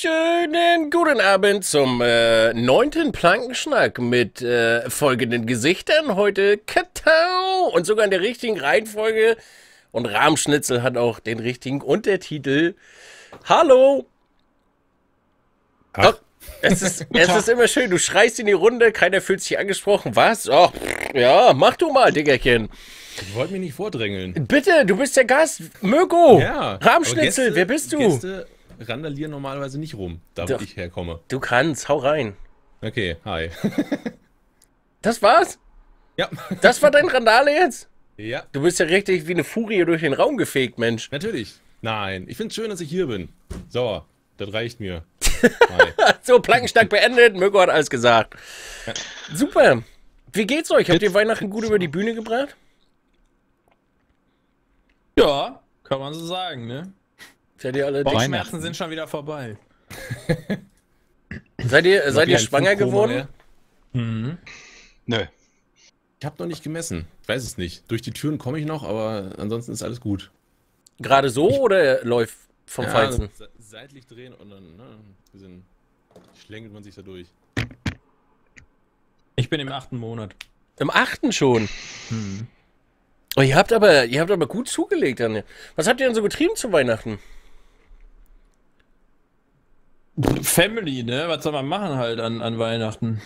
Schönen guten Abend zum äh, neunten Plankenschnack mit äh, folgenden Gesichtern. Heute Katau und sogar in der richtigen Reihenfolge. Und Rahmschnitzel hat auch den richtigen Untertitel. Hallo! Ach. Es ist, es ist immer schön, du schreist in die Runde, keiner fühlt sich angesprochen. Was? Ach, ja, mach du mal, Diggerchen. Ich wollte mich nicht vordrängeln. Bitte, du bist der Gast. Mögo. Ja. Rahmschnitzel, Gäste, wer bist du? Gäste randalieren normalerweise nicht rum, da wo Doch. ich herkomme. Du kannst, hau rein. Okay, hi. Das war's? ja. Das war dein Randale jetzt? Ja, Du bist ja richtig wie eine Furie durch den Raum gefegt, Mensch. natürlich. Nein, ich find's schön, dass ich hier bin. So, das reicht mir. So, Plankenschnack beendet. Mögo hat alles gesagt. Super. Wie geht's euch? Habt ihr Weihnachten gut über die Bühne gebracht? Ja, kann man so sagen, ne? Seid ihr alle Bauchschmerzen sind schon wieder vorbei. Seid ihr, seid ihr schwanger geworden? Mhm. Nö. Ich habe noch nicht gemessen. Ich weiß es nicht. Durch die Türen komme ich noch, aber ansonsten ist alles gut. Gerade so oder läuft vom Ja, Feinsten? se- seitlich drehen und dann ne, ein bisschen schlängelt man sich da durch. Ich bin im achten Monat. Im achten schon. Mhm. Oh, ihr habt aber, ihr habt aber gut zugelegt dann. Was habt ihr denn so getrieben zu Weihnachten? Family, ne? Was soll man machen halt an, an Weihnachten?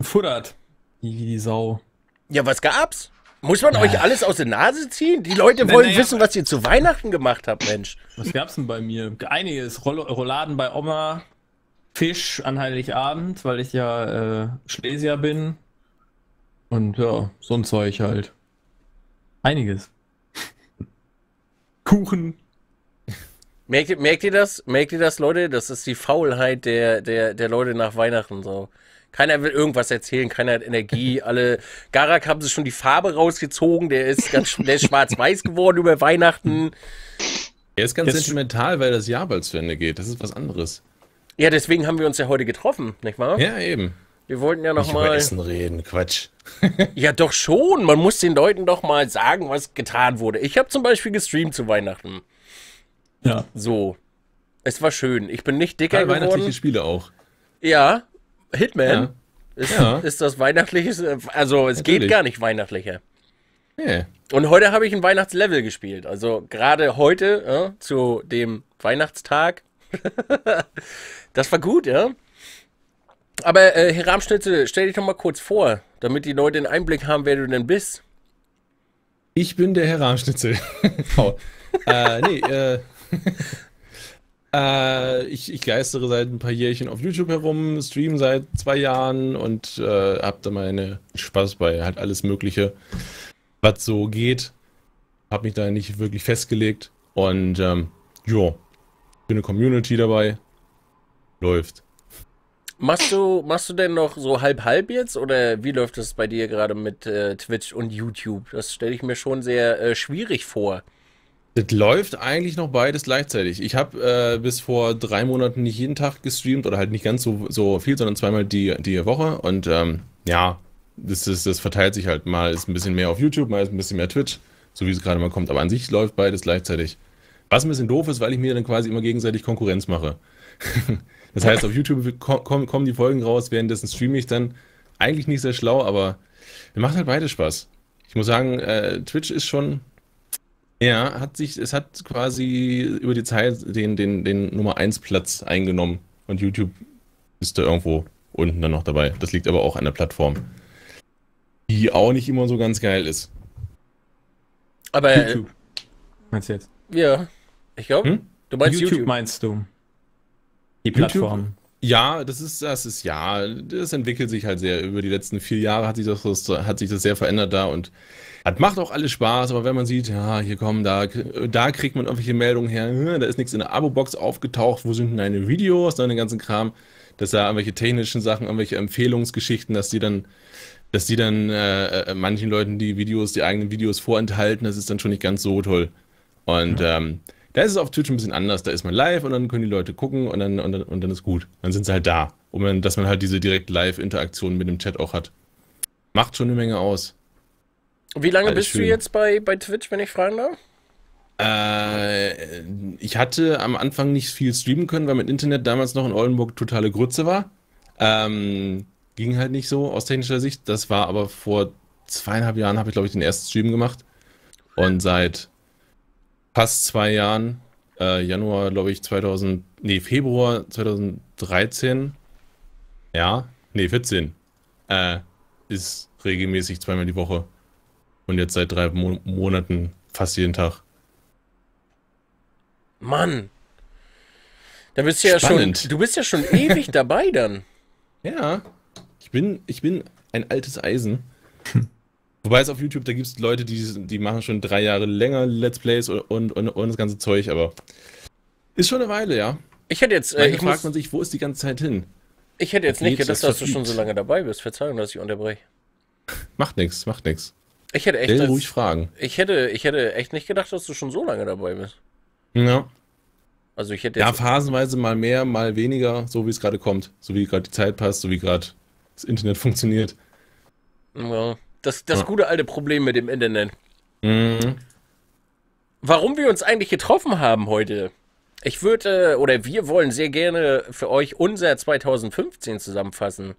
Futtert. Wie die Sau. Ja, was gab's? Muss man euch alles aus der Nase ziehen? Die Leute wollen nee, wissen, was ihr zu Weihnachten gemacht habt, Mensch. Was gab's denn bei mir? Einiges. Roll Rouladen bei Oma. Fisch an Heiligabend, weil ich ja äh, Schlesier bin. Und ja, so ein Zeug halt. Einiges. Kuchen. Merkt, ihr- merkt ihr das? Merkt ihr das, Leute? Das ist die Faulheit der, der, der Leute nach Weihnachten so. Keiner will irgendwas erzählen, keiner hat Energie. Alle Garak haben sich schon die Farbe rausgezogen, der ist ganz sch- der ist schwarz-weiß geworden über Weihnachten. Er ist ganz Jetzt- sentimental, weil das Jahr bald zu Ende geht. Das ist was anderes. Ja, deswegen haben wir uns ja heute getroffen, nicht wahr? Ja, eben. Wir wollten ja Nicht über nochmal. Essen reden, Quatsch. Ja, doch schon. Man muss den Leuten doch mal sagen, was getan wurde. Ich habe zum Beispiel gestreamt zu Weihnachten. Ja. So. Es war schön. Ich bin nicht dicker Ja, weihnachtliche geworden. Spiele auch. Ja, Hitman Ja. Ist, Ja. ist das weihnachtliches. Also, es geht Natürlich. gar nicht weihnachtlicher. Nee. Und heute habe ich ein Weihnachtslevel gespielt. Also, gerade heute, ja, zu dem Weihnachtstag. das war gut, ja. Aber, äh, Herr Rahmschnitzel, stell dich doch mal kurz vor, damit die Leute einen Einblick haben, wer du denn bist. Ich bin der Herr Rahmschnitzel. oh. äh, nee, äh, äh, ich, ich geistere seit ein paar Jährchen auf YouTube herum, stream seit zwei Jahren und äh, hab da meine Spaß bei halt alles Mögliche, was so geht. Hab mich da nicht wirklich festgelegt und ähm, ja, bin eine Community dabei. Läuft. Machst du, machst du denn noch so halb-halb jetzt? Oder wie läuft das bei dir gerade mit äh, Twitch und YouTube? Das stelle ich mir schon sehr äh, schwierig vor. Das läuft eigentlich noch beides gleichzeitig. Ich habe äh, bis vor drei Monaten nicht jeden Tag gestreamt oder halt nicht ganz so, so viel, sondern zweimal die, die Woche. Und ähm, ja, das, ist, das verteilt sich halt. Mal ist ein bisschen mehr auf YouTube, mal ist ein bisschen mehr Twitch, so wie es gerade mal kommt. Aber an sich läuft beides gleichzeitig. Was ein bisschen doof ist, weil ich mir dann quasi immer gegenseitig Konkurrenz mache. das heißt, auf YouTube ko- kommen, kommen die Folgen raus, währenddessen streame ich dann. Eigentlich nicht sehr schlau, aber macht halt beides Spaß. Ich muss sagen, äh, Twitch ist schon ja, hat sich, es hat quasi über die Zeit den, den, den Nummer 1 Platz eingenommen und YouTube ist da irgendwo unten dann noch dabei. Das liegt aber auch an der Plattform, die auch nicht immer so ganz geil ist. Aber, äh, YouTube. Meinst du jetzt? ja, ich glaube, Hm? du meinst YouTube, YouTube. meinst du? Die YouTube? Plattform. Ja, das ist, das ist, ja, das entwickelt sich halt sehr. Über die letzten vier Jahre hat sich das, hat sich das sehr verändert da und hat, macht auch alles Spaß, aber wenn man sieht, ja, hier kommen, da, da kriegt man irgendwelche Meldungen her, hm, da ist nichts in der Abo-Box aufgetaucht, wo sind denn deine Videos, deine ganzen Kram, dass da irgendwelche technischen Sachen, irgendwelche Empfehlungsgeschichten, dass die dann, dass die dann äh, äh, manchen Leuten die Videos, die eigenen Videos vorenthalten, das ist dann schon nicht ganz so toll. Und ähm, da ist es auf Twitch ein bisschen anders. Da ist man live und dann können die Leute gucken und dann, und dann, und dann ist gut. Dann sind sie halt da. Und man, dass man halt diese direkt Live-Interaktion mit dem Chat auch hat. Macht schon eine Menge aus. Wie lange Alles bist du schön. jetzt bei, bei Twitch, wenn ich fragen darf? Äh, ich hatte am Anfang nicht viel streamen können, weil mit Internet damals noch in Oldenburg totale Grütze war. Ähm, ging halt nicht so aus technischer Sicht. Das war aber vor zweieinhalb Jahren habe ich, glaube ich, den ersten Stream gemacht. Und seit fast zwei Jahren, äh, Januar, glaube ich, 2000, nee, Februar 2013, ja, nee, 14, äh, ist regelmäßig zweimal die Woche. Und jetzt seit drei Mo Monaten fast jeden Tag. Mann. Da bist du ja schon, Spannend. du bist ja schon ewig dabei dann. Ja, ich bin, ich bin ein altes Eisen. Wobei es auf YouTube, da gibt es Leute, die, die machen schon drei Jahre länger Let's Plays und, und, und, und das ganze Zeug, aber ist schon eine Weile, ja. Ich hätte jetzt, äh, ich, fragt muss, man sich, wo ist die ganze Zeit hin? ich hätte jetzt nicht gedacht, das dass du schon so lange dabei bist. Verzeihung, dass ich unterbreche. Macht nichts, macht nichts. Ich hätte echt, das, ruhig Fragen. ich hätte, ich hätte echt nicht gedacht, dass du schon so lange dabei bist. Ja. Also ich hätte ja, phasenweise mal mehr, mal weniger, so wie es gerade kommt. So wie gerade die Zeit passt, so wie gerade das Internet funktioniert. ja, das, das Ja. gute alte Problem mit dem Internet. Mhm. Warum wir uns eigentlich getroffen haben heute? Ich würde, oder wir wollen sehr gerne für euch unser 2015 zusammenfassen.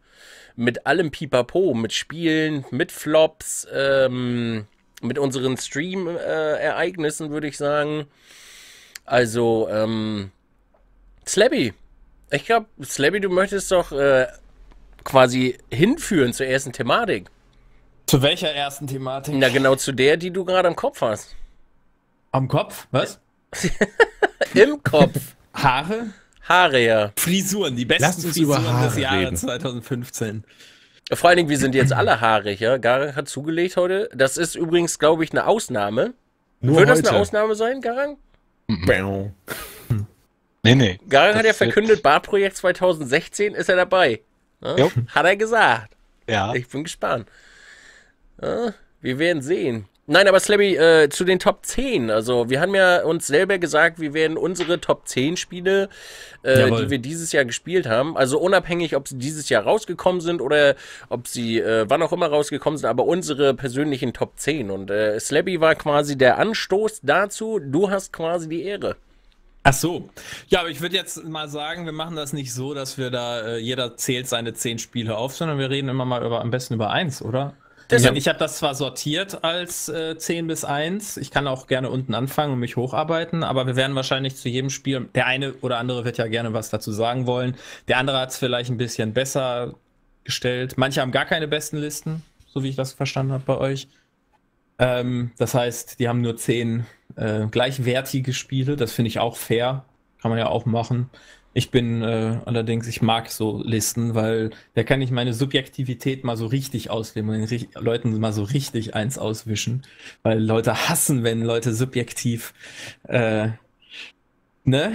Mit allem Pipapo, mit Spielen, mit Flops, ähm, mit unseren Stream-Ereignissen, würde ich sagen. Also, ähm, Slabby. Ich glaube, Slabby, du möchtest doch äh, quasi hinführen zur ersten Thematik. Zu welcher ersten Thematik? Na, genau zu der, die du gerade im Kopf hast. Am Kopf? Was? Im Kopf. Haare? Haare, ja. Frisuren, die Lasst besten uns über Frisuren Haare des Jahres reden. 2015. Vor allen Dingen, wir sind jetzt alle haarig, ja. Garang hat zugelegt heute. Das ist übrigens, glaube ich, eine Ausnahme. Nur Wird das heute. eine Ausnahme sein, Garang? Bäh. Nee, nee. Garang hat ja Das verkündet, Barprojekt 2016 ist er dabei. Ja? Hat er gesagt. Ja. Ich bin gespannt. Ja, wir werden sehen. Nein, aber Slabby, äh, zu den Top 10. Also, wir haben ja uns selber gesagt, wir werden unsere Top 10 Spiele, äh, die wir dieses Jahr gespielt haben, also unabhängig, ob sie dieses Jahr rausgekommen sind oder ob sie äh, wann auch immer rausgekommen sind, aber unsere persönlichen Top 10. Und äh, Slabby war quasi der Anstoß dazu. Du hast quasi die Ehre. Ach so. Ja, aber ich würde jetzt mal sagen, wir machen das nicht so, dass wir da, äh, jeder zählt seine zehn Spiele auf, sondern wir reden immer mal über, am besten über eins, oder? Meine, ich habe das zwar sortiert als äh, 10 bis 1. Ich kann auch gerne unten anfangen und mich hocharbeiten, aber wir werden wahrscheinlich zu jedem Spiel, der eine oder andere wird ja gerne was dazu sagen wollen. Der andere hat es vielleicht ein bisschen besser gestellt. Manche haben gar keine besten Listen, so wie ich das verstanden habe bei euch. Ähm, das heißt, die haben nur 10 äh, gleichwertige Spiele. Das finde ich auch fair. Kann man ja auch machen. Ich bin äh, allerdings, ich mag so Listen, weil da kann ich meine Subjektivität mal so richtig ausleben und den Leuten mal so richtig eins auswischen. Weil Leute hassen, wenn Leute subjektiv äh, ne,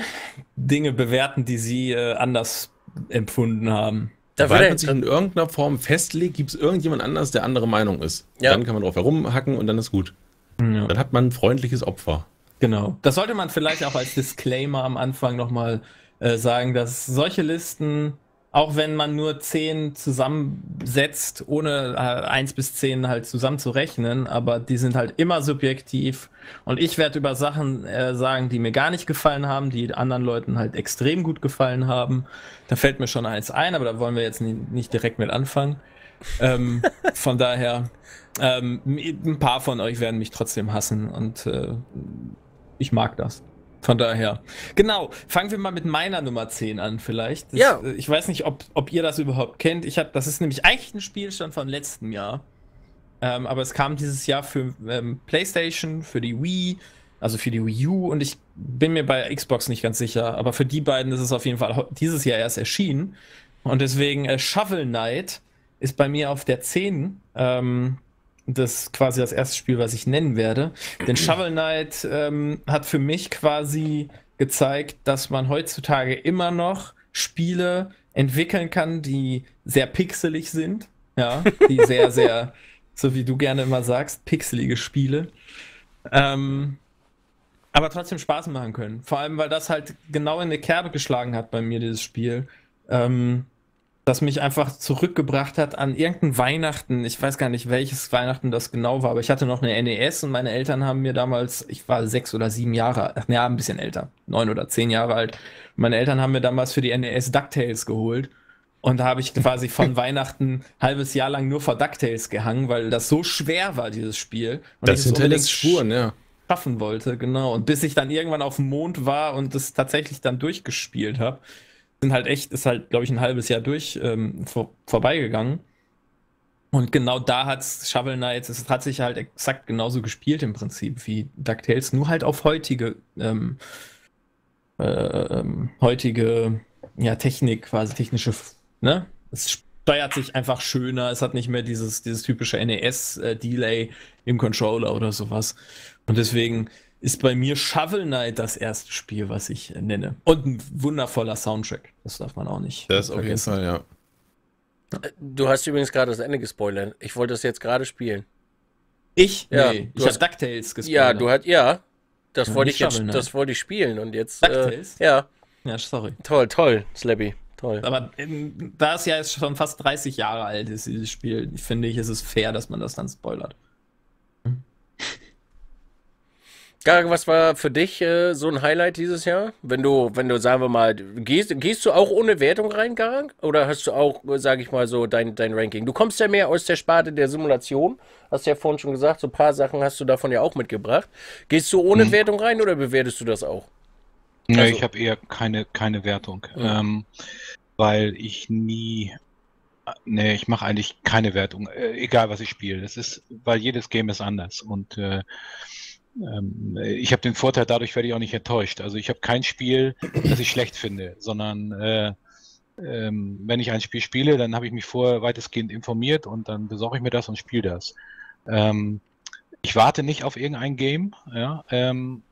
Dinge bewerten, die sie äh, anders empfunden haben. Da Sobald wird man sich in irgendeiner Form festlegt, gibt es irgendjemand anders, der andere Meinung ist. Ja. Dann kann man drauf herumhacken und dann ist gut. Ja. Dann hat man ein freundliches Opfer. Genau. Das sollte man vielleicht auch als Disclaimer am Anfang nochmal äh, sagen, dass solche Listen, auch wenn man nur 10 zusammensetzt, ohne äh, 1 bis 10 halt zusammenzurechnen, aber die sind halt immer subjektiv. Und ich werde über Sachen äh, sagen, die mir gar nicht gefallen haben, die anderen Leuten halt extrem gut gefallen haben. Da fällt mir schon eins ein, aber da wollen wir jetzt nie, nicht direkt mit anfangen. ähm, von daher, ähm, ein paar von euch werden mich trotzdem hassen und äh, ich mag das. Von daher. Genau, fangen wir mal mit meiner Nummer 10 an, vielleicht. Das, Ja. äh, Ich weiß nicht, ob, ob ihr das überhaupt kennt. Ich hab, das ist nämlich eigentlich ein Spielstand von letztem Jahr. Ähm, aber es kam dieses Jahr für ähm, PlayStation, für die Wii, also für die Wii U und ich bin mir bei Xbox nicht ganz sicher, aber für die beiden ist es auf jeden Fall dieses Jahr erst erschienen. Und deswegen äh, Shovel Knight ist bei mir auf der 10. Ähm, das ist quasi das erste Spiel, was ich nennen werde. Denn Shovel Knight ähm, hat für mich quasi gezeigt, dass man heutzutage immer noch Spiele entwickeln kann, die sehr pixelig sind. Ja, die sehr, sehr, so wie du gerne immer sagst, pixelige Spiele. Ähm, aber trotzdem Spaß machen können. Vor allem, weil das halt genau in eine Kerbe geschlagen hat bei mir, dieses Spiel. Ähm, das mich einfach zurückgebracht hat an irgendein Weihnachten. Ich weiß gar nicht, welches Weihnachten das genau war, aber ich hatte noch eine NES und meine Eltern haben mir damals, ich war sechs oder sieben Jahre, ach ja, ein bisschen älter, neun oder zehn Jahre alt. Meine Eltern haben mir damals für die NES DuckTales geholt. Und da habe ich quasi von Weihnachten ein halbes Jahr lang nur vor DuckTales gehangen, weil das so schwer war, dieses Spiel. Und Das hinterlässt Spuren, ja. schaffen wollte, genau. Und bis ich dann irgendwann auf dem Mond war und das tatsächlich dann durchgespielt habe, sind halt echt, ist halt, glaube ich, ein halbes Jahr durch ähm, vor, vorbeigegangen. Und genau da hat Shovel Knight, es hat sich halt exakt genauso gespielt im Prinzip wie DuckTales, nur halt auf heutige, ähm, äh, heutige, ja, Technik, quasi technische, ne? Es steuert sich einfach schöner, es hat nicht mehr dieses, dieses typische NES-Delay im Controller oder sowas. Und deswegen ist bei mir Shovel Knight das erste Spiel, was ich äh, nenne. Und ein wundervoller Soundtrack. Das darf man auch nicht Das auf jeden Fall, ja. Du hast übrigens gerade das Ende gespoilert. Ich wollte das jetzt gerade spielen. Ich? Ja, nee, du ich hast- hab DuckTales gespielt. Ja, du hast, ja. Das Ja, wollte ich jetzt, das wollte ich spielen und jetzt. Äh, DuckTales? ja, Ja, sorry. toll, toll, Slappy, toll. Aber ähm, da es ja jetzt schon fast 30 Jahre alt ist, dieses Spiel, finde ich, ist es fair, dass man das dann spoilert. Garak, was war für dich äh, so ein Highlight dieses Jahr? Wenn du, wenn du, sagen wir mal, gehst, gehst du auch ohne Wertung rein, Garak? Oder hast du auch, sage ich mal so, dein, dein Ranking? Du kommst ja mehr aus der Sparte der Simulation. Hast ja vorhin schon gesagt, so ein paar Sachen hast du davon ja auch mitgebracht. Gehst du ohne Mhm. Wertung rein oder bewertest du das auch? Nee, Also- ich habe eher keine, keine Wertung, Ja. ähm, weil ich nie, nee, ich mache eigentlich keine Wertung, äh, egal was ich spiele. Das ist, weil jedes Game ist anders und äh, ich habe den Vorteil, dadurch werde ich auch nicht enttäuscht. Also ich habe kein Spiel, das ich schlecht finde, sondern äh, ähm, wenn ich ein Spiel spiele, dann habe ich mich vorher weitestgehend informiert und dann besorge ich mir das und spiele das. Ähm, ich warte nicht auf irgendein Game, ja, ähm,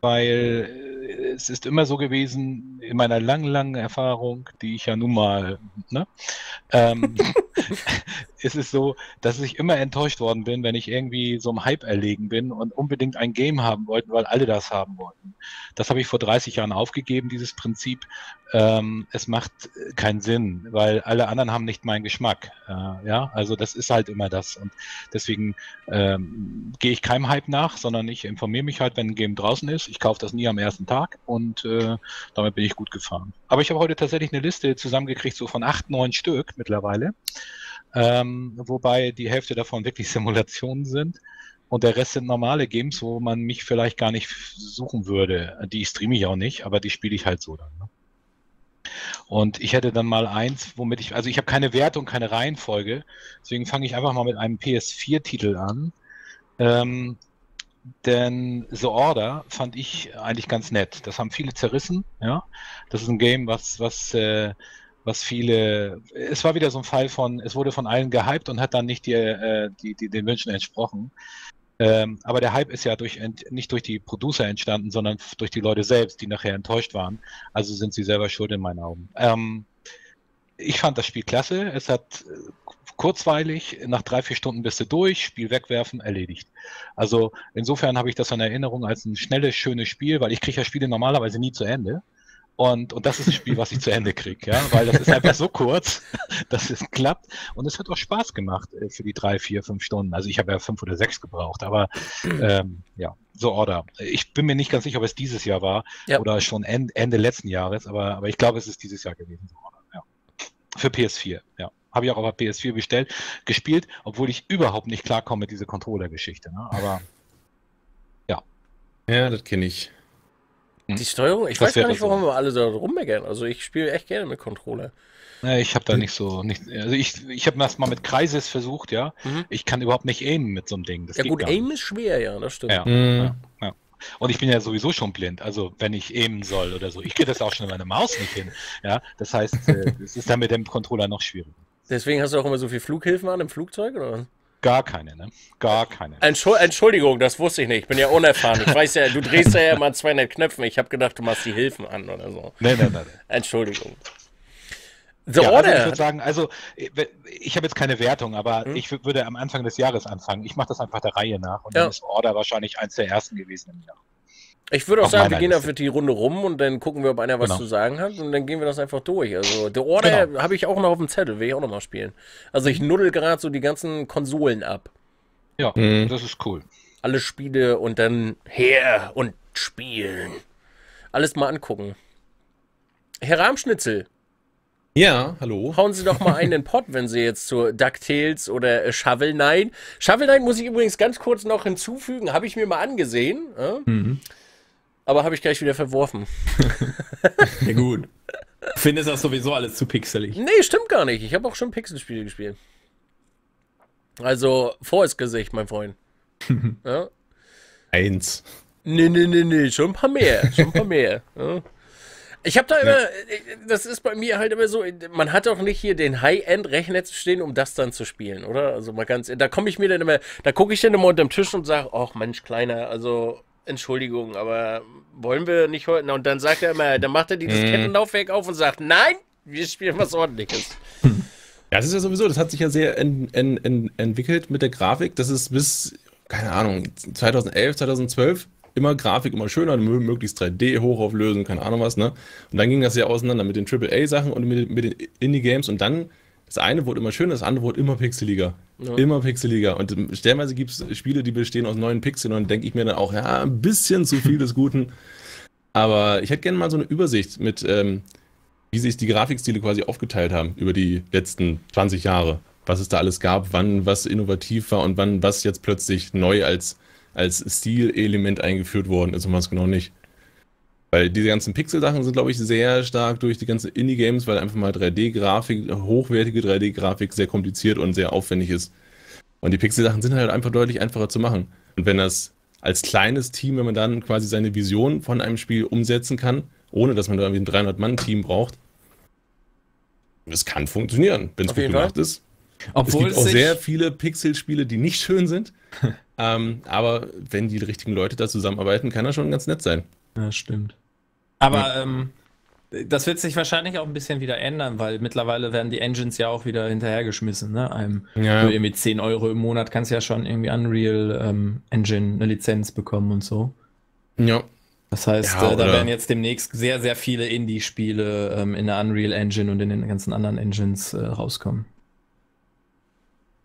weil äh, es ist immer so gewesen, in meiner langen, langen Erfahrung, die ich ja nun mal, ne, ähm, ist es so, dass ich immer enttäuscht worden bin, wenn ich irgendwie so im Hype erlegen bin und unbedingt ein Game haben wollten, weil alle das haben wollten. Das habe ich vor 30 Jahren aufgegeben, dieses Prinzip. Ähm, es macht keinen Sinn, weil alle anderen haben nicht meinen Geschmack. Äh, ja, also das ist halt immer das. Und deswegen ähm, gehe ich keinem Hype nach, sondern ich informiere mich halt, wenn ein Game draußen ist. Ich kaufe das nie am ersten Tag und äh, damit bin ich gut gefahren. Aber ich habe heute tatsächlich eine Liste zusammengekriegt, so von acht, neun Stück mittlerweile. Ähm, wobei die Hälfte davon wirklich Simulationen sind. Und der Rest sind normale Games, wo man mich vielleicht gar nicht suchen würde. Die streame ich auch nicht, aber die spiele ich halt so dann. Ne? Und ich hätte dann mal eins, womit ich, also ich habe keine Wertung, keine Reihenfolge, deswegen fange ich einfach mal mit einem PS4-Titel an. Ähm, denn The Order fand ich eigentlich ganz nett. Das haben viele zerrissen, ja. Das ist ein Game, was, was, äh, was viele, es war wieder so ein Fall von, es wurde von allen gehypt und hat dann nicht die, äh, die, die, den Wünschen entsprochen. Ähm, aber der Hype ist ja durch, nicht durch die Producer entstanden, sondern durch die Leute selbst, die nachher enttäuscht waren. Also sind sie selber schuld in meinen Augen. Ähm, ich fand das Spiel klasse. Es hat äh, kurzweilig, nach drei, vier Stunden bist du durch, Spiel wegwerfen, erledigt. Also insofern habe ich das in Erinnerung als ein schnelles, schönes Spiel, weil ich kriege ja Spiele normalerweise nie zu Ende. Und, und das ist ein Spiel, was ich zu Ende kriege, ja, weil das ist einfach so kurz, dass es klappt. Und es hat auch Spaß gemacht äh, für die drei, vier, fünf Stunden. Also ich habe ja fünf oder sechs gebraucht, aber ähm, ja, so Order. Ich bin mir nicht ganz sicher, ob es dieses Jahr war Ja. oder schon Ende, Ende letzten Jahres, aber, aber ich glaube, es ist dieses Jahr gewesen. So Order, ja. Für PS4, ja. Habe ich auch auf der PS4 bestellt, gespielt, obwohl ich überhaupt nicht klarkomme mit dieser Controller-Geschichte. Ne? Aber Ja, das kenne ich. Die Steuerung, ich Das weiß gar nicht, so. warum wir alle so rummeckern. Also ich spiele echt gerne mit Controller. Ne, ich habe da nicht so, nicht, also ich, ich habe das mal mit Kreises versucht, ja. Mhm. Ich kann überhaupt nicht aimen mit so einem Ding. Das Ja gut, gar nicht. Aim ist schwer, ja, das stimmt. Ja, Mhm. ja, ja. Und ich bin ja sowieso schon blind, also wenn ich aimen soll oder so. Ich kriege das auch schon in meiner Maus nicht hin. Ja, das heißt, äh, es ist dann mit dem Controller noch schwieriger. Deswegen hast du auch immer so viel Flughilfen an im Flugzeug, oder? Gar keine, ne? Gar keine. Entschuld Entschuldigung, das wusste ich nicht. Ich bin ja unerfahren. Ich weiß ja, du drehst ja immer an 200 Knöpfen. Ich habe gedacht, du machst die Hilfen an oder so. Nee, nee, nee. nee. Entschuldigung. The Ja, also ich Order. würde sagen, also ich ich habe jetzt keine Wertung, aber Hm? ich wür- würde am Anfang des Jahres anfangen. Ich mache das einfach der Reihe nach und Ja. dann ist Order wahrscheinlich eins der ersten gewesen im Jahr. Ich würde auch Auf sagen, wir gehen Liste. einfach die Runde rum und dann gucken wir, ob einer was Genau. zu sagen hat und dann gehen wir das einfach durch. Also The Order Genau. habe ich auch noch auf dem Zettel, will ich auch noch mal spielen. Also ich nuddel gerade so die ganzen Konsolen ab. Ja, Mhm. das ist cool. Alle Spiele und dann her und spielen. Alles mal angucken. Herr Rahmschnitzel, Ja, hallo. hauen Sie doch mal einen in den Pott, wenn Sie jetzt zu DuckTales oder Shovel Knight. Shovel Knight muss ich übrigens ganz kurz noch hinzufügen, habe ich mir mal angesehen, äh? Mhm. Aber habe ich gleich wieder verworfen. Ja, gut. Findest das sowieso alles zu pixelig? Nee, stimmt gar nicht. Ich habe auch schon Pixelspiele gespielt. Also, vor ins Gesicht, mein Freund. ja? Eins. Nee, nee, nee, nee, schon ein paar mehr. Schon ein paar mehr. Ja? Ich habe da immer, das ist bei mir halt immer so, man hat doch nicht hier den High-End-Rechner zu stehen, um das dann zu spielen, oder? Also mal ganz, da komme ich mir dann immer, da gucke ich dann immer unterm Tisch und sage, ach Mensch, Kleiner, also Entschuldigung, aber wollen wir nicht heute? Na, Und dann sagt er immer, dann macht er dieses Mhm. Kettenlaufwerk auf und sagt, nein, wir spielen was ordentliches. Ja, das ist ja sowieso, das hat sich ja sehr en, en, en, entwickelt mit der Grafik. Das ist bis, keine Ahnung, 2011, 2012 immer Grafik immer schöner, mö- möglichst 3D, Hochauflösung, keine Ahnung was, ne? Und dann ging das ja auseinander mit den AAA-Sachen und mit, mit den Indie-Games und dann, das eine wurde immer schöner, das andere wurde immer pixeliger. Ja. Immer pixeliger. Und ähm, stellenweise gibt es Spiele, die bestehen aus neuen Pixeln und denke ich mir dann auch, ja, ein bisschen zu viel des Guten. Aber ich hätte gerne mal so eine Übersicht mit, ähm, wie sich die Grafikstile quasi aufgeteilt haben über die letzten 20 Jahre. Was es da alles gab, wann was innovativ war und wann was jetzt plötzlich neu als, als Stilelement eingeführt worden ist und was genau nicht. Weil diese ganzen Pixel-Sachen sind, glaube ich, sehr stark durch die ganzen Indie-Games, weil einfach mal 3D-Grafik, hochwertige 3D-Grafik sehr kompliziert und sehr aufwendig ist. Und die Pixel-Sachen sind halt einfach deutlich einfacher zu machen. Und wenn das als kleines Team, wenn man dann quasi seine Vision von einem Spiel umsetzen kann, ohne dass man da irgendwie ein 300-Mann-Team braucht, das kann funktionieren, wenn es gut gemacht ist. Es Obwohl gibt auch sehr viele Pixel-Spiele, die nicht schön sind. ähm, aber wenn die richtigen Leute da zusammenarbeiten, kann das schon ganz nett sein. Ja, stimmt. Aber ähm, das wird sich wahrscheinlich auch ein bisschen wieder ändern, weil mittlerweile werden die Engines ja auch wieder hinterhergeschmissen. Ne? Einem, Ja. Irgendwie 10 Euro im Monat kannst du ja schon irgendwie Unreal ähm, Engine eine Lizenz bekommen und so. Ja. Das heißt, Ja, äh, da werden jetzt demnächst sehr, sehr viele Indie-Spiele ähm, in der Unreal Engine und in den ganzen anderen Engines äh, rauskommen.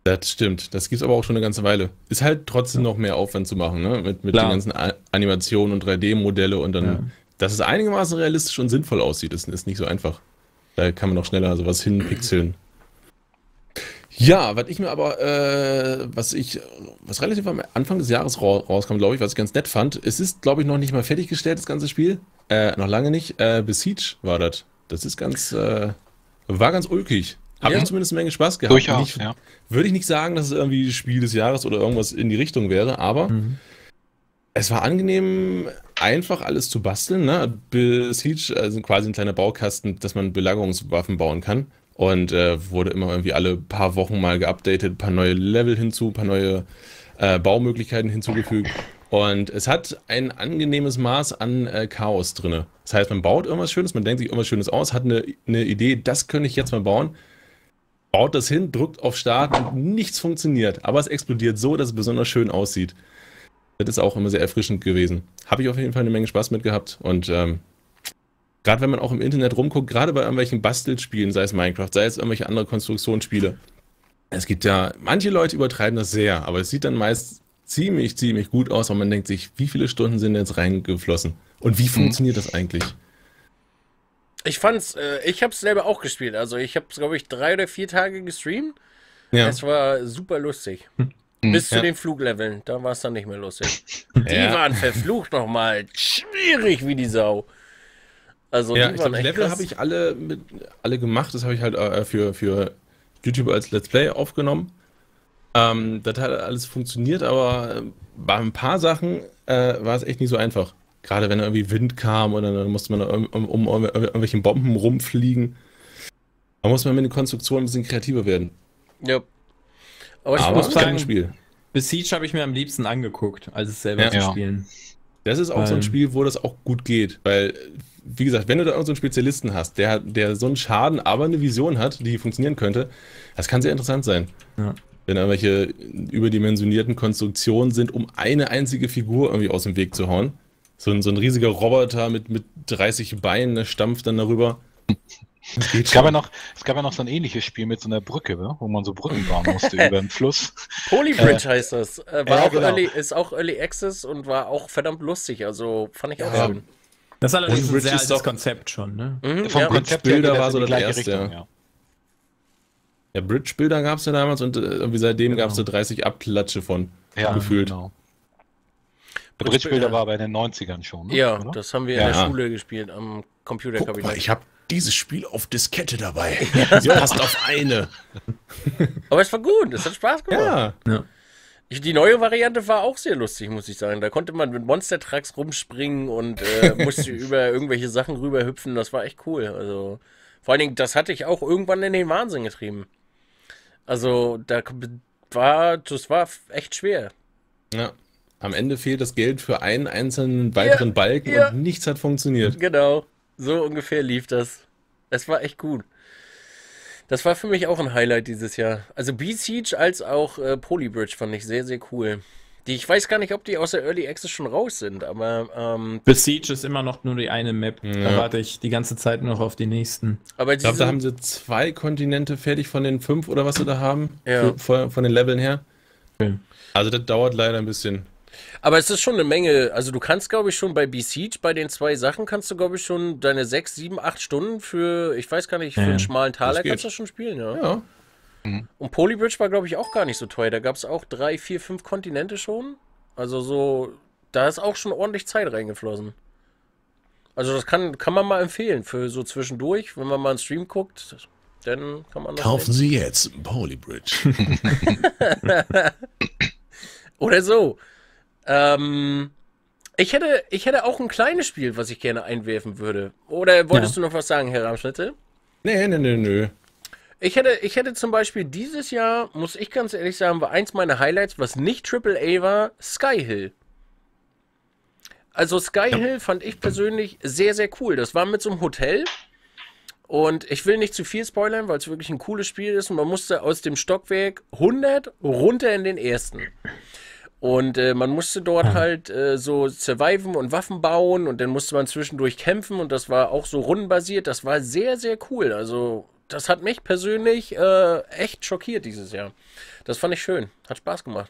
Das stimmt. Das gibt es aber auch schon eine ganze Weile. Ist halt trotzdem noch mehr Aufwand zu machen, ne? Mit, mit Klar. den ganzen A Animationen und 3D-Modelle und dann, Ja. Dass es einigermaßen realistisch und sinnvoll aussieht, ist, ist nicht so einfach. Da kann man noch schneller sowas hinpixeln. Ja, was ich mir aber, äh, was ich, was relativ am Anfang des Jahres ra rauskam, glaube ich, was ich ganz nett fand, es ist, glaube ich, noch nicht mal fertiggestellt, das ganze Spiel. Äh, noch lange nicht. Äh, Besiege war das. Das ist ganz, äh, war ganz ulkig. Habe Ja. ich zumindest eine Menge Spaß gehabt. Durchaus, ja. würde ich nicht sagen, dass es irgendwie Spiel des Jahres oder irgendwas in die Richtung wäre, aber Mhm. Es war angenehm, einfach alles zu basteln. Ne? Besiege, also quasi ein kleiner Baukasten, dass man Belagerungswaffen bauen kann. Und äh, wurde immer irgendwie alle paar Wochen mal geupdatet, ein paar neue Level hinzu, ein paar neue äh, Baumöglichkeiten hinzugefügt. Und es hat ein angenehmes Maß an äh, Chaos drin. Das heißt, man baut irgendwas Schönes, man denkt sich irgendwas Schönes aus, hat eine, eine Idee, das könnte ich jetzt mal bauen baut das hin, drückt auf Start und nichts funktioniert. Aber es explodiert so, dass es besonders schön aussieht. Das ist auch immer sehr erfrischend gewesen. Habe ich auf jeden Fall eine Menge Spaß mit gehabt. Und ähm, gerade wenn man auch im Internet rumguckt, gerade bei irgendwelchen Bastelspielen, sei es Minecraft, sei es irgendwelche andere Konstruktionsspiele, es gibt ja, manche Leute übertreiben das sehr, aber es sieht dann meist ziemlich, ziemlich gut aus und man denkt sich, wie viele Stunden sind jetzt reingeflossen? Und wie funktioniert das eigentlich? Ich fand's, äh, ich hab's selber auch gespielt. Also ich hab's, glaube ich, drei oder vier Tage gestreamt. Ja, Es war super lustig. Hm. Bis zu Ja. den Flugleveln. Da war es dann nicht mehr lustig. Die Ja. waren verflucht nochmal. Schwierig wie die Sau. Also Ja, die ich waren glaube, die echt Level habe ich alle, mit, alle gemacht. Das habe ich halt äh, für, für YouTube als Let's Play aufgenommen. Ähm, das hat alles funktioniert, aber bei ein paar Sachen äh, war es echt nicht so einfach. Gerade wenn irgendwie Wind kam oder dann musste man um, um, um, um irgendwelchen Bomben rumfliegen. Da muss man mit den Konstruktionen ein bisschen kreativer werden. Ja. Aber ich aber muss sagen, Spiel. Besiege habe ich mir am liebsten angeguckt, als es selber Ja. zu spielen. Das ist auch so ein Weil- Spiel, wo das auch gut geht, weil, wie gesagt, wenn du da irgendeinen so einen Spezialisten hast, der, der so einen Schaden, aber eine Vision hat, die funktionieren könnte, das kann sehr interessant sein. Ja. Wenn da welche überdimensionierten Konstruktionen sind, um eine einzige Figur irgendwie aus dem Weg zu hauen, So ein, so ein riesiger Roboter mit, mit 30 Beinen, der stampft dann darüber. Es, gab ja noch, es gab ja noch so ein ähnliches Spiel mit so einer Brücke, wo man so Brücken bauen musste über den Fluss. Polybridge äh, heißt das. Äh, war ja, auch genau. Early, ist auch Early Access und war auch verdammt lustig. Also fand ich auch ja. schön. Das ist allerdings ein sehr altes doch, Konzept schon, ne? Mhm, Vom ja. Konzept Bilder war so das erste. Richtung, ja. ja, Bridge Builder gab es ja damals und äh, irgendwie seitdem genau. gab es da 30 Abklatsche von. Ja, gefühlt. Genau. Bridge Builder war bei den 90ern schon. Ne? Ja, oder? das haben wir in der Schule gespielt am Computerkabinett. Ich habe dieses Spiel auf Diskette dabei. Sie passt auf eine. Aber es war gut, es hat Spaß gemacht. Ja. Ich, die neue Variante war auch sehr lustig, muss ich sagen. Da konnte man mit Monster Trucks rumspringen und äh, musste über irgendwelche Sachen rüberhüpfen. Das war echt cool. Also vor allen Dingen, das hatte ich auch irgendwann in den Wahnsinn getrieben. Also da war, das war echt schwer. Ja. Am Ende fehlt das Geld für einen einzelnen weiteren ja, Balken ja. und nichts hat funktioniert. Genau. So ungefähr lief das. Es war echt gut. Das war für mich auch ein Highlight dieses Jahr. Also B-Siege als auch äh, Polybridge fand ich sehr, sehr cool. Die, ich weiß gar nicht, ob die aus der Early Access schon raus sind, aber. Ähm, Besiege ist immer noch nur die eine Map. Ja. Da warte ich die ganze Zeit noch auf die nächsten. Aber ich glaube, da haben sie zwei Kontinente fertig von den fünf oder was sie da haben. Ja. Für, von den Leveln her. Okay. Also, das dauert leider ein bisschen. Aber es ist schon eine Menge. Also du kannst, glaube ich, schon bei Besiege, bei den zwei Sachen, kannst du, glaube ich, schon deine sechs, sieben, acht Stunden für, ich weiß gar nicht, für ja, einen schmalen Taler kannst du schon spielen, ja. Ja. Mhm. Und Polybridge war, glaube ich, auch gar nicht so teuer. Da gab es auch drei, vier, fünf Kontinente schon. Also so, da ist auch schon ordentlich Zeit reingeflossen. Also das kann, kann man mal empfehlen für so zwischendurch, wenn man mal einen Stream guckt, dann kann man das Kaufen sehen. Sie jetzt Polybridge. Oder so. Ähm, ich hätte, ich hätte auch ein kleines Spiel, was ich gerne einwerfen würde. Oder wolltest ja. du noch was sagen, Herr Ramschnitte? Nee, nee, nee, nee. Ich hätte, ich hätte zum Beispiel dieses Jahr, muss ich ganz ehrlich sagen, war eins meiner Highlights, was nicht AAA war, Skyhill. Also Skyhill ja. fand ich persönlich sehr, sehr cool. Das war mit so einem Hotel. Und ich will nicht zu viel spoilern, weil es wirklich ein cooles Spiel ist. Und man musste aus dem Stockwerk 100 runter in den ersten. Und äh, man musste dort hm. halt äh, so surviven und Waffen bauen und dann musste man zwischendurch kämpfen und das war auch so rundenbasiert. Das war sehr, sehr cool. Also, das hat mich persönlich äh, echt schockiert dieses Jahr. Das fand ich schön. Hat Spaß gemacht.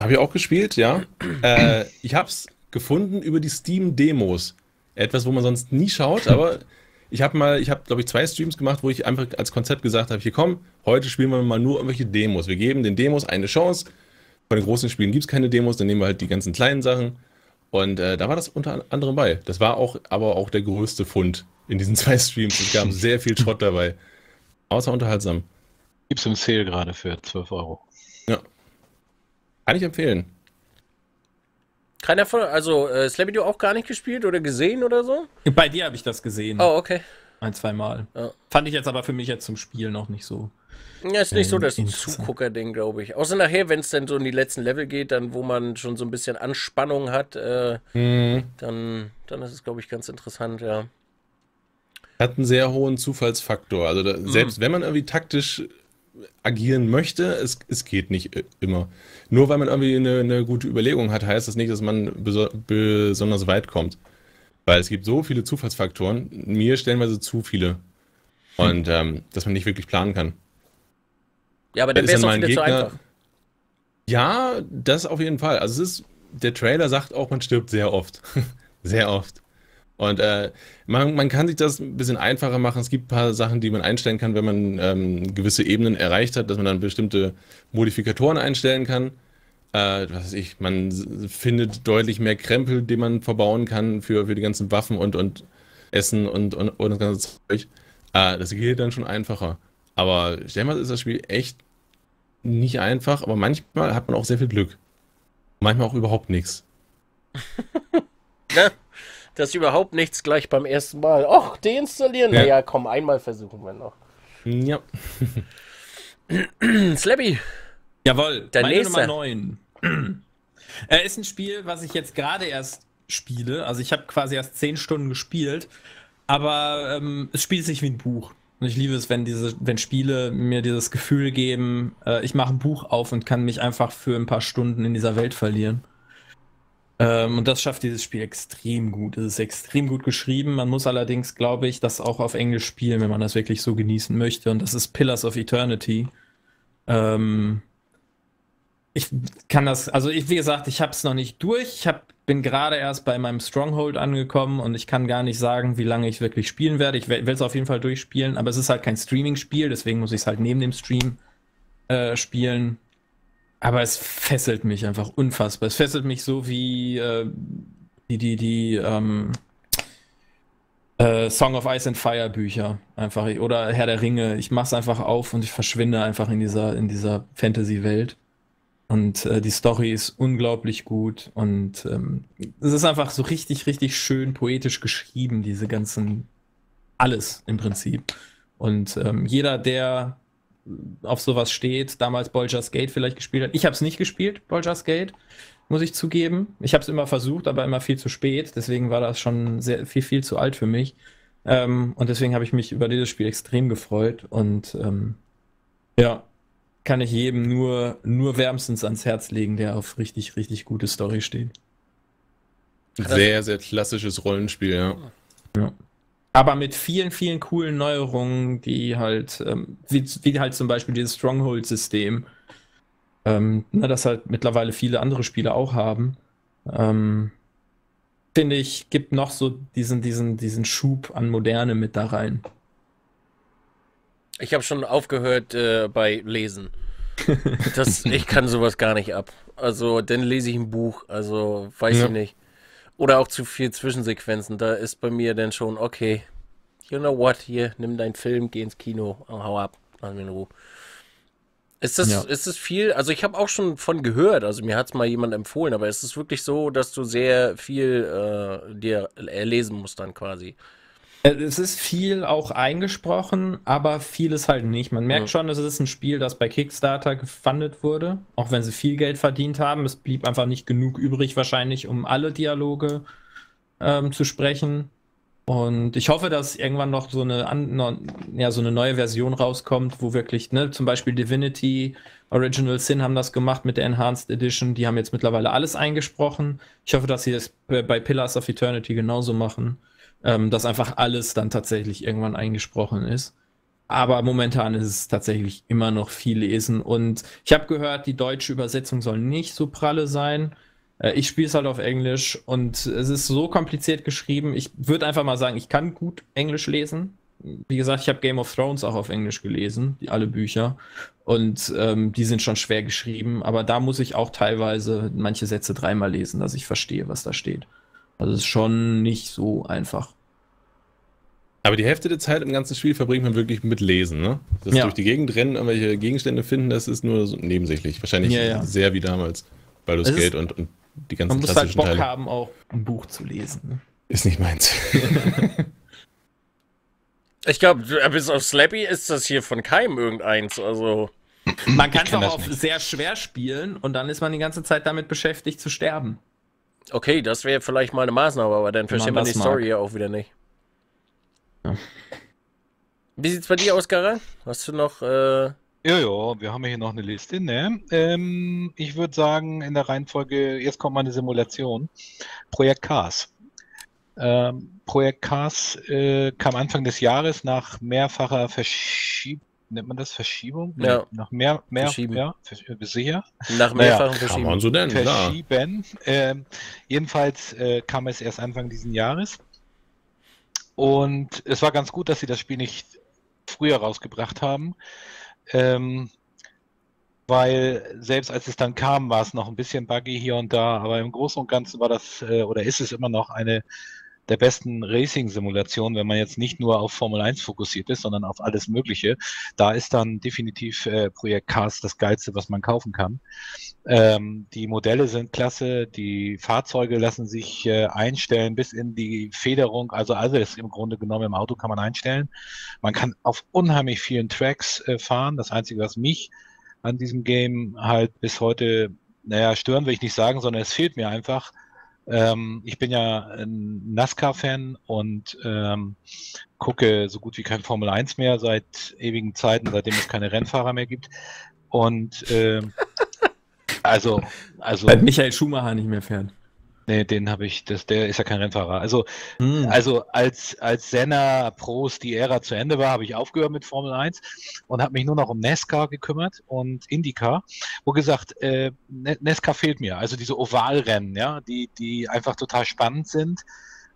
Habe ich auch gespielt, ja. Äh, ich habe es gefunden über die Steam-Demos. Etwas, wo man sonst nie schaut, aber ich habe mal, ich habe, glaube ich, zwei Streams gemacht, wo ich einfach als Konzept gesagt habe: hier komm, heute spielen wir mal nur irgendwelche Demos. Wir geben den Demos eine Chance bei den großen Spielen gibt es keine Demos, dann nehmen wir halt die ganzen kleinen Sachen. Und äh, da war das unter anderem bei. Das war auch aber auch der größte Fund in diesen zwei Streams. Es gab sehr viel Schrott dabei. Außer unterhaltsam. Gibt es im Sale gerade für 12 Euro. Ja. Kann ich empfehlen. Keiner von, also äh, Slappy du auch gar nicht gespielt oder gesehen oder so? Bei dir habe ich das gesehen. Oh, okay. Ein, zwei Mal. Ja. Fand ich jetzt aber für mich jetzt zum Spiel noch nicht so. Ja, ist nicht so das Zugucker-Ding, glaube ich. Außer nachher, wenn es dann so in die letzten Level geht, dann wo man schon so ein bisschen Anspannung hat, äh, mhm. dann, dann ist es, glaube ich, ganz interessant, ja. Hat einen sehr hohen Zufallsfaktor. Also da, mhm. selbst wenn man irgendwie taktisch agieren möchte, es, es geht nicht immer. Nur weil man irgendwie eine, eine gute Überlegung hat, heißt das nicht, dass man beso besonders weit kommt. Weil es gibt so viele Zufallsfaktoren, mir stellenweise zu viele. Und ähm, dass man nicht wirklich planen kann. Ja, aber dann wäre es auch wieder Gegner, zu einfach. Ja, das auf jeden Fall. Also es ist, der Trailer sagt auch, man stirbt sehr oft. sehr oft. Und äh, man, man kann sich das ein bisschen einfacher machen. Es gibt ein paar Sachen, die man einstellen kann, wenn man ähm, gewisse Ebenen erreicht hat, dass man dann bestimmte Modifikatoren einstellen kann. Äh, was weiß ich, man findet deutlich mehr Krempel, die man verbauen kann für, für die ganzen Waffen und, und Essen und, und, und das ganze Zeug. Äh, das geht dann schon einfacher. Aber stellenweise ist das Spiel echt nicht einfach, aber manchmal hat man auch sehr viel Glück. Manchmal auch überhaupt nichts. das ist überhaupt nichts gleich beim ersten Mal. Och, deinstallieren. Ja. Naja, komm, einmal versuchen wir noch. Ja. Slabby. Jawohl, der meine nächste. Nummer 9. Er ist ein Spiel, was ich jetzt gerade erst spiele. Also ich habe quasi erst 10 Stunden gespielt. Aber ähm, es spielt sich wie ein Buch. Und ich liebe es, wenn diese, wenn Spiele mir dieses Gefühl geben, äh, ich mache ein Buch auf und kann mich einfach für ein paar Stunden in dieser Welt verlieren. Ähm, und das schafft dieses Spiel extrem gut. Es ist extrem gut geschrieben. Man muss allerdings, glaube ich, das auch auf Englisch spielen, wenn man das wirklich so genießen möchte. Und das ist Pillars of Eternity. Ähm, ich kann das, also ich, wie gesagt, ich habe es noch nicht durch. Ich hab, bin gerade erst bei meinem Stronghold angekommen und ich kann gar nicht sagen, wie lange ich wirklich spielen werde. Ich will es auf jeden Fall durchspielen, aber es ist halt kein Streaming-Spiel, deswegen muss ich es halt neben dem Stream äh, spielen. Aber es fesselt mich einfach unfassbar. Es fesselt mich so wie äh, die, die, die ähm, äh, Song of Ice and Fire Bücher. Einfach. Oder Herr der Ringe. Ich mach's einfach auf und ich verschwinde einfach in dieser, in dieser Fantasy-Welt. Und äh, die Story ist unglaublich gut und ähm, es ist einfach so richtig, richtig schön poetisch geschrieben, diese ganzen, alles im Prinzip. Und ähm, jeder, der auf sowas steht, damals Bolger's Gate vielleicht gespielt hat. Ich habe es nicht gespielt, Bolger's Gate, muss ich zugeben. Ich habe es immer versucht, aber immer viel zu spät. Deswegen war das schon sehr viel, viel zu alt für mich. Ähm, und deswegen habe ich mich über dieses Spiel extrem gefreut. Und ähm, ja, kann ich jedem nur, nur wärmstens ans Herz legen, der auf richtig, richtig gute Story steht. Sehr, sehr klassisches Rollenspiel, ja. Ja aber mit vielen, vielen coolen Neuerungen, die halt, ähm, wie, wie, halt zum Beispiel dieses Stronghold-System, ähm, ne, das halt mittlerweile viele andere Spiele auch haben, ähm, finde ich, gibt noch so diesen, diesen, diesen Schub an Moderne mit da rein. Ich habe schon aufgehört äh, bei Lesen. Das, ich kann sowas gar nicht ab. Also, dann lese ich ein Buch. Also, weiß ja. ich nicht. Oder auch zu viel Zwischensequenzen. Da ist bei mir dann schon, okay, you know what, hier, nimm deinen Film, geh ins Kino, hau ab, lass mich in Ruhe. Ist das, ja. ist das viel? Also ich habe auch schon von gehört, also mir hat es mal jemand empfohlen, aber ist es wirklich so, dass du sehr viel äh, dir erlesen musst dann quasi? Äh, es ist viel auch eingesprochen, aber vieles halt nicht. Man merkt ja. schon, es ist ein Spiel, das bei Kickstarter gefundet wurde, auch wenn sie viel Geld verdient haben. Es blieb einfach nicht genug übrig, wahrscheinlich, um alle Dialoge ähm, zu sprechen. Und ich hoffe, dass irgendwann noch so eine, ja, so eine neue Version rauskommt, wo wirklich, ne, zum Beispiel Divinity, Original Sin haben das gemacht mit der Enhanced Edition. Die haben jetzt mittlerweile alles eingesprochen. Ich hoffe, dass sie das bei Pillars of Eternity genauso machen ähm, dass einfach alles dann tatsächlich irgendwann eingesprochen ist. Aber momentan ist es tatsächlich immer noch viel lesen. Und ich habe gehört, die deutsche Übersetzung soll nicht so pralle sein. Äh, ich spiele es halt auf Englisch und es ist so kompliziert geschrieben. Ich würde einfach mal sagen, ich kann gut Englisch lesen. Wie gesagt, ich habe Game of Thrones auch auf Englisch gelesen, die, alle Bücher. Und ähm, die sind schon schwer geschrieben. Aber da muss ich auch teilweise manche Sätze dreimal lesen, dass ich verstehe, was da steht. Also es ist schon nicht so einfach. Aber die Hälfte der Zeit im ganzen Spiel verbringt man wirklich mit Lesen, ne? Das ja. durch die Gegend rennen, irgendwelche Gegenstände finden, das ist nur so nebensächlich. Wahrscheinlich ja, ja. sehr wie damals. Baldur's Gate und, und die ganzen Man muss halt Bock Teile. haben, auch ein Buch zu lesen. Ne? Ist nicht meins. ich glaube, bis auf Slappy ist das hier von keinem irgendeins. Also. Man kann es auch auf nicht. sehr schwer spielen und dann ist man die ganze Zeit damit beschäftigt zu sterben. Okay, das wäre vielleicht mal eine Maßnahme, aber dann versteht man, man die Story ja auch wieder nicht. Ja. Wie sieht's bei dir aus, Gara? Hast du noch. Äh... Ja, ja, wir haben hier noch eine Liste. Ne? Ähm, ich würde sagen, in der Reihenfolge, jetzt kommt meine Simulation. Projekt Cars. Ähm, Projekt Cars äh, kam Anfang des Jahres nach mehrfacher Verschiebung nennt man das Verschiebung? Ja. Nach mehr, mehr, Verschieben. ja, sicher. Nach mehrfachen naja, Verschiebung. Kann man so nennen, Verschieben. Ähm, jedenfalls äh, kam es erst Anfang diesen Jahres. Und es war ganz gut, dass sie das Spiel nicht früher rausgebracht haben. Ähm, weil selbst als es dann kam, war es noch ein bisschen buggy hier und da, aber im Großen und Ganzen war das äh, oder ist es immer noch eine der besten Racing-Simulationen, wenn man jetzt nicht nur auf Formel 1 fokussiert ist, sondern auf alles Mögliche. Da ist dann definitiv äh, Projekt Cars das Geilste, was man kaufen kann. Ähm, die Modelle sind klasse, die Fahrzeuge lassen sich äh, einstellen bis in die Federung, also alles im Grunde genommen im Auto kann man einstellen. Man kann auf unheimlich vielen Tracks äh, fahren. Das Einzige, was mich an diesem Game halt bis heute, naja, stören will ich nicht sagen, sondern es fehlt mir einfach, ähm, ich bin ja ein NASCAR-Fan und ähm, gucke so gut wie kein Formel 1 mehr seit ewigen Zeiten, seitdem es keine Rennfahrer mehr gibt. Und ähm, also, also. Weil Michael Schumacher nicht mehr fährt. Nee, den habe ich, das, der ist ja kein Rennfahrer. Also, Hm. also als, als Senna Pros die Ära zu Ende war, habe ich aufgehört mit Formel 1 und habe mich nur noch um NASCAR gekümmert und IndyCar. Wo gesagt, äh, NASCAR fehlt mir. Also diese Ovalrennen, ja, die, die einfach total spannend sind,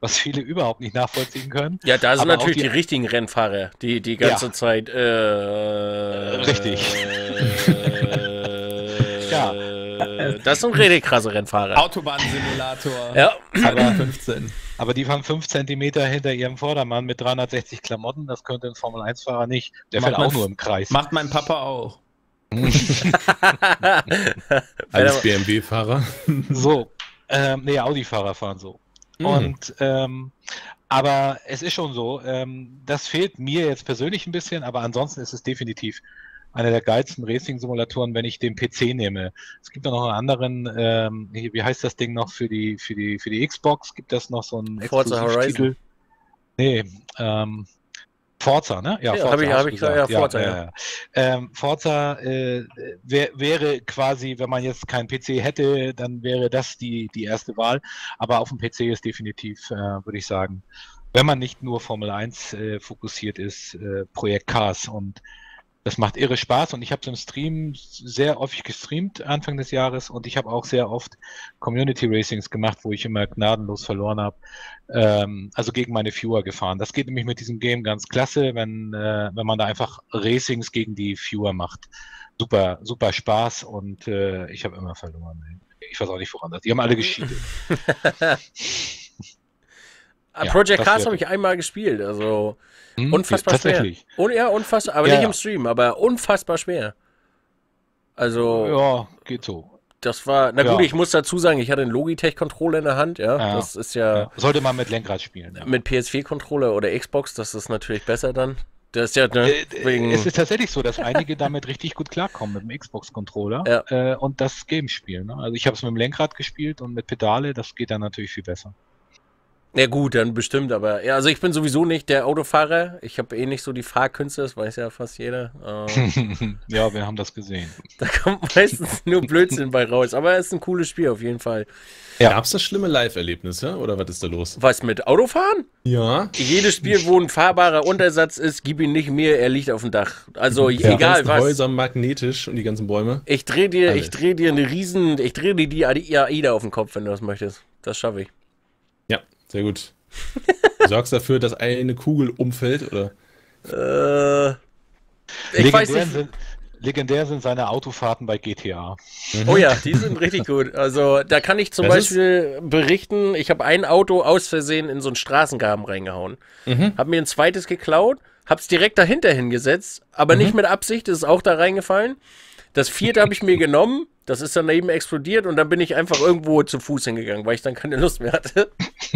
was viele überhaupt nicht nachvollziehen können. Ja, da sind Aber natürlich die, die- richtigen Rennfahrer, die die ganze Ja. Zeit. Äh, Richtig. ja. Das sind richtig krasse Rennfahrer. Autobahnsimulator. Ja. Aber 15. Aber die fahren fünf Zentimeter hinter ihrem Vordermann mit 360 Klamotten. Das könnte ein Formel 1-Fahrer nicht. Der Macht fährt auch nur im Kreis. Macht mein Papa auch. Als BMW-Fahrer. So, ähm, nee, Audi-Fahrer fahren so. Mhm. Und ähm, aber es ist schon so, ähm, das fehlt mir jetzt persönlich ein bisschen, aber ansonsten ist es definitiv einer der geilsten Racing-Simulatoren, wenn ich den PC nehme. Es gibt auch noch einen anderen, ähm, wie heißt das Ding noch für die für die für die Xbox? Gibt das noch so einen Forza Exklusivtitel? Nee, ähm, Forza, ne? Ja, Forza hab ich- hab ich gesagt, ja, Forza, ja. Ähm, Forza äh, wär, wäre quasi, wenn man jetzt keinen PC hätte, dann wäre das die, die erste Wahl. Aber auf dem PC ist definitiv, äh, würde ich sagen, wenn man nicht nur Formel 1 äh, fokussiert ist, äh, Projekt Cars. Und das macht irre Spaß. Und ich habe es im Stream sehr häufig gestreamt Anfang des Jahres. Und ich habe auch sehr oft Community Racings gemacht, wo ich immer gnadenlos verloren habe. Ähm, also gegen meine Viewer gefahren. Das geht nämlich mit diesem Game ganz klasse, wenn, äh, wenn man da einfach Racings gegen die Viewer macht. Super, super Spaß und äh, ich habe immer verloren. Ich weiß auch nicht, woran das. Die haben alle gescheatet. Ja, Project Cars habe ich einmal gespielt, also Hm? unfassbar schwer. Und, ja, unfassbar, aber Ja, nicht im Stream, aber unfassbar schwer. Also, Ja, geht so. das war, na Ja. gut, ich muss dazu sagen, ich hatte einen Logitech-Controller in der Hand, ja. Ja. Das ist ja, Ja. Sollte man mit Lenkrad spielen. Mit PS4-Controller oder Xbox, das ist natürlich besser dann. Das ist ja, ne, Äh, wegen, Es ist tatsächlich so, dass einige damit richtig gut klarkommen mit dem Xbox-Controller Ja. äh, und das Game spielen. Ne? Also ich habe es mit dem Lenkrad gespielt und mit Pedale, das geht dann natürlich viel besser. Ja gut, dann bestimmt, aber, ja, also ich bin sowieso nicht der Autofahrer. Ich habe eh nicht so die Fahrkünste, das weiß ja fast jeder. Äh, ja, wir haben das gesehen. da kommt meistens nur Blödsinn bei raus, aber es ist ein cooles Spiel auf jeden Fall. Ja. Gab es da schlimme Live-Erlebnisse oder was ist da los? Was mit Autofahren? Ja. Jedes Spiel, wo ein fahrbarer Untersatz ist, gib ihn nicht mehr, er liegt auf dem Dach. Also Die egal ganzen was. Häuser magnetisch und die ganzen Bäume. Ich dreh dir, ich Alles. dreh dir eine riesen, ich dreh dir die AIDA auf den Kopf, wenn du das möchtest. Das schaffe ich. Sehr gut. Du sorgst dafür, dass eine Kugel umfällt oder? Äh, ich weiß legendär, nicht. sind, legendär sind seine Autofahrten bei GTA. Oh ja, die sind richtig gut. Also da kann ich zum Das ist- Beispiel berichten, ich habe ein Auto aus Versehen in so einen Straßengraben reingehauen. Mhm. Hab mir ein zweites geklaut, hab's direkt dahinter hingesetzt, aber Mhm. nicht mit Absicht, ist auch da reingefallen. Das vierte habe ich mir genommen, das ist daneben explodiert und dann bin ich einfach irgendwo zu Fuß hingegangen, weil ich dann keine Lust mehr hatte.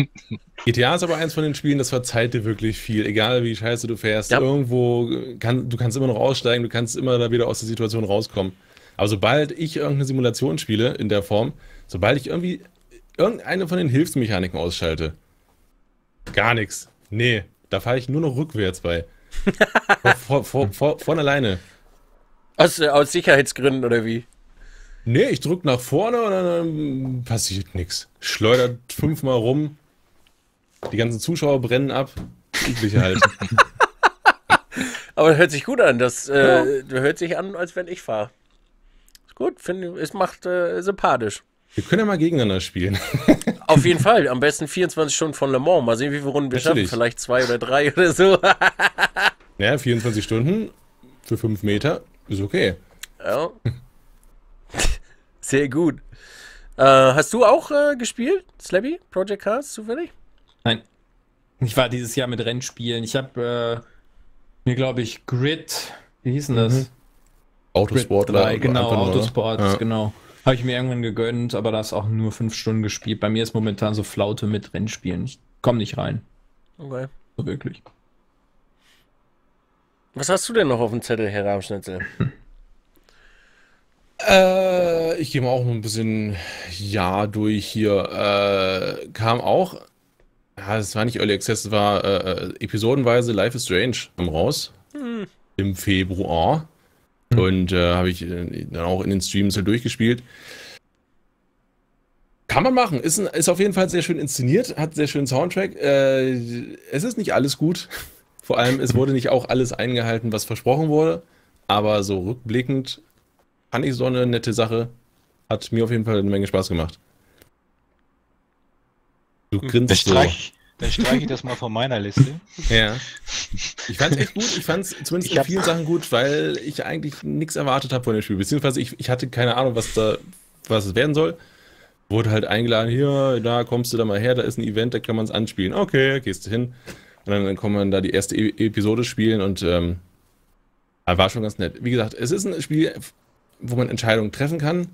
GTA ist aber eins von den Spielen, das verzeiht dir wirklich viel. Egal wie scheiße du fährst, Ja. irgendwo kann, du kannst immer noch aussteigen, du kannst immer da wieder aus der Situation rauskommen. Aber sobald ich irgendeine Simulation spiele in der Form, sobald ich irgendwie irgendeine von den Hilfsmechaniken ausschalte, gar nichts. Nee, da fahre ich nur noch rückwärts bei. vor, vor, vor, von alleine. Aus, äh, aus Sicherheitsgründen oder wie? Nee, ich drück nach vorne und dann passiert nichts. Schleudert fünfmal rum. Die ganzen Zuschauer brennen ab. Übliche halt. Aber hört sich gut an. Das äh, hört sich an, als wenn ich fahre. Ist gut, finde es macht äh, sympathisch. Wir können ja mal gegeneinander spielen. Auf jeden Fall. Am besten 24 Stunden von Le Mans. Mal sehen, wie viele Runden wir Natürlich. schaffen. Vielleicht zwei oder drei oder so. Ja, 24 Stunden für 5 Meter ist okay. ja. Sehr gut. Äh, hast du auch äh, gespielt, Slabby? Project Cars, zufällig? Nein. Ich war dieses Jahr mit Rennspielen. Ich habe äh, mir, glaube ich, Grid, wie hieß denn das? Mhm. Autosport Grid 3, oder genau? Autosport, Ja. genau. Habe ich mir irgendwann gegönnt, aber das auch nur fünf Stunden gespielt. Bei mir ist momentan so Flaute mit Rennspielen. Ich komme nicht rein. Okay. So wirklich. Was hast du denn noch auf dem Zettel, Herr Rahmschnitzel? Äh, ich gehe mal auch ein bisschen ja durch hier. Äh, kam auch, ja, es war nicht Early Access, es war äh, äh, episodenweise Life is Strange kam raus im Februar. Und äh, habe ich äh, dann auch in den Streams halt durchgespielt. Kann man machen. Ist, ein, ist auf jeden Fall sehr schön inszeniert, hat sehr schönen Soundtrack. Äh, es ist nicht alles gut. Vor allem, es wurde nicht auch alles eingehalten, was versprochen wurde. Aber so rückblickend fand ich so eine nette Sache. Hat mir auf jeden Fall eine Menge Spaß gemacht. Du grinst so. Dann streiche ich das mal von meiner Liste. Ja. Ich fand es echt gut. Ich fand es zumindest ich in vielen Sachen gut, weil ich eigentlich nichts erwartet habe von dem Spiel. Beziehungsweise ich, ich hatte keine Ahnung, was da was es werden soll. Wurde halt eingeladen, hier, da kommst du da mal her, da ist ein Event, da kann man es anspielen. Okay, gehst du hin. Und dann, dann kann man da die erste e Episode spielen und ähm, war schon ganz nett. Wie gesagt, es ist ein Spiel, wo man Entscheidungen treffen kann.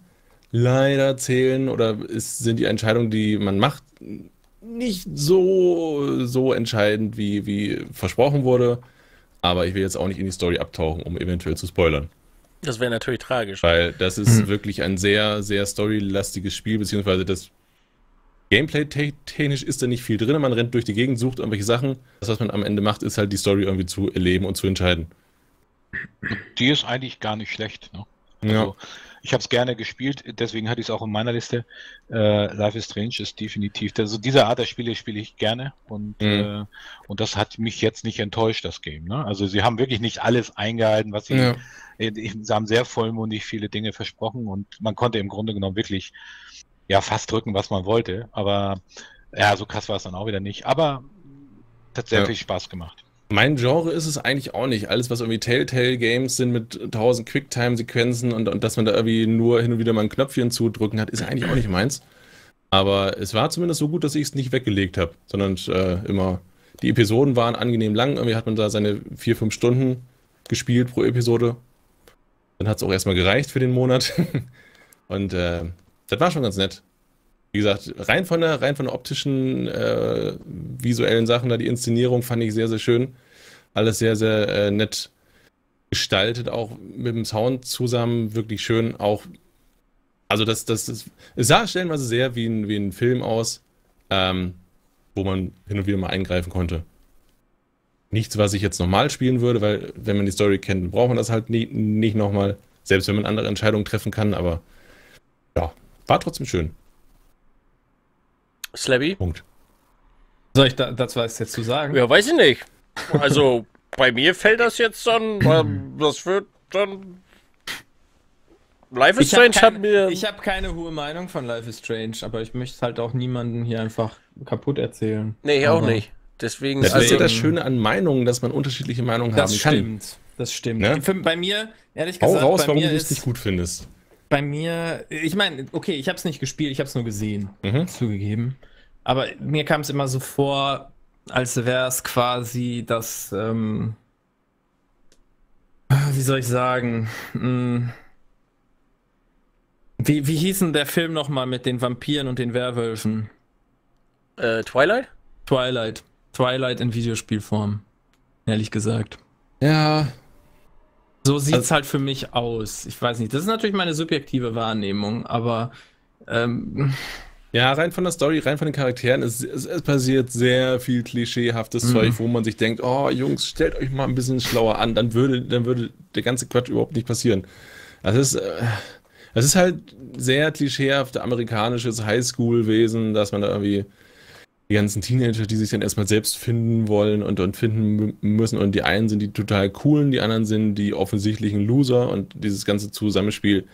Leider zählen oder es sind die Entscheidungen, die man macht, nicht so, so entscheidend, wie, wie versprochen wurde. Aber ich will jetzt auch nicht in die Story abtauchen, um eventuell zu spoilern. Das wäre natürlich tragisch. Weil das ist hm. wirklich ein sehr, sehr storylastiges Spiel, beziehungsweise das Gameplay-technisch ist da nicht viel drin. Man rennt durch die Gegend, sucht irgendwelche Sachen. Das, was man am Ende macht, ist halt die Story irgendwie zu erleben und zu entscheiden. Die ist eigentlich gar nicht schlecht. Ne? Also, ja. Ich habe es gerne gespielt, deswegen hatte ich es auch in meiner Liste. Äh, Life is Strange ist definitiv, also diese Art der Spiele spiele ich gerne und, mhm. äh, und das hat mich jetzt nicht enttäuscht, das Game. Ne? Also sie haben wirklich nicht alles eingehalten, was sie, ja. sie haben sehr vollmundig viele Dinge versprochen und man konnte im Grunde genommen wirklich ja fast drücken, was man wollte, aber ja, so krass war es dann auch wieder nicht, aber sehr ja. viel Spaß gemacht. Mein Genre ist es eigentlich auch nicht. Alles, was irgendwie Telltale-Games sind mit tausend Quicktime-Sequenzen und, und dass man da irgendwie nur hin und wieder mal ein Knöpfchen zudrücken hat, ist eigentlich auch nicht meins. Aber es war zumindest so gut, dass ich es nicht weggelegt habe, sondern äh, immer. Die Episoden waren angenehm lang. Irgendwie hat man da seine vier, fünf Stunden gespielt pro Episode. Dann hat es auch erstmal gereicht für den Monat. und äh, das war schon ganz nett wie gesagt, rein von der, rein von der optischen, äh, visuellen Sachen, da die Inszenierung fand ich sehr, sehr schön. Alles sehr, sehr äh, nett gestaltet, auch mit dem Sound zusammen, wirklich schön. Auch, also das, das, das es sah stellenweise sehr wie ein, wie ein Film aus, ähm, wo man hin und wieder mal eingreifen konnte. Nichts, was ich jetzt nochmal spielen würde, weil wenn man die Story kennt, braucht man das halt nie, nicht nochmal. Selbst wenn man andere Entscheidungen treffen kann, aber ja, war trotzdem schön. Slabby? Punkt. Soll ich da, dazu was jetzt zu sagen? Ja, weiß ich nicht. Also, bei mir fällt das jetzt dann, das wird dann. Life is Strange kein, hat mir. Ich habe keine hohe Meinung von Life is Strange, aber ich möchte es halt auch niemanden hier einfach kaputt erzählen. Nee, ich auch nicht. Deswegen. Das ist ja das Schöne an Meinungen, dass man unterschiedliche Meinungen haben kann. Das stimmt. Das stimmt. Ne? Bei mir, ehrlich gesagt, Hau raus, bei warum mir du es nicht gut findest. Bei mir, ich meine, okay, ich habe es nicht gespielt, ich habe es nur gesehen, mhm. zugegeben. Aber mir kam es immer so vor, als wäre es quasi das, ähm, wie soll ich sagen, hm, wie, wie hieß denn der Film nochmal mit den Vampiren und den Werwölfen? Äh, Twilight? Twilight. Twilight in Videospielform. Ehrlich gesagt. Ja. So sieht es also, halt für mich aus. Ich weiß nicht. Das ist natürlich meine subjektive Wahrnehmung, aber ähm, ja, rein von der Story, rein von den Charakteren, es, es, es passiert sehr viel klischeehaftes mhm. Zeug, wo man sich denkt, oh Jungs, stellt euch mal ein bisschen schlauer an, dann würde, dann würde der ganze Quatsch überhaupt nicht passieren. Das ist, äh, das ist halt sehr klischeehaft amerikanisches Highschool-Wesen, dass man da irgendwie die ganzen Teenager, die sich dann erstmal selbst finden wollen und, und finden müssen. Und die einen sind die total coolen, die anderen sind die offensichtlichen Loser und dieses ganze Zusammenspiel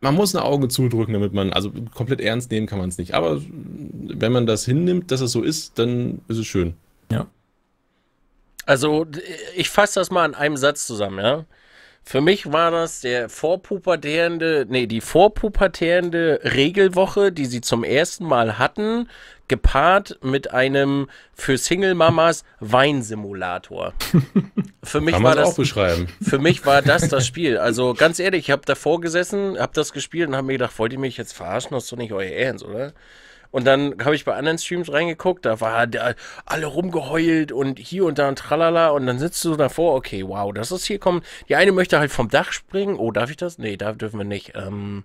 man muss ein Auge zudrücken, damit man, also komplett ernst nehmen kann man es nicht. Aber wenn man das hinnimmt, dass es so ist, dann ist es schön. Ja. Also, ich fasse das mal in einem Satz zusammen, ja. Für mich war das der vorpubertärende, nee, die vorpubertärende Regelwoche, die sie zum ersten Mal hatten, gepaart mit einem für Single-Mamas Weinsimulator. Für mich Kann war das auch beschreiben. Für mich war das das Spiel. Also ganz ehrlich, ich habe davor gesessen, habe das gespielt und habe mir gedacht, wollt ihr mich jetzt verarschen? Das ist doch nicht euer Ernst, oder? Und dann habe ich bei anderen Streams reingeguckt, da war der, alle rumgeheult und hier und da und tralala. Und dann sitzt du davor, okay, wow, das ist hier kommen. Die eine möchte halt vom Dach springen. Oh, darf ich das? Nee, da dürfen wir nicht. Ähm,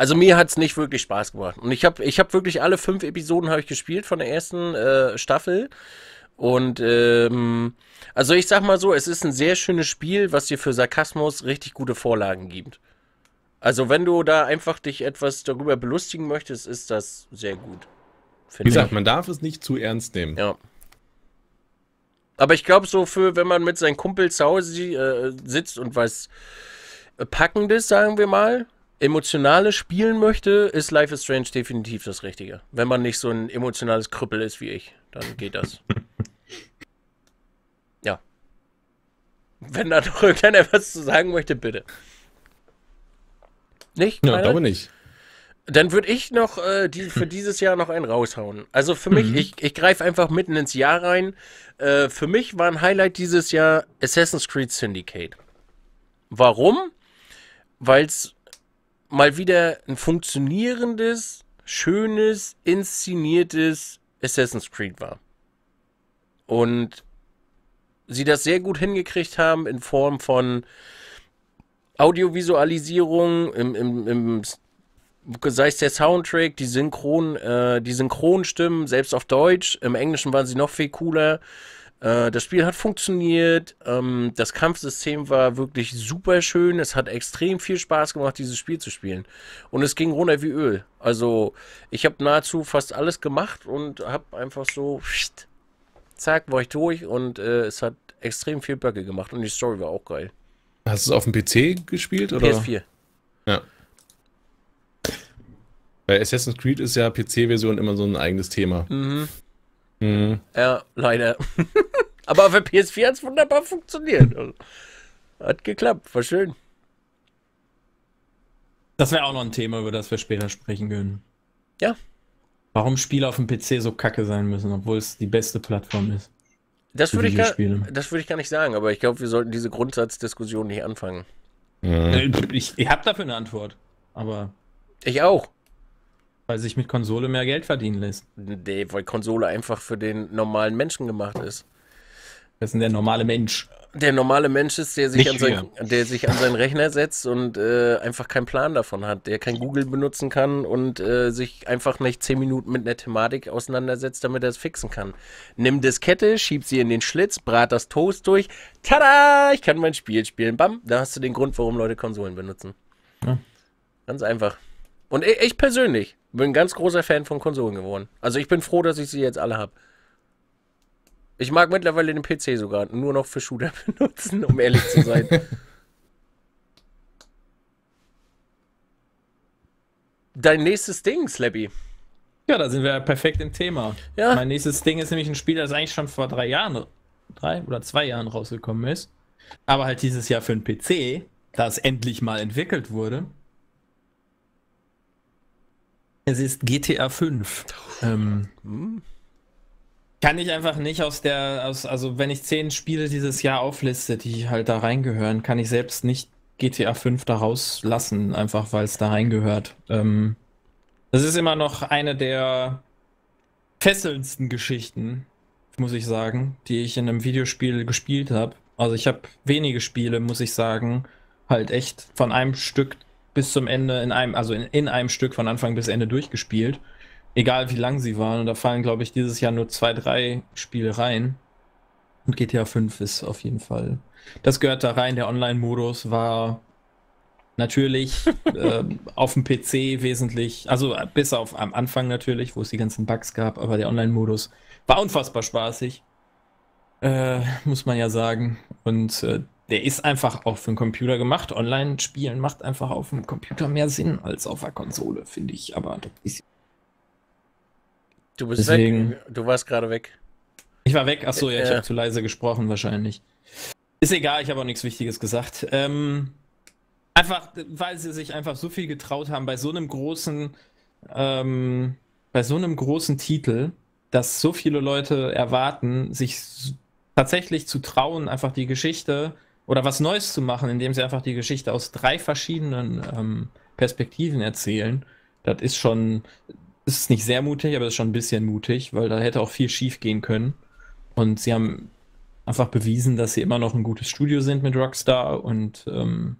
Also mir hat es nicht wirklich Spaß gemacht. Und ich habe ich hab wirklich alle fünf Episoden ich gespielt von der ersten äh, Staffel. Und ähm, also ich sag mal so, es ist ein sehr schönes Spiel, was dir für Sarkasmus richtig gute Vorlagen gibt. Also wenn du da einfach dich etwas darüber belustigen möchtest, ist das sehr gut. Wie gesagt, ich. man darf es nicht zu ernst nehmen. Ja. Aber ich glaube, so für, wenn man mit seinen Kumpels zu Hause äh, sitzt und was Packendes, sagen wir mal, Emotionales spielen möchte, ist Life is Strange definitiv das Richtige. Wenn man nicht so ein emotionales Krüppel ist wie ich, dann geht das. ja. Wenn da noch irgendeiner was zu sagen möchte, bitte. Nicht? Ja, Keiner? glaube nicht. Dann würde ich noch äh, die, für dieses Jahr noch einen raushauen. Also für mich, ich, ich greife einfach mitten ins Jahr rein. Äh, für mich war ein Highlight dieses Jahr Assassin's Creed Syndicate. Warum? Weil es mal wieder ein funktionierendes, schönes, inszeniertes Assassin's Creed war. Und sie das sehr gut hingekriegt haben in Form von Audiovisualisierung, im, im, im sei es der Soundtrack, die Synchron, äh, die Synchronstimmen, selbst auf Deutsch. Im Englischen waren sie noch viel cooler. Äh, das Spiel hat funktioniert. Ähm, das Kampfsystem war wirklich super schön. Es hat extrem viel Spaß gemacht, dieses Spiel zu spielen. Und es ging runter wie Öl. Also, ich habe nahezu fast alles gemacht und habe einfach so, pst, zack, war ich durch und äh, es hat extrem viel Böcke gemacht und die Story war auch geil. Hast du es auf dem PC gespielt? Oder? PS4. Ja. Bei Assassin's Creed ist ja PC-Version immer so ein eigenes Thema. Mhm. Mhm. Ja, leider. Aber auf der PS4 hat es wunderbar funktioniert. Also, Hat geklappt, war schön. Das wäre auch noch ein Thema, über das wir später sprechen können. Ja. Warum Spiele auf dem PC so kacke sein müssen, obwohl es die beste Plattform ist. Das würde ich, gar- das würde ich gar nicht sagen, aber ich glaube, wir sollten diese Grundsatzdiskussion nicht anfangen. Mhm. Äh, Ich, ich habe dafür eine Antwort. Aber Ich auch. Weil sich mit Konsole mehr Geld verdienen lässt. Nee, weil Konsole einfach für den normalen Menschen gemacht ist. Das ist denn der normale Mensch. Der normale Mensch ist, der sich, Nicht an, sein, der sich an seinen Rechner setzt und äh, einfach keinen Plan davon hat, der kein Google benutzen kann und äh, sich einfach nicht zehn Minuten mit einer Thematik auseinandersetzt, damit er es fixen kann. Nimm Diskette, schieb sie in den Schlitz, brat das Toast durch, tada, ich kann mein Spiel spielen, bam, da hast du den Grund, warum Leute Konsolen benutzen. Ja. Ganz einfach. Und ich, ich persönlich bin ein ganz großer Fan von Konsolen geworden. Also ich bin froh, dass ich sie jetzt alle habe. Ich mag mittlerweile den PC sogar nur noch für Shooter benutzen, um ehrlich zu sein. Dein nächstes Ding, Slappy. Ja, da sind wir perfekt im Thema. Ja. Mein nächstes Ding ist nämlich ein Spiel, das eigentlich schon vor drei Jahren, drei oder zwei Jahren rausgekommen ist. Aber halt dieses Jahr für den PC, da es endlich mal entwickelt wurde. Es ist GTA 5. Ähm, Hm? kann ich einfach nicht aus der, aus, also wenn ich zehn Spiele dieses Jahr aufliste, die halt da reingehören, kann ich selbst nicht GTA 5 da rauslassen, einfach weil es da reingehört. Ähm, das ist immer noch eine der fesselndsten Geschichten, muss ich sagen, die ich in einem Videospiel gespielt habe. Also ich habe wenige Spiele, muss ich sagen, halt echt von einem Stück bis zum Ende in einem, also in, in einem Stück von Anfang bis Ende durchgespielt. Egal wie lang sie waren. Und da fallen, glaube ich, dieses Jahr nur zwei, drei Spiele rein. Und GTA 5 ist auf jeden Fall. Das gehört da rein. Der Online-Modus war natürlich ähm, auf dem PC wesentlich, also äh, bis auf am Anfang natürlich, wo es die ganzen Bugs gab, aber der Online-Modus war unfassbar spaßig. Äh, muss man ja sagen. Und äh, der ist einfach auch für den Computer gemacht. Online-Spielen macht einfach auf dem Computer mehr Sinn als auf der Konsole, finde ich. Aber das ist Du bist Deswegen- weg. Du warst gerade weg. Ich war weg. Achso, ja, ich Äh. habe zu leise gesprochen wahrscheinlich. Ist egal, ich habe auch nichts Wichtiges gesagt. Ähm, einfach, weil sie sich einfach so viel getraut haben bei so einem großen, ähm, bei so einem großen Titel, dass so viele Leute erwarten, sich tatsächlich zu trauen, einfach die Geschichte oder was Neues zu machen, indem sie einfach die Geschichte aus drei verschiedenen ähm, Perspektiven erzählen. Das ist schon, ist nicht sehr mutig, aber ist schon ein bisschen mutig, weil da hätte auch viel schief gehen können. Und sie haben einfach bewiesen, dass sie immer noch ein gutes Studio sind mit Rockstar und ähm,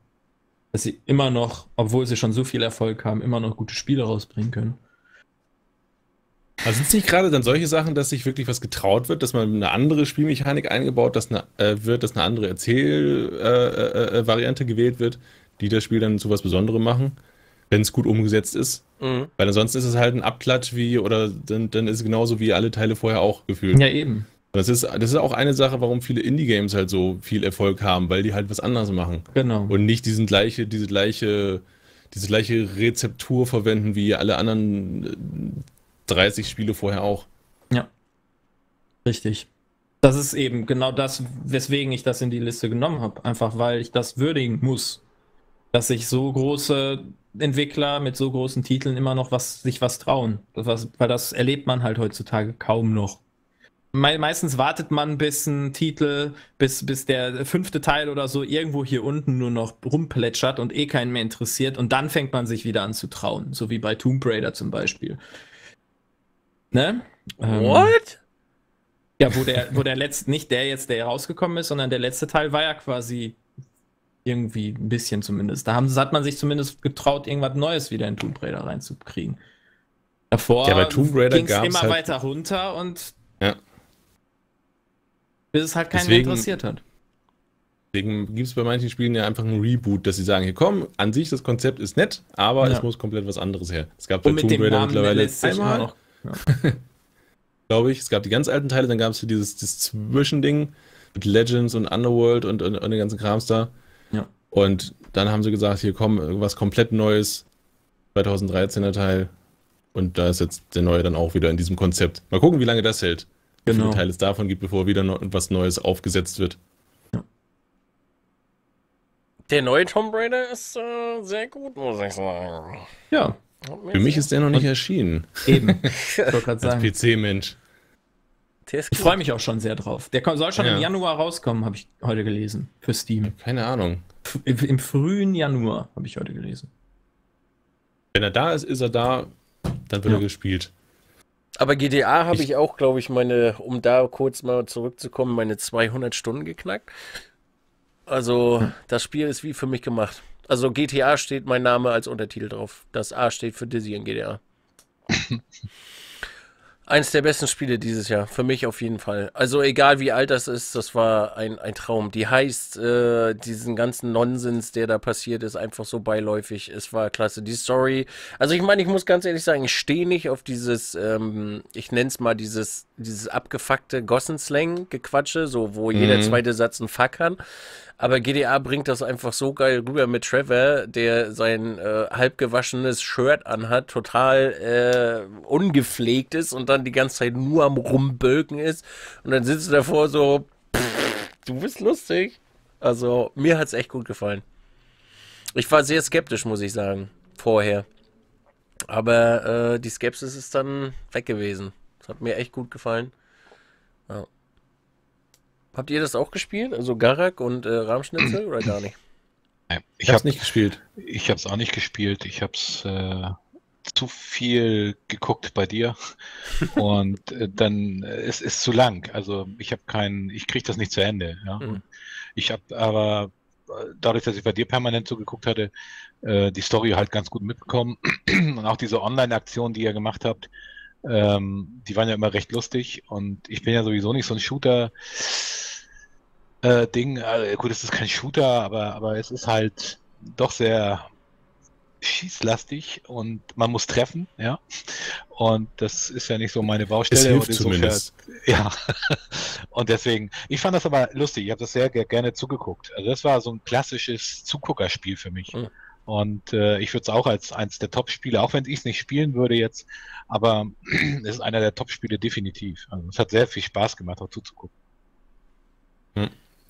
dass sie immer noch, obwohl sie schon so viel Erfolg haben, immer noch gute Spiele rausbringen können. Also sind es nicht gerade dann solche Sachen, dass sich wirklich was getraut wird, dass man eine andere Spielmechanik eingebaut dass eine, äh, wird, dass eine andere Erzählvariante äh, äh, Variante gewählt wird, die das Spiel dann zu was Besonderem machen, wenn es gut umgesetzt ist. Mhm. Weil ansonsten ist es halt ein Abklatsch wie, oder dann, dann ist es genauso wie alle Teile vorher auch gefühlt. Ja, eben. Das ist, das ist auch eine Sache, warum viele Indie-Games halt so viel Erfolg haben, weil die halt was anderes machen. Genau. Und nicht diesen gleiche, diese gleiche, diese gleiche Rezeptur verwenden wie alle anderen äh, 30 Spiele vorher auch. Richtig. Das ist eben genau das, weswegen ich das in die Liste genommen habe. Einfach weil ich das würdigen muss. Dass sich so große Entwickler mit so großen Titeln immer noch was, sich was trauen. Das was, weil das erlebt man halt heutzutage kaum noch. Me meistens wartet man, bis ein Titel, bis, bis der fünfte Teil oder so irgendwo hier unten nur noch rumplätschert und eh keinen mehr interessiert und dann fängt man sich wieder an zu trauen. So wie bei Tomb Raider zum Beispiel. Ne? Ähm, What? ja, wo der, wo der letzte, nicht der jetzt, der rausgekommen ist, sondern der letzte Teil war ja quasi irgendwie ein bisschen zumindest. Da haben, hat man sich zumindest getraut, irgendwas Neues wieder in Tomb Raider reinzukriegen. Davor Ja, ging es immer halt- weiter runter und Ja. bis es halt keinen Deswegen- mehr interessiert hat. Deswegen gibt es bei manchen Spielen ja einfach einen Reboot, dass sie sagen, hier komm, an sich das Konzept ist nett, aber Ja. es muss komplett was anderes her. Es gab bei Tomb Raider mittlerweile einmal, noch. glaube ich. Es gab die ganz alten Teile, dann gab es dieses, dieses Zwischending mit Legends und Underworld und, und, und den ganzen Krams da. Ja. Und dann haben sie gesagt, hier komm, irgendwas komplett Neues, 2013er Teil. Und da ist jetzt der neue dann auch wieder in diesem Konzept. Mal gucken, wie lange das hält. Wie Genau. viele Teile es davon gibt, bevor wieder noch was Neues aufgesetzt wird. Der neue Tomb Raider ist äh, sehr gut, muss ich sagen. Ja, Für mich ist der noch nicht Und- erschienen, eben. Ich wollte gerade als sagen. PC-Mensch. Ich freue mich auch schon sehr drauf. Der soll schon Ja. im Januar rauskommen, habe ich heute gelesen. Für Steam. Keine Ahnung. Im, Im frühen Januar habe ich heute gelesen. Wenn er da ist, ist er da, dann wird Ja. er gespielt. Aber GTA habe Ich- ich auch, glaube ich, meine, um da kurz mal zurückzukommen, meine 200 Stunden geknackt. Also, das Spiel ist wie für mich gemacht. Also, GTA steht mein Name als Untertitel drauf. Das A steht für Dizzy in GTA. Eins der besten Spiele dieses Jahr, für mich auf jeden Fall. Also egal wie alt das ist, das war ein, ein Traum. Die heißt, äh, diesen ganzen Nonsens, der da passiert ist, einfach so beiläufig. Es war klasse. Die Story, also ich meine, ich muss ganz ehrlich sagen, ich stehe nicht auf dieses, ähm, ich nenne es mal dieses, dieses abgefuckte Gossenslang-Gequatsche, so wo jeder Mhm. zweite Satz ein Fuck kann. Aber GDA bringt das einfach so geil rüber mit Trevor, der sein äh, halbgewaschenes Shirt anhat, total äh, ungepflegt ist und dann die ganze Zeit nur am Rumbölken ist. Und dann sitzt du davor so, pff, du bist lustig. Also, mir hat's echt gut gefallen. Ich war sehr skeptisch, muss ich sagen, vorher. Aber äh, die Skepsis ist dann weg gewesen. Das hat mir echt gut gefallen. Ja. Habt ihr das auch gespielt? Also Garak und äh, Rahmschnitzel oder gar nicht? Nein, Ich Ich habe habe nicht gespielt. ich hab's auch nicht gespielt. Ich habe es äh, zu viel geguckt bei dir und äh, dann äh, es ist zu lang. Also ich habe keinen, ich kriege das nicht zu Ende. Ja? Mhm. Ich habe aber äh, dadurch, dass ich bei dir permanent zugeguckt hatte, äh, die Story halt ganz gut mitbekommen und auch diese Online-Aktion, die ihr gemacht habt, ähm, die waren ja immer recht lustig und ich bin ja sowieso nicht so ein Shooter. Äh, Ding, äh, gut, es ist kein Shooter, aber, aber es ist halt doch sehr schießlastig und man muss treffen, ja. Und das ist ja nicht so meine Es Baustelle. hilft und insofern- zumindest. ja, und deswegen, ich fand das aber lustig. Ich habe das sehr ge- gerne zugeguckt. Also das war so ein klassisches Zuguckerspiel für mich. Mhm. Und äh, ich würde es auch als eins der Top-Spiele, auch wenn ich es nicht spielen würde jetzt, aber es ist einer der Top-Spiele definitiv. Also es hat sehr viel Spaß gemacht, auch zuzugucken.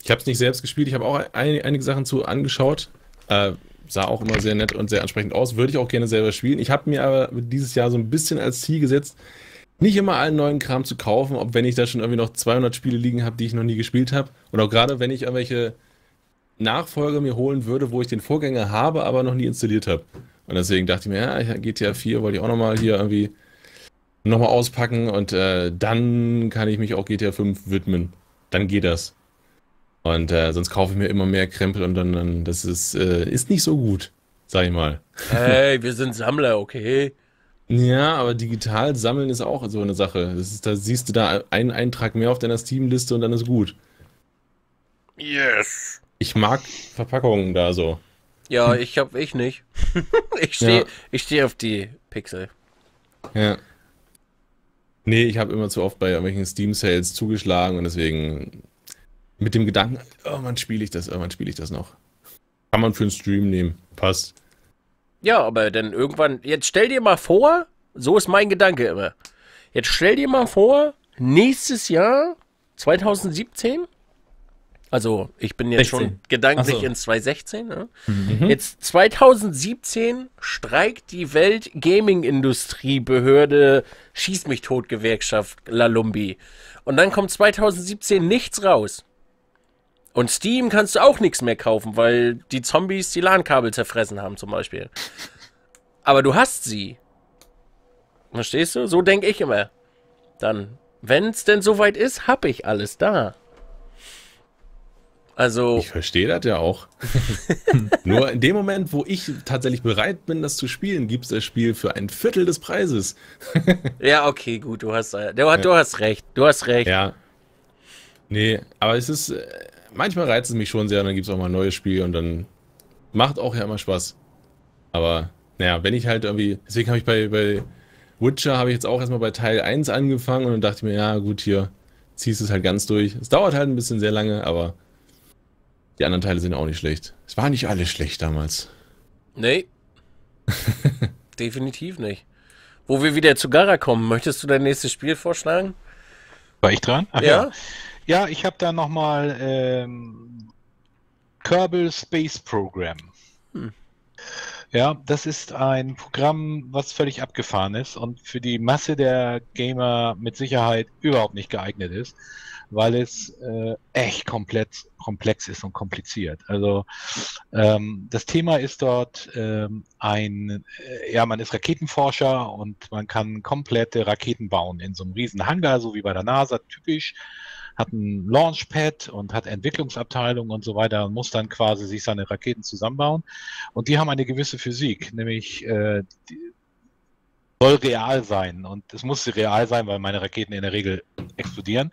Ich habe es nicht selbst gespielt. Ich habe auch ein, einige Sachen zu angeschaut. Äh, sah auch immer sehr nett und sehr ansprechend aus. Würde ich auch gerne selber spielen. Ich habe mir aber dieses Jahr so ein bisschen als Ziel gesetzt, nicht immer allen neuen Kram zu kaufen, ob wenn ich da schon irgendwie noch 200 Spiele liegen habe, die ich noch nie gespielt habe. Und auch gerade, wenn ich irgendwelche Nachfolger mir holen würde, wo ich den Vorgänger habe, aber noch nie installiert habe. Und deswegen dachte ich mir, ja, GTA 4 wollte ich auch nochmal hier irgendwie nochmal auspacken und äh, dann kann ich mich auch GTA 5 widmen. Dann geht das. Und äh, sonst kaufe ich mir immer mehr Krempel und dann, dann das ist, äh, ist nicht so gut, sag ich mal. Hey, wir sind Sammler, okay? Ja, aber digital sammeln ist auch so eine Sache. Das ist, da siehst du da einen Eintrag mehr auf deiner Steam-Liste und dann ist gut. Yes. Ich mag Verpackungen da so. Ja, ich hab ich nicht. ich stehe Ja. ich steh auf die Pixel. Ja. Nee, ich habe immer zu oft bei irgendwelchen Steam-Sales zugeschlagen und deswegen mit dem Gedanken, irgendwann spiele ich das, irgendwann spiele ich das noch. Kann man für einen Stream nehmen. Passt. Ja, aber dann irgendwann, jetzt stell dir mal vor, so ist mein Gedanke immer. Jetzt stell dir mal vor, nächstes Jahr, 2017, also ich bin jetzt 16. schon gedanklich so. in 2016, ne? Mhm. jetzt 2017 streikt die Welt Gaming Industrie Behörde Schieß mich tot Gewerkschaft Lalumbi und dann kommt 2017 nichts raus. Und Steam kannst du auch nichts mehr kaufen, weil die Zombies die LAN-Kabel zerfressen haben zum Beispiel. Aber du hast sie. Verstehst du? So denke ich immer. Dann, wenn es denn soweit ist, hab ich alles da. Also, Ich verstehe das ja auch. Nur in dem Moment, wo ich tatsächlich bereit bin, das zu spielen, gibt es das Spiel für ein Viertel des Preises. ja, okay, gut, du hast, äh, du, du hast recht, du hast recht. Ja. Nee, aber es ist, äh, manchmal reizt es mich schon sehr und dann gibt es auch mal ein neues Spiel und dann macht auch ja immer Spaß. Aber, naja, wenn ich halt irgendwie, deswegen habe ich bei, bei Witcher, habe ich jetzt auch erstmal bei Teil 1 angefangen und dann dachte ich mir, ja gut, hier ziehst du es halt ganz durch. Es dauert halt ein bisschen sehr lange, aber die anderen Teile sind auch nicht schlecht. Es war nicht alles schlecht damals. Nee. Definitiv nicht. Wo wir wieder zu Gara kommen, möchtest du dein nächstes Spiel vorschlagen? War ich dran? Ach, Ja? Ja, ich habe da nochmal ähm, Kerbal Space Program. Hm. Ja, das ist ein Programm, was völlig abgefahren ist und für die Masse der Gamer mit Sicherheit überhaupt nicht geeignet ist, weil es äh, echt komplett komplex ist und kompliziert. Also ähm, das Thema ist dort ähm, ein, äh, ja, man ist Raketenforscher und man kann komplette Raketen bauen in so einem riesen Hangar, so wie bei der NASA, typisch hat ein Launchpad und hat Entwicklungsabteilung und so weiter und muss dann quasi sich seine Raketen zusammenbauen. Und die haben eine gewisse Physik, nämlich äh, die soll real sein. Und es muss real sein, weil meine Raketen in der Regel explodieren.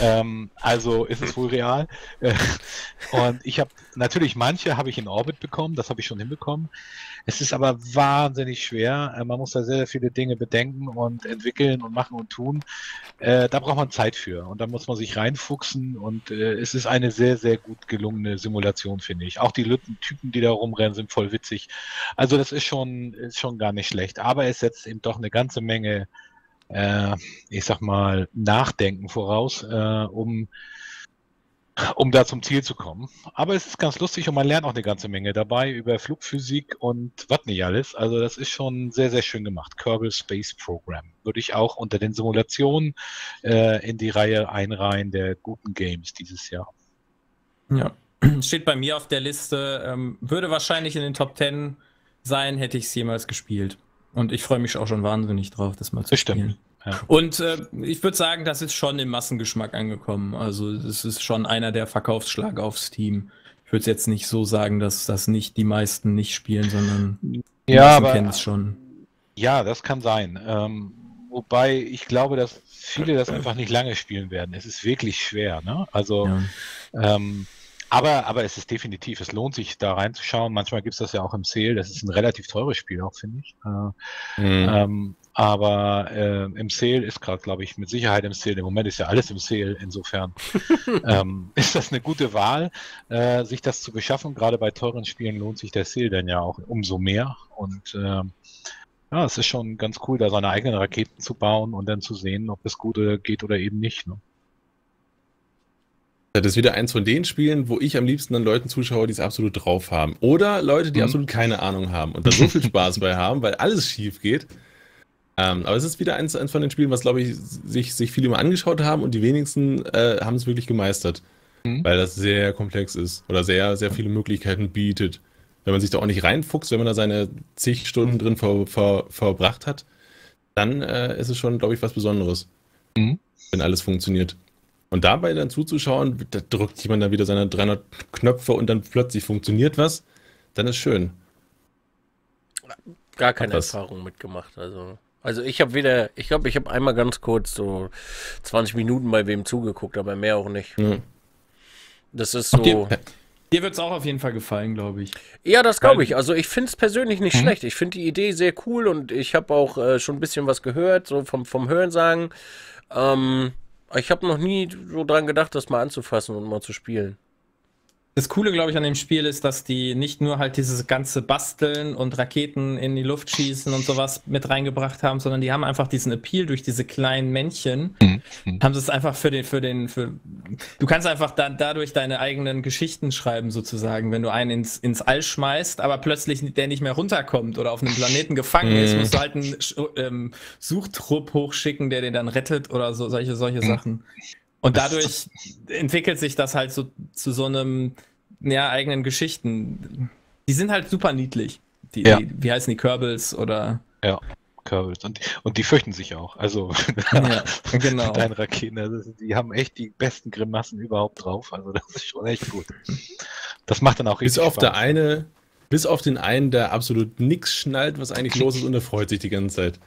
ähm, also ist es wohl real. Äh, und ich habe natürlich manche habe ich in Orbit bekommen, das habe ich schon hinbekommen. Es ist aber wahnsinnig schwer. Äh, Man muss da sehr, sehr viele Dinge bedenken und entwickeln und machen und tun. Äh, da braucht man Zeit für und da muss man sich reinfuchsen und äh, es ist eine sehr, sehr gut gelungene Simulation, finde ich. Auch die Typen, die da rumrennen, sind voll witzig. Also das ist schon, ist schon gar nicht schlecht. Aber es setzt eben doch eine ganze Menge, ich sag mal, Nachdenken voraus, um um da zum Ziel zu kommen. Aber es ist ganz lustig und man lernt auch eine ganze Menge dabei über Flugphysik und was nicht alles. Also das ist schon sehr, sehr schön gemacht. Kerbal Space Program würde ich auch unter den Simulationen äh, in die Reihe einreihen der guten Games dieses Jahr. Ja. Steht bei mir auf der Liste, ähm, würde wahrscheinlich in den Top 10 sein, hätte ich es jemals gespielt. Und ich freue mich auch schon wahnsinnig drauf, das mal zu Bestimmt. spielen. Ja. Und äh, ich würde sagen, das ist schon im Massengeschmack angekommen. Also es ist schon einer der Verkaufsschlager auf Steam. Ich würde jetzt nicht so sagen, dass das nicht die meisten nicht spielen, sondern die Ja, meisten aber kennen es schon. Ja, das kann sein. Ähm, wobei ich glaube, dass viele das einfach nicht lange spielen werden. Es ist wirklich schwer. Ne? Also Ja. Ähm, aber, aber es ist definitiv, es lohnt sich da reinzuschauen. Manchmal gibt es das ja auch im Sale. Das ist ein relativ teures Spiel auch, finde ich. Äh, Mhm. ähm, aber äh, im Sale ist gerade, glaube ich, mit Sicherheit im Sale. Im Moment ist ja alles im Sale. Insofern ähm, ist das eine gute Wahl, äh, sich das zu beschaffen. Gerade bei teuren Spielen lohnt sich der Sale dann ja auch umso mehr. Und ähm, ja, es ist schon ganz cool, da seine eigenen Raketen zu bauen und dann zu sehen, ob es gut oder geht oder eben nicht. Ne? Das ist wieder eins von den Spielen, wo ich am liebsten dann Leuten zuschaue, die es absolut drauf haben. Oder Leute, die Mhm. absolut keine Ahnung haben und da so viel Spaß bei haben, weil alles schief geht. Ähm, aber es ist wieder eins, eins von den Spielen, was, glaube ich, sich, sich viele mal angeschaut haben und die wenigsten äh, haben es wirklich gemeistert. Mhm. Weil das sehr komplex ist oder sehr, sehr viele Möglichkeiten bietet. Wenn man sich da auch nicht reinfuchst, wenn man da seine zig Stunden drin ver, ver, verbracht hat, dann äh, ist es schon, glaube ich, was Besonderes. Mhm. Wenn alles funktioniert. Und dabei dann zuzuschauen, da drückt jemand dann wieder seine 300 Knöpfe und dann plötzlich funktioniert was, dann ist schön. Gar keine? Erfahrung mitgemacht. Also, also ich habe wieder, ich glaube, ich habe einmal ganz kurz so 20 Minuten bei wem zugeguckt, aber mehr auch nicht. Ja. Das ist so. ihr- Dir wird es auch auf jeden Fall gefallen, glaube ich. Ja, das glaube ich. Also ich finde es persönlich nicht Mhm. schlecht. Ich finde die Idee sehr cool und ich habe auch äh, schon ein bisschen was gehört, so vom, vom Hörensagen. Ähm, ich habe noch nie so dran gedacht, das mal anzufassen und mal zu spielen. Das Coole, glaube ich, an dem Spiel ist, dass die nicht nur halt dieses ganze Basteln und Raketen in die Luft schießen und sowas mit reingebracht haben, sondern die haben einfach diesen Appeal durch diese kleinen Männchen. Mhm. Mhm. Haben sie es einfach für den, für den, für. Du kannst einfach dann dadurch deine eigenen Geschichten schreiben, sozusagen. Wenn du einen ins, ins All schmeißt, aber plötzlich der nicht mehr runterkommt oder auf einem Planeten gefangen ist, Mhm. musst du halt einen ähm, Suchtrupp hochschicken, der den dann rettet oder so, solche, solche Mhm. Sachen. Und dadurch entwickelt sich das halt so zu so einem, ja, eigenen Geschichten. Die sind halt super niedlich. Die, Ja. die, wie heißen die Kerbals oder. Kerbals. Und, und die fürchten sich auch. Also Ja, genau. deine Raketen, also die haben echt die besten Grimassen überhaupt drauf. Also das ist schon echt gut. Das macht dann auch Bis richtig auf der Spaß. eine, bis auf den einen, der absolut nichts schnallt, was eigentlich los ist und er freut sich die ganze Zeit.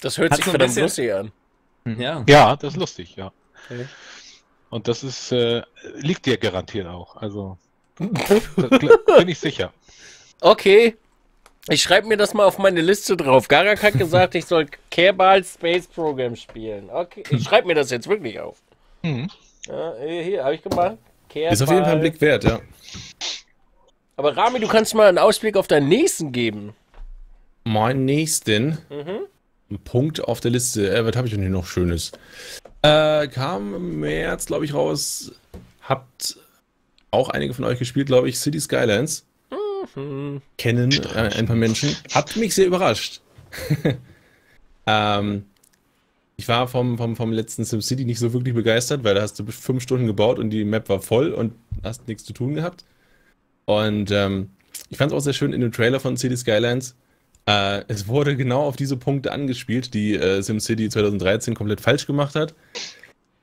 Das hört Hat sich verdammt bisschen- lustig an. Ja. Ja, das ist lustig, ja. Okay. Und das ist, äh, liegt dir garantiert auch. Also bin ich sicher. Okay. Ich schreibe mir das mal auf meine Liste drauf. Garak hat gesagt, ich soll Kerbal Space Program spielen. Okay, ich schreibe mir das jetzt wirklich auf. Mhm. Ja, hier, hier habe ich gemacht. Kerbal. Ist auf jeden Fall ein Blick wert, ja. Aber Rami, du kannst mal einen Ausblick auf deinen nächsten geben. Mein nächsten Mhm. Punkt auf der Liste. Äh, was habe ich denn hier noch Schönes? Äh, kam im März, glaube ich, raus. Habt auch einige von euch gespielt, glaube ich, City Skylines. Hm. Kennen äh, ein paar Menschen. Hat mich sehr überrascht. ähm, ich war vom, vom, vom letzten SimCity nicht so wirklich begeistert, weil da hast du fünf Stunden gebaut und die Map war voll und hast nichts zu tun gehabt. Und ähm, ich fand es auch sehr schön in dem Trailer von City Skylines. Äh, es wurde genau auf diese Punkte angespielt, die äh, SimCity 2013 komplett falsch gemacht hat.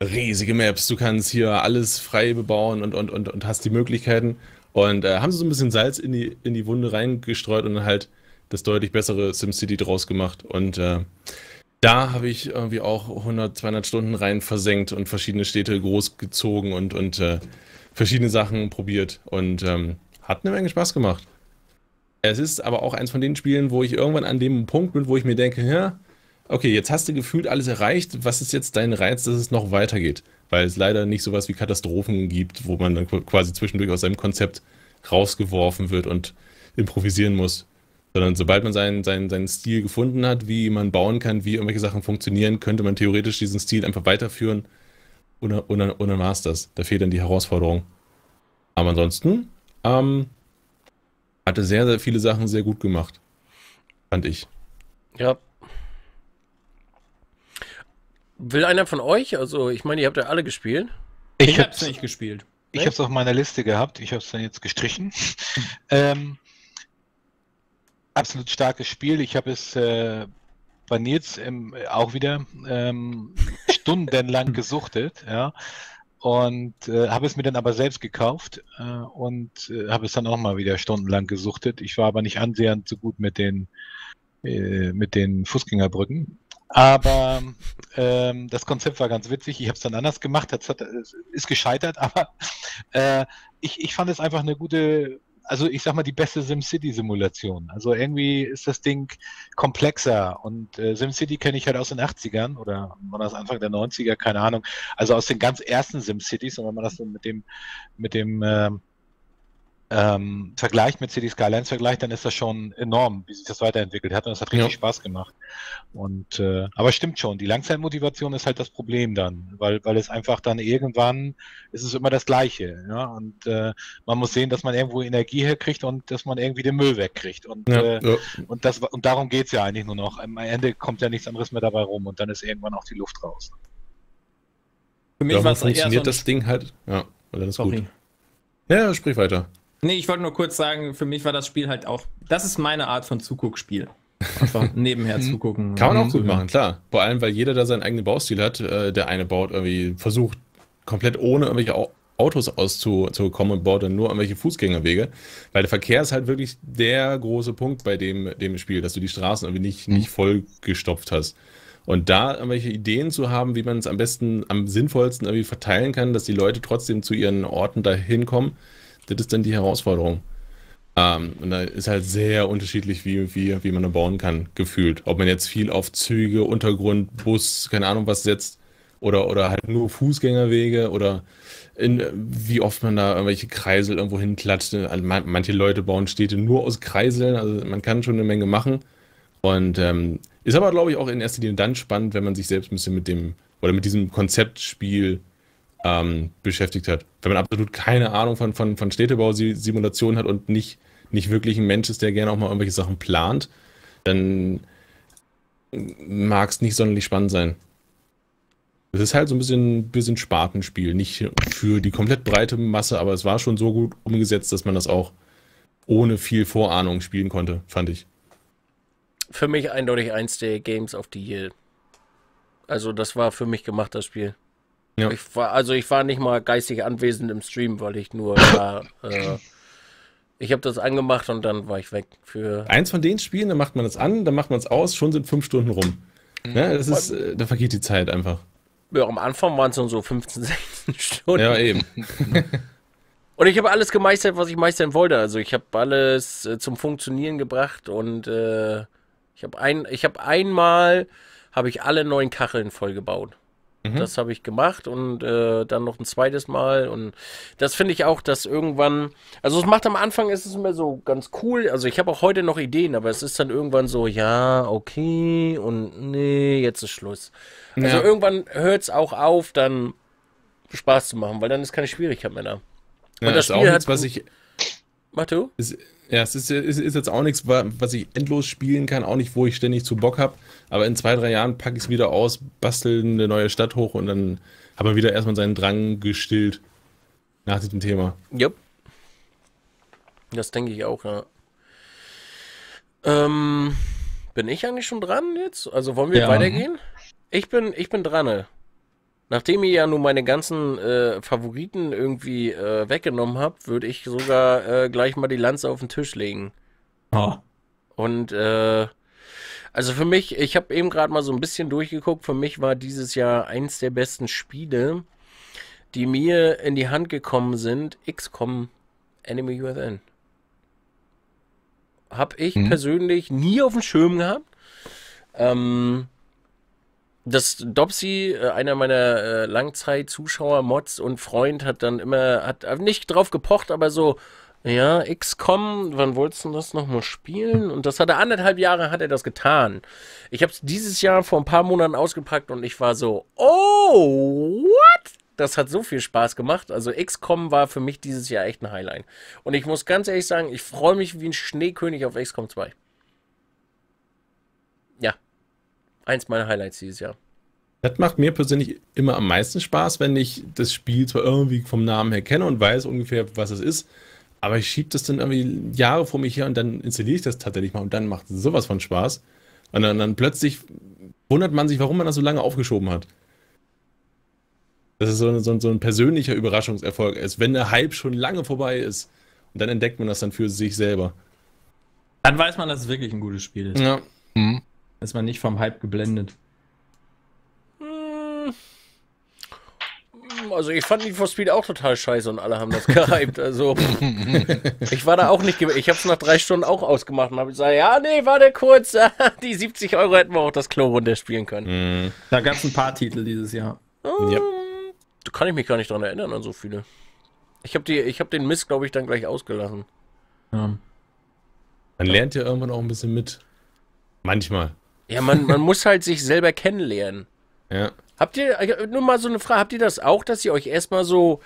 Riesige Maps, du kannst hier alles frei bebauen und, und, und, und hast die Möglichkeiten. Und äh, haben sie so ein bisschen Salz in die, in die Wunde reingestreut und dann halt das deutlich bessere SimCity draus gemacht. Und äh, da habe ich irgendwie auch 100, 200 Stunden rein versenkt und verschiedene Städte großgezogen und, und äh, verschiedene Sachen probiert. Und ähm, hat eine Menge Spaß gemacht. Es ist aber auch eins von den Spielen, wo ich irgendwann an dem Punkt bin, wo ich mir denke, ja, okay, jetzt hast du gefühlt alles erreicht. Was ist jetzt dein Reiz, dass es noch weitergeht? Weil es leider nicht sowas wie Katastrophen gibt, wo man dann quasi zwischendurch aus seinem Konzept rausgeworfen wird und improvisieren muss. Sondern sobald man seinen, seinen, seinen Stil gefunden hat, wie man bauen kann, wie irgendwelche Sachen funktionieren, könnte man theoretisch diesen Stil einfach weiterführen ohne, ohne, ohne Masters. Da fehlt dann die Herausforderung. Aber ansonsten ähm, hatte sehr, sehr viele Sachen sehr gut gemacht. Fand ich. Ja. Will einer von euch? Also, ich meine, ihr habt ja alle gespielt. Ich, Ich hab's hab's, nicht gespielt. ich hab's auf meiner Liste gehabt. Ich hab's dann jetzt gestrichen. ähm, absolut starkes Spiel. Ich habe es äh, bei Nils ähm, auch wieder ähm, stundenlang gesuchtet, ja. Und äh, habe es mir dann aber selbst gekauft äh, und äh, habe es dann auch mal wieder stundenlang gesuchtet. Ich war aber nicht annähernd so gut mit den äh, mit den Fußgängerbrücken. Aber ähm, das Konzept war ganz witzig. Ich habe es dann anders gemacht. Das ist gescheitert, aber äh, ich, ich fand es einfach eine gute, also ich sag mal, die beste SimCity-Simulation. Also irgendwie ist das Ding komplexer und äh, SimCity kenne ich halt aus den 80ern oder war das Anfang der 90er, keine Ahnung. Also aus den ganz ersten SimCities und wenn man das so mit dem, mit dem ähm, ähm, Vergleich mit City Skylines vergleicht, dann ist das schon enorm, wie sich das weiterentwickelt hat und das hat richtig Ja. Spaß gemacht. Und äh, aber stimmt schon, die Langzeitmotivation ist halt das Problem dann, weil weil es einfach dann irgendwann ist es immer das Gleiche, ja und äh, man muss sehen, dass man irgendwo Energie herkriegt und dass man irgendwie den Müll wegkriegt und äh, ja. und das und darum geht's ja eigentlich nur noch. Am Ende kommt ja nichts anderes mehr dabei rum und dann ist irgendwann auch die Luft raus. Für mich es so funktioniert ein das Ding halt. Ja, dann ist Sorry. gut. Ja, sprich weiter. Nee, ich wollte nur kurz sagen, für mich war das Spiel halt auch, das ist meine Art von Zuguckspiel. Einfach nebenher zugucken. Kann man auch Mhm. gut machen, klar. Vor allem, weil jeder da seinen eigenen Baustil hat. Äh, der eine baut irgendwie, versucht komplett ohne irgendwelche Au Autos auszukommen und baut dann nur irgendwelche Fußgängerwege. Weil der Verkehr ist halt wirklich der große Punkt bei dem, dem Spiel, dass du die Straßen irgendwie nicht, nicht voll gestopft hast. Und da irgendwelche Ideen zu haben, wie man es am besten, am sinnvollsten irgendwie verteilen kann, dass die Leute trotzdem zu ihren Orten dahin kommen, das ist dann die Herausforderung. Ähm, und da ist halt sehr unterschiedlich, wie, wie, wie man da bauen kann, gefühlt. Ob man jetzt viel auf Züge, Untergrund, Bus, keine Ahnung was setzt oder, oder halt nur Fußgängerwege oder in, wie oft man da irgendwelche Kreisel irgendwo hinklatscht. Also manche Leute bauen Städte nur aus Kreiseln, also man kann schon eine Menge machen. Und ähm, ist aber, glaube ich, auch in erster Linie dann spannend, wenn man sich selbst ein bisschen mit dem oder mit diesem Konzeptspiel ähm, beschäftigt hat. Wenn man absolut keine Ahnung von, von, von Städtebausimulationen hat und nicht, nicht wirklich ein Mensch ist, der gerne auch mal irgendwelche Sachen plant, dann mag es nicht sonderlich spannend sein. Es ist halt so ein bisschen, bisschen Spatenspiel, nicht für die komplett breite Masse, aber es war schon so gut umgesetzt, dass man das auch ohne viel Vorahnung spielen konnte, fand ich für mich eindeutig eins der Games of the Year. Also das war für mich gemacht, das Spiel. Ja. Ich war, also ich war nicht mal geistig anwesend im Stream, weil ich nur war. Äh, ich habe das angemacht und dann war ich weg. Für Eins von den Spielen, da macht man es an, dann macht man es aus, schon sind fünf Stunden rum. Mhm. Ja, das ist, äh, da vergeht die Zeit einfach. Ja, am Anfang waren es so 15, 16 Stunden. Ja, eben. und ich habe alles gemeistert, was ich meistern wollte. Also ich habe alles äh, zum Funktionieren gebracht und äh, ich habe ein, ich habe einmal habe ich alle neuen Kacheln vollgebaut. Mhm. Das habe ich gemacht und äh, dann noch ein zweites Mal. Und das finde ich auch, dass irgendwann, also es macht am Anfang, ist es immer so ganz cool. Also ich habe auch heute noch Ideen, aber es ist dann irgendwann so, ja, okay und nee, jetzt ist Schluss. Also ja. Also irgendwann hört es auch auf, dann Spaß zu machen, weil dann ist keine Schwierigkeit mehr da. Ja, und das, das Spiel ist auch nichts, was ich. Mach du? Ist, ja, es ist, ist, ist, jetzt auch nichts, was ich endlos spielen kann, auch nicht, wo ich ständig zu Bock habe. Aber in zwei, drei Jahren packe ich es wieder aus, bastel eine neue Stadt hoch und dann hat man wieder erstmal seinen Drang gestillt nach diesem Thema. Yep. Das denke ich auch, ja. Ähm, bin ich eigentlich schon dran jetzt? Also wollen wir ja. weitergehen? Ich bin, ich bin dran. Nachdem ihr ja nun meine ganzen äh, Favoriten irgendwie äh, weggenommen habt, würde ich sogar äh, gleich mal die Lanze auf den Tisch legen. Oh. Und äh, also für mich, ich habe eben gerade mal so ein bisschen durchgeguckt, für mich war dieses Jahr eins der besten Spiele, die mir in die Hand gekommen sind, XCOM Enemy Within. Hab ich hm. persönlich nie auf dem Schirm gehabt. Ähm, das Dopsy, äh, einer meiner äh, Langzeit-Zuschauer, Mods und Freund, hat dann immer, hat nicht drauf gepocht, aber so, ja, XCOM, wann wolltest du das nochmal spielen? Und das hat er anderthalb Jahre hat er das getan. Ich habe es dieses Jahr vor ein paar Monaten ausgepackt und ich war so, oh, what? Das hat so viel Spaß gemacht. Also XCOM war für mich dieses Jahr echt ein Highlight. Und ich muss ganz ehrlich sagen, ich freue mich wie ein Schneekönig auf XCOM 2. Ja, eins meiner Highlights dieses Jahr. Das macht mir persönlich immer am meisten Spaß, wenn ich das Spiel zwar irgendwie vom Namen her kenne und weiß ungefähr, was es ist, aber ich schiebe das dann irgendwie Jahre vor mich her und dann installiere ich das tatsächlich mal und dann macht es sowas von Spaß. Und dann, dann plötzlich wundert man sich, warum man das so lange aufgeschoben hat. Das ist so, so, so ein persönlicher Überraschungserfolg ist, wenn der Hype schon lange vorbei ist und dann entdeckt man das dann für sich selber. Dann weiß man, dass es wirklich ein gutes Spiel ist. Ja. Mhm. Ist man nicht vom Hype geblendet. Hm. Also ich fand Need for Speed auch total scheiße und alle haben das gehypt. Also ich war da auch nicht, ich habe es nach drei Stunden auch ausgemacht und habe gesagt, ja nee, warte kurz, die 70 Euro hätten wir auch das Klo runterspielen können. Mhm. Da gab es ein paar Titel dieses Jahr. Um, yep. Da kann ich mich gar nicht dran erinnern an so viele. Ich habe hab den Mist, glaube ich, dann gleich ausgelassen. Ja. Man lernt ja irgendwann auch ein bisschen mit. Manchmal. Ja, man, man muss halt sich selber kennenlernen. Ja. Habt ihr, nur mal so eine Frage, habt ihr das auch, dass ihr euch erstmal so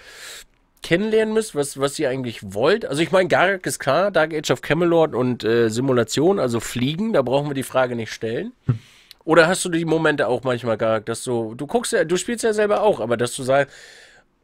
kennenlernen müsst, was, was ihr eigentlich wollt? Also ich meine, Garak ist klar, Dark Age of Camelot und äh, Simulation, also Fliegen, da brauchen wir die Frage nicht stellen. Oder hast du die Momente auch manchmal, Garak, dass du, du guckst ja, du spielst ja selber auch, aber dass du sagst,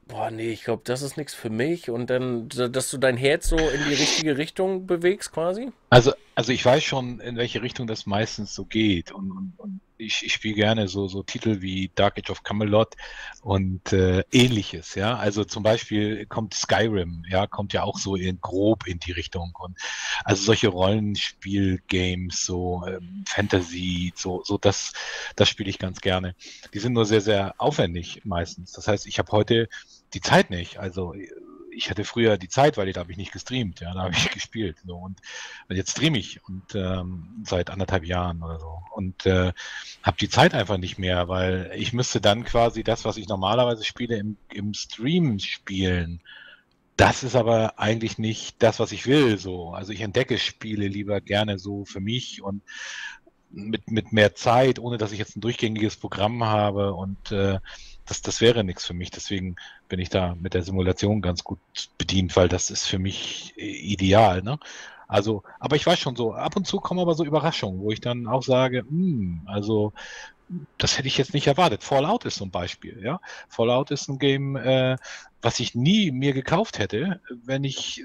boah, nee, ich glaube, das ist nichts für mich und dann, dass du dein Herz so in die richtige Richtung bewegst quasi? Also, also ich weiß schon, in welche Richtung das meistens so geht. Und, und, und ich, ich spiele gerne so, so Titel wie Dark Age of Camelot und äh, ähnliches, ja. Also zum Beispiel kommt Skyrim, ja, kommt ja auch so in grob in die Richtung. Und also solche Rollenspiel-Games, so ähm, Fantasy, so, so das, das spiele ich ganz gerne. Die sind nur sehr, sehr aufwendig meistens. Das heißt, ich habe heute die Zeit nicht. Also ich hatte früher die Zeit, weil da habe ich nicht gestreamt, ja, da habe ich gespielt. So. Und jetzt streame ich und ähm, seit anderthalb Jahren oder so. Und äh, habe die Zeit einfach nicht mehr, weil ich müsste dann quasi das, was ich normalerweise spiele, im, im Stream spielen. Das ist aber eigentlich nicht das, was ich will. So. Also ich entdecke Spiele lieber gerne so für mich und mit, mit mehr Zeit, ohne dass ich jetzt ein durchgängiges Programm habe und äh, das, das wäre nichts für mich. Deswegen bin ich da mit der Simulation ganz gut bedient, weil das ist für mich äh, ideal. Ne? Also, aber ich weiß schon so, ab und zu kommen aber so Überraschungen, wo ich dann auch sage, hm, also das hätte ich jetzt nicht erwartet. Fallout ist zum Beispiel, ja. Fallout ist ein Game, äh, was ich nie mir gekauft hätte, wenn ich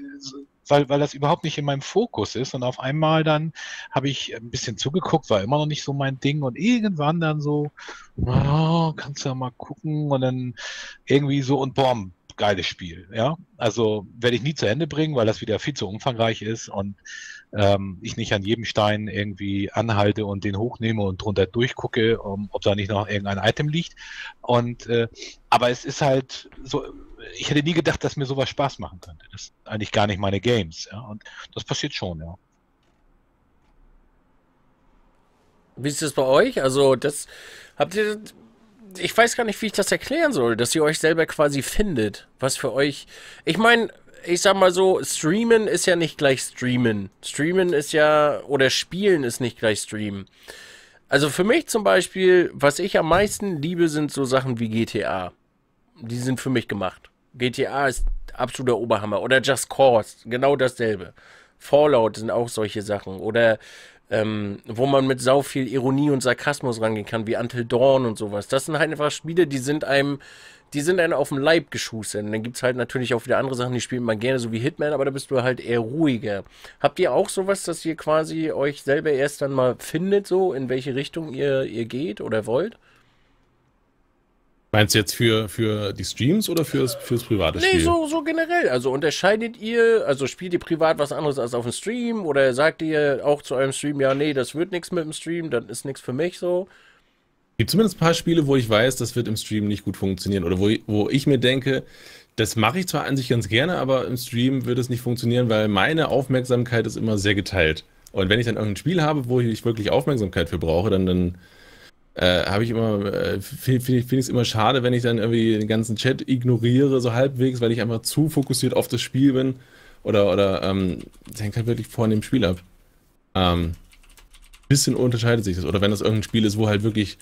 weil, weil das überhaupt nicht in meinem Fokus ist. Und auf einmal dann habe ich ein bisschen zugeguckt, war immer noch nicht so mein Ding. Und irgendwann dann so, oh, kannst du ja mal gucken. Und dann irgendwie so und boom, geiles Spiel. Ja, also werde ich nie zu Ende bringen, weil das wieder viel zu umfangreich ist und ähm, ich nicht an jedem Stein irgendwie anhalte und den hochnehme und drunter durchgucke, um, ob da nicht noch irgendein Item liegt. Und äh, aber es ist halt so ich hätte nie gedacht, dass mir sowas Spaß machen könnte. Das sind eigentlich gar nicht meine Games. Ja? Und das passiert schon, ja. Wie ist das bei euch? Also, das habt ihr. Ich weiß gar nicht, wie ich das erklären soll, dass ihr euch selber quasi findet. Was für euch. Ich meine, ich sag mal so, streamen ist ja nicht gleich streamen. Streamen ist ja. Oder spielen ist nicht gleich streamen. Also für mich zum Beispiel, was ich am meisten liebe, sind so Sachen wie GTA. Die sind für mich gemacht. GTA ist absoluter Oberhammer. Oder Just Cause, genau dasselbe. Fallout sind auch solche Sachen. Oder ähm, wo man mit sau viel Ironie und Sarkasmus rangehen kann, wie Until Dawn und sowas. Das sind halt einfach Spiele, die sind einem, die sind einem auf dem Leib geschustert. Und dann gibt es halt natürlich auch wieder andere Sachen, die spielt man gerne, so wie Hitman, aber da bist du halt eher ruhiger. Habt ihr auch sowas, dass ihr quasi euch selber erst dann mal findet, so in welche Richtung ihr, ihr geht oder wollt? Meinst du jetzt für, für die Streams oder fürs, fürs private nee, Spiel? Nee, so, so generell. Also unterscheidet ihr, also spielt ihr privat was anderes als auf dem Stream oder sagt ihr auch zu eurem Stream, ja, nee, das wird nichts mit dem Stream, das ist nichts für mich so? Es gibt zumindest ein paar Spiele, wo ich weiß, das wird im Stream nicht gut funktionieren oder wo, wo ich mir denke, das mache ich zwar an sich ganz gerne, aber im Stream wird es nicht funktionieren, weil meine Aufmerksamkeit ist immer sehr geteilt. Und wenn ich dann irgendein Spiel habe, wo ich wirklich Aufmerksamkeit für brauche, dann, dann äh, habe ich immer, äh, finde find, ich es immer schade, wenn ich dann irgendwie den ganzen Chat ignoriere, so halbwegs, weil ich einfach zu fokussiert auf das Spiel bin. Oder, oder, ähm, das hängt halt wirklich vorne im Spiel ab. Ähm, bisschen unterscheidet sich das. Oder wenn das irgendein Spiel ist, wo halt wirklich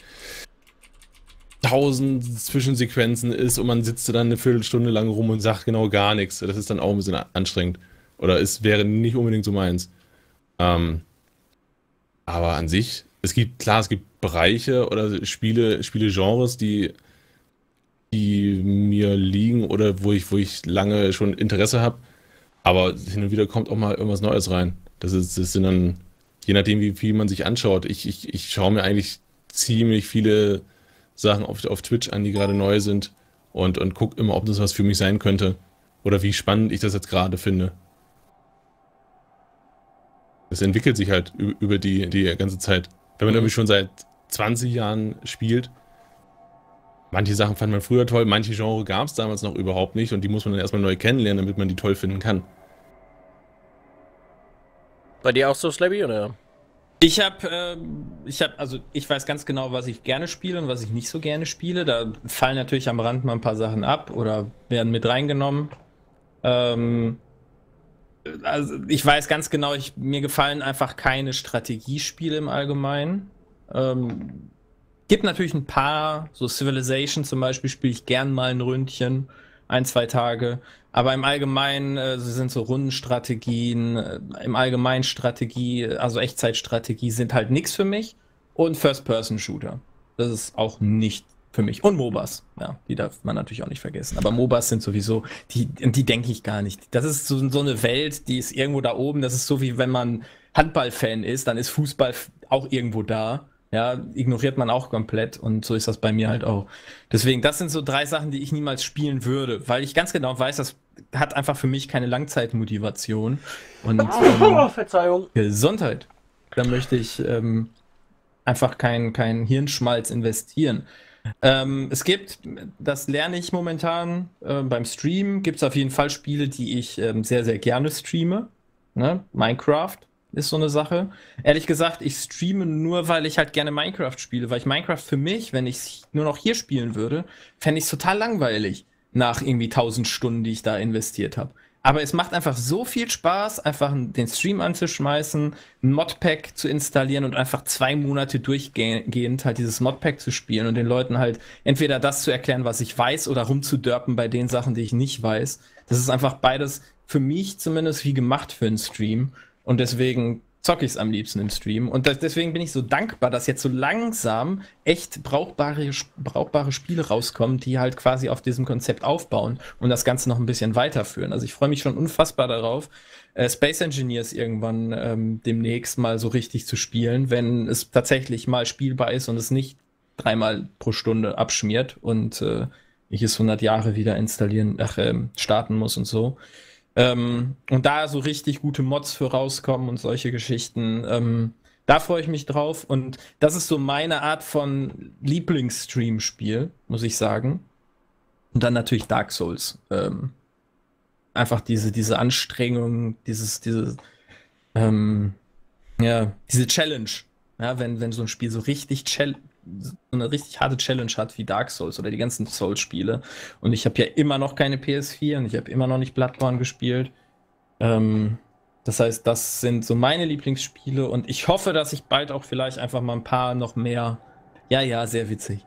tausend Zwischensequenzen ist und man sitzt dann eine Viertelstunde lang rum und sagt genau gar nichts. Das ist dann auch ein bisschen anstrengend. Oder es wäre nicht unbedingt so meins. Ähm, aber an sich es gibt, klar, es gibt Bereiche oder Spiele, Spielegenres, die, die mir liegen oder wo ich, wo ich lange schon Interesse habe. Aber hin und wieder kommt auch mal irgendwas Neues rein. Das, ist, das sind dann, je nachdem, wie viel man sich anschaut. Ich, ich, ich schaue mir eigentlich ziemlich viele Sachen auf, auf Twitch an, die gerade neu sind und, und gucke immer, ob das was für mich sein könnte. Oder wie spannend ich das jetzt gerade finde. Das entwickelt sich halt über die, die ganze Zeit. Wenn man mhm. irgendwie schon seit 20 Jahren spielt, manche Sachen fand man früher toll, manche Genre gab es damals noch überhaupt nicht und die muss man dann erstmal neu kennenlernen, damit man die toll finden kann. Bei dir auch so, Slabby, oder? Ich habe, äh, ich habe, also ich weiß ganz genau, was ich gerne spiele und was ich nicht so gerne spiele. Da fallen natürlich am Rand mal ein paar Sachen ab oder werden mit reingenommen. Ähm, also ich weiß ganz genau, ich, mir gefallen einfach keine Strategiespiele im Allgemeinen. Ähm, gibt natürlich ein paar, so Civilization zum Beispiel spiele ich gern mal ein Ründchen, ein, zwei Tage. Aber im Allgemeinen äh, sind so Rundenstrategien, äh, im Allgemeinen Strategie, also Echtzeitstrategie sind halt nichts für mich. Und First-Person-Shooter. Das ist auch nicht für mich. Und MOBAs, ja, die darf man natürlich auch nicht vergessen. Aber MOBAs sind sowieso, die, die denke ich gar nicht. Das ist so, so eine Welt, die ist irgendwo da oben. Das ist so wie wenn man Handballfan ist, dann ist Fußball auch irgendwo da. Ja, ignoriert man auch komplett und so ist das bei mir halt auch. Deswegen, das sind so drei Sachen, die ich niemals spielen würde, weil ich ganz genau weiß, das hat einfach für mich keine Langzeitmotivation. Und ähm, Verzeihung. Gesundheit. Da möchte ich ähm, einfach keinen kein Hirnschmalz investieren. Ähm, es gibt, das lerne ich momentan äh, beim Stream, gibt es auf jeden Fall Spiele, die ich ähm, sehr, sehr gerne streame. Ne? Minecraft ist so eine Sache. Ehrlich gesagt, ich streame nur, weil ich halt gerne Minecraft spiele, weil ich Minecraft für mich, wenn ich es nur noch hier spielen würde, fände ich es total langweilig nach irgendwie 1000 Stunden, die ich da investiert habe. Aber es macht einfach so viel Spaß, einfach den Stream anzuschmeißen, ein Modpack zu installieren und einfach zwei Monate durchgehend halt dieses Modpack zu spielen und den Leuten halt entweder das zu erklären, was ich weiß, oder rumzudörpen bei den Sachen, die ich nicht weiß. Das ist einfach beides für mich zumindest wie gemacht für einen Stream. Und deswegen zocke ich es am liebsten im Stream. Und das, deswegen bin ich so dankbar, dass jetzt so langsam echt brauchbare, brauchbare Spiele rauskommen, die halt quasi auf diesem Konzept aufbauen und das Ganze noch ein bisschen weiterführen. Also ich freue mich schon unfassbar darauf, äh, Space Engineers irgendwann ähm, demnächst mal so richtig zu spielen, wenn es tatsächlich mal spielbar ist und es nicht dreimal pro Stunde abschmiert und äh, ich es 100 Jahre wieder installieren, ach, äh, starten muss und so. Ähm, und da so richtig gute Mods für rauskommen und solche Geschichten. Ähm, da freue ich mich drauf. Und das ist so meine Art von Lieblingsstream-Spiel, muss ich sagen. Und dann natürlich Dark Souls. Ähm, einfach diese, diese Anstrengung, dieses, diese, ähm, ja, diese Challenge. Ja, wenn, wenn so ein Spiel so richtig eine richtig harte Challenge hat wie Dark Souls oder die ganzen Souls-Spiele. Und ich habe ja immer noch keine PS4 und ich habe immer noch nicht Bloodborne gespielt. Ähm, das heißt, das sind so meine Lieblingsspiele und ich hoffe, dass ich bald auch vielleicht einfach mal ein paar noch mehr. Ja, ja, sehr witzig.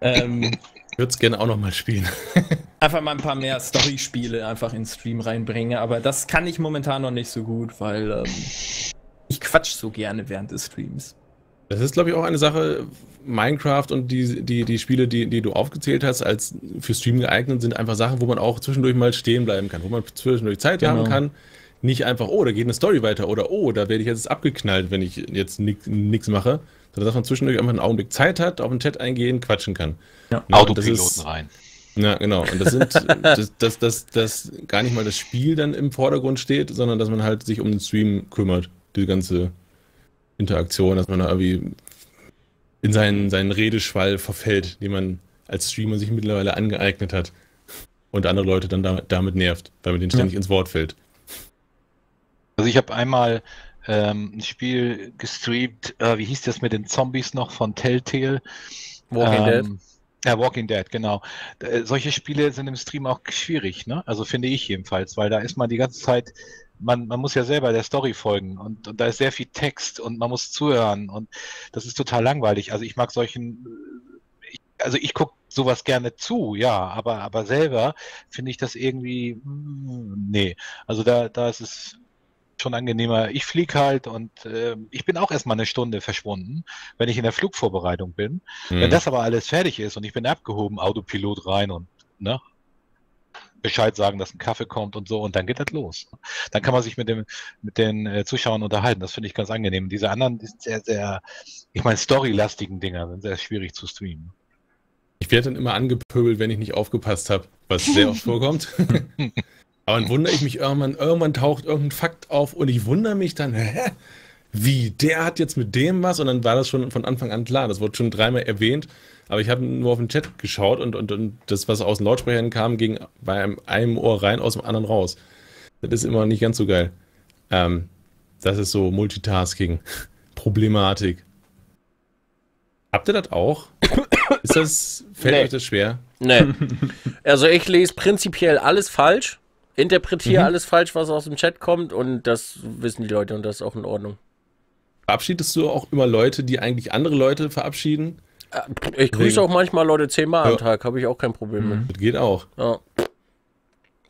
Ähm, ich würde es gerne auch noch mal spielen. einfach mal ein paar mehr Story-Spiele einfach ins Stream reinbringe, aber das kann ich momentan noch nicht so gut, weil ähm, ich quatsch so gerne während des Streams. Das ist, glaube ich, auch eine Sache, Minecraft und die, die, die Spiele, die, die du aufgezählt hast, als für Stream geeignet, sind einfach Sachen, wo man auch zwischendurch mal stehen bleiben kann, wo man zwischendurch Zeit genau. haben kann. Nicht einfach, oh, da geht eine Story weiter oder oh, da werde ich jetzt abgeknallt, wenn ich jetzt nichts mache, sondern dass man zwischendurch einfach einen Augenblick Zeit hat, auf den Chat eingehen, quatschen kann. Ja. Ja, Autopiloten rein. Ja, genau. Und das sind, dass das, das, das gar nicht mal das Spiel dann im Vordergrund steht, sondern dass man halt sich um den Stream kümmert, die ganze Interaktion, dass man da irgendwie in seinen, seinen Redeschwall verfällt, den man als Streamer sich mittlerweile angeeignet hat und andere Leute dann damit, damit nervt, weil man denen ständig ja. ins Wort fällt. Also ich habe einmal ähm, ein Spiel gestreamt, äh, wie hieß das mit den Zombies noch von Telltale? Walking ähm, Dead. Ja, Walking Dead, genau. Äh, solche Spiele sind im Stream auch schwierig, ne? Also finde ich jedenfalls, weil da ist man die ganze Zeit man, man muss ja selber der Story folgen und, und da ist sehr viel Text und man muss zuhören und das ist total langweilig. Also ich mag solchen, ich, also ich gucke sowas gerne zu, ja, aber, aber selber finde ich das irgendwie, hm, nee. Also da, da ist es schon angenehmer. Ich fliege halt und äh, ich bin auch erstmal eine Stunde verschwunden, wenn ich in der Flugvorbereitung bin. Mhm. Wenn das aber alles fertig ist und ich bin abgehoben, Autopilot rein und ne, Bescheid sagen, dass ein Kaffee kommt und so und dann geht das los. Dann kann man sich mit dem mit den äh, Zuschauern unterhalten. Das finde ich ganz angenehm. Diese anderen die sind sehr sehr, ich meine storylastigen Dinger sind sehr schwierig zu streamen. Ich werde dann immer angepöbelt, wenn ich nicht aufgepasst habe, was sehr oft vorkommt. Aber dann wundere ich mich irgendwann, irgendwann taucht irgendein Fakt auf und ich wundere mich dann, hä? Wie, der hat jetzt mit dem was? Und dann war das schon von Anfang an klar. Das wurde schon dreimal erwähnt. Aber ich habe nur auf den Chat geschaut und, und, und das, was aus den Lautsprechern kam, ging bei einem, einem Ohr rein, aus dem anderen raus. Das ist immer nicht ganz so geil. Ähm, das ist so Multitasking. Problematik. Habt ihr das auch? Ist das, fällt nee. euch das schwer? Nee. Also ich lese prinzipiell alles falsch, interpretiere mhm. alles falsch, was aus dem Chat kommt und das wissen die Leute und das ist auch in Ordnung. Verabschiedest du auch immer Leute, die eigentlich andere Leute verabschieden? Äh, ich grüße auch manchmal Leute zehnmal ja. am Tag, habe ich auch kein Problem mit. Das geht auch. Ja.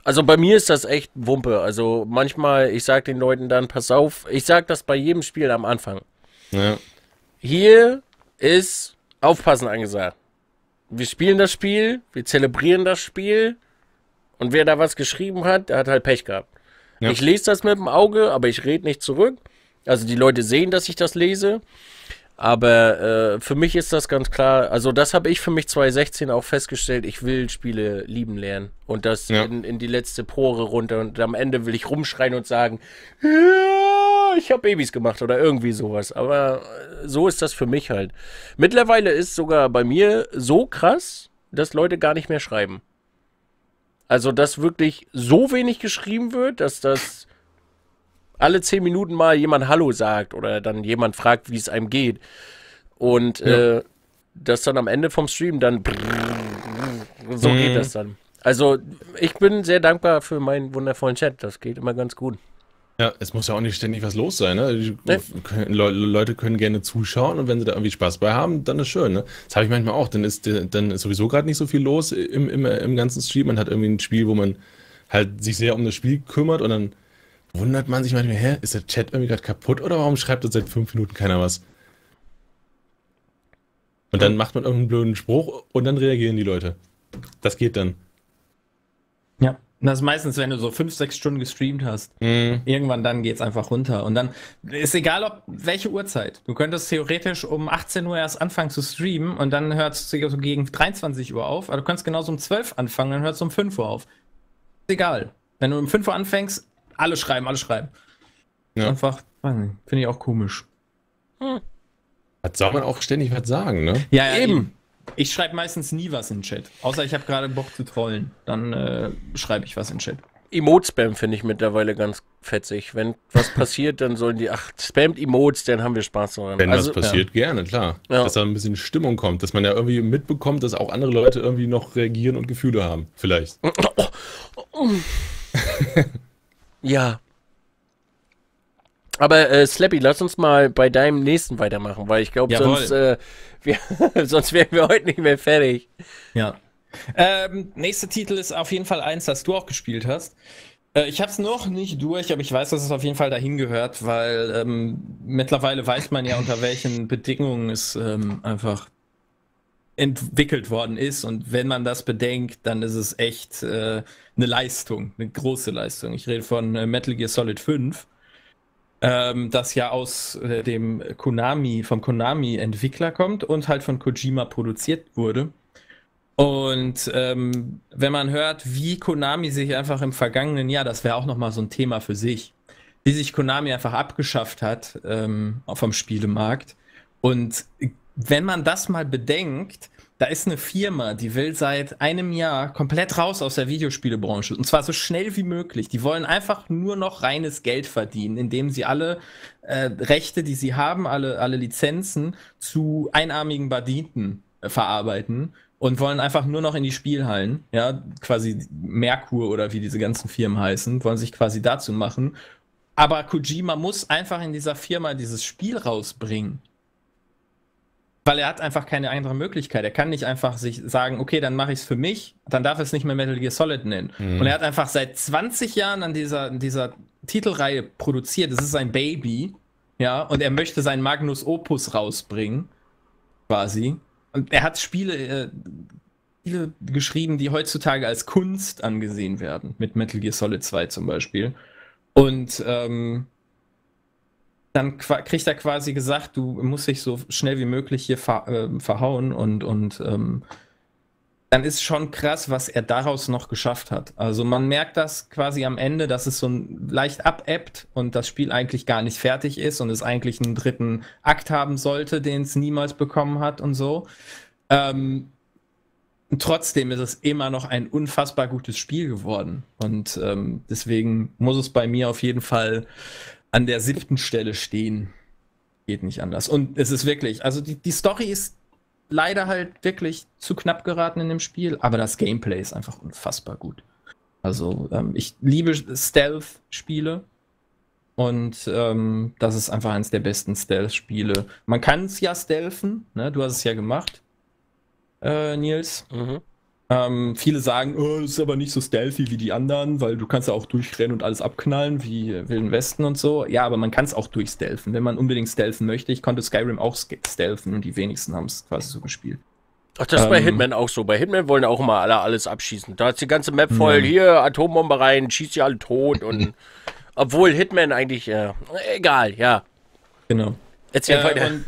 Also bei mir ist das echt Wumpe. Also manchmal, ich sage den Leuten dann, pass auf, ich sage das bei jedem Spiel am Anfang. Ja. Hier ist Aufpassen angesagt. Wir spielen das Spiel, wir zelebrieren das Spiel und wer da was geschrieben hat, der hat halt Pech gehabt. Ja. Ich lese das mit dem Auge, aber ich rede nicht zurück. Also die Leute sehen, dass ich das lese. Aber äh, für mich ist das ganz klar, also das habe ich für mich 2016 auch festgestellt, ich will Spiele lieben lernen und das Ja. in, in die letzte Pore runter und am Ende will ich rumschreien und sagen, ja, ich habe Babys gemacht oder irgendwie sowas. Aber so ist das für mich halt. Mittlerweile ist sogar bei mir so krass, dass Leute gar nicht mehr schreiben. Also, dass wirklich so wenig geschrieben wird, dass das alle zehn Minuten mal jemand Hallo sagt oder dann jemand fragt, wie es einem geht. Und Ja. äh, das dann am Ende vom Stream dann so Mhm. geht das dann. Also, ich bin sehr dankbar für meinen wundervollen Chat. Das geht immer ganz gut. Ja, es muss ja auch nicht ständig was los sein. Ne? Nee. Le Leute können gerne zuschauen und wenn sie da irgendwie Spaß bei haben, dann ist schön. Ne? Das habe ich manchmal auch. Dann ist, dann ist sowieso gerade nicht so viel los im, im, im ganzen Stream. Man hat irgendwie ein Spiel, wo man halt sich sehr um das Spiel kümmert und dann wundert man sich manchmal, hä, ist der Chat irgendwie gerade kaputt oder warum schreibt da seit fünf Minuten keiner was? Und dann macht man irgendeinen blöden Spruch und dann reagieren die Leute. Das geht dann. Ja. Das ist meistens, wenn du so fünf, sechs Stunden gestreamt hast. Mhm. Irgendwann dann geht's einfach runter. Und dann ist egal, ob welche Uhrzeit. Du könntest theoretisch um 18 Uhr erst anfangen zu streamen und dann hört es so gegen 23 Uhr auf. Aber du kannst genauso um 12 anfangen, dann hört es um 5 Uhr auf. Ist egal. Wenn du um 5 Uhr anfängst, alle schreiben, alle schreiben. Ja. Einfach, weiß nicht, finde ich auch komisch. Das soll man auch ständig was sagen, ne? Ja, ja Eben. eben. Ich schreibe meistens nie was in den Chat. Außer ich habe gerade Bock zu trollen. Dann äh, schreibe ich was in den Chat. Emote-Spam finde ich mittlerweile ganz fetzig. Wenn was passiert, dann sollen die, ach, spammt Emotes, dann haben wir Spaß daran. Wenn also, was passiert, gerne, klar. Ja. Dass da ein bisschen Stimmung kommt, dass man ja irgendwie mitbekommt, dass auch andere Leute irgendwie noch reagieren und Gefühle haben. Vielleicht. Ja. Aber äh, Slappy, lass uns mal bei deinem nächsten weitermachen, weil ich glaube, sonst, äh, wir, sonst wären wir heute nicht mehr fertig. Ja. Ähm, nächster Titel ist auf jeden Fall eins, das du auch gespielt hast. Äh, ich habe es noch nicht durch, aber ich weiß, dass es auf jeden Fall dahin gehört, weil ähm, mittlerweile weiß man ja, unter welchen Bedingungen es ähm, einfach entwickelt worden ist. Und wenn man das bedenkt, dann ist es echt äh, eine Leistung, eine große Leistung. Ich rede von äh, Metal Gear Solid 5. Ähm, das ja aus äh, dem Konami, vom Konami-Entwickler kommt und halt von Kojima produziert wurde. Und ähm, wenn man hört, wie Konami sich einfach im vergangenen Jahr, das wäre auch nochmal so ein Thema für sich, wie sich Konami einfach abgeschafft hat ähm, vom Spielemarkt. Und wenn man das mal bedenkt, da ist eine Firma, die will seit einem Jahr komplett raus aus der Videospielebranche. Und zwar so schnell wie möglich. Die wollen einfach nur noch reines Geld verdienen, indem sie alle äh, Rechte, die sie haben, alle, alle Lizenzen zu einarmigen Banditen äh, verarbeiten und wollen einfach nur noch in die Spielhallen, ja, quasi Merkur oder wie diese ganzen Firmen heißen, wollen sich quasi dazu machen. Aber Kojima muss einfach in dieser Firma dieses Spiel rausbringen. Weil er hat einfach keine andere Möglichkeit. Er kann nicht einfach sich sagen, okay, dann mache ich es für mich, dann darf es nicht mehr Metal Gear Solid nennen. Mhm. Und er hat einfach seit 20 Jahren an dieser, dieser Titelreihe produziert. Das ist sein Baby. Ja, und er möchte sein Magnus Opus rausbringen. Quasi. Und er hat Spiele, äh, Spiele geschrieben, die heutzutage als Kunst angesehen werden. Mit Metal Gear Solid 2 zum Beispiel. Und ähm, dann kriegt er quasi gesagt, du musst dich so schnell wie möglich hier ver äh, verhauen und, und ähm, dann ist schon krass, was er daraus noch geschafft hat. Also man merkt das quasi am Ende, dass es so ein leicht abebbt und das Spiel eigentlich gar nicht fertig ist und es eigentlich einen dritten Akt haben sollte, den es niemals bekommen hat und so. Ähm, trotzdem ist es immer noch ein unfassbar gutes Spiel geworden. Und ähm, deswegen muss es bei mir auf jeden Fall an der siebten Stelle stehen. Geht nicht anders. Und es ist wirklich, also die, die Story ist leider halt wirklich zu knapp geraten in dem Spiel, aber das Gameplay ist einfach unfassbar gut. Also ähm, ich liebe Stealth-Spiele und ähm, das ist einfach eines der besten Stealth-Spiele. Man kann es ja stealthen, ne? du hast es ja gemacht, äh, Nils. Mhm. Ähm, viele sagen, oh, ist aber nicht so stealthy wie die anderen, weil du kannst ja auch durchrennen und alles abknallen, wie Wilden Westen und so. Ja, aber man kann es auch durchstealthen, wenn man unbedingt stealthen möchte. Ich konnte Skyrim auch stealthen und die wenigsten haben es quasi so gespielt. Ach, das ist bei Ähm, Hitman auch so. Bei Hitman wollen auch immer alle alles abschießen. Da ist die ganze Map voll, Ja. hier, Atombombe rein, schießt sie alle tot und obwohl Hitman eigentlich, äh, egal, ja. Genau. Erzähl Äh, weiter. und,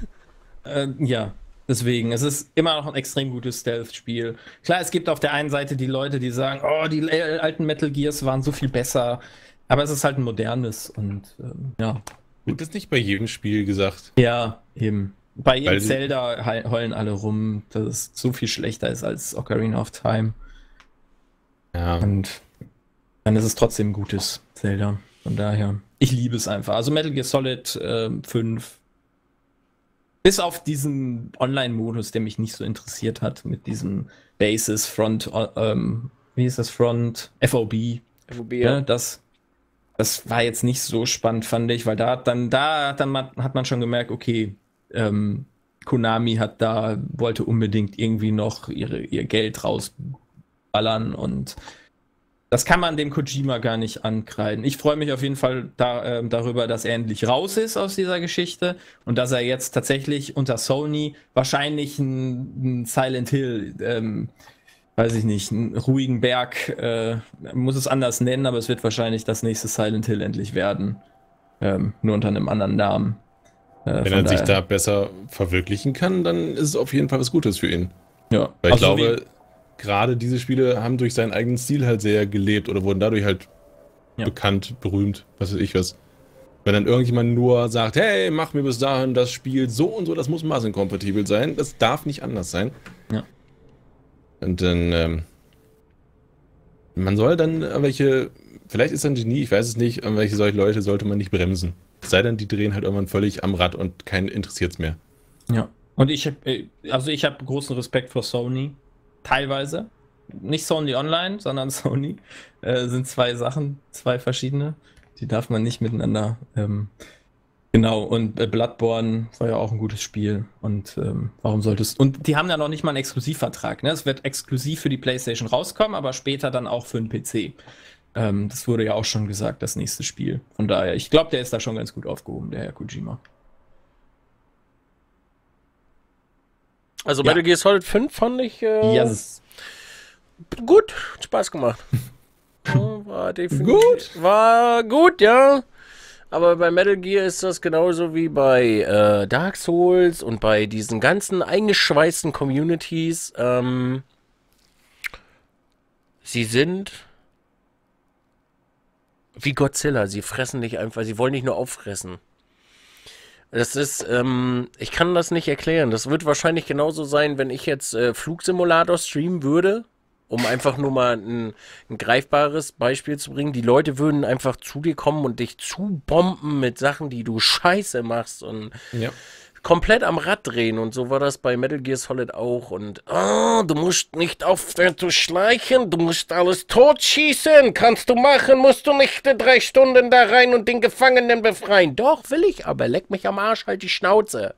äh, ja, deswegen. Es ist immer noch ein extrem gutes Stealth-Spiel. Klar, es gibt auf der einen Seite die Leute, die sagen, oh, die äh, alten Metal Gears waren so viel besser. Aber es ist halt ein modernes und ähm, ja. Wird das nicht bei jedem Spiel gesagt? Ja, eben. Bei jedem Weil- Zelda he- heulen alle rum, dass es so viel schlechter ist als Ocarina of Time. Ja. Und dann ist es trotzdem ein gutes Zelda. Von daher, ich liebe es einfach. Also Metal Gear Solid ähm, 5. Bis auf diesen Online-Modus, der mich nicht so interessiert hat, mit diesem Basis, Front, äh, ähm, wie ist das, Front, FOB. FOB, Ja. ja. das, das war jetzt nicht so spannend, fand ich, weil da hat dann, da hat dann man, hat man schon gemerkt, okay, ähm, Konami hat da, wollte unbedingt irgendwie noch ihre, ihr Geld rausballern und das kann man dem Kojima gar nicht ankreiden. Ich freue mich auf jeden Fall da, ähm, darüber, dass er endlich raus ist aus dieser Geschichte und dass er jetzt tatsächlich unter Sony wahrscheinlich ein, ein Silent Hill, ähm, weiß ich nicht, einen ruhigen Berg, äh, muss es anders nennen, aber es wird wahrscheinlich das nächste Silent Hill endlich werden. Ähm, nur unter einem anderen Namen. Äh, Wenn er sich da besser verwirklichen kann, dann ist es auf jeden Fall was Gutes für ihn. ja. Weil ich Also glaube, gerade diese Spiele haben durch seinen eigenen Stil halt sehr gelebt oder wurden dadurch halt Ja. bekannt, berühmt, was weiß ich was. Wenn dann irgendjemand nur sagt, hey, mach mir bis dahin das Spiel so und so, das muss massenkompatibel sein, das darf nicht anders sein. Ja. Und dann, ähm, man soll dann welche, vielleicht ist ein Genie, ich weiß es nicht, welche solche Leute sollte man nicht bremsen. Es sei denn, die drehen halt irgendwann völlig am Rad und keinen interessiert es mehr. Ja. Und ich habe, also ich habe großen Respekt vor Sony. Teilweise. Nicht Sony Online, sondern Sony. Äh, sind zwei Sachen, zwei verschiedene. Die darf man nicht miteinander. Ähm, genau. Und äh, Bloodborne war ja auch ein gutes Spiel. Und ähm, warum solltest Und die haben ja noch nicht mal einen Exklusivvertrag. Ne? Es wird exklusiv für die PlayStation rauskommen, aber später dann auch für den PC. Ähm, das wurde ja auch schon gesagt, das nächste Spiel. Von daher, ich glaube, der ist da schon ganz gut aufgehoben, der Herr Kojima. Also Ja. Metal Gear Solid 5 fand ich äh, Ja, das gut, hat Spaß gemacht. Ja, war definitiv. Gut. War gut, ja. Aber bei Metal Gear ist das genauso wie bei äh, Dark Souls und bei diesen ganzen eingeschweißten Communities. Ähm, sie sind wie Godzilla. Sie fressen dich einfach. Sie wollen dich nur auffressen. Das ist, ähm, ich kann das nicht erklären. Das wird wahrscheinlich genauso sein, wenn ich jetzt äh, Flugsimulator streamen würde, um einfach nur mal ein, ein greifbares Beispiel zu bringen. Die Leute würden einfach zu dir kommen und dich zubomben mit Sachen, die du scheiße machst und Ja. Komplett am Rad drehen und so war das bei Metal Gear Solid auch und ah, du musst nicht aufhören zu schleichen, du musst alles totschießen, kannst du machen, musst du nicht drei Stunden da rein und den Gefangenen befreien. Doch, will ich, aber leck mich am Arsch, halt die Schnauze.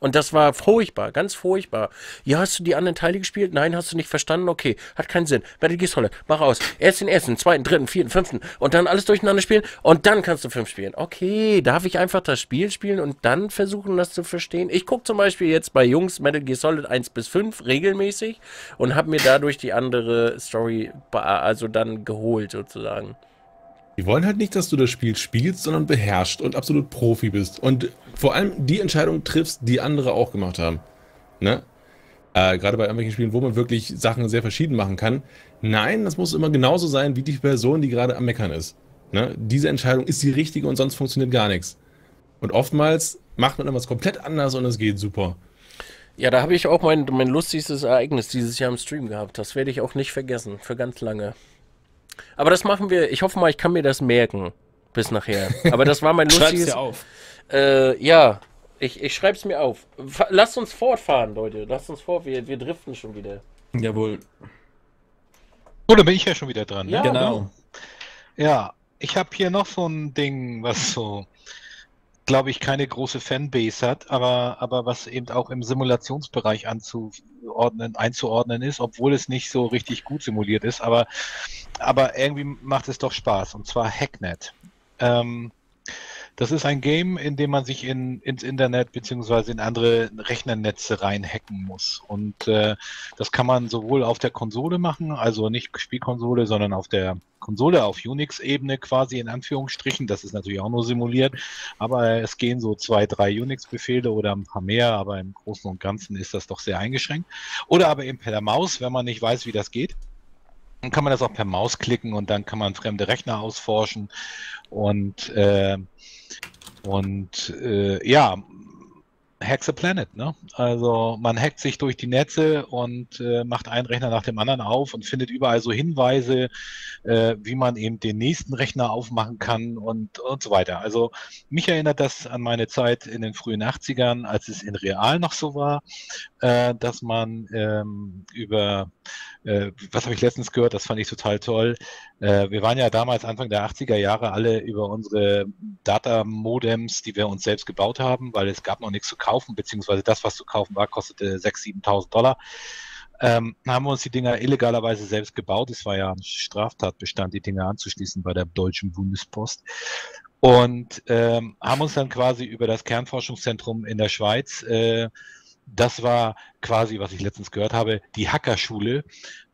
Und das war furchtbar, ganz furchtbar. Ja, hast du die anderen Teile gespielt? Nein, hast du nicht verstanden? Okay, hat keinen Sinn. Metal Gear Solid, mach aus. Erst den ersten, zweiten, dritten, vierten, fünften und dann alles durcheinander spielen und dann kannst du fünf spielen. Okay, darf ich einfach das Spiel spielen und dann versuchen, das zu verstehen? Ich gucke zum Beispiel jetzt bei Jungs Metal Gear Solid 1 bis 5 regelmäßig und habe mir dadurch die andere Story also dann geholt sozusagen. Die wollen halt nicht, dass du das Spiel spielst, sondern beherrscht und absolut Profi bist. Und vor allem die Entscheidung triffst, die andere auch gemacht haben. Ne? Äh, Gerade bei irgendwelchen Spielen, wo man wirklich Sachen sehr verschieden machen kann. Nein, das muss immer genauso sein wie die Person, die gerade am Meckern ist. Ne? Diese Entscheidung ist die richtige und sonst funktioniert gar nichts. Und oftmals macht man irgendwas komplett anders und es geht super. Ja, da habe ich auch mein, mein lustigstes Ereignis dieses Jahr im Stream gehabt. Das werde ich auch nicht vergessen, für ganz lange. Aber das machen wir, ich hoffe mal, ich kann mir das merken. Bis nachher. Aber das war mein schreib's lustiges. dir auf. Äh, ja, ich, ich schreib's mir auf. Lasst uns fortfahren, Leute. Lasst uns fort. Wir, wir driften schon wieder. Jawohl. Oh, da bin ich ja schon wieder dran. Ja, ne? genau. Ja, ich habe hier noch so ein Ding, was so, glaube ich, keine große Fanbase hat, aber, aber was eben auch im Simulationsbereich anzuordnen, einzuordnen ist, obwohl es nicht so richtig gut simuliert ist, aber, aber irgendwie macht es doch Spaß, und zwar Hacknet. Ähm, Das ist ein Game, in dem man sich in, ins Internet beziehungsweise in andere Rechnernetze reinhacken muss. Und äh, das kann man sowohl auf der Konsole machen, also nicht Spielkonsole, sondern auf der Konsole auf Unix-Ebene quasi in Anführungsstrichen. Das ist natürlich auch nur simuliert, aber es gehen so zwei, drei Unix-Befehle oder ein paar mehr, aber im Großen und Ganzen ist das doch sehr eingeschränkt. Oder aber eben per Maus, wenn man nicht weiß, wie das geht. Dann kann man das auch per Maus klicken und dann kann man fremde Rechner ausforschen und äh, und äh, ja, Hack the Planet, ne? Also man hackt sich durch die Netze und äh, macht einen Rechner nach dem anderen auf und findet überall so Hinweise, äh, wie man eben den nächsten Rechner aufmachen kann und, und so weiter. Also mich erinnert das an meine Zeit in den frühen 80ern, als es in Real noch so war, äh, dass man ähm, über äh, was habe ich letztens gehört, das fand ich total toll. Äh, wir waren ja damals Anfang der 80er Jahre alle über unsere Data-Modems, die wir uns selbst gebaut haben, weil es gab noch nichts zu kaufen, beziehungsweise das, was zu kaufen war, kostete 6.000, 7.000 Dollar. Ähm, haben wir uns die Dinger illegalerweise selbst gebaut. Es war ja ein Straftatbestand, die Dinger anzuschließen bei der Deutschen Bundespost. Und ähm, haben uns dann quasi über das Kernforschungszentrum in der Schweiz äh, das war quasi, was ich letztens gehört habe, die Hackerschule.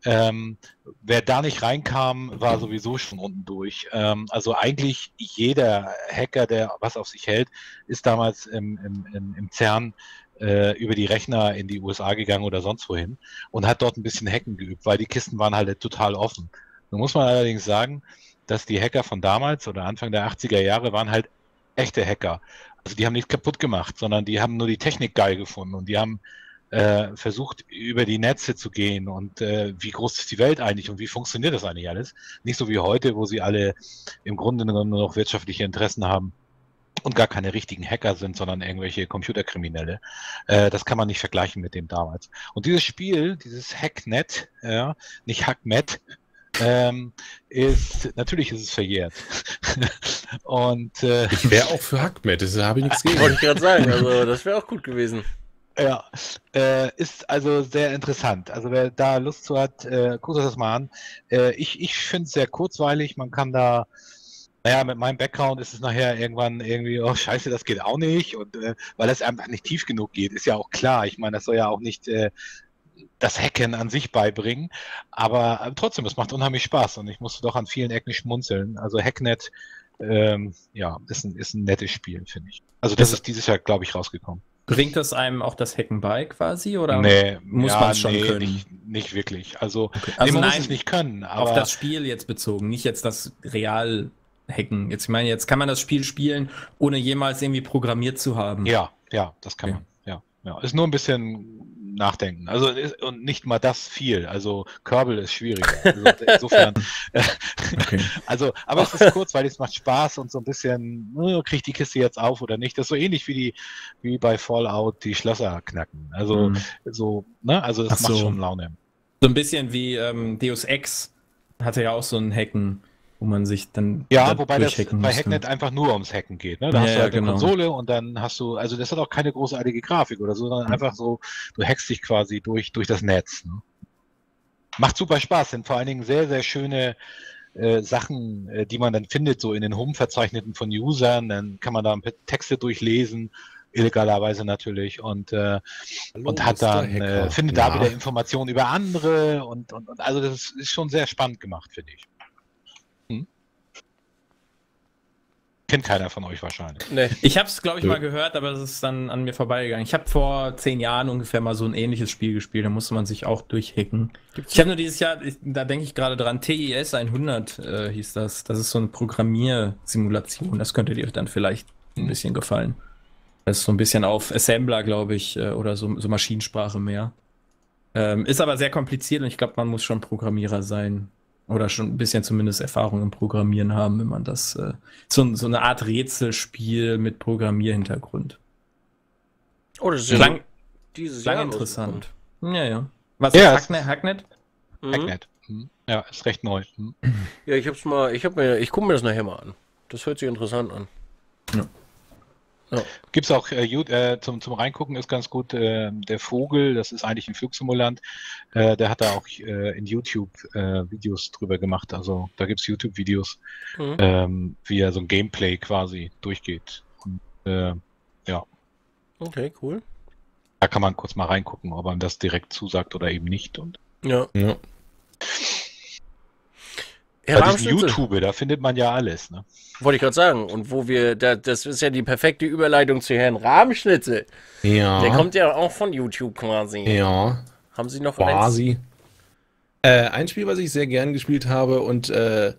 Ähm, wer da nicht reinkam, war sowieso schon unten durch. Ähm, also eigentlich jeder Hacker, der was auf sich hält, ist damals im, im, im, CERN äh, über die Rechner in die USA gegangen oder sonst wohin und hat dort ein bisschen Hacken geübt, weil die Kisten waren halt total offen. Nun muss man allerdings sagen, dass die Hacker von damals oder Anfang der 80er Jahre waren halt echte Hacker. Also die haben nichts kaputt gemacht, sondern die haben nur die Technik geil gefunden und die haben äh, versucht, über die Netze zu gehen und äh, wie groß ist die Welt eigentlich und wie funktioniert das eigentlich alles. Nicht so wie heute, wo sie alle im Grunde nur noch wirtschaftliche Interessen haben und gar keine richtigen Hacker sind, sondern irgendwelche Computerkriminelle. Äh, das kann man nicht vergleichen mit dem damals. Und dieses Spiel, dieses Hacknet, ja, nicht Hackmet, ähm, ist natürlich ist es verjährt. und äh, ich wäre auch für Hackmet, das habe ich nichts gegen. Wollte ich gerade sagen, also das wäre auch gut gewesen. Ja, äh, ist also sehr interessant. Also wer da Lust zu hat, äh, guckt euch das mal an. Äh, ich ich finde es sehr kurzweilig. Man kann da, naja, mit meinem Background ist es nachher irgendwann irgendwie, oh scheiße, das geht auch nicht. Und äh, weil es einfach nicht tief genug geht, ist ja auch klar. Ich meine, das soll ja auch nicht äh, das Hacken an sich beibringen. Aber äh, trotzdem, es macht unheimlich Spaß und ich musste doch an vielen Ecken schmunzeln. Also Hacknet, ähm, ja, ist ein, ist ein nettes Spiel, finde ich. Also das, das ist dieses Jahr, glaube ich, rausgekommen. Bringt das einem auch das Hacken bei quasi oder nee, muss ja, man es schon nee, können? Nicht, nicht wirklich. Also, okay. also nee, man nein, muss es nicht können. auf das Spiel jetzt bezogen, nicht jetzt das real hacken. Jetzt ich meine, jetzt kann man das Spiel spielen, ohne jemals irgendwie programmiert zu haben. Ja, ja, das kann ja. man. Ja, ja. Ist nur ein bisschen nachdenken. Also und nicht mal das viel. Also Körbel ist schwieriger. Also insofern. okay. also, aber es ist kurz, weil es macht Spaß und so ein bisschen, ne, kriegt die Kiste jetzt auf oder nicht. Das ist so ähnlich wie die, wie bei Fallout die Schlösser knacken. Also mhm. so, ne, also das Ach macht so. schon Laune. So ein bisschen wie ähm, Deus Ex hatte ja auch so ein Hacken wo man sich dann. Ja, wobei das bei Hacknet einfach nur ums Hacken geht. Ne? Da ja, hast du halt ja, genau. eine Konsole und dann hast du, also das hat auch keine großartige Grafik oder so, sondern einfach so, du hackst dich quasi durch, durch das Netz. Ne? Macht super Spaß, sind vor allen Dingen sehr, sehr schöne äh, Sachen, äh, die man dann findet, so in den Home-Verzeichneten von Usern. Dann kann man da Texte durchlesen illegalerweise natürlich und äh, Hallo, und hat dann äh, findet ja. da wieder Informationen über andere und, und, und also das ist schon sehr spannend gemacht finde ich. Kennt keiner von euch wahrscheinlich. Nee. Ich habe es, glaube ich, mal gehört, aber es ist dann an mir vorbeigegangen. Ich habe vor zehn Jahren ungefähr mal so ein ähnliches Spiel gespielt. Da musste man sich auch durchhacken. Gibt's ich habe nur dieses Jahr, ich, da denke ich gerade dran, TIS 100 äh, hieß das. Das ist so eine Programmiersimulation. Das könnte dir dann vielleicht ein bisschen gefallen. Das ist so ein bisschen auf Assembler, glaube ich, äh, oder so, so Maschinensprache mehr. Ähm, ist aber sehr kompliziert und ich glaube, man muss schon Programmierer sein, oder schon ein bisschen zumindest Erfahrung im Programmieren haben, wenn man das äh, so, so eine Art Rätselspiel mit Programmierhintergrund. Oh, das ist ja lang, dieses lang Jahr interessant. Ja, ja. Was ja, ist Hacknet? Hacknet? Mhm. Hacknet. Mhm. Ja, ist recht neu. Mhm. Ja, ich hab's mal, ich hab mir, ich gucke mir das nachher mal an. Das hört sich interessant an. Ja. Ja. Gibt's auch äh, äh, zum, zum Reingucken ist ganz gut. Äh, der Vogel, das ist eigentlich ein Flugsimulant, äh, der hat da auch äh, in YouTube äh, Videos drüber gemacht. Also da gibt's YouTube-Videos, Mhm. ähm, wie er so ein Gameplay quasi durchgeht. Und, äh, Okay, cool. da kann man kurz mal reingucken, ob einem das direkt zusagt oder eben nicht. Und Ja. Ja. Herr bei diesem Rahmschnitzel, YouTube, da findet man ja alles. Ne? wollte ich gerade sagen. Und wo wir, da, das ist ja die perfekte Überleitung zu Herrn Rahmschnitzel. Ja. Der kommt ja auch von YouTube quasi. Ja. Haben Sie noch eins? Quasi. Äh, ein Spiel, was ich sehr gern gespielt habe und äh,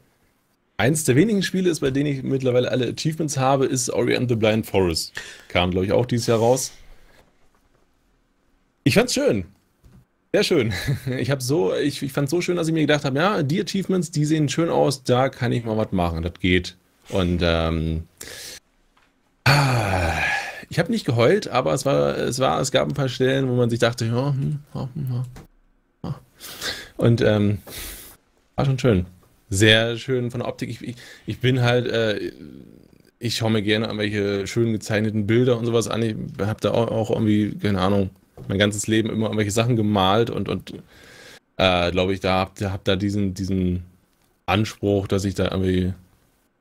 eins der wenigen Spiele ist, bei denen ich mittlerweile alle Achievements habe, ist Ori and the Blind Forest. Kam, glaube ich, auch dieses Jahr raus. Ich fand's schön. Sehr schön. Ich habe so, ich, ich fand's so schön, dass ich mir gedacht habe, ja, die Achievements, die sehen schön aus, da kann ich mal was machen. Das geht. Und ähm, ah, ich habe nicht geheult, aber es war, es war, es gab ein paar Stellen, wo man sich dachte, ja, hm, ja, hm, ja, ja. Und ähm, war schon schön. Sehr schön von der Optik. Ich, ich, ich bin halt, äh, ich schaue mir gerne irgendwelche schön gezeichneten Bilder und sowas an. Ich habe da auch, auch irgendwie, keine Ahnung, mein ganzes Leben immer irgendwelche Sachen gemalt und, und äh, glaube ich, da habe hab da diesen, diesen Anspruch, dass ich da irgendwie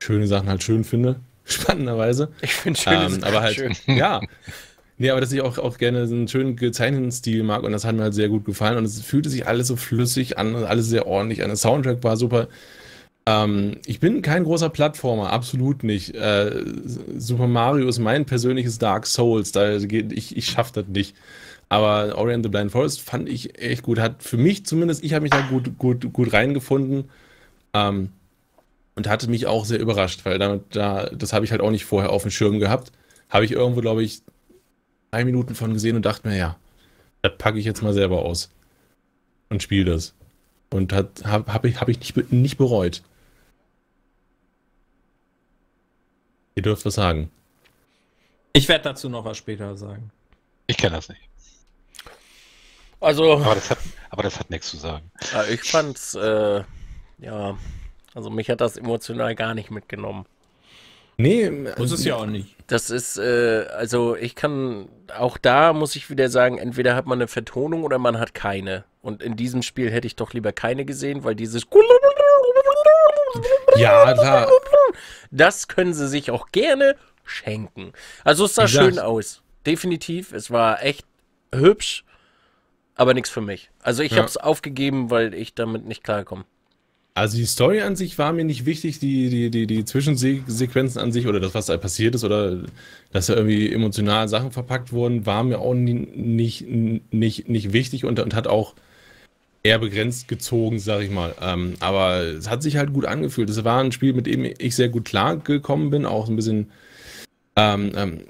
schöne Sachen halt schön finde. Spannenderweise. Ich finde schön, Ähm, aber halt, schön. ja. Nee, aber dass ich auch, auch gerne einen schönen gezeichneten Stil mag und das hat mir halt sehr gut gefallen und es fühlte sich alles so flüssig an, alles sehr ordentlich an. Der Soundtrack war super. Ähm, ich bin kein großer Plattformer, absolut nicht. Äh, Super Mario ist mein persönliches Dark Souls, da geht, ich, ich schaff das nicht. Aber Ori and the Blind Forest fand ich echt gut. Hat für mich zumindest, ich habe mich da gut, gut, gut reingefunden. Ähm, und hatte mich auch sehr überrascht, weil damit, da, das habe ich halt auch nicht vorher auf dem Schirm gehabt. Habe ich irgendwo, glaube ich, drei Minuten von gesehen und dachte mir, ja, das packe ich jetzt mal selber aus. Und spiele das. Und habe hab ich, hab ich nicht, nicht bereut. Ihr dürft was sagen. Ich werde dazu noch was später sagen. Ich kenne das nicht. Also, Aber das hat, aber das hat nichts zu sagen. ja, ich fand's, äh, ja, also mich hat das emotional gar nicht mitgenommen. Nee, Muss es ja auch nicht. Das ist, äh, also ich kann, auch da muss ich wieder sagen, entweder hat man eine Vertonung oder man hat keine. Und in diesem Spiel hätte ich doch lieber keine gesehen, weil dieses Ja, klar. Das können sie sich auch gerne schenken. Also es sah schön aus. Definitiv. Es war echt hübsch, aber nichts für mich. Also ich Ja. habe es aufgegeben, weil ich damit nicht klarkomme. Also die Story an sich war mir nicht wichtig, die, die, die, die Zwischensequenzen an sich oder das, was da passiert ist oder dass da irgendwie emotional Sachen verpackt wurden, war mir auch nie, nicht, nicht, nicht wichtig und, und hat auch eher begrenzt gezogen, sag ich mal. Ähm, aber es hat sich halt gut angefühlt. Es war ein Spiel, mit dem ich sehr gut klargekommen bin, auch ein bisschen, ähm, ähm,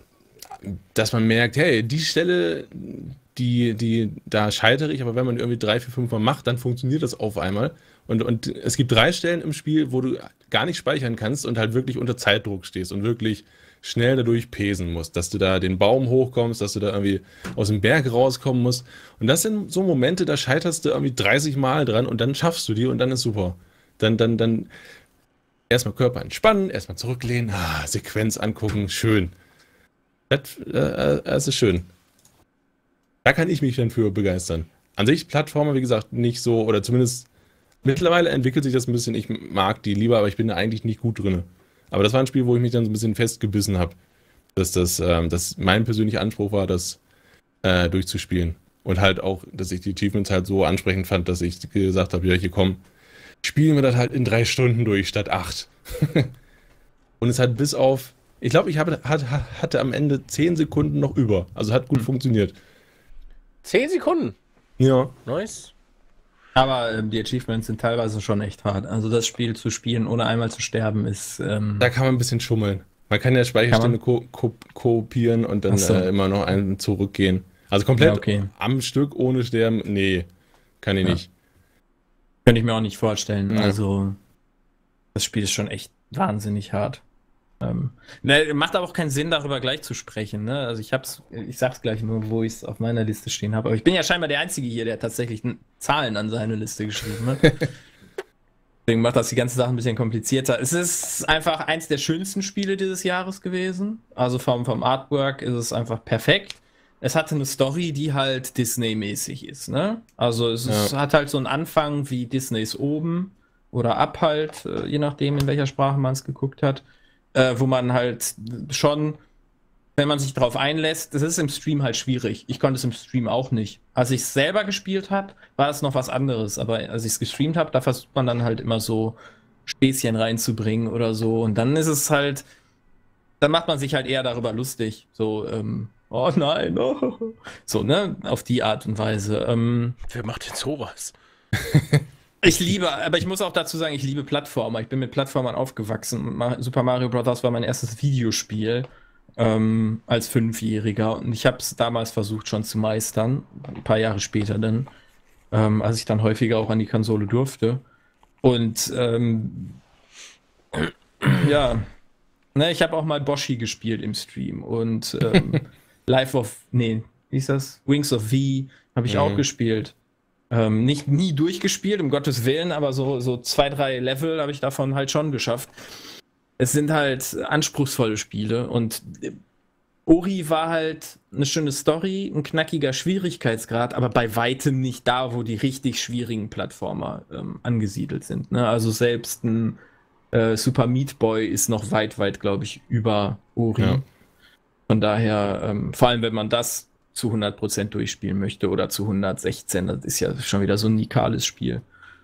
dass man merkt, hey, die Stelle, die, die, da scheitere ich, aber wenn man irgendwie drei, vier, fünf Mal macht, dann funktioniert das auf einmal. Und, und es gibt drei Stellen im Spiel, wo du gar nicht speichern kannst und halt wirklich unter Zeitdruck stehst und wirklich schnell dadurch pesen musst, dass du da den Baum hochkommst, dass du da irgendwie aus dem Berg rauskommen musst. Und das sind so Momente, da scheiterst du irgendwie 30 Mal dran und dann schaffst du die und dann ist super. Dann, dann, dann erstmal Körper entspannen, erstmal zurücklehnen, ah, Sequenz angucken, schön. Das, äh, das ist schön. Da kann ich mich dann für begeistern. An sich Plattformer, wie gesagt, nicht so, oder zumindest mittlerweile entwickelt sich das ein bisschen. Ich mag die lieber, aber ich bin da eigentlich nicht gut drin. Aber das war ein Spiel, wo ich mich dann so ein bisschen festgebissen habe, dass das ähm, dass mein persönlicher Anspruch war, das äh, durchzuspielen. Und halt auch, dass ich die Achievements halt so ansprechend fand, dass ich gesagt habe, ja, hier komm, spielen wir das halt in drei Stunden durch statt acht. Und es hat bis auf, ich glaube, ich habe, hat, hatte am Ende zehn Sekunden noch über. Also hat gut funktioniert. Zehn Sekunden. Ja. Nice. Aber ähm, die Achievements sind teilweise schon echt hart. Also das Spiel zu spielen, ohne einmal zu sterben, ist. Ähm, Da kann man ein bisschen schummeln. Man kann ja Speicherstände ko ko kopieren und dann so. äh, immer noch einen zurückgehen. Also komplett Ja, okay. am Stück ohne Sterben, nee, kann ich Ja. nicht. Könnte ich mir auch nicht vorstellen. Ja. Also, das Spiel ist schon echt wahnsinnig hart. Ähm, ne, macht aber auch keinen Sinn, darüber gleich zu sprechen. Ne? Also, ich hab's, ich sag's gleich nur, wo ich es auf meiner Liste stehen habe. Aber ich bin ja scheinbar der Einzige hier, der tatsächlich Zahlen an seine Liste geschrieben hat. Deswegen macht das die ganze Sache ein bisschen komplizierter. Es ist einfach eins der schönsten Spiele dieses Jahres gewesen. Also vom, vom Artwork ist es einfach perfekt. Es hatte eine Story, die halt Disney-mäßig ist, ne? Also es ist, Ja. hat halt so einen Anfang wie Disneys oben oder ab halt, äh, je nachdem, in welcher Sprache man es geguckt hat, äh, wo man halt schon, wenn man sich darauf einlässt, das ist im Stream halt schwierig. Ich konnte es im Stream auch nicht. Als ich es selber gespielt habe, war es noch was anderes. Aber als ich es gestreamt habe, da versucht man dann halt immer so Späßchen reinzubringen oder so. Und dann ist es halt, dann macht man sich halt eher darüber lustig. So, ähm, oh nein, oh. so, ne, auf die Art und Weise. Ähm, Wer macht denn sowas? ich liebe, aber ich muss auch dazu sagen, ich liebe Plattformer. Ich bin mit Plattformern aufgewachsen. Super Mario Bros. war mein erstes Videospiel ähm, als Fünfjähriger und ich habe es damals versucht schon zu meistern, ein paar Jahre später dann, ähm, als ich dann häufiger auch an die Konsole durfte. Und ähm, ja, ne, ich habe auch mal Boshi gespielt im Stream und ähm, Life of, nee, wie ist das? Wings of V habe ich Mhm. auch gespielt. Ähm, nicht nie durchgespielt, um Gottes Willen, aber so, so zwei, drei Level habe ich davon halt schon geschafft. Es sind halt anspruchsvolle Spiele und äh, Ori war halt eine schöne Story, ein knackiger Schwierigkeitsgrad, aber bei weitem nicht da, wo die richtig schwierigen Plattformer ähm, angesiedelt sind. Ne? Also selbst ein äh, Super Meat Boy ist noch weit, weit, glaube ich, über Ori. Ja. Von daher, ähm, vor allem wenn man das zu 100% durchspielen möchte oder zu 116, das ist ja schon wieder so ein nikales Spiel.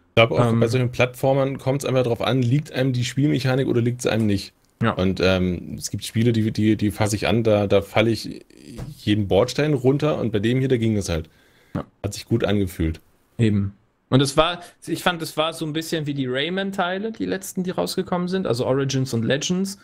Ich glaube auch Ähm, bei solchen Plattformern kommt es einfach darauf an, liegt einem die Spielmechanik oder liegt es einem nicht. Ja. Und ähm, es gibt Spiele, die, die, die fasse ich an, da, da falle ich jeden Bordstein runter und bei dem hier, da ging es halt. Ja. Hat sich gut angefühlt. Eben. Und es war, ich fand, es war so ein bisschen wie die Rayman-Teile, die letzten, die rausgekommen sind, also Origins und Legends.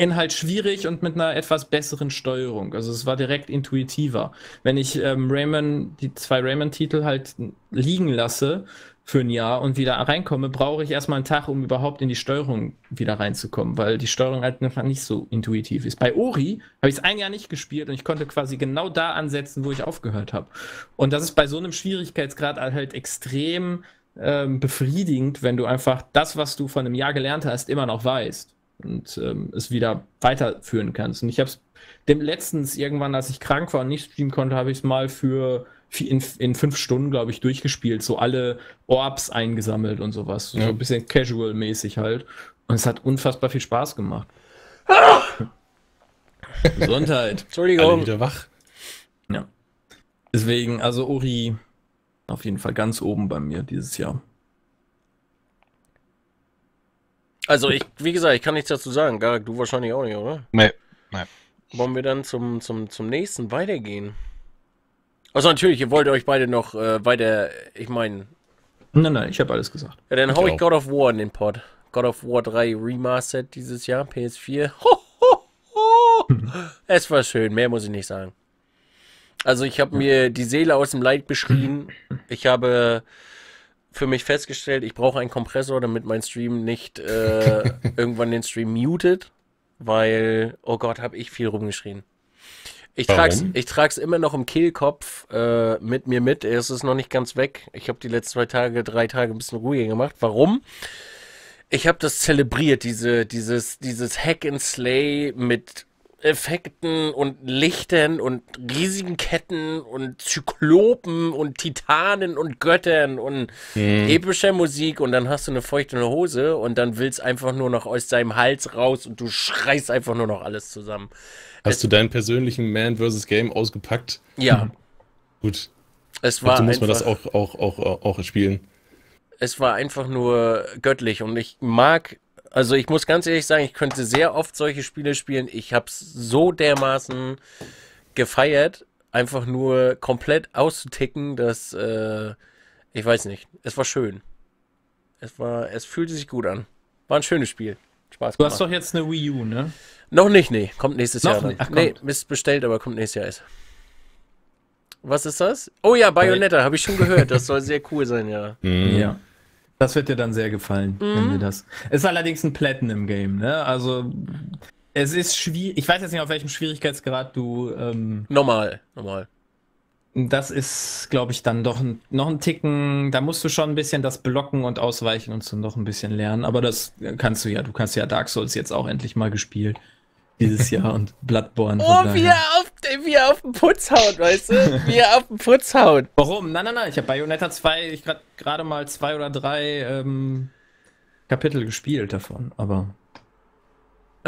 In halt schwierig und mit einer etwas besseren Steuerung. Also es war direkt intuitiver. Wenn ich ähm, Rayman, die zwei Rayman-Titel halt liegen lasse für ein Jahr und wieder reinkomme, brauche ich erstmal einen Tag, um überhaupt in die Steuerung wieder reinzukommen, weil die Steuerung halt einfach nicht so intuitiv ist. Bei Ori habe ich es ein Jahr nicht gespielt und ich konnte quasi genau da ansetzen, wo ich aufgehört habe. Und das ist bei so einem Schwierigkeitsgrad halt extrem ähm, befriedigend, wenn du einfach das, was du von einem Jahr gelernt hast, immer noch weißt und ähm, es wieder weiterführen kannst. Und ich habe es dem letztens irgendwann, als ich krank war und nicht streamen konnte, habe ich es mal für in, in fünf Stunden, glaube ich, durchgespielt. So alle Orbs eingesammelt und sowas. So Ja. ein bisschen casual-mäßig halt. Und es hat unfassbar viel Spaß gemacht. Gesundheit. Alle Entschuldigung. wieder wach. Ja. Deswegen, also Ori auf jeden Fall ganz oben bei mir dieses Jahr. Also ich, wie gesagt, ich kann nichts dazu sagen. Garak, du wahrscheinlich auch nicht, oder? Nee. Wollen wir dann zum, zum, zum nächsten weitergehen? Also natürlich, ihr wollt euch beide noch äh, weiter, ich meine, Nein, nein, ich habe alles gesagt. ja, dann Ich hau ich auch. God of War in den Pod. God of War 3 Remastered dieses Jahr, PS4. Ho, ho, ho. Es war schön, mehr muss ich nicht sagen. Also ich habe mir die Seele aus dem Leid beschrien. Ich habe für mich festgestellt, ich brauche einen Kompressor, damit mein Stream nicht äh, irgendwann den Stream mutet, weil, oh Gott, habe ich viel rumgeschrien. Ich Warum? trag's, ich trag's immer noch im Kehlkopf äh, mit mir mit. Es ist noch nicht ganz weg. Ich habe die letzten zwei Tage, drei Tage ein bisschen ruhiger gemacht. Warum? Ich habe das zelebriert, diese, dieses, dieses Hack and Slay mit Effekten und Lichtern und riesigen Ketten und Zyklopen und Titanen und Göttern und epischer Musik und dann hast du eine feuchte Hose und dann willst einfach nur noch aus deinem Hals raus und du schreist einfach nur noch alles zusammen. Hast du deinen persönlichen Man vs. Game ausgepackt? Ja, Gut. es war so muss man das auch, auch, auch, auch spielen. es war einfach nur göttlich und ich mag, also ich muss ganz ehrlich sagen, ich könnte sehr oft solche Spiele spielen. Ich habe es so dermaßen gefeiert, einfach nur komplett auszuticken, dass äh, ich weiß nicht. Es war schön. Es war, es fühlte sich gut an. War ein schönes Spiel. Spaß Du gemacht. hast doch jetzt eine Wii U, ne? Noch nicht, nee. Kommt nächstes Noch Jahr dann. nicht? Ach, nee, ist bestellt, aber kommt nächstes Jahr erst. Was ist das? Oh ja, Bayonetta, habe ich schon gehört. Das soll sehr cool sein, ja. Mhm. Ja. Das wird dir dann sehr gefallen, wenn du das. Ist allerdings ein Platinum-Game, ne? Also, es ist schwierig. Ich weiß jetzt nicht, auf welchem Schwierigkeitsgrad du. Ähm, Normal, normal. das ist, glaube ich, dann doch ein, noch ein Ticken. Da musst du schon ein bisschen das Blocken und Ausweichen und so noch ein bisschen lernen. Aber das kannst du ja. Du kannst ja Dark Souls jetzt auch endlich mal gespielt. Dieses Jahr und Bloodborne. Oh, wie er, auf, wie er auf den Putz haut, weißt du? Wie er auf den Putz haut. Warum? Nein, nein, nein. Ich habe Bayonetta 2, ich gerade mal zwei oder drei ähm, Kapitel gespielt davon. Aber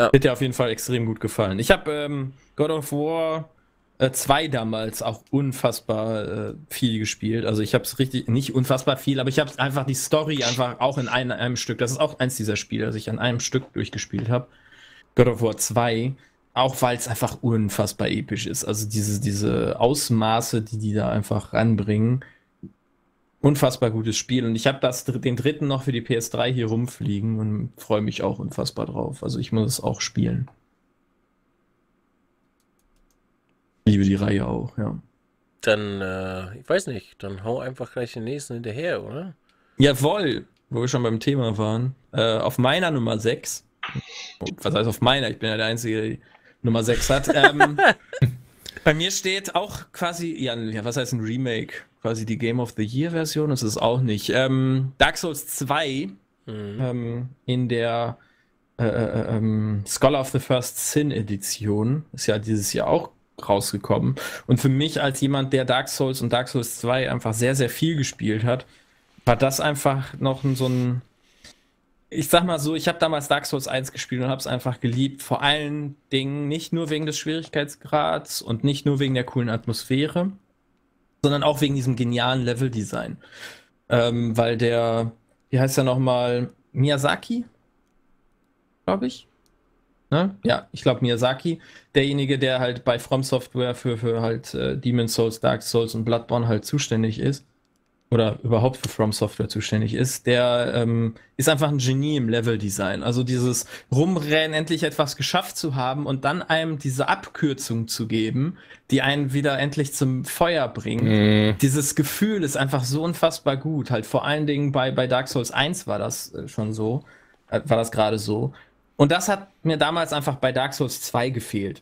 ja. Wird dir auf jeden Fall extrem gut gefallen. Ich habe ähm, God of War 2 äh, damals auch unfassbar äh, viel gespielt. Also ich habe es richtig, nicht unfassbar viel, aber ich habe einfach die Story einfach auch in einem, einem, Stück. Das ist auch eins dieser Spiele, das ich an einem Stück durchgespielt habe. God of War 2. Auch weil es einfach unfassbar episch ist. Also diese, diese Ausmaße, die die da einfach ranbringen unfassbar gutes Spiel. Und ich habe das den dritten noch für die PS3 hier rumfliegen und freue mich auch unfassbar drauf. Also ich muss es auch spielen. Liebe die Reihe auch, ja. Dann, äh, ich weiß nicht, dann hau einfach gleich den nächsten hinterher, oder? Jawohl, wo wir schon beim Thema waren. Äh, auf meiner Nummer 6, was heißt auf meiner? Ich bin ja der Einzige, der Nummer 6 hat. Ähm, bei mir steht auch quasi, ja, was heißt ein Remake? quasi die Game of the Year Version, das ist es auch nicht. Ähm, Dark Souls 2 mhm. ähm, in der äh, äh, ähm, Scholar of the First Sin Edition ist ja dieses Jahr auch rausgekommen. Und für mich als jemand, der Dark Souls und Dark Souls 2 einfach sehr, sehr viel gespielt hat, war das einfach noch so ein. Ich sag mal so, ich habe damals Dark Souls 1 gespielt und habe es einfach geliebt. Vor allen Dingen nicht nur wegen des Schwierigkeitsgrads und nicht nur wegen der coolen Atmosphäre, sondern auch wegen diesem genialen Leveldesign. Ähm, weil der, wie heißt er nochmal, Miyazaki, glaube ich. Ne? Ja, ich glaube Miyazaki, derjenige, der halt bei From Software für, für halt äh, Demon's Souls, Dark Souls und Bloodborne halt zuständig ist, oder überhaupt für From Software zuständig ist, der ähm, ist einfach ein Genie im Leveldesign. Also dieses Rumrennen, endlich etwas geschafft zu haben und dann einem diese Abkürzung zu geben, die einen wieder endlich zum Feuer bringt. Mm. Dieses Gefühl ist einfach so unfassbar gut. Halt vor allen Dingen bei, bei Dark Souls 1 war das äh, schon so, äh, war das gerade so. Und das hat mir damals einfach bei Dark Souls 2 gefehlt.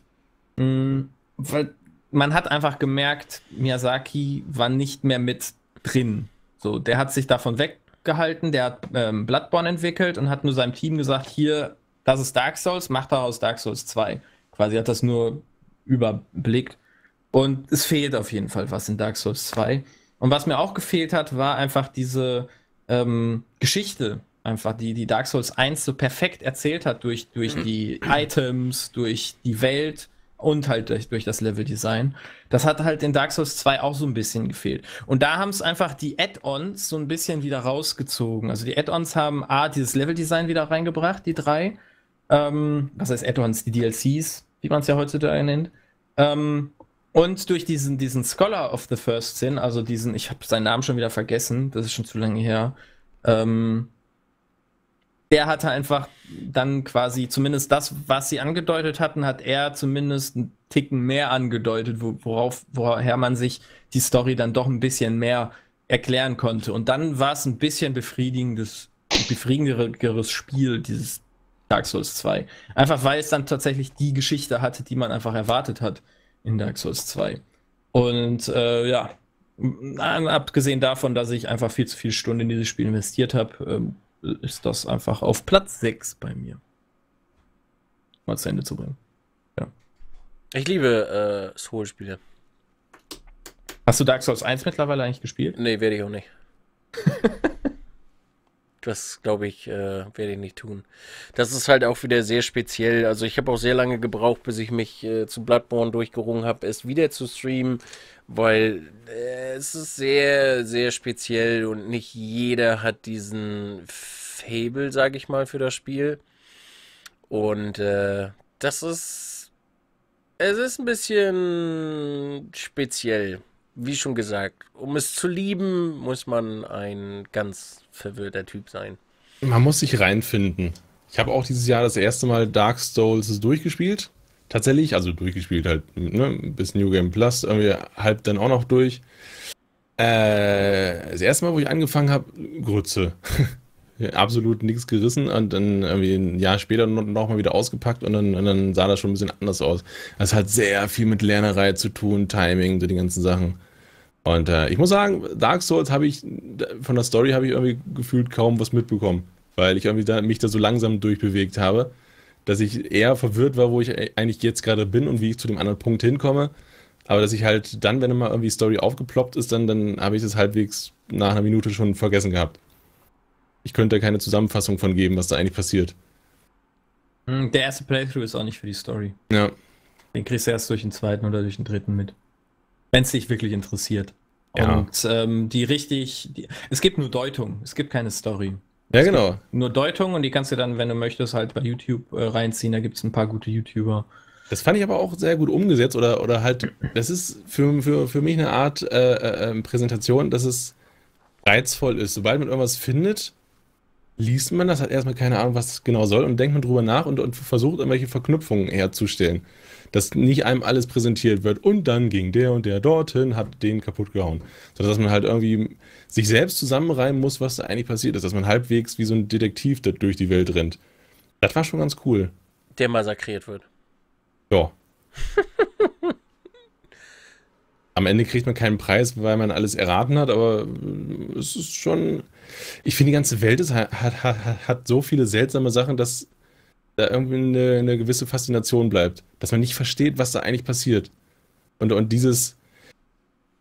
Mhm, weil man hat einfach gemerkt, Miyazaki war nicht mehr mit drin. So, der hat sich davon weggehalten, der hat ähm, Bloodborne entwickelt und hat nur seinem Team gesagt, hier, das ist Dark Souls, macht daraus Dark Souls 2. Quasi hat das nur überblickt. Und es fehlt auf jeden Fall was in Dark Souls 2. Und was mir auch gefehlt hat, war einfach diese ähm, Geschichte, einfach die, die Dark Souls 1 so perfekt erzählt hat durch, durch die Items, durch die Welt und halt durch, durch das Leveldesign. Das hat halt in Dark Souls 2 auch so ein bisschen gefehlt. Und da haben es einfach die Add-ons so ein bisschen wieder rausgezogen. Also die Add-ons haben A, dieses Leveldesign wieder reingebracht, die drei. Ähm, was heißt Add-ons? Die DLCs, wie man es ja heutzutage nennt. Ähm, und durch diesen, diesen Scholar of the First Sin, also diesen, ich habe seinen Namen schon wieder vergessen, das ist schon zu lange her. Ähm, der hatte einfach dann quasi zumindest das, was sie angedeutet hatten, hat er zumindest einen Ticken mehr angedeutet, worauf, woher man sich die Story dann doch ein bisschen mehr erklären konnte. Und dann war es ein bisschen befriedigendes, befriedigenderes Spiel, dieses Dark Souls 2. Einfach weil es dann tatsächlich die Geschichte hatte, die man einfach erwartet hat in Dark Souls 2. Und äh, ja, abgesehen davon, dass ich einfach viel zu viele Stunden in dieses Spiel investiert habe, ähm, ist das einfach auf Platz 6 bei mir. Mal zu Ende zu bringen. Ja. Ich liebe äh, Soul-Spiele. Hast du Dark Souls 1 mittlerweile eigentlich gespielt? Nee, werde ich auch nicht. das glaube ich, äh, werde ich nicht tun. Das ist halt auch wieder sehr speziell. Also ich habe auch sehr lange gebraucht, bis ich mich äh, zu Bloodborne durchgerungen habe, es wieder zu streamen, weil äh, es ist sehr, sehr speziell und nicht jeder hat diesen Fable, sage ich mal, für das Spiel. Und äh, das ist, es ist ein bisschen speziell. Wie schon gesagt, um es zu lieben, muss man ein ganz verwirrter Typ sein. Man muss sich reinfinden. Ich habe auch dieses Jahr das erste Mal Dark Souls durchgespielt tatsächlich, also durchgespielt halt, ne, bis New Game Plus, irgendwie halb dann auch noch durch. Äh, das erste Mal, wo ich angefangen habe, Grütze. Absolut nichts gerissen und dann irgendwie ein Jahr später noch mal wieder ausgepackt und dann, und dann sah das schon ein bisschen anders aus. Das hat sehr viel mit Lernerei zu tun, Timing, so die ganzen Sachen. Und äh, ich muss sagen, Dark Souls habe ich, von der Story habe ich irgendwie gefühlt kaum was mitbekommen, weil ich irgendwie da, mich da so langsam durchbewegt habe, dass ich eher verwirrt war, wo ich eigentlich jetzt gerade bin und wie ich zu dem anderen Punkt hinkomme. Aber dass ich halt dann, wenn mal irgendwie Story aufgeploppt ist, dann, dann habe ich das halbwegs nach einer Minute schon vergessen gehabt. Ich könnte da keine Zusammenfassung von geben, was da eigentlich passiert. Hm, Der erste Playthrough ist auch nicht für die Story. Ja. Den kriegst du erst durch den zweiten oder durch den dritten mit. Wenn es dich wirklich interessiert. Ja. Und ähm, die richtig. Die, es gibt nur Deutung, es gibt keine Story. Ja, genau. Nur Deutung und die kannst du dann, wenn du möchtest, halt bei YouTube äh, reinziehen. Da gibt es ein paar gute YouTuber. Das fand ich aber auch sehr gut umgesetzt oder, oder halt, das ist für, für, für mich eine Art äh, äh, ähm, Präsentation, dass es reizvoll ist. Sobald man irgendwas findet, liest man das, hat erstmal keine Ahnung, was das genau soll und denkt man drüber nach und, und versucht irgendwelche Verknüpfungen herzustellen. Dass nicht einem alles präsentiert wird und dann ging der und der dorthin, hat den kaputt gehauen. Sondern dass man halt irgendwie sich selbst zusammenreimen muss, was da eigentlich passiert ist. Dass man halbwegs wie so ein Detektiv da durch die Welt rennt. Das war schon ganz cool. Der massakriert wird. Ja. Am Ende kriegt man keinen Preis, weil man alles erraten hat, aber es ist schon. Ich finde, die ganze Welt ist, hat, hat, hat, so viele seltsame Sachen, dass da irgendwie eine, eine gewisse Faszination bleibt. Dass man nicht versteht, was da eigentlich passiert. Und, und dieses,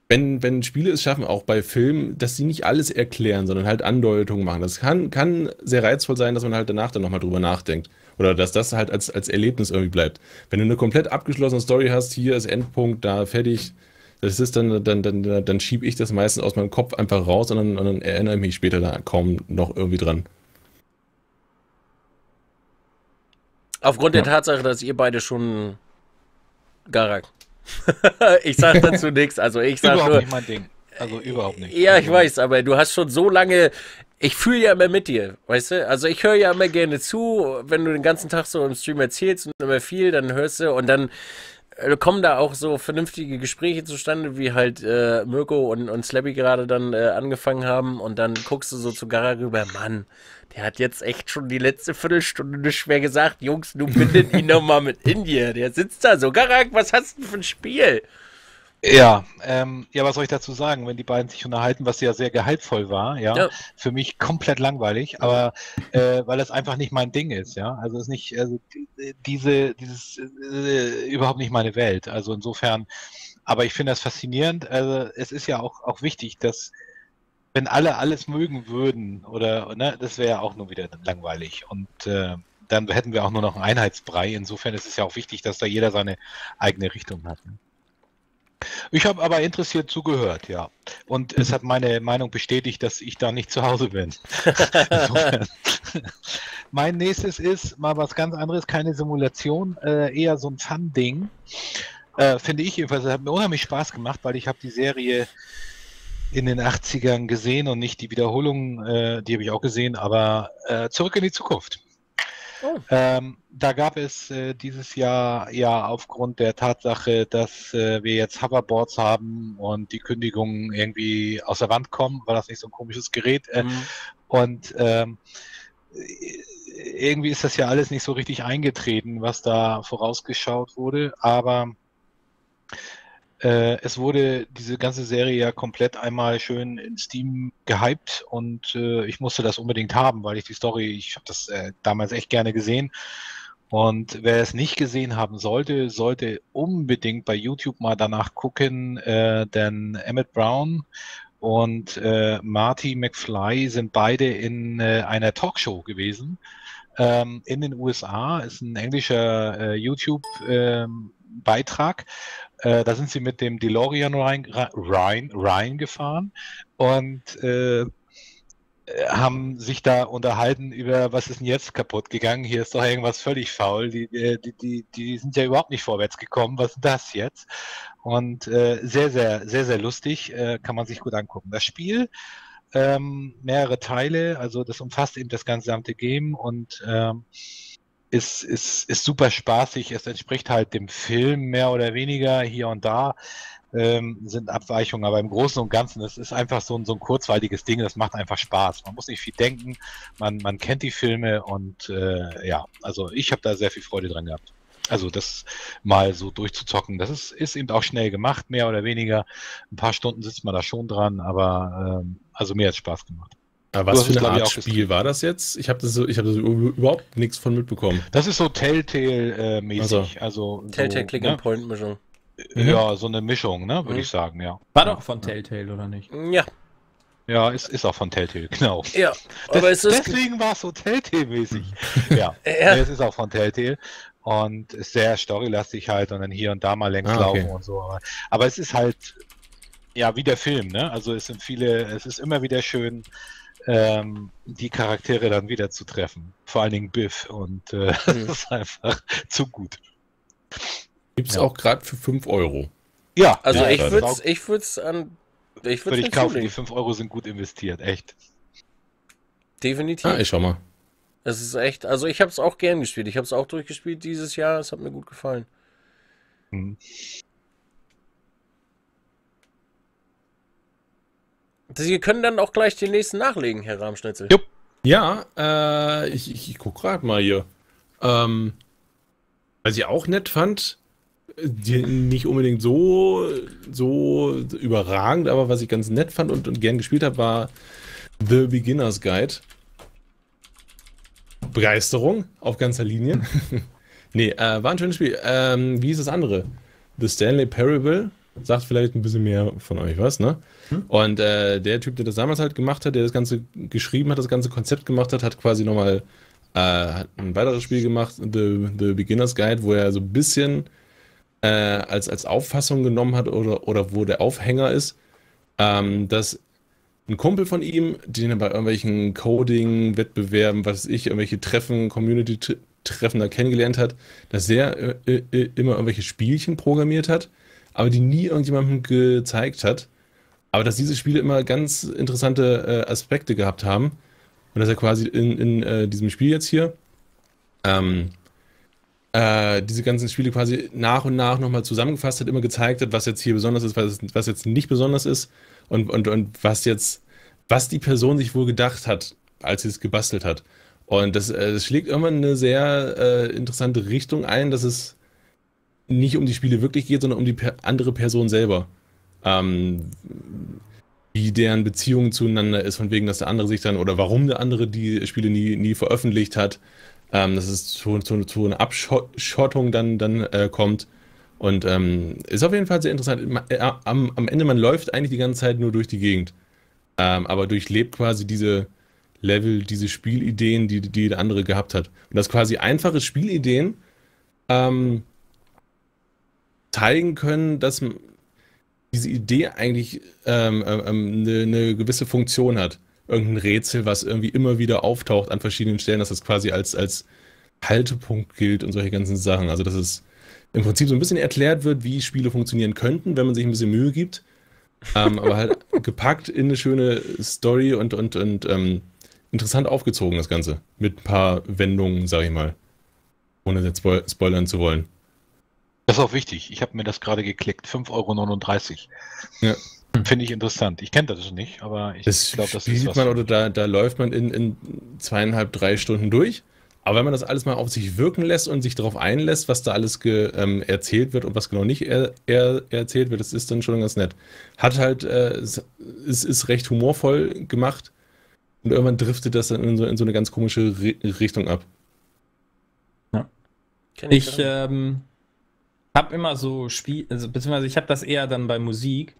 wenn, wenn Spiele es schaffen, auch bei Filmen, dass sie nicht alles erklären, sondern halt Andeutungen machen. Das kann, kann sehr reizvoll sein, dass man halt danach dann nochmal drüber nachdenkt. Oder dass das halt als, als Erlebnis irgendwie bleibt. Wenn du eine komplett abgeschlossene Story hast, hier ist Endpunkt, da fertig, das ist dann, dann, dann, dann schiebe ich das meistens aus meinem Kopf einfach raus und dann, und dann erinnere ich mich später da kaum noch irgendwie dran. Aufgrund der Tatsache, dass ihr beide schon Garak. ich sag dazu nichts. Also ich sag Überhaupt nur. nicht mein Ding. Also überhaupt nicht. Ja, ich Also, weiß, aber du hast schon so lange. Ich fühle ja immer mit dir, weißt du? Also ich höre ja immer gerne zu, wenn du den ganzen Tag so im Stream erzählst und immer viel, dann hörst du und dann kommen da auch so vernünftige Gespräche zustande, wie halt äh, Mirko und, und Slappy gerade dann äh, angefangen haben und dann guckst du so zu Gara rüber, Mann, der hat jetzt echt schon die letzte Viertelstunde nicht mehr gesagt, Jungs, du bindet ihn noch mal mit Indien. Der sitzt da so, Garak, was hast du für ein Spiel? Ja, ähm, ja, was soll ich dazu sagen, wenn die beiden sich unterhalten, was ja sehr gehaltvoll war, ja, Ja. für mich komplett langweilig, aber äh, weil das einfach nicht mein Ding ist, ja, also es ist nicht, also die- diese, dieses äh, überhaupt nicht meine Welt, also insofern, aber ich finde das faszinierend, also es ist ja auch auch wichtig, dass wenn alle alles mögen würden oder ne, das wäre ja auch nur wieder langweilig und äh, dann hätten wir auch nur noch einen Einheitsbrei. Insofern ist es ja auch wichtig, dass da jeder seine eigene Richtung hat. ne? Ich habe aber interessiert zugehört, ja. Und es hat meine Meinung bestätigt, dass ich da nicht zu Hause bin. Mein nächstes ist mal was ganz anderes, keine Simulation, äh, eher so ein Fun-Ding. Äh, Finde ich jedenfalls, es hat mir unheimlich Spaß gemacht, weil ich habe die Serie in den 80ern gesehen und nicht die Wiederholung, äh, die habe ich auch gesehen, aber äh, zurück in die Zukunft. Oh. Ähm, da gab es äh, dieses Jahr ja aufgrund der Tatsache, dass äh, wir jetzt Hoverboards haben und die Kündigungen irgendwie aus der Wand kommen, war das nicht so ein komisches Gerät. Äh, Mhm. und ähm, äh, irgendwie ist das ja alles nicht so richtig eingetreten, was da vorausgeschaut wurde, aber äh, es wurde diese ganze Serie ja komplett einmal schön in Steam gehypt und äh, ich musste das unbedingt haben, weil ich die Story, ich habe das äh, damals echt gerne gesehen. Und wer es nicht gesehen haben sollte, sollte unbedingt bei YouTube mal danach gucken, äh, denn Emmett Brown und äh, Marty McFly sind beide in äh, einer Talkshow gewesen. Ähm, in den USA ist ein englischer äh, YouTube-Beitrag. Äh, da sind sie mit dem DeLorean rein, rein, rein gefahren und äh, haben sich da unterhalten über, was ist denn jetzt kaputt gegangen? Hier ist doch irgendwas völlig faul. Die, äh, die, die, die sind ja überhaupt nicht vorwärts gekommen. Was ist das jetzt? Und äh, sehr, sehr, sehr, sehr lustig. Äh, kann man sich gut angucken. Das Spiel, ähm, mehrere Teile, also das umfasst eben das gesamte Game und ähm, ist, ist, ist super spaßig. Es entspricht halt dem Film mehr oder weniger hier und da. Ähm, sind Abweichungen, aber im Großen und Ganzen, es ist einfach so ein, so ein kurzweiliges Ding, das macht einfach Spaß. Man muss nicht viel denken, man, man kennt die Filme und äh, ja, also ich habe da sehr viel Freude dran gehabt. Also das mal so durchzuzocken, das ist, ist eben auch schnell gemacht, mehr oder weniger. Ein paar Stunden sitzt man da schon dran, aber ähm, also mir hat Spaß gemacht. Aber was für es, eine ich, Art Spiel war das jetzt? Ich habe das, so, ich hab das überhaupt nichts von mitbekommen. Das ist so Telltale-mäßig. also Telltale so, Click Mischung. Ja, so eine Mischung, ne, würde Mhm. ich sagen, ja. War doch von Telltale, oder nicht? Ja, Ja, ist, ist auch von Telltale, genau. ja. Das, Aber es ist. deswegen war es so Telltale-mäßig. ja. Ja. Nee, es ist auch von Telltale und ist sehr storylastig halt und dann hier und da mal längs Ah, okay. laufen und so. Aber, aber es ist halt, ja, wie der Film, ne? Also es sind viele, es ist immer wieder schön, ähm, die Charaktere dann wieder zu treffen. Vor allen Dingen Biff und äh, das Mhm. ist einfach zu gut. Gibt es Ja. auch gerade für 5 Euro. Ja, Also ja, ich würde es ich würd's an. Ich würde ich es kaufen. Die 5 Euro sind gut investiert, echt. Definitiv. Ah, ich schau mal. Es ist echt, also ich habe es auch gern gespielt. Ich habe es auch durchgespielt dieses Jahr. Es hat mir gut gefallen. Hm. Sie können dann auch gleich den nächsten nachlegen, Herr Rahmschnitzel. Jupp. Ja, äh, ich, ich, ich guck gerade mal hier. Ähm, was ich auch nett fand, die nicht unbedingt so, so überragend, aber was ich ganz nett fand und, und gern gespielt habe, war The Beginner's Guide. Begeisterung auf ganzer Linie. nee, äh, war ein schönes Spiel. Ähm, wie ist das andere? The Stanley Parable. Sagt vielleicht ein bisschen mehr von euch was, ne? Und äh, der Typ, der das damals halt gemacht hat, der das Ganze geschrieben hat, das ganze Konzept gemacht hat, hat quasi nochmal äh, ein weiteres Spiel gemacht, The, The Beginner's Guide, wo er so ein bisschen äh, als, als Auffassung genommen hat oder, oder wo der Aufhänger ist, ähm, dass ein Kumpel von ihm, den er bei irgendwelchen Coding-Wettbewerben, was weiß ich, irgendwelche Treffen, Community-Treffen da kennengelernt hat, dass er äh, äh, immer irgendwelche Spielchen programmiert hat, aber die nie irgendjemandem gezeigt hat. Aber dass diese Spiele immer ganz interessante äh, Aspekte gehabt haben. Und dass er quasi in, in äh, diesem Spiel jetzt hier ähm, äh, diese ganzen Spiele quasi nach und nach nochmal zusammengefasst hat, immer gezeigt hat, was jetzt hier besonders ist, was, was jetzt nicht besonders ist und, und, und was jetzt, was die Person sich wohl gedacht hat, als sie es gebastelt hat. Und das, äh, das schlägt immer eine sehr äh, interessante Richtung ein, dass es nicht um die Spiele wirklich geht, sondern um die per andere Person selber. Ähm, wie deren Beziehung zueinander ist, von wegen, dass der andere sich dann, oder warum der andere die Spiele nie, nie veröffentlicht hat, ähm, dass es zu, zu, zu einer Abschottung dann, dann äh, kommt. Und ähm, ist auf jeden Fall sehr interessant. Äh, Am, am Ende, man läuft eigentlich die ganze Zeit nur durch die Gegend. Ähm, aber durchlebt quasi diese Level, diese Spielideen, die, die der andere gehabt hat. Und dass quasi einfache Spielideen ähm, zeigen können, dass diese Idee eigentlich ähm, ähm, eine, eine gewisse Funktion hat. Irgendein Rätsel, was irgendwie immer wieder auftaucht an verschiedenen Stellen, dass das quasi als, als Haltepunkt gilt und solche ganzen Sachen. Also, dass es im Prinzip so ein bisschen erklärt wird, wie Spiele funktionieren könnten, wenn man sich ein bisschen Mühe gibt. ähm, aber halt gepackt in eine schöne Story und, und, und ähm, interessant aufgezogen, das Ganze. Mit ein paar Wendungen, sag ich mal. Ohne jetzt spoil spoilern zu wollen. Das ist auch wichtig. Ich habe mir das gerade geklickt. 5,39 Euro. Ja. Finde ich interessant. Ich kenne das nicht, aber ich Das glaube, das spielt ist was. man oder da, da läuft man in, in zweieinhalb, drei Stunden durch. Aber wenn man das alles mal auf sich wirken lässt und sich darauf einlässt, was da alles ge, ähm, erzählt wird und was genau nicht er, er, erzählt wird, das ist dann schon ganz nett. Hat halt, äh, es ist, ist recht humorvoll gemacht und irgendwann driftet das dann in so, in so eine ganz komische Ri- Richtung ab. Kenn Ich ähm, habe immer so Spiel, also beziehungsweise ich habe das eher dann bei Musik.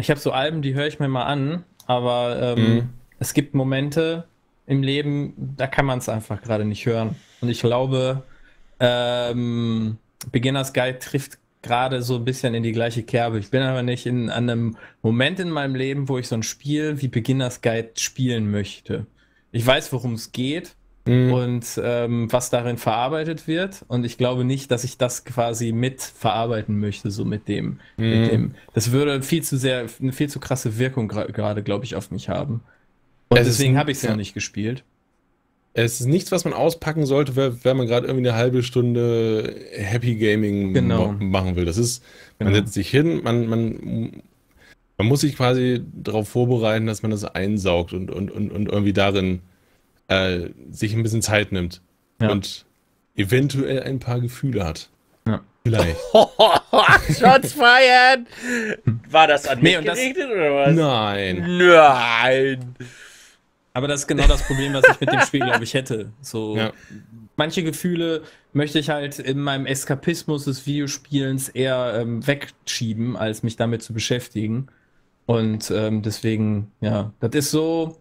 Ich habe so Alben, die höre ich mir mal an, aber ähm, Mhm. es gibt Momente im Leben, da kann man es einfach gerade nicht hören. Und ich glaube, ähm, Beginners Guide trifft gerade so ein bisschen in die gleiche Kerbe. Ich bin aber nicht in an einem Moment in meinem Leben, wo ich so ein Spiel wie Beginners Guide spielen möchte. Ich weiß, worum es geht Mhm. und ähm, was darin verarbeitet wird. Und ich glaube nicht, dass ich das quasi mit verarbeiten möchte, so mit dem. Mit Mhm. dem. Das würde viel zu sehr, eine viel zu krasse Wirkung gerade, glaube ich, auf mich haben. Und Es deswegen habe ich es ja. noch nicht gespielt. Es ist nichts, was man auspacken sollte, wenn man gerade irgendwie eine halbe Stunde Happy Gaming Genau. ma- machen will. Das ist, man Genau. setzt sich hin, man, man, man muss sich quasi darauf vorbereiten, dass man das einsaugt und, und, und, und irgendwie darin äh, sich ein bisschen Zeit nimmt. Ja. Und eventuell ein paar Gefühle hat. Ja. Vielleicht. Shots fired! War das an Nee, mich das- gerichtet oder was? Nein. Nein! Aber das ist genau das Problem, was ich mit dem Spiel, glaube ich, hätte. So, Ja. manche Gefühle möchte ich halt in meinem Eskapismus des Videospielens eher ähm, wegschieben, als mich damit zu beschäftigen. Und ähm, deswegen, ja, das ist so,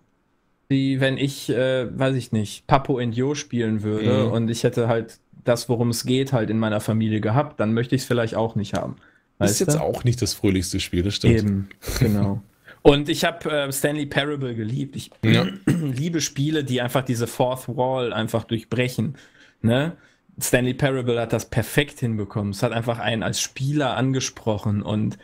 wie wenn ich, äh, weiß ich nicht, Papo and Yo spielen würde Mhm. und ich hätte halt das, worum es geht, halt in meiner Familie gehabt, dann möchte ich es vielleicht auch nicht haben. Ist Weißt jetzt du? auch nicht das fröhlichste Spiel, das stimmt. Eben, genau. Und ich habe äh, Stanley Parable geliebt. Ich Ja. liebe Spiele, die einfach diese Fourth Wall einfach durchbrechen. Ne? Stanley Parable hat das perfekt hinbekommen. Es hat einfach einen als Spieler angesprochen und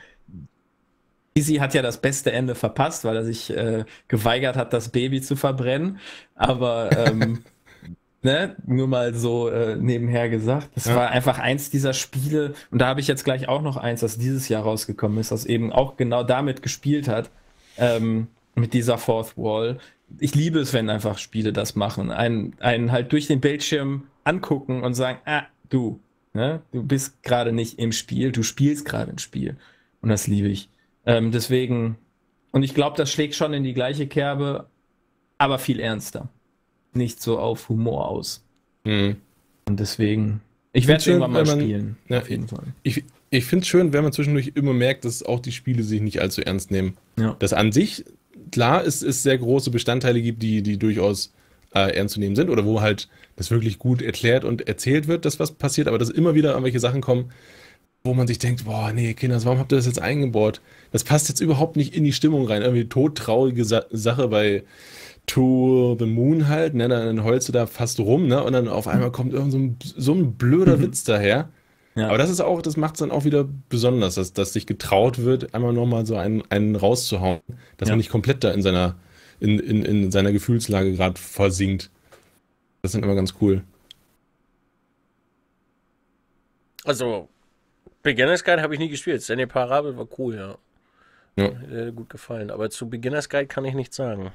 Easy hat ja das beste Ende verpasst, weil er sich äh, geweigert hat, das Baby zu verbrennen. Aber ähm, ne, nur mal so äh, nebenher gesagt. Das Ja. war einfach eins dieser Spiele, und da habe ich jetzt gleich auch noch eins, das dieses Jahr rausgekommen ist, das eben auch genau damit gespielt hat, ähm, mit dieser Fourth Wall. Ich liebe es, wenn einfach Spiele das machen. Einen, einen halt durch den Bildschirm angucken und sagen, ah, du, ne, du bist gerade nicht im Spiel, du spielst gerade ein Spiel. Und das liebe ich. Ähm, deswegen, und ich glaube, das schlägt schon in die gleiche Kerbe, aber viel ernster. Nicht so auf Humor aus. Mhm. Und deswegen, ich werde es irgendwann mal man- spielen. ja, auf jeden Fall. Ich, ich finde es schön, wenn man zwischendurch immer merkt, dass auch die Spiele sich nicht allzu ernst nehmen. Ja. Dass an sich, klar, es, es sehr große Bestandteile gibt, die, die durchaus äh, ernst zu nehmen sind oder wo halt das wirklich gut erklärt und erzählt wird, dass was passiert, aber dass immer wieder irgendwelche Sachen kommen, wo man sich denkt, boah, nee, Kinders, warum habt ihr das jetzt eingebaut? Das passt jetzt überhaupt nicht in die Stimmung rein. Irgendwie todtraurige Sa Sache bei To the Moon halt, ne? Dann heulst du da fast rum, ne? Und dann auf einmal kommt irgend so ein, so ein blöder Witz daher. Ja. Aber das ist auch, das macht es dann auch wieder besonders, dass, dass sich getraut wird, einmal nochmal so einen, einen rauszuhauen, dass Ja. man nicht komplett da in seiner, in, in, in seiner Gefühlslage gerade versinkt. Das ist dann immer ganz cool. Also, Beginner's Guide habe ich nie gespielt. Stanley Parable war cool, ja. Ja. Äh, gut gefallen. Aber zu Beginner's Guide kann ich nichts sagen.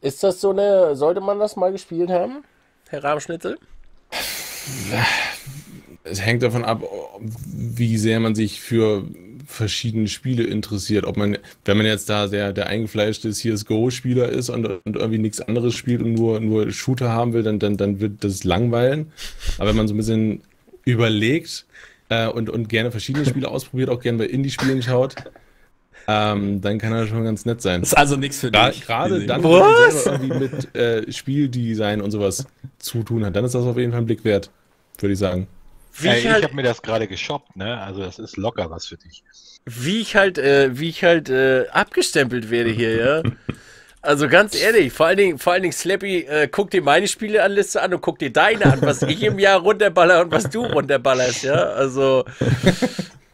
Ist das so eine, sollte man das mal gespielt haben, Herr Rahmschnitzel? Es hängt davon ab, wie sehr man sich für verschiedene Spiele interessiert. Ob man, wenn man jetzt da der, der eingefleischte CSGO-Spieler ist und, und irgendwie nichts anderes spielt und nur, nur Shooter haben will, dann, dann, dann wird das langweilen. Aber wenn man so ein bisschen überlegt äh, und, und gerne verschiedene Spiele ausprobiert, auch gerne bei Indie-Spielen schaut, ähm, dann kann das schon ganz nett sein. Das ist also nichts für dich. Gerade dann, wenn Was? man irgendwie mit äh, Spieldesign und sowas zu tun hat, dann ist das auf jeden Fall ein Blick wert, würde ich sagen. Wie Ey, ich ich halt, habe mir das gerade geshoppt, ne? Also das ist locker was für dich. wie ich halt, äh, wie ich halt äh, abgestempelt werde hier, ja. Also ganz ehrlich, vor allen Dingen, vor allen Dingen Slappy, äh, guck dir meine Spieleanliste an und guck dir deine an, was ich im Jahr runterballer und was du runterballerst, ja. Also,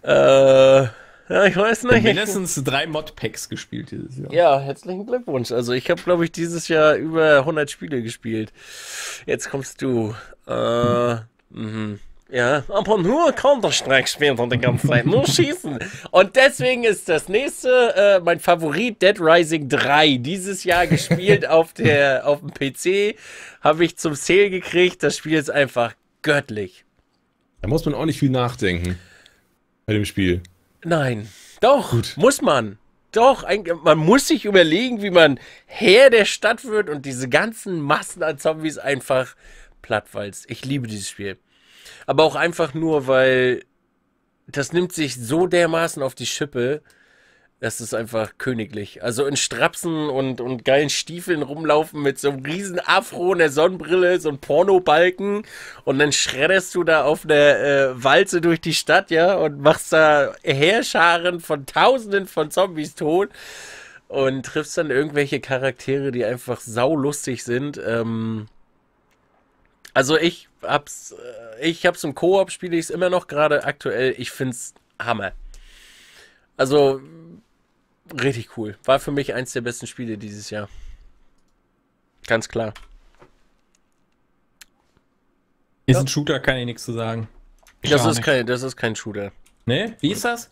äh, ja, ich weiß nicht. mindestens drei Mod-Packs gespielt dieses Jahr. Ja, herzlichen Glückwunsch. Also ich habe, glaube ich, dieses Jahr über 100 Spiele gespielt. Jetzt kommst du. Äh, mhm. Ja, aber nur Counter-Strike spielt er die ganze Zeit. Nur schießen. Und deswegen ist das nächste äh, mein Favorit Dead Rising 3. Dieses Jahr gespielt auf, der, auf dem PC. Habe ich zum Sale gekriegt. Das Spiel ist einfach göttlich. Da muss man auch nicht viel nachdenken bei dem Spiel. Nein, doch, Gut. muss man. Doch, ein, man muss sich überlegen, wie man Herr der Stadt wird und diese ganzen Massen an Zombies einfach plattwalzt. Ich liebe dieses Spiel. Aber auch einfach nur, weil das nimmt sich so dermaßen auf die Schippe. Das ist einfach königlich. Also in Strapsen und, und geilen Stiefeln rumlaufen mit so einem riesen Afro und der Sonnenbrille, so ein Pornobalken und dann schredderst du da auf einer äh, Walze durch die Stadt, ja, und machst da Heerscharen von Tausenden von Zombies tot und triffst dann irgendwelche Charaktere, die einfach saulustig sind. Ähm, also ich hab's, äh, ich hab's im Koop, spiele ich es immer noch gerade aktuell. Ich find's Hammer. Also richtig cool. War für mich eins der besten Spiele dieses Jahr. Ganz klar. Ist ein Shooter, kann ich nichts zu sagen. Ich Das ist, nicht. kein, das ist kein Shooter. Ne? Wie ist das?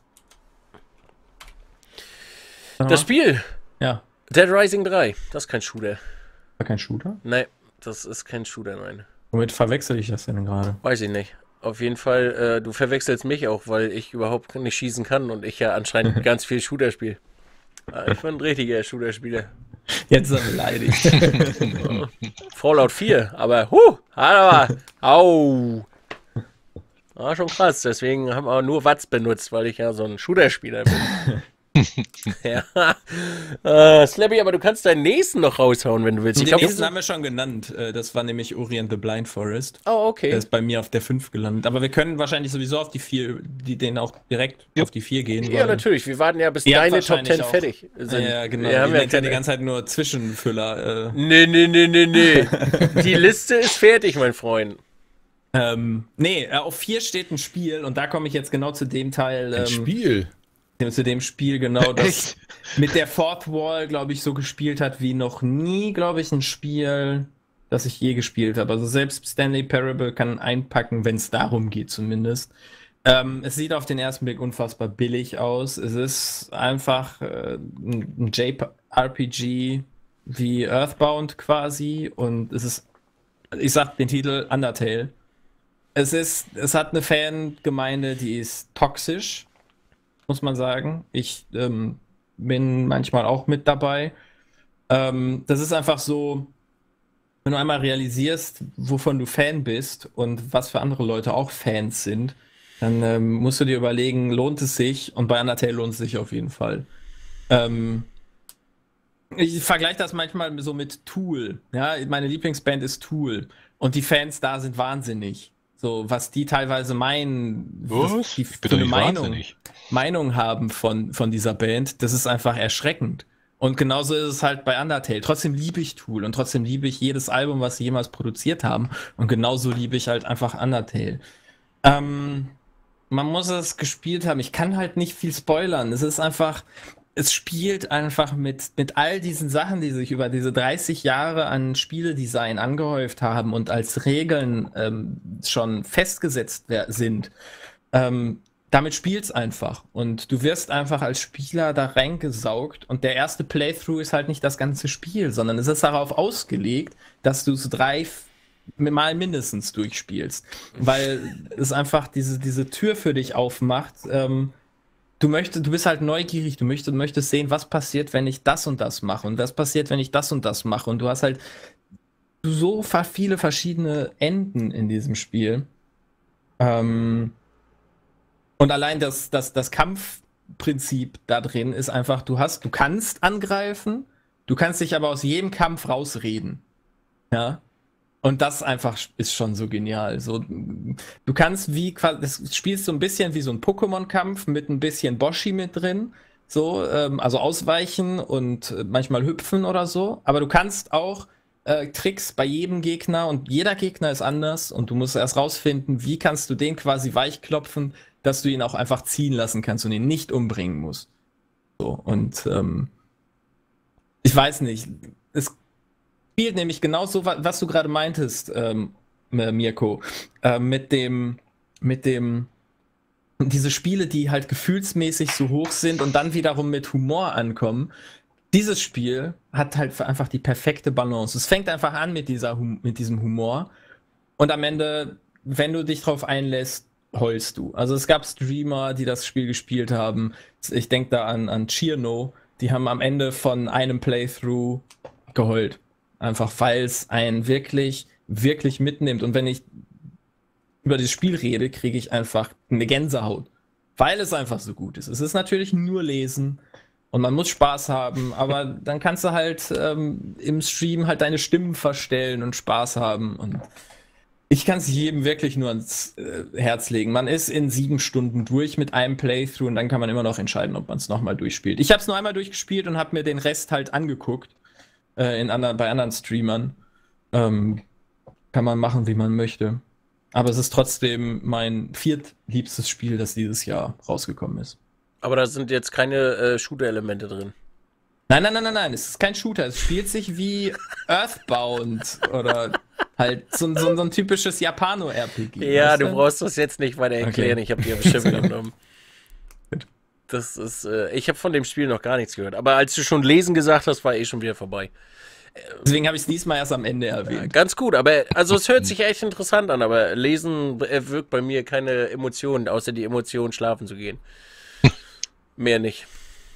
Das Spiel, Ja. Dead Rising 3, das ist kein Shooter. War kein Shooter? Nein, das ist kein Shooter, nein. Womit verwechsel ich das denn gerade? Weiß ich nicht. Auf jeden Fall, äh, du verwechselst mich auch, weil ich überhaupt nicht schießen kann und ich ja anscheinend ganz viel Shooter spiele. Äh, Ich bin ein richtiger Shooter-Spieler. Jetzt ist er beleidigt. Fallout 4, aber huh, aber, au. War schon krass, deswegen haben wir nur Watts benutzt, weil ich ja so ein Shooter-Spieler bin. ja. Äh, Slappy, aber du kannst deinen nächsten noch raushauen, wenn du willst. Ich Den glaub, nächsten haben wir schon genannt. Äh, Das war nämlich Orient the Blind Forest. oh, Der okay. ist bei mir auf der 5 gelandet. Aber wir können wahrscheinlich sowieso auf die 4, die, den auch direkt Ja. auf die 4 gehen. Ja, natürlich. Wir warten ja, bis deine Top wahrscheinlich 10 auch- fertig sind. Ja, genau. Wir haben ja ja die ganze Zeit nur Zwischenfüller. Äh. Nee, nee, nee, nee, nee. Die Liste ist fertig, mein Freund. Ähm, nee, äh, auf 4 steht ein Spiel und da komme ich jetzt genau zu dem Teil, Ein ähm, Spiel. zu dem Spiel genau, das Echt? mit der Fourth Wall, glaube ich, so gespielt hat wie noch nie, glaube ich, ein Spiel, das ich je gespielt habe. Also selbst Stanley Parable kann einpacken, wenn es darum geht zumindest. Ähm, es sieht auf den ersten Blick unfassbar billig aus. Es ist einfach äh, ein JRPG wie Earthbound quasi und es ist, ich sag den Titel Undertale. Es ist, es hat eine Fangemeinde, die ist toxisch, muss man sagen. Ich ähm, bin manchmal auch mit dabei. Ähm, das ist einfach so, wenn du einmal realisierst, wovon du Fan bist und was für andere Leute auch Fans sind, dann ähm, musst du dir überlegen, lohnt es sich? Und bei Undertale lohnt es sich auf jeden Fall. Ähm, ich vergleiche das manchmal so mit Tool. Ja, meine Lieblingsband ist Tool. Und die Fans da sind wahnsinnig. So, was die teilweise meinen, Was? die für eine Meinung, wahnsinnig. Meinung haben von, von dieser Band, das ist einfach erschreckend. Und genauso ist es halt bei Undertale. Trotzdem liebe ich Tool und trotzdem liebe ich jedes Album, was sie jemals produziert haben. Und genauso liebe ich halt einfach Undertale. Ähm, man muss es gespielt haben. Ich kann halt nicht viel spoilern. Es ist einfach, es spielt einfach mit, mit all diesen Sachen, die sich über diese 30 Jahre an Spieledesign angehäuft haben und als Regeln ähm, schon festgesetzt sind. Ähm, damit spielt's einfach. Und du wirst einfach als Spieler da reingesaugt. Und der erste Playthrough ist halt nicht das ganze Spiel, sondern es ist darauf ausgelegt, dass du es drei Mal mindestens durchspielst. Weil es einfach diese, diese Tür für dich aufmacht. Ähm, du möchtest, du bist halt neugierig, du möchtest, möchtest sehen, was passiert, wenn ich das und das mache und was passiert, wenn ich das und das mache. Und du hast halt so viele verschiedene Enden in diesem Spiel. Ähm, und allein das, das, das Kampfprinzip da drin ist einfach, du hast, du kannst angreifen, du kannst dich aber aus jedem Kampf rausreden. Ja. Und das einfach ist schon so genial. So, du kannst wie quasi, das spielst so ein bisschen wie so ein Pokémon-Kampf mit ein bisschen Boshi mit drin. So, ähm, also ausweichen und äh, manchmal hüpfen oder so. Aber du kannst auch äh, Tricks bei jedem Gegner und jeder Gegner ist anders und du musst erst rausfinden, wie kannst du den quasi weichklopfen, dass du ihn auch einfach ziehen lassen kannst und ihn nicht umbringen musst. So, und ähm, ich weiß nicht, es spielt nämlich genauso, wa- was du gerade meintest, ähm, äh, Mirko, äh, mit dem, mit dem, diese Spiele, die halt gefühlsmäßig so hoch sind und dann wiederum mit Humor ankommen. Dieses Spiel hat halt einfach die perfekte Balance. Es fängt einfach an mit, dieser, mit diesem Humor und am Ende, wenn du dich drauf einlässt, heulst du. Also es gab Streamer, die das Spiel gespielt haben. Ich denke da an, an Chirno. Die haben am Ende von einem Playthrough geheult. Einfach weil es einen wirklich, wirklich mitnimmt. Und wenn ich über das Spiel rede, kriege ich einfach eine Gänsehaut. Weil es einfach so gut ist. Es ist natürlich nur lesen und man muss Spaß haben, aber dann kannst du halt ähm, im Stream halt deine Stimmen verstellen und Spaß haben. Und ich kann es jedem wirklich nur ans äh, Herz legen. Man ist in sieben Stunden durch mit einem Playthrough und dann kann man immer noch entscheiden, ob man es nochmal durchspielt. Ich habe es nur einmal durchgespielt und habe mir den Rest halt angeguckt äh, in andern, bei anderen Streamern. Ähm, kann man machen, wie man möchte. Aber es ist trotzdem mein viertliebstes Spiel, das dieses Jahr rausgekommen ist. Aber da sind jetzt keine äh, Shooter-Elemente drin. Nein, nein, nein, nein, nein, es ist kein Shooter. Es spielt sich wie Earthbound oder halt so, ein- so, so ein typisches Japano-RPG. Ja, du brauchst das jetzt nicht weiter erklären. Okay. Ich habe dir bestimmt genommen. Das ist, äh, ich habe von dem Spiel noch gar nichts gehört. Aber als du schon lesen gesagt hast, war eh schon wieder vorbei. Deswegen habe ich es diesmal erst am Ende erwähnt. Ganz gut, aber also es hört sich echt interessant an, aber lesen äh, wirkt bei mir keine Emotionen, außer die Emotion, schlafen zu gehen. Mehr nicht.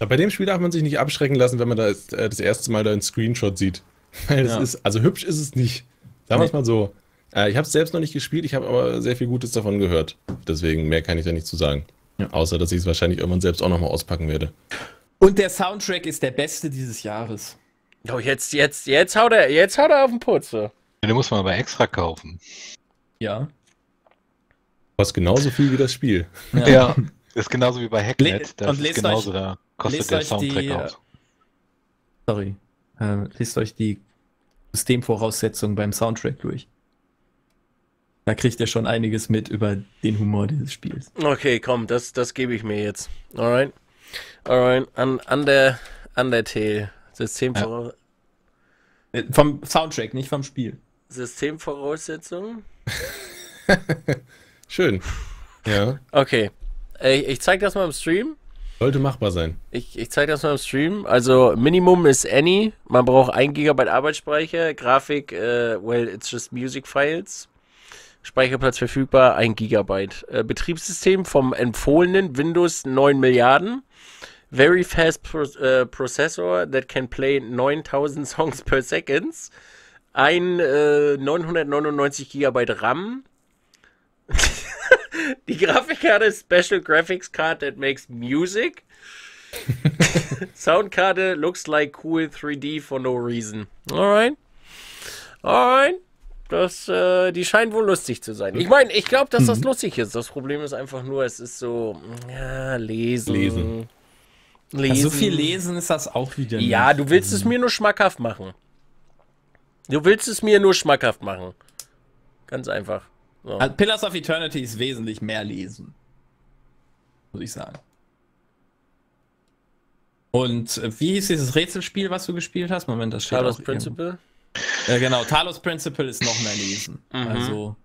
Ja, Bei dem Spiel darf man sich nicht abschrecken lassen, wenn man da das, äh, das erste Mal da einen Screenshot sieht. Weil das Ja. ist, also hübsch ist es nicht. Sagen wir es mal so. Äh, ich habe es selbst noch nicht gespielt, ich habe aber sehr viel Gutes davon gehört. Deswegen mehr kann ich da nicht zu sagen. Ja. Außer, dass ich es wahrscheinlich irgendwann selbst auch nochmal auspacken werde. Und der Soundtrack ist der beste dieses Jahres. Oh, jetzt, jetzt, jetzt haut er, jetzt haut er auf den Putz. Den muss man aber extra kaufen. Ja. Kostet genauso viel wie das Spiel. Ja. Ist genauso wie bei Le- Hacknet. Das und ist lest genauso, euch- da kostet der Soundtrack die, aus. Sorry. Äh, lest euch die Systemvoraussetzungen beim Soundtrack durch. Da kriegt ihr schon einiges mit über den Humor dieses Spiels. Okay, komm, das, das gebe ich mir jetzt. Alright. Alright. An, under, Undertale. Systemvora Äh, Vom Soundtrack, nicht vom Spiel. Systemvoraussetzungen? Schön. Ja, Okay. Äh, ich zeig das mal im Stream. sollte machbar sein. Ich, ich zeige das mal im Stream. Also Minimum ist Any. Man braucht 1 GB Arbeitsspeicher. Grafik, äh, well, it's just music files. Speicherplatz verfügbar, 1 GB. Äh, Betriebssystem vom empfohlenen Windows 9 Milliarden. Very fast pro äh, processor that can play 9000 songs per seconds. Ein äh, 999 GB RAM. Die Grafikkarte Special Graphics Card that makes music. Soundkarte looks like cool 3D for no reason. Alright. Alright. Das, äh, die scheinen wohl lustig zu sein. Ich meine, ich glaube, dass das lustig ist. Das Problem ist einfach nur, es ist so, ja, lesen. Lesen. Lesen. Also so viel lesen ist das auch wieder Ja, nicht. du willst es mir nur schmackhaft machen. Du willst es mir nur schmackhaft machen. Ganz einfach. So. Also Pillars of Eternity ist wesentlich mehr lesen. Muss ich sagen. Und äh, wie hieß dieses Rätselspiel, was du gespielt hast? Moment, das steht auch Principle. irgendwo. Ja, genau. Talos Principle ist noch mehr lesen. Mhm. Also,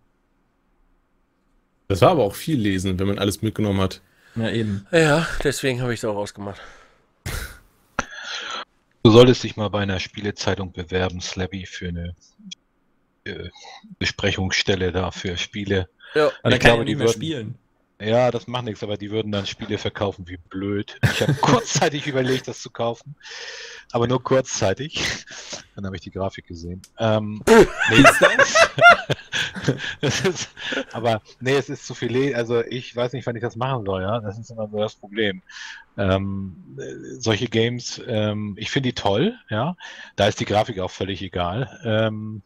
Das war aber auch viel lesen, wenn man alles mitgenommen hat. ja eben. Ja, deswegen habe ich es auch ausgemacht. Du solltest dich mal bei einer Spielezeitung bewerben, Slabby, für eine äh, Besprechungsstelle da für Spiele. Ja. Aber da Ich kann glaube, ich die mehr würden- spielen. Ja, das macht nichts, aber die würden dann Spiele verkaufen wie blöd. Ich habe kurzzeitig überlegt, das zu kaufen, aber nur kurzzeitig. Dann habe ich die Grafik gesehen. Ähm, nee, das ist, aber nee, es ist zu viel. Also ich weiß nicht, wann ich das machen soll. Ja, das ist immer so das Problem. Ähm, äh, solche Games, ähm, ich finde die toll. Ja, da ist die Grafik auch völlig egal. Ähm,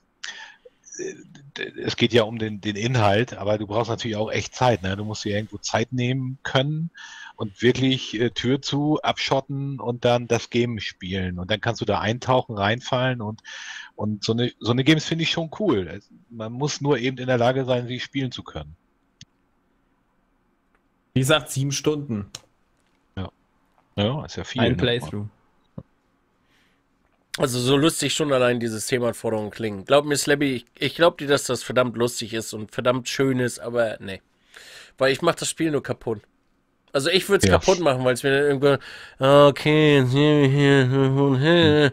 es geht ja um den, den Inhalt, aber du brauchst natürlich auch echt Zeit. Ne? Du musst dir irgendwo Zeit nehmen können und wirklich äh, Tür zu, abschotten und dann das Game spielen. Und dann kannst du da eintauchen, reinfallen und, und so eine, so eine Games finde ich schon cool. Man muss nur eben in der Lage sein, sie spielen zu können. Wie gesagt, sieben Stunden. Ja, ist ja viel. Ein ne? Also so lustig schon allein die Systemanforderungen klingen. Glaub mir, Slabby, ich, ich glaub dir, dass das verdammt lustig ist und verdammt schön ist, aber nee. Weil ich mach das Spiel nur kaputt. Also ich würde es Ja. kaputt machen, weil es mir dann irgendwann, okay, jetzt nehmen wir hier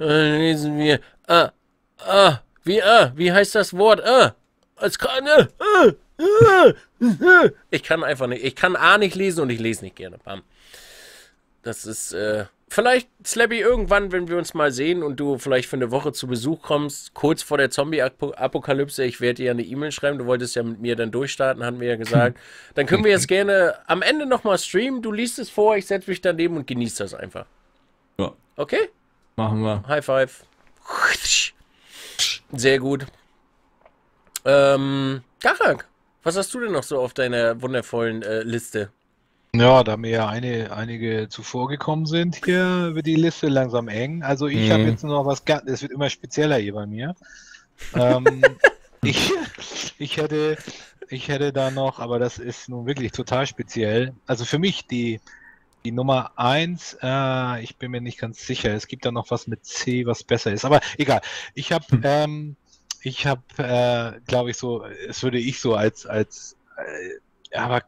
äh, lesen wir, ah, ah, wie, ah, wie heißt das Wort, ah, es kann, äh, äh, äh. Ich kann einfach nicht, ich kann A nicht lesen und ich lese nicht gerne, bam. Das ist, äh, vielleicht, Slabby, irgendwann, wenn wir uns mal sehen und du vielleicht für eine Woche zu Besuch kommst, kurz vor der Zombie-Apokalypse, ich werde dir ja eine E-Mail schreiben, du wolltest ja mit mir dann durchstarten, hatten wir ja gesagt. Dann können wir jetzt gerne am Ende nochmal streamen, du liest es vor, ich setze mich daneben und genieße das einfach. Ja. Okay? Machen wir. High five. Sehr gut. Ähm, Garak, was hast du denn noch so auf deiner wundervollen äh, Liste? Ja, da mir ja eine, einige zuvor gekommen sind, hier wird die Liste langsam eng. Also ich Mhm. habe jetzt nur noch was, es wird immer spezieller hier bei mir. ähm, ich, ich hätte, ich hätte da noch, aber das ist nun wirklich total speziell. Also für mich die, die Nummer eins, äh, ich bin mir nicht ganz sicher. Es gibt da noch was mit C, was besser ist. Aber egal. Ich habe, Hm. ähm, ich habe, äh, glaube ich so, es würde ich so als, als, äh, aber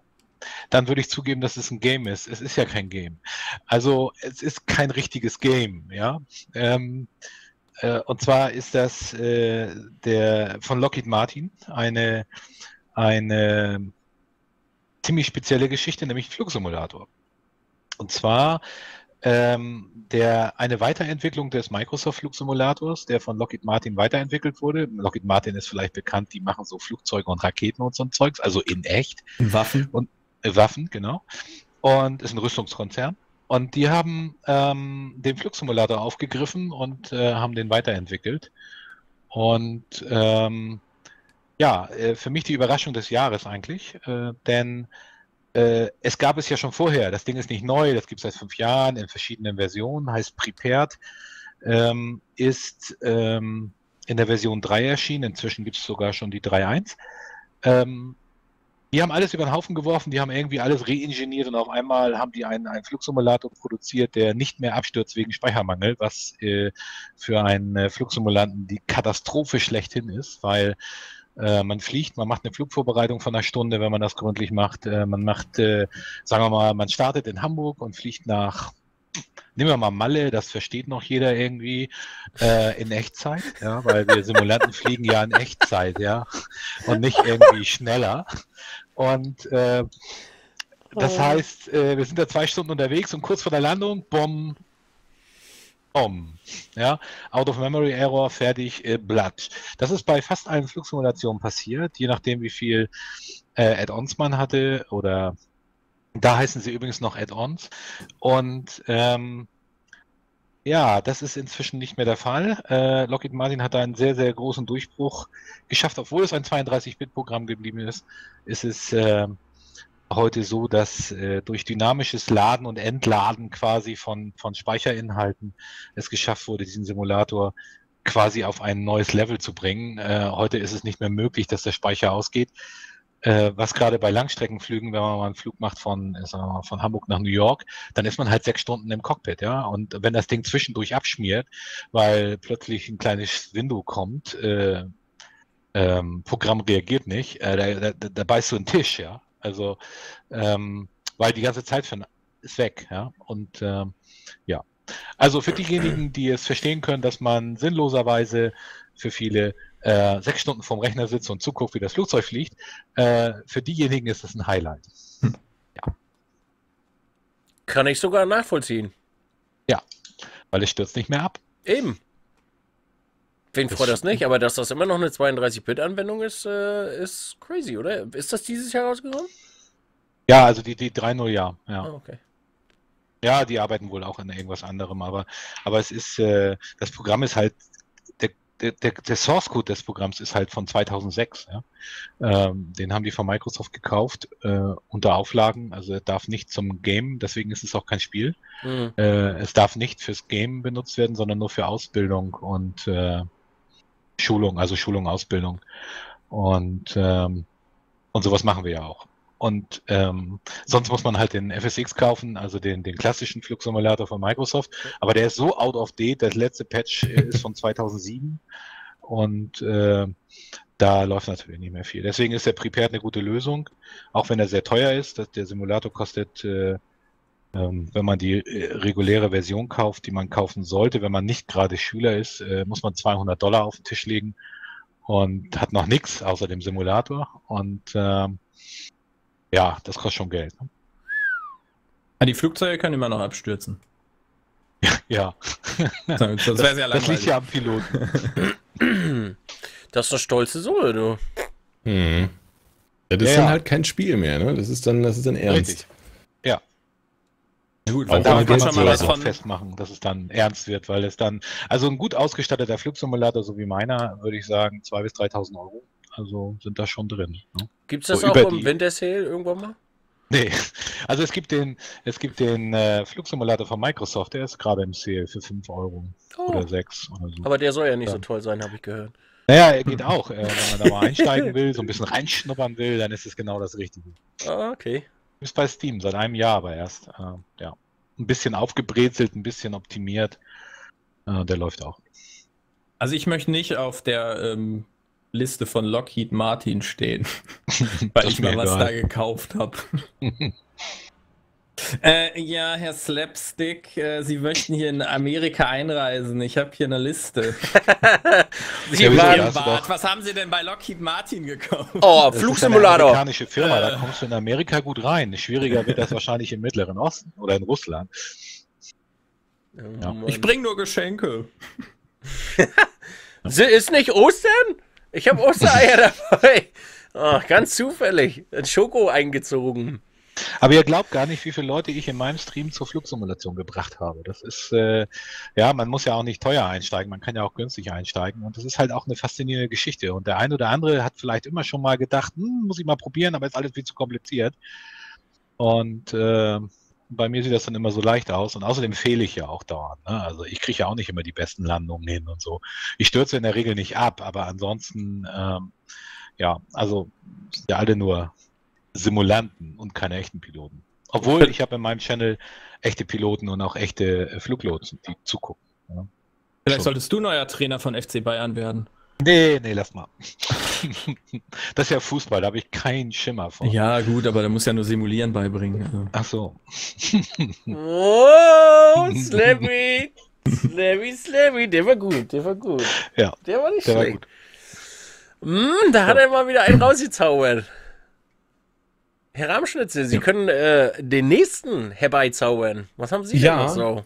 dann würde ich zugeben, dass es ein Game ist. Es ist ja kein Game. Also es ist kein richtiges Game, ja. Ähm, äh, und zwar ist das äh, der von Lockheed Martin eine, eine ziemlich spezielle Geschichte, nämlich Flugsimulator. Und zwar ähm, der, eine Weiterentwicklung des Microsoft Flugsimulators, der von Lockheed Martin weiterentwickelt wurde. Lockheed Martin ist vielleicht bekannt, die machen so Flugzeuge und Raketen und so ein Zeugs, also in echt. Waffen. Und äh, Waffen, genau. Und ist ein Rüstungskonzern. Und die haben ähm, den Flugsimulator aufgegriffen und äh, haben den weiterentwickelt. Und ähm, ja, äh, für mich die Überraschung des Jahres eigentlich, äh, denn äh, es gab es ja schon vorher. Das Ding ist nicht neu, das gibt es seit fünf Jahren in verschiedenen Versionen, heißt Prepared, ähm, ist ähm, in der Version 3 erschienen, inzwischen gibt es sogar schon die 3.1. Ähm, die haben alles über den Haufen geworfen, die haben irgendwie alles reingeniert und auf einmal haben die einen, einen Flugsimulator produziert, der nicht mehr abstürzt wegen Speichermangel, was äh, für einen äh, Flugsimulanten die Katastrophe schlechthin ist, weil äh, man fliegt, man macht eine Flugvorbereitung von einer Stunde, wenn man das gründlich macht. Äh, man macht, äh, sagen wir mal, man startet in Hamburg und fliegt nach, nehmen wir mal Malle, das versteht noch jeder irgendwie, äh, in Echtzeit, ja, weil wir Simulanten fliegen ja in Echtzeit, ja, und nicht irgendwie schneller. Und äh, das heißt, äh, wir sind da zwei Stunden unterwegs und kurz vor der Landung, bumm, um. Ja, Out of Memory Error, fertig, äh, Blatt. Das ist bei fast allen Flugsimulationen passiert, je nachdem, wie viel äh, Add-ons man hatte oder da heißen sie übrigens noch Add-ons. Und ähm, ja, das ist inzwischen nicht mehr der Fall. Äh, Lockheed Martin hat einen sehr, sehr großen Durchbruch geschafft, obwohl es ein 32-Bit-Programm geblieben ist. Ist es äh, heute so, dass äh, durch dynamisches Laden und Entladen quasi von, von Speicherinhalten es geschafft wurde, diesen Simulator quasi auf ein neues Level zu bringen. Äh, heute ist es nicht mehr möglich, dass der Speicher ausgeht. Äh, was gerade bei Langstreckenflügen, wenn man mal einen Flug macht von, äh, sagen wir mal, von Hamburg nach New York, dann ist man halt sechs Stunden im Cockpit, ja. Und wenn das Ding zwischendurch abschmiert, weil plötzlich ein kleines Window kommt, äh, ähm, Programm reagiert nicht, äh, da, da, da beißt du einen Tisch, ja. Also, ähm, weil die ganze Zeit für, ist weg, ja. Und ähm, ja. Also für diejenigen, die es verstehen können, dass man sinnloserweise für viele äh, sechs Stunden vorm Rechner sitzt und zuguckt, wie das Flugzeug fliegt, äh, für diejenigen ist das ein Highlight. Hm. Ja. Kann ich sogar nachvollziehen. Ja, weil es stürzt nicht mehr ab. Eben. Wen freut das nicht, aber dass das immer noch eine 32-Bit-Anwendung ist, äh, ist crazy, oder? Ist das dieses Jahr rausgekommen? Ja, also die, die 3.0 ja. Ja. Ah, okay. ja, die arbeiten wohl auch an irgendwas anderem, aber, aber es ist, äh, das Programm ist halt, der, der, der Source Code des Programms ist halt von 2006. Ja? Ähm, den haben die von Microsoft gekauft äh, unter Auflagen, also er darf nicht zum Game, deswegen ist es auch kein Spiel. Mhm. Äh, es darf nicht fürs Game benutzt werden, sondern nur für Ausbildung und äh, Schulung, also Schulung, Ausbildung. Und, ähm, und sowas machen wir ja auch. Und ähm, sonst muss man halt den FSX kaufen, also den, den klassischen Flugsimulator von Microsoft. Aber der ist so out of date. Das letzte Patch ist von 2007 und äh, da läuft natürlich nicht mehr viel. Deswegen ist der Prepared eine gute Lösung, auch wenn er sehr teuer ist. Dass der Simulator kostet, äh, ähm, wenn man die äh, reguläre Version kauft, die man kaufen sollte, wenn man nicht gerade Schüler ist, äh, muss man 200 Dollar auf den Tisch legen und hat noch nichts außer dem Simulator. Und ähm, ja, das kostet schon Geld. Ne? Ah, die Flugzeuge können immer noch abstürzen. ja. Das wäre sehr langweilig. Das liegt ja am Piloten. Das ist eine stolze Sohle, du. Hm. Ja, das ja, ist dann halt kein Spiel mehr, ne? Das ist dann, das ist dann ernst. Richtig. Ja. Ja, gut, weil da kann schon mal was von festmachen, dass es dann ernst wird, weil es dann, also ein gut ausgestatteter Flugsimulator, so wie meiner, würde ich sagen, 2.000 bis 3.000 Euro. Also sind da schon drin. Ne? Gibt es das so auch im Winter Sale irgendwann mal? Nee, also es gibt den, es gibt den äh, Flugsimulator von Microsoft, der ist gerade im Sale für 5 Euro oh. oder 6 oder so. Aber der soll ja nicht ja. so toll sein, habe ich gehört. Naja, er geht auch. Äh, wenn man da mal einsteigen will, so ein bisschen reinschnuppern will, dann ist es genau das Richtige. Ah, okay. Ist bei Steam, seit einem Jahr aber erst. Äh, ja. Ein bisschen aufgebrezelt, ein bisschen optimiert. Äh, der läuft auch. Also ich möchte nicht auf der ähm, Liste von Lockheed Martin stehen, weil ich mal was da gekauft habe. Äh, ja, Herr Slapstick, äh, Sie möchten hier in Amerika einreisen. Ich habe hier eine Liste. Sie Ja, waren, Bart, was haben Sie denn bei Lockheed Martin gekauft? oh, Das ist eine Flugsimulator. amerikanische Firma, da kommst du in Amerika gut rein. Schwieriger wird das wahrscheinlich im Mittleren Osten oder in Russland. Oh, Ja. Ich bring nur Geschenke. Sie ist nicht Ostern? Ich habe Ostereier dabei. Oh, ganz zufällig. Ein Schoko eingezogen. Aber ihr glaubt gar nicht, wie viele Leute ich in meinem Stream zur Flugsimulation gebracht habe. Das ist, äh, ja, man muss ja auch nicht teuer einsteigen, man kann ja auch günstig einsteigen. Und das ist halt auch eine faszinierende Geschichte. Und der ein oder andere hat vielleicht immer schon mal gedacht, hm, muss ich mal probieren, aber ist alles viel zu kompliziert. Und äh, bei mir sieht das dann immer so leicht aus. Und außerdem fehle ich ja auch dauernd. Ne? Also ich kriege ja auch nicht immer die besten Landungen hin und so. Ich stürze in der Regel nicht ab, aber ansonsten, ähm, ja, also sind ja alle nur Simulanten und keine echten Piloten. Obwohl ich habe in meinem Channel echte Piloten und auch echte äh, Fluglotsen, die zugucken. Ja. Vielleicht Schon. solltest du neuer Trainer von FC Bayern werden. Nee, nee, lass mal. das ist ja Fußball, da habe ich keinen Schimmer von. Ja, gut, aber da muss ja nur Simulieren beibringen. Also. Ach so. Oh, Slammy. Slammy, Slammy. Der war gut, der war gut. Ja, Der war nicht der war schlecht. gut. Mm, da hat er mal wieder einen rausgezaubert. Herr Ramschnitzel, Sie können äh, den nächsten herbeizaubern. Was haben Sie denn Ja. noch so?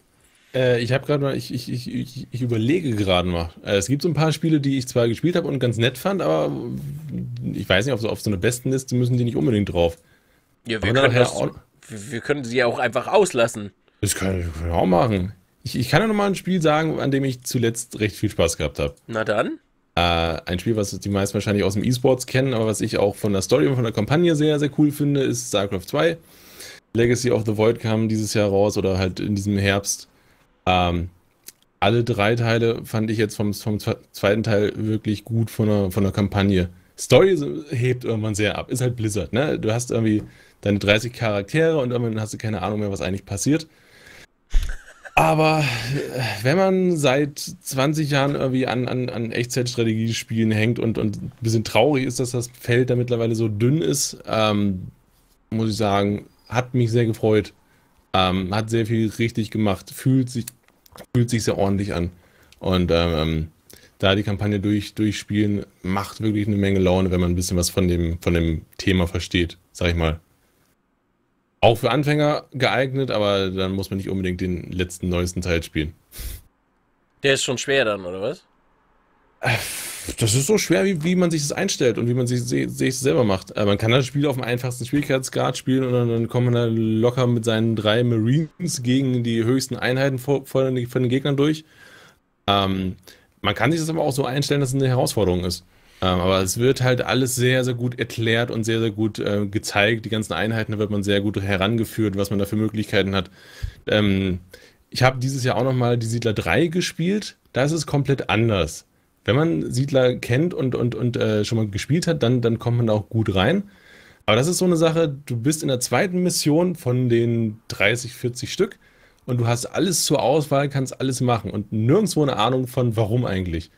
Äh, ich habe gerade mal, ich, ich, ich, ich, überlege gerade mal. Äh, es gibt so ein paar Spiele, die ich zwar gespielt habe und ganz nett fand, aber ich weiß nicht, auf so, auf so eine Bestenliste müssen die nicht unbedingt drauf. Ja, wir können, das, auch- wir wir können sie ja auch einfach auslassen. Das kann ich kann ich auch machen. Ich, ich kann ja noch mal ein Spiel sagen, an dem ich zuletzt recht viel Spaß gehabt habe. Na dann. Äh, ein Spiel, was die meisten wahrscheinlich aus dem E-Sports kennen, aber was ich auch von der Story und von der Kampagne sehr, sehr cool finde, ist StarCraft 2. Legacy of the Void kam dieses Jahr raus oder halt in diesem Herbst. Ähm, alle drei Teile fand ich jetzt vom, vom zwe- zweiten Teil wirklich gut von der, von der Kampagne. Story hebt irgendwann sehr ab. Ist halt Blizzard, ne? Du hast irgendwie deine 30 Charaktere und irgendwann hast du keine Ahnung mehr, was eigentlich passiert. Aber äh, wenn man seit 20 Jahren irgendwie an, an, an Echtzeitstrategiespielen hängt und, und ein bisschen traurig ist, dass das Feld da mittlerweile so dünn ist, ähm, muss ich sagen, hat mich sehr gefreut. Ähm, hat sehr viel richtig gemacht, fühlt sich, fühlt sich sehr ordentlich an. Und ähm, da die Kampagne durch, durchspielen, macht wirklich eine Menge Laune, wenn man ein bisschen was von dem, von dem Thema versteht, sag ich mal. Auch für Anfänger geeignet, aber dann muss man nicht unbedingt den letzten, neuesten Teil spielen. Der ist schon schwer dann, oder was? Das ist so schwer, wie, wie man sich das einstellt und wie man sich, sich selber macht. Äh, man kann das Spiel auf dem einfachsten Schwierigkeitsgrad spielen und dann, dann kommt man da locker mit seinen drei Marines gegen die höchsten Einheiten den, von den Gegnern durch. Ähm, man kann sich das aber auch so einstellen, dass es eine Herausforderung ist. Ähm, aber es wird halt alles sehr, sehr gut erklärt und sehr, sehr gut äh, gezeigt. Die ganzen Einheiten, da wird man sehr gut herangeführt, was man da für Möglichkeiten hat. Ähm, ich habe dieses Jahr auch nochmal die Siedler 3 gespielt. Da ist es komplett anders. Wenn man Siedler kennt und, und, und äh, schon mal gespielt hat, dann, dann kommt man da auch gut rein. Aber das ist so eine Sache, du bist in der zweiten Mission von den 30, 40 Stück und du hast alles zur Auswahl, kannst alles machen und nirgendwo eine Ahnung von warum eigentlich.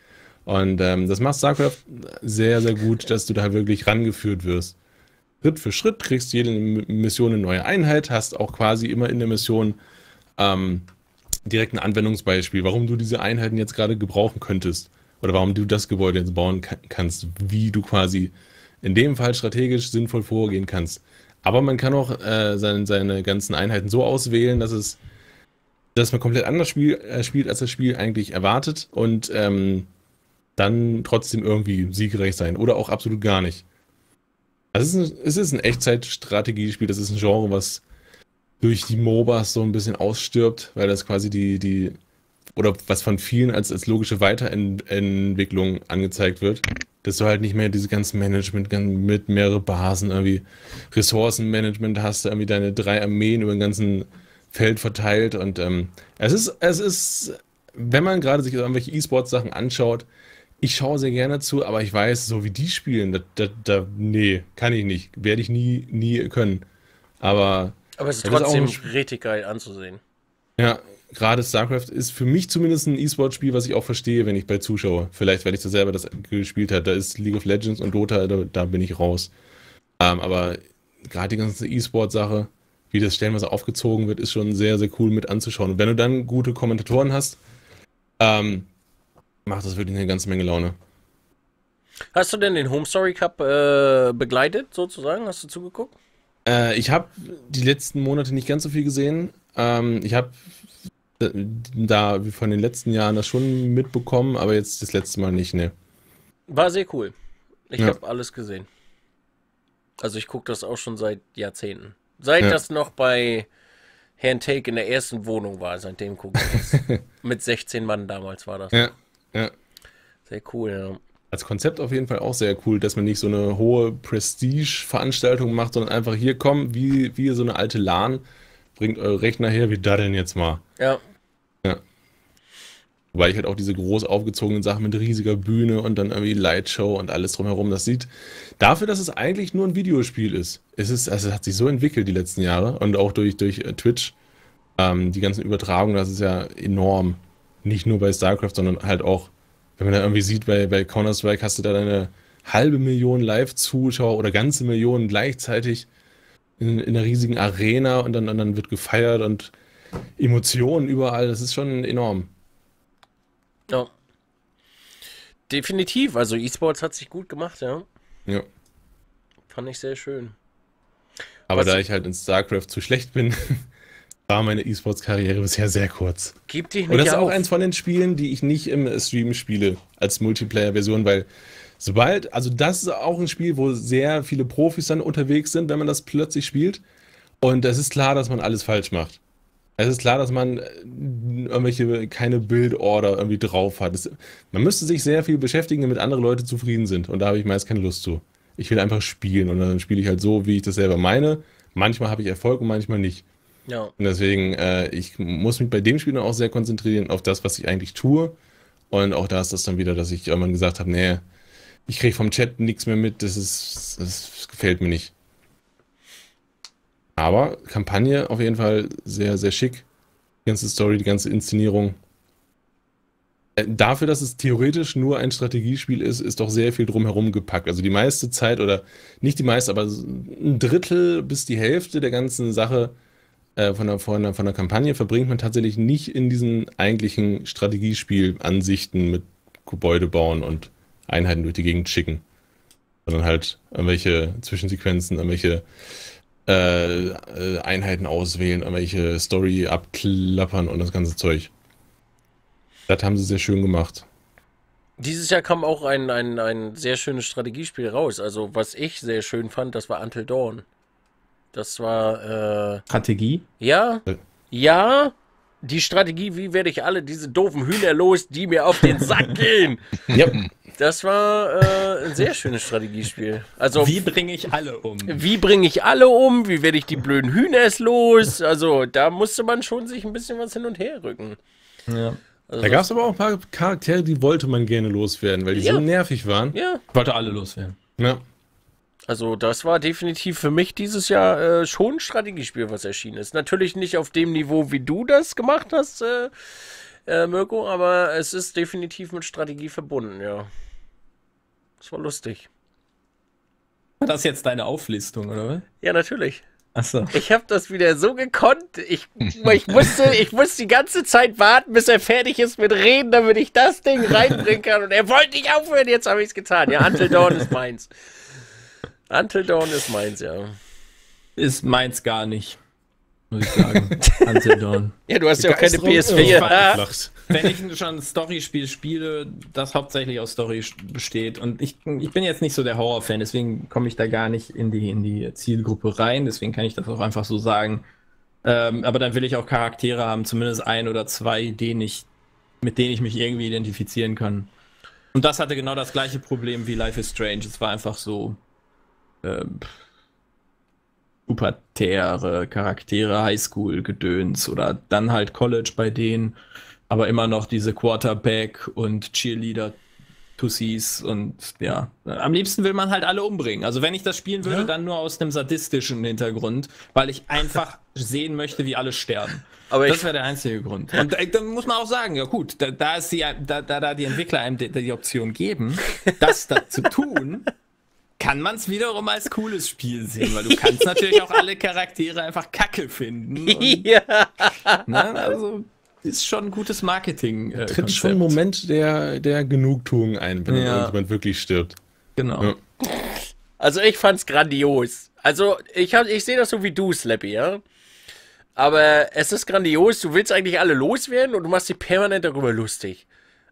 Und ähm, das macht StarCraft sehr, sehr gut, dass du da wirklich rangeführt wirst. Schritt für Schritt kriegst jede M- Mission eine neue Einheit, hast auch quasi immer in der Mission ähm, direkt ein Anwendungsbeispiel, warum du diese Einheiten jetzt gerade gebrauchen könntest. Oder warum du das Gebäude jetzt bauen ka- kannst, wie du quasi in dem Fall strategisch sinnvoll vorgehen kannst. Aber man kann auch äh, seine, seine ganzen Einheiten so auswählen, dass es dass man komplett anders spiel, äh, spielt, als das Spiel eigentlich erwartet und ähm, dann trotzdem irgendwie siegreich sein oder auch absolut gar nicht. Also es ist ein, es ist ein Echtzeitstrategiespiel, das ist ein Genre, was durch die MOBAs so ein bisschen ausstirbt, weil das quasi die, die oder was von vielen als, als logische Weiterentwicklung angezeigt wird, dass du halt nicht mehr diese ganzen Management mit mehrere Basen, irgendwie Ressourcenmanagement hast, irgendwie deine drei Armeen über den ganzen Feld verteilt und ähm, es ist, es ist, wenn man gerade sich irgendwelche E-Sports-Sachen anschaut, ich schaue sehr gerne zu, aber ich weiß, so wie die spielen, da, da, da nee, kann ich nicht, werde ich nie, nie können. Aber Aber es ist trotzdem richtig geil anzusehen. ja, gerade StarCraft ist für mich zumindest ein E-Sport-Spiel, was ich auch verstehe, wenn ich bei zuschaue. Vielleicht, weil ich da selber das gespielt habe. Da ist League of Legends und Dota, da, da bin ich raus. Ähm, aber gerade die ganze E-Sport-Sache, wie das stellenweise aufgezogen wird, ist schon sehr, sehr cool mit anzuschauen. Und wenn du dann gute Kommentatoren hast, ähm, macht das wirklich eine ganze Menge Laune. Hast du denn den Home Story Cup äh, begleitet, sozusagen? Hast du zugeguckt? Äh, ich habe die letzten Monate nicht ganz so viel gesehen. Ähm, ich habe da von den letzten Jahren das schon mitbekommen, aber jetzt das letzte Mal nicht, ne. War sehr cool. Ich Ja. habe alles gesehen. Also ich gucke das auch schon seit Jahrzehnten. Seit Ja. das noch bei Herrn Take in der ersten Wohnung war, seitdem gucke ich das. Mit 16 Mann damals war das. Ja, ja. Sehr cool, ja. Als Konzept auf jeden Fall auch sehr cool, dass man nicht so eine hohe Prestige-Veranstaltung macht, sondern einfach hier kommen, wie, wie so eine alte LAN, bringt eure Rechner her, wie da denn jetzt mal. Ja, Wobei ich halt auch diese groß aufgezogenen Sachen mit riesiger Bühne und dann irgendwie Lightshow und alles drumherum, das sieht dafür, dass es eigentlich nur ein Videospiel ist. Es ist, also es hat sich so entwickelt die letzten Jahre und auch durch, durch äh, Twitch, ähm, die ganzen Übertragungen, das ist ja enorm. Nicht nur bei StarCraft, sondern halt auch, wenn man da irgendwie sieht, bei, bei Counter-Strike hast du da eine halbe Million Live-Zuschauer oder ganze Millionen gleichzeitig in, in einer riesigen Arena und dann, und dann wird gefeiert und Emotionen überall, das ist schon enorm. Ja. Definitiv. Also E-Sports hat sich gut gemacht, ja. Ja. Fand ich sehr schön. Aber Was- da ich halt in StarCraft zu schlecht bin, war meine E-Sports-Karriere bisher sehr kurz. Gib dich Und nicht das ist auch auf. eins von den Spielen, die ich nicht im Stream spiele, als Multiplayer-Version, weil sobald, also das ist auch ein Spiel, wo sehr viele Profis dann unterwegs sind, wenn man das plötzlich spielt. Und es ist klar, dass man alles falsch macht. Es ist klar, dass man äh, irgendwelche, keine Bildorder irgendwie drauf hat. Es, man müsste sich sehr viel beschäftigen, damit andere Leute zufrieden sind. Und da habe ich meist keine Lust zu. Ich will einfach spielen und dann spiele ich halt so, wie ich das selber meine. Manchmal habe ich Erfolg und manchmal nicht. Ja. Und deswegen, äh, ich muss mich bei dem Spiel dann auch sehr konzentrieren auf das, was ich eigentlich tue. Und auch da ist das dann wieder, dass ich irgendwann gesagt habe, nee, ich kriege vom Chat nichts mehr mit, das ist, das gefällt mir nicht. Aber Kampagne auf jeden Fall sehr, sehr schick. Die ganze Story, die ganze Inszenierung. Äh, Dafür, dass es theoretisch nur ein Strategiespiel ist, ist doch sehr viel drumherum gepackt. Also die meiste Zeit, oder nicht die meiste, aber ein Drittel bis die Hälfte der ganzen Sache äh, von, der, von, der, von der Kampagne verbringt man tatsächlich nicht in diesen eigentlichen Strategiespiel-Ansichten mit Gebäude bauen und Einheiten durch die Gegend schicken. Sondern halt irgendwelche Zwischensequenzen, irgendwelche äh, äh, Einheiten auswählen, irgendwelche Story abklappern und das ganze Zeug. Das haben sie sehr schön gemacht. Dieses Jahr kam auch ein, ein, ein sehr schönes Strategiespiel raus. Also, was ich sehr schön fand, das war Until Dawn. Das war, äh, Strategie. ja, Äh. ja, die Strategie, wie werde ich alle diese doofen Hühner los, die mir auf den Sack gehen. Ja, Das war äh, ein sehr schönes Strategiespiel. Also, Wie wie, bringe ich alle um? bringe ich alle um? Wie werde ich die blöden Hühners los? Also, da musste man schon sich ein bisschen was hin und her rücken. Ja. Also, da gab es aber auch ein paar Charaktere, die wollte man gerne loswerden, weil die Ja. so nervig waren. ja, Ich wollte alle loswerden. Ja. Also das war definitiv für mich dieses Jahr äh, schon ein Strategiespiel, was erschienen ist. Natürlich nicht auf dem Niveau, wie du das gemacht hast, äh, äh, Mirko, aber es ist definitiv mit Strategie verbunden, ja. Das war lustig. War das jetzt deine Auflistung, oder? Ja, natürlich. Achso. Ich habe das wieder so gekonnt. Ich, ich, musste, ich musste die ganze Zeit warten, bis er fertig ist mit Reden, damit ich das Ding reinbringen kann. Und er wollte nicht aufhören, jetzt habe ich es getan. Ja, Until Dawn ist meins. Until Dawn ist meins, ja. Ist meins gar nicht. Muss ich sagen. Until Dawn. Ja, du hast ja auch keine Begeisterung PS4. irre. Ah. Wenn ich schon ein Storyspiel spiele, das hauptsächlich aus Story besteht und ich, ich bin jetzt nicht so der Horror-Fan, deswegen komme ich da gar nicht in die, in die Zielgruppe rein, deswegen kann ich das auch einfach so sagen. Ähm, aber dann will ich auch Charaktere haben, zumindest ein oder zwei, denen ich, mit denen ich mich irgendwie identifizieren kann. Und das hatte genau das gleiche Problem wie Life is Strange. Es war einfach so ähm, pubertäre Charaktere, Highschool-Gedöns oder dann halt College bei denen, aber immer noch diese Quarterback und Cheerleader Tussis und ja, am liebsten will man halt alle umbringen. Also wenn ich das spielen würde, Ja. dann nur aus einem sadistischen Hintergrund, weil ich einfach sehen möchte, wie alle sterben. Aber das wäre der einzige Grund. Und da, da muss man auch sagen, ja gut, da, da, ist die, da, da, da die Entwickler einem die, die Option geben, das da zu tun, kann man es wiederum als cooles Spiel sehen, weil du kannst natürlich auch alle Charaktere einfach kacke finden. Und, ja. ne, also ist schon ein gutes Marketing. Äh, Tritt schon ein. Moment der, der Genugtuung ein, wenn Ja. irgendjemand wirklich stirbt. Genau. Ja. Also ich fand's grandios. Also ich hab, ich sehe das so wie du, Slappy, ja. Aber es ist grandios. Du willst eigentlich alle loswerden und du machst dich permanent darüber lustig.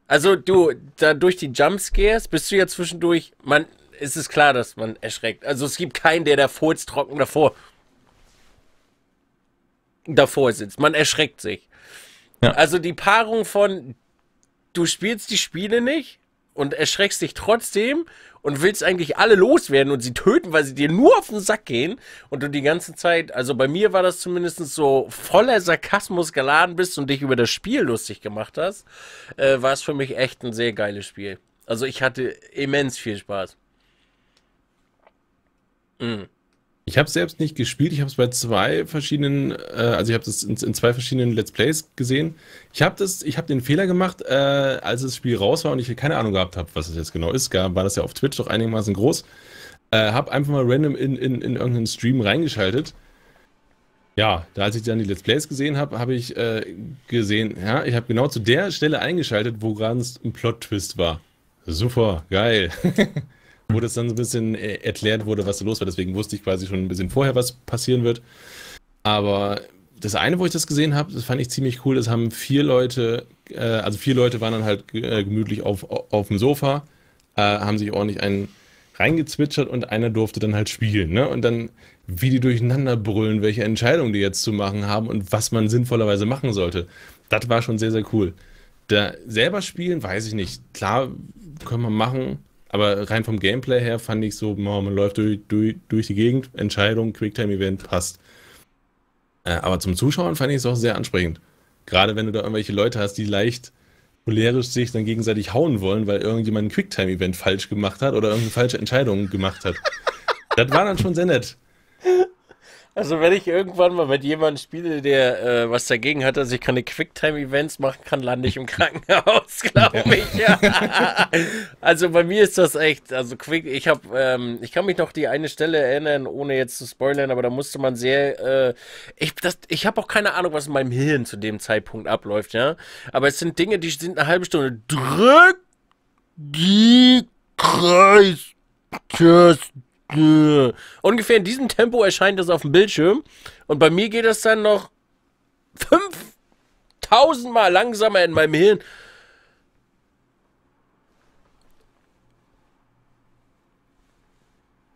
Also du, da durch die Jumpscares bist du ja zwischendurch, man, es ist klar, dass man erschreckt. Also es gibt keinen, der da furztrocken davor davor sitzt. Man erschreckt sich. Ja. Also die Paarung von du spielst die Spiele nicht und erschreckst dich trotzdem und willst eigentlich alle loswerden und sie töten, weil sie dir nur auf den Sack gehen und du die ganze Zeit, also bei mir war das zumindest so voller Sarkasmus geladen bist und dich über das Spiel lustig gemacht hast, äh, war es für mich echt ein sehr geiles Spiel. Also ich hatte immens viel Spaß. Mhm. Ich habe selbst nicht gespielt, ich habe es bei zwei verschiedenen, äh, also ich habe das in, in zwei verschiedenen Let's Plays gesehen. Ich habe das, ich habe den Fehler gemacht, äh, als das Spiel raus war und ich keine Ahnung gehabt habe, was es jetzt genau ist. War das ja auf Twitch doch einigermaßen groß. Äh, habe einfach mal random in, in, in irgendeinen Stream reingeschaltet. Ja, da als ich dann die Let's Plays gesehen habe, habe ich äh, gesehen, ja, ich habe genau zu der Stelle eingeschaltet, wo gerade ein Plot-Twist war. Super, geil. wo das dann so ein bisschen äh, erklärt wurde, was da los war. Deswegen wusste ich quasi schon ein bisschen vorher, was passieren wird. Aber das eine, wo ich das gesehen habe, das fand ich ziemlich cool. Das haben vier Leute, äh, also vier Leute waren dann halt äh, gemütlich auf, auf dem Sofa, äh, haben sich ordentlich einen reingezwitschert und einer durfte dann halt spielen. Ne? Und dann, wie die durcheinander brüllen, welche Entscheidungen die jetzt zu machen haben und was man sinnvollerweise machen sollte. Das war schon sehr, sehr cool. Da selber spielen, weiß ich nicht. Klar, können wir machen. Aber rein vom Gameplay her fand ich so, man läuft durch, durch, durch die Gegend, Entscheidung, Quicktime-Event, passt. Äh, aber zum Zuschauen fand ich es auch sehr ansprechend. Gerade wenn du da irgendwelche Leute hast, die leicht cholerisch sich dann gegenseitig hauen wollen, weil irgendjemand ein Quicktime-Event falsch gemacht hat oder irgendeine falsche Entscheidung gemacht hat. das war dann schon sehr nett. Also wenn ich irgendwann mal mit jemandem spiele, der äh, was dagegen hat, dass ich keine Quicktime-Events machen kann, lande ich im Krankenhaus, glaube ich. Ja. also bei mir ist das echt, also Quick, ich habe, ähm, ich kann mich noch die eine Stelle erinnern, ohne jetzt zu spoilern, aber da musste man sehr, äh, ich, das, ich habe auch keine Ahnung, was in meinem Hirn zu dem Zeitpunkt abläuft, ja. Aber es sind Dinge, die sind eine halbe Stunde. Drück die Kreistaste. Ungefähr in diesem Tempo erscheint das auf dem Bildschirm. Und bei mir geht das dann noch 5000 Mal langsamer in meinem Hirn.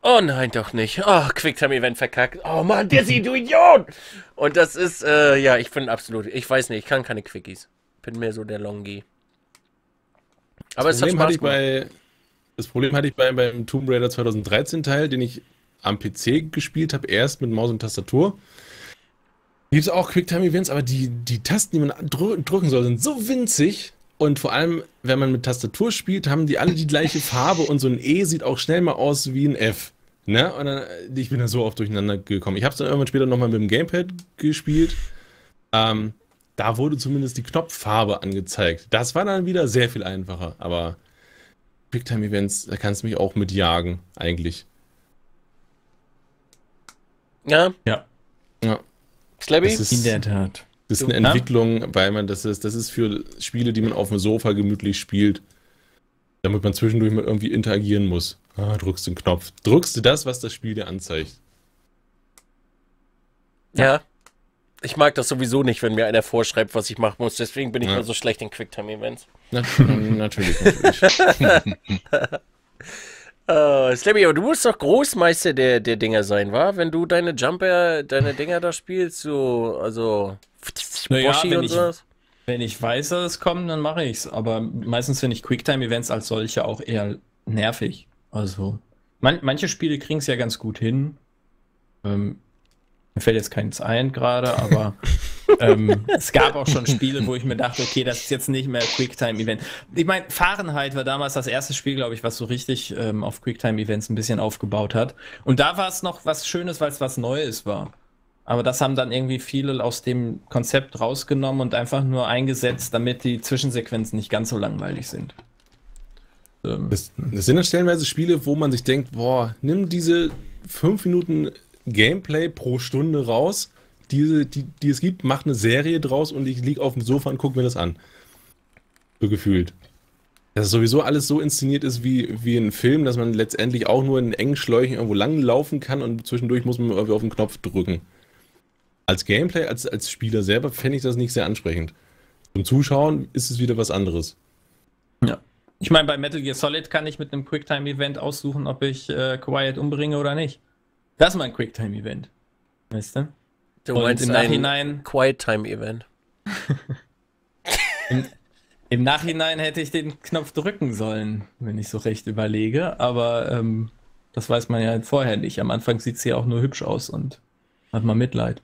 Oh nein, doch nicht. Oh, Quicktime-Event verkackt. Oh Mann, Dizzy, du Idiot! Und das ist, äh, ja, ich bin absolut, ich weiß nicht, ich kann keine Quickies. Bin mehr so der Longi. Aber das es hat Problem hatte Spaß ich gemacht. bei, das Problem hatte ich bei, beim Tomb Raider 2013 Teil, den ich am PC gespielt habe, erst mit Maus und Tastatur. Gibt es auch Quicktime-Events, aber die, die Tasten, die man drü drücken soll, sind so winzig. Und vor allem, wenn man mit Tastatur spielt, haben die alle die gleiche Farbe und so ein E sieht auch schnell mal aus wie ein F. Ne? Und dann, ich bin da so oft durcheinander gekommen. Ich habe es dann irgendwann später nochmal mit dem Gamepad gespielt. Ähm, da wurde zumindest die Knopffarbe angezeigt. Das war dann wieder sehr viel einfacher. Aber Quicktime-Events, da kannst du mich auch mit jagen, eigentlich. Ja, Ja, Ja. Slabby? Das ist, in der Tat. das ist Du- eine Ja. Entwicklung, weil man das ist, das ist für Spiele, die man auf dem Sofa gemütlich spielt, damit man zwischendurch mal irgendwie interagieren muss. Ah, drückst den Knopf. Drückst du das, was das Spiel dir anzeigt. Ja. Ich mag das sowieso nicht, wenn mir einer vorschreibt, was ich machen muss. Deswegen bin ich Ja. mal so schlecht in Quicktime-Events. Na, natürlich, natürlich. Äh, Slabby, aber du musst doch Großmeister der, der Dinger sein, wa? Wenn du deine Jumper, deine Dinger da spielst, so, also. Naja, Boshi wenn und ich- sowas. Wenn ich weiß, dass es kommt, dann mache ich's. Aber meistens finde ich Quicktime-Events als solche auch eher nervig. Also, man, manche Spiele kriegen es ja ganz gut hin. Ähm, mir fällt jetzt keins ein gerade, aber ähm, es gab auch schon Spiele, wo ich mir dachte, okay, das ist jetzt nicht mehr Quicktime-Event. Ich meine, Fahrenheit war damals das erste Spiel, glaube ich, was so richtig ähm, auf Quicktime-Events ein bisschen aufgebaut hat. Und da war es noch was Schönes, weil es was Neues war. Aber das haben dann irgendwie viele aus dem Konzept rausgenommen und einfach nur eingesetzt, damit die Zwischensequenzen nicht ganz so langweilig sind. ähm, Das, das sind dann stellenweise Spiele, wo man sich denkt, boah, nimm diese fünf Minuten Gameplay pro Stunde raus, diese, die, die es gibt, mach eine Serie draus und ich liege auf dem Sofa und gucke mir das an. So gefühlt. Dass es sowieso alles so inszeniert ist wie, wie ein Film, dass man letztendlich auch nur in engen Schläuchen irgendwo lang laufen kann und zwischendurch muss man irgendwie auf den Knopf drücken. Als Gameplay, als, als Spieler selber fände ich das nicht sehr ansprechend. Zum Zuschauen ist es wieder was anderes. Ja. Ich meine, bei Metal Gear Solid kann ich mit einem Quicktime-Event aussuchen, ob ich äh, Quiet umbringe oder nicht. Das ist mein Quicktime-Event. Weißt du? Du Und meinst im ein Nachhinein, Quiet Time Event. im, im Nachhinein hätte ich den Knopf drücken sollen, wenn ich so recht überlege. Aber ähm, das weiß man ja vorher nicht. Am Anfang sieht sie ja auch nur hübsch aus und hat man Mitleid.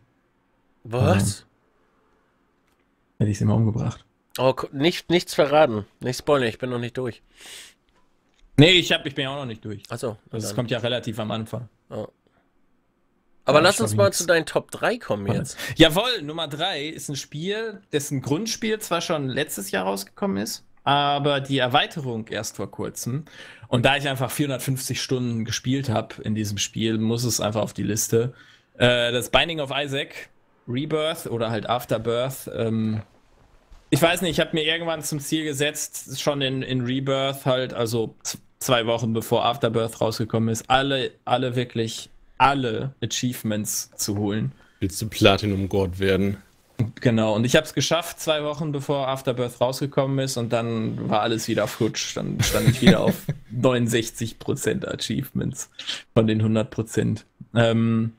Was? Hätte ich sie mal umgebracht. Oh, nicht, nichts verraten. Nicht spoilern, ich bin noch nicht durch. Nee, ich, hab, ich bin ja auch noch nicht durch. Achso. Also es kommt ja relativ am Anfang. Aber lass uns mal nix. zu deinen Top 3 kommen jetzt. Jawohl, Nummer 3 ist ein Spiel, dessen Grundspiel zwar schon letztes Jahr rausgekommen ist, aber die Erweiterung erst vor kurzem. Und da ich einfach 450 Stunden gespielt habe in diesem Spiel, muss es einfach auf die Liste. Äh, das Binding of Isaac, Rebirth oder halt Afterbirth. Ähm, ich weiß nicht, ich habe mir irgendwann zum Ziel gesetzt, schon in, in Rebirth halt, also zwei Wochen bevor Afterbirth rausgekommen ist, alle, alle wirklich, alle Achievements zu holen. Willst du Platinum God werden? Genau, und ich habe es geschafft, zwei Wochen bevor Afterbirth rausgekommen ist und dann war alles wieder futsch. Dann stand ich wieder auf 69% Achievements von den 100%. Ähm,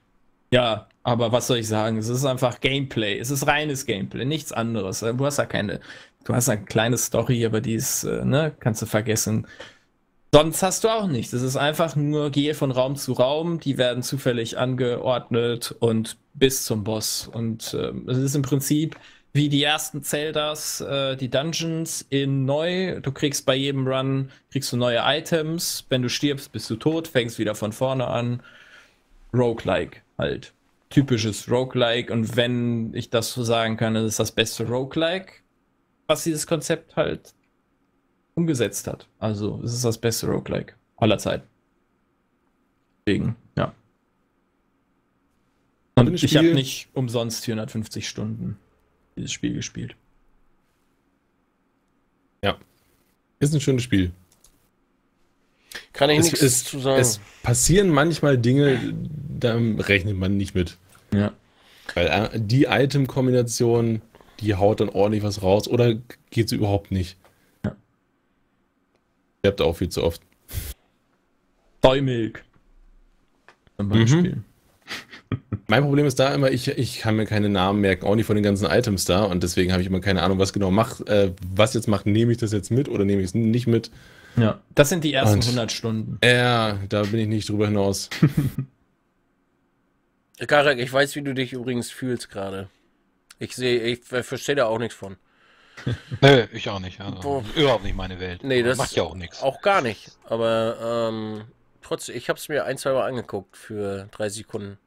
ja, aber was soll ich sagen? Es ist einfach Gameplay. Es ist reines Gameplay, nichts anderes. Du hast ja keine, du hast eine kleine Story, aber die ist, äh, ne, kannst du vergessen. Sonst hast du auch nichts. Es ist einfach nur, gehe von Raum zu Raum, die werden zufällig angeordnet und bis zum Boss. Und ähm, es ist im Prinzip wie die ersten Zeldas, äh, die Dungeons in neu. Du kriegst bei jedem Run, kriegst du neue Items. Wenn du stirbst, bist du tot, fängst wieder von vorne an. Roguelike halt. Typisches Roguelike. Und wenn ich das so sagen kann, ist das beste Roguelike, was dieses Konzept halt umgesetzt hat. Also es ist das beste Roguelike aller Zeiten. Deswegen, ja. Und ich habe nicht umsonst 450 Stunden dieses Spiel gespielt. Ist ein schönes Spiel. Kann ich Es, nichts es, zu sagen. es passieren manchmal Dinge, da rechnet man nicht mit. Ja. Weil äh, die Item-Kombination, die haut dann ordentlich was raus oder geht sie überhaupt nicht. Ja. Sterbt auch viel zu oft. Soy-Milk. Zum Beispiel. Mein Problem ist da immer, ich, ich kann mir keine Namen merken, auch nicht von den ganzen Items da und deswegen habe ich immer keine Ahnung, was genau macht, äh, was jetzt macht, nehme ich das jetzt mit oder nehme ich es nicht mit. Ja. Das sind die ersten Und- 100 Stunden. Äh, da bin ich nicht drüber hinaus. Garek, ich weiß, wie du dich übrigens fühlst gerade. Ich sehe, ich ver- verstehe da auch nichts von. Nö, ich auch nicht. Also, überhaupt nicht meine Welt. Nee, das macht ja auch nichts. Auch gar nicht. Aber ähm, trotzdem, ich habe es mir ein, zwei Mal angeguckt für drei Sekunden.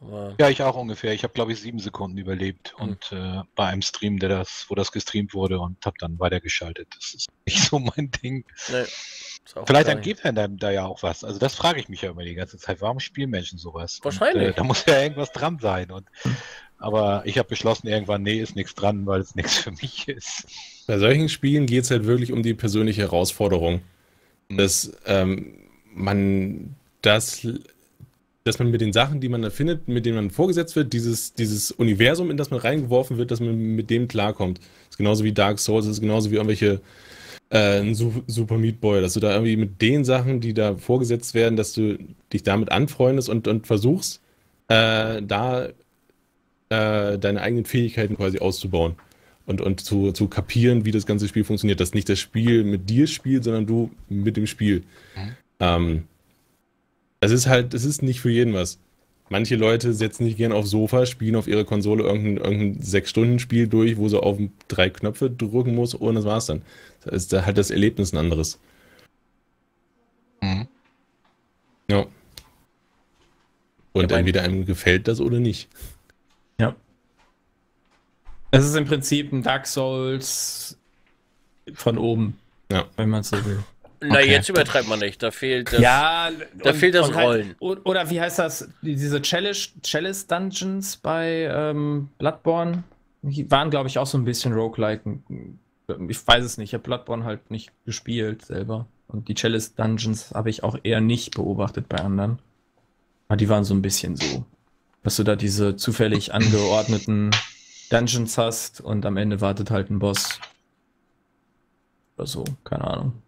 Aber Ja, ich auch ungefähr. Ich habe, glaube ich, sieben Sekunden überlebt Hm. und äh, bei einem Stream, der das, wo das gestreamt wurde und habe dann weitergeschaltet. Das ist nicht so mein Ding. nee, Vielleicht geil. entgeht einem da, da ja auch was. Also das frage ich mich ja immer die ganze Zeit. Warum spielen Menschen sowas? Wahrscheinlich. Und, äh, da muss ja irgendwas dran sein. Und, aber ich habe beschlossen irgendwann, nee, ist nichts dran, weil es nichts für mich ist. Bei solchen Spielen geht es halt wirklich um die persönliche Herausforderung. Dass ähm, man das, dass man mit den Sachen, die man da findet, mit denen man vorgesetzt wird, dieses, dieses Universum, in das man reingeworfen wird, dass man mit dem klarkommt. Das ist genauso wie Dark Souls, das ist genauso wie irgendwelche äh, Super Meat Boy, dass du da irgendwie mit den Sachen, die da vorgesetzt werden, dass du dich damit anfreundest und, und versuchst, äh, da äh, deine eigenen Fähigkeiten quasi auszubauen und, und zu, zu kapieren, wie das ganze Spiel funktioniert. Dass nicht das Spiel mit dir spielt, sondern du mit dem Spiel. Mhm. Ähm, das ist halt, das ist nicht für jeden was. Manche Leute setzen sich gerne aufs Sofa, spielen auf ihrer Konsole irgendein, irgendein Sechs-Stunden-Spiel durch, wo sie auf drei Knöpfe drücken muss und das war's dann. Da ist da halt das Erlebnis ein anderes. Mhm. Ja. Und Ja, entweder einem gefällt das oder nicht. Ja. Es ist im Prinzip ein Dark Souls von oben, Ja. wenn man so will. Na, Okay. jetzt übertreibt man nicht. Da fehlt das. ja, da fehlt das halt- Rollen. o- oder wie heißt das? Die- Diese Chalice, Chalice Dungeons bei ähm, Bloodborne die waren, glaube ich, auch so ein bisschen roguelike. Ich weiß es nicht. Ich habe Bloodborne halt nicht gespielt selber. Und die Chalice Dungeons habe ich auch eher nicht beobachtet bei anderen. Aber die waren so ein bisschen so. Dass du da diese zufällig angeordneten Dungeons hast und am Ende wartet halt ein Boss. Oder so, keine Ahnung.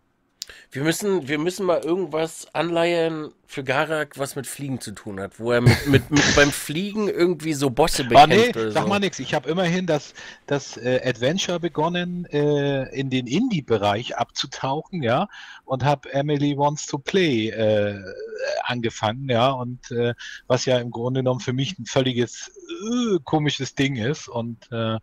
Wir müssen, wir müssen mal irgendwas anleiern für Garak, was mit Fliegen zu tun hat, wo er mit, mit, mit beim Fliegen irgendwie so Bosse Ah, bekämpft nee, oder sag so. mal nichts. Ich habe immerhin das, das äh, Adventure begonnen, äh, in den Indie-Bereich abzutauchen, ja, und habe Emily Wants to Play äh, angefangen, ja, und äh, was ja im Grunde genommen für mich ein völliges äh, komisches Ding ist und äh,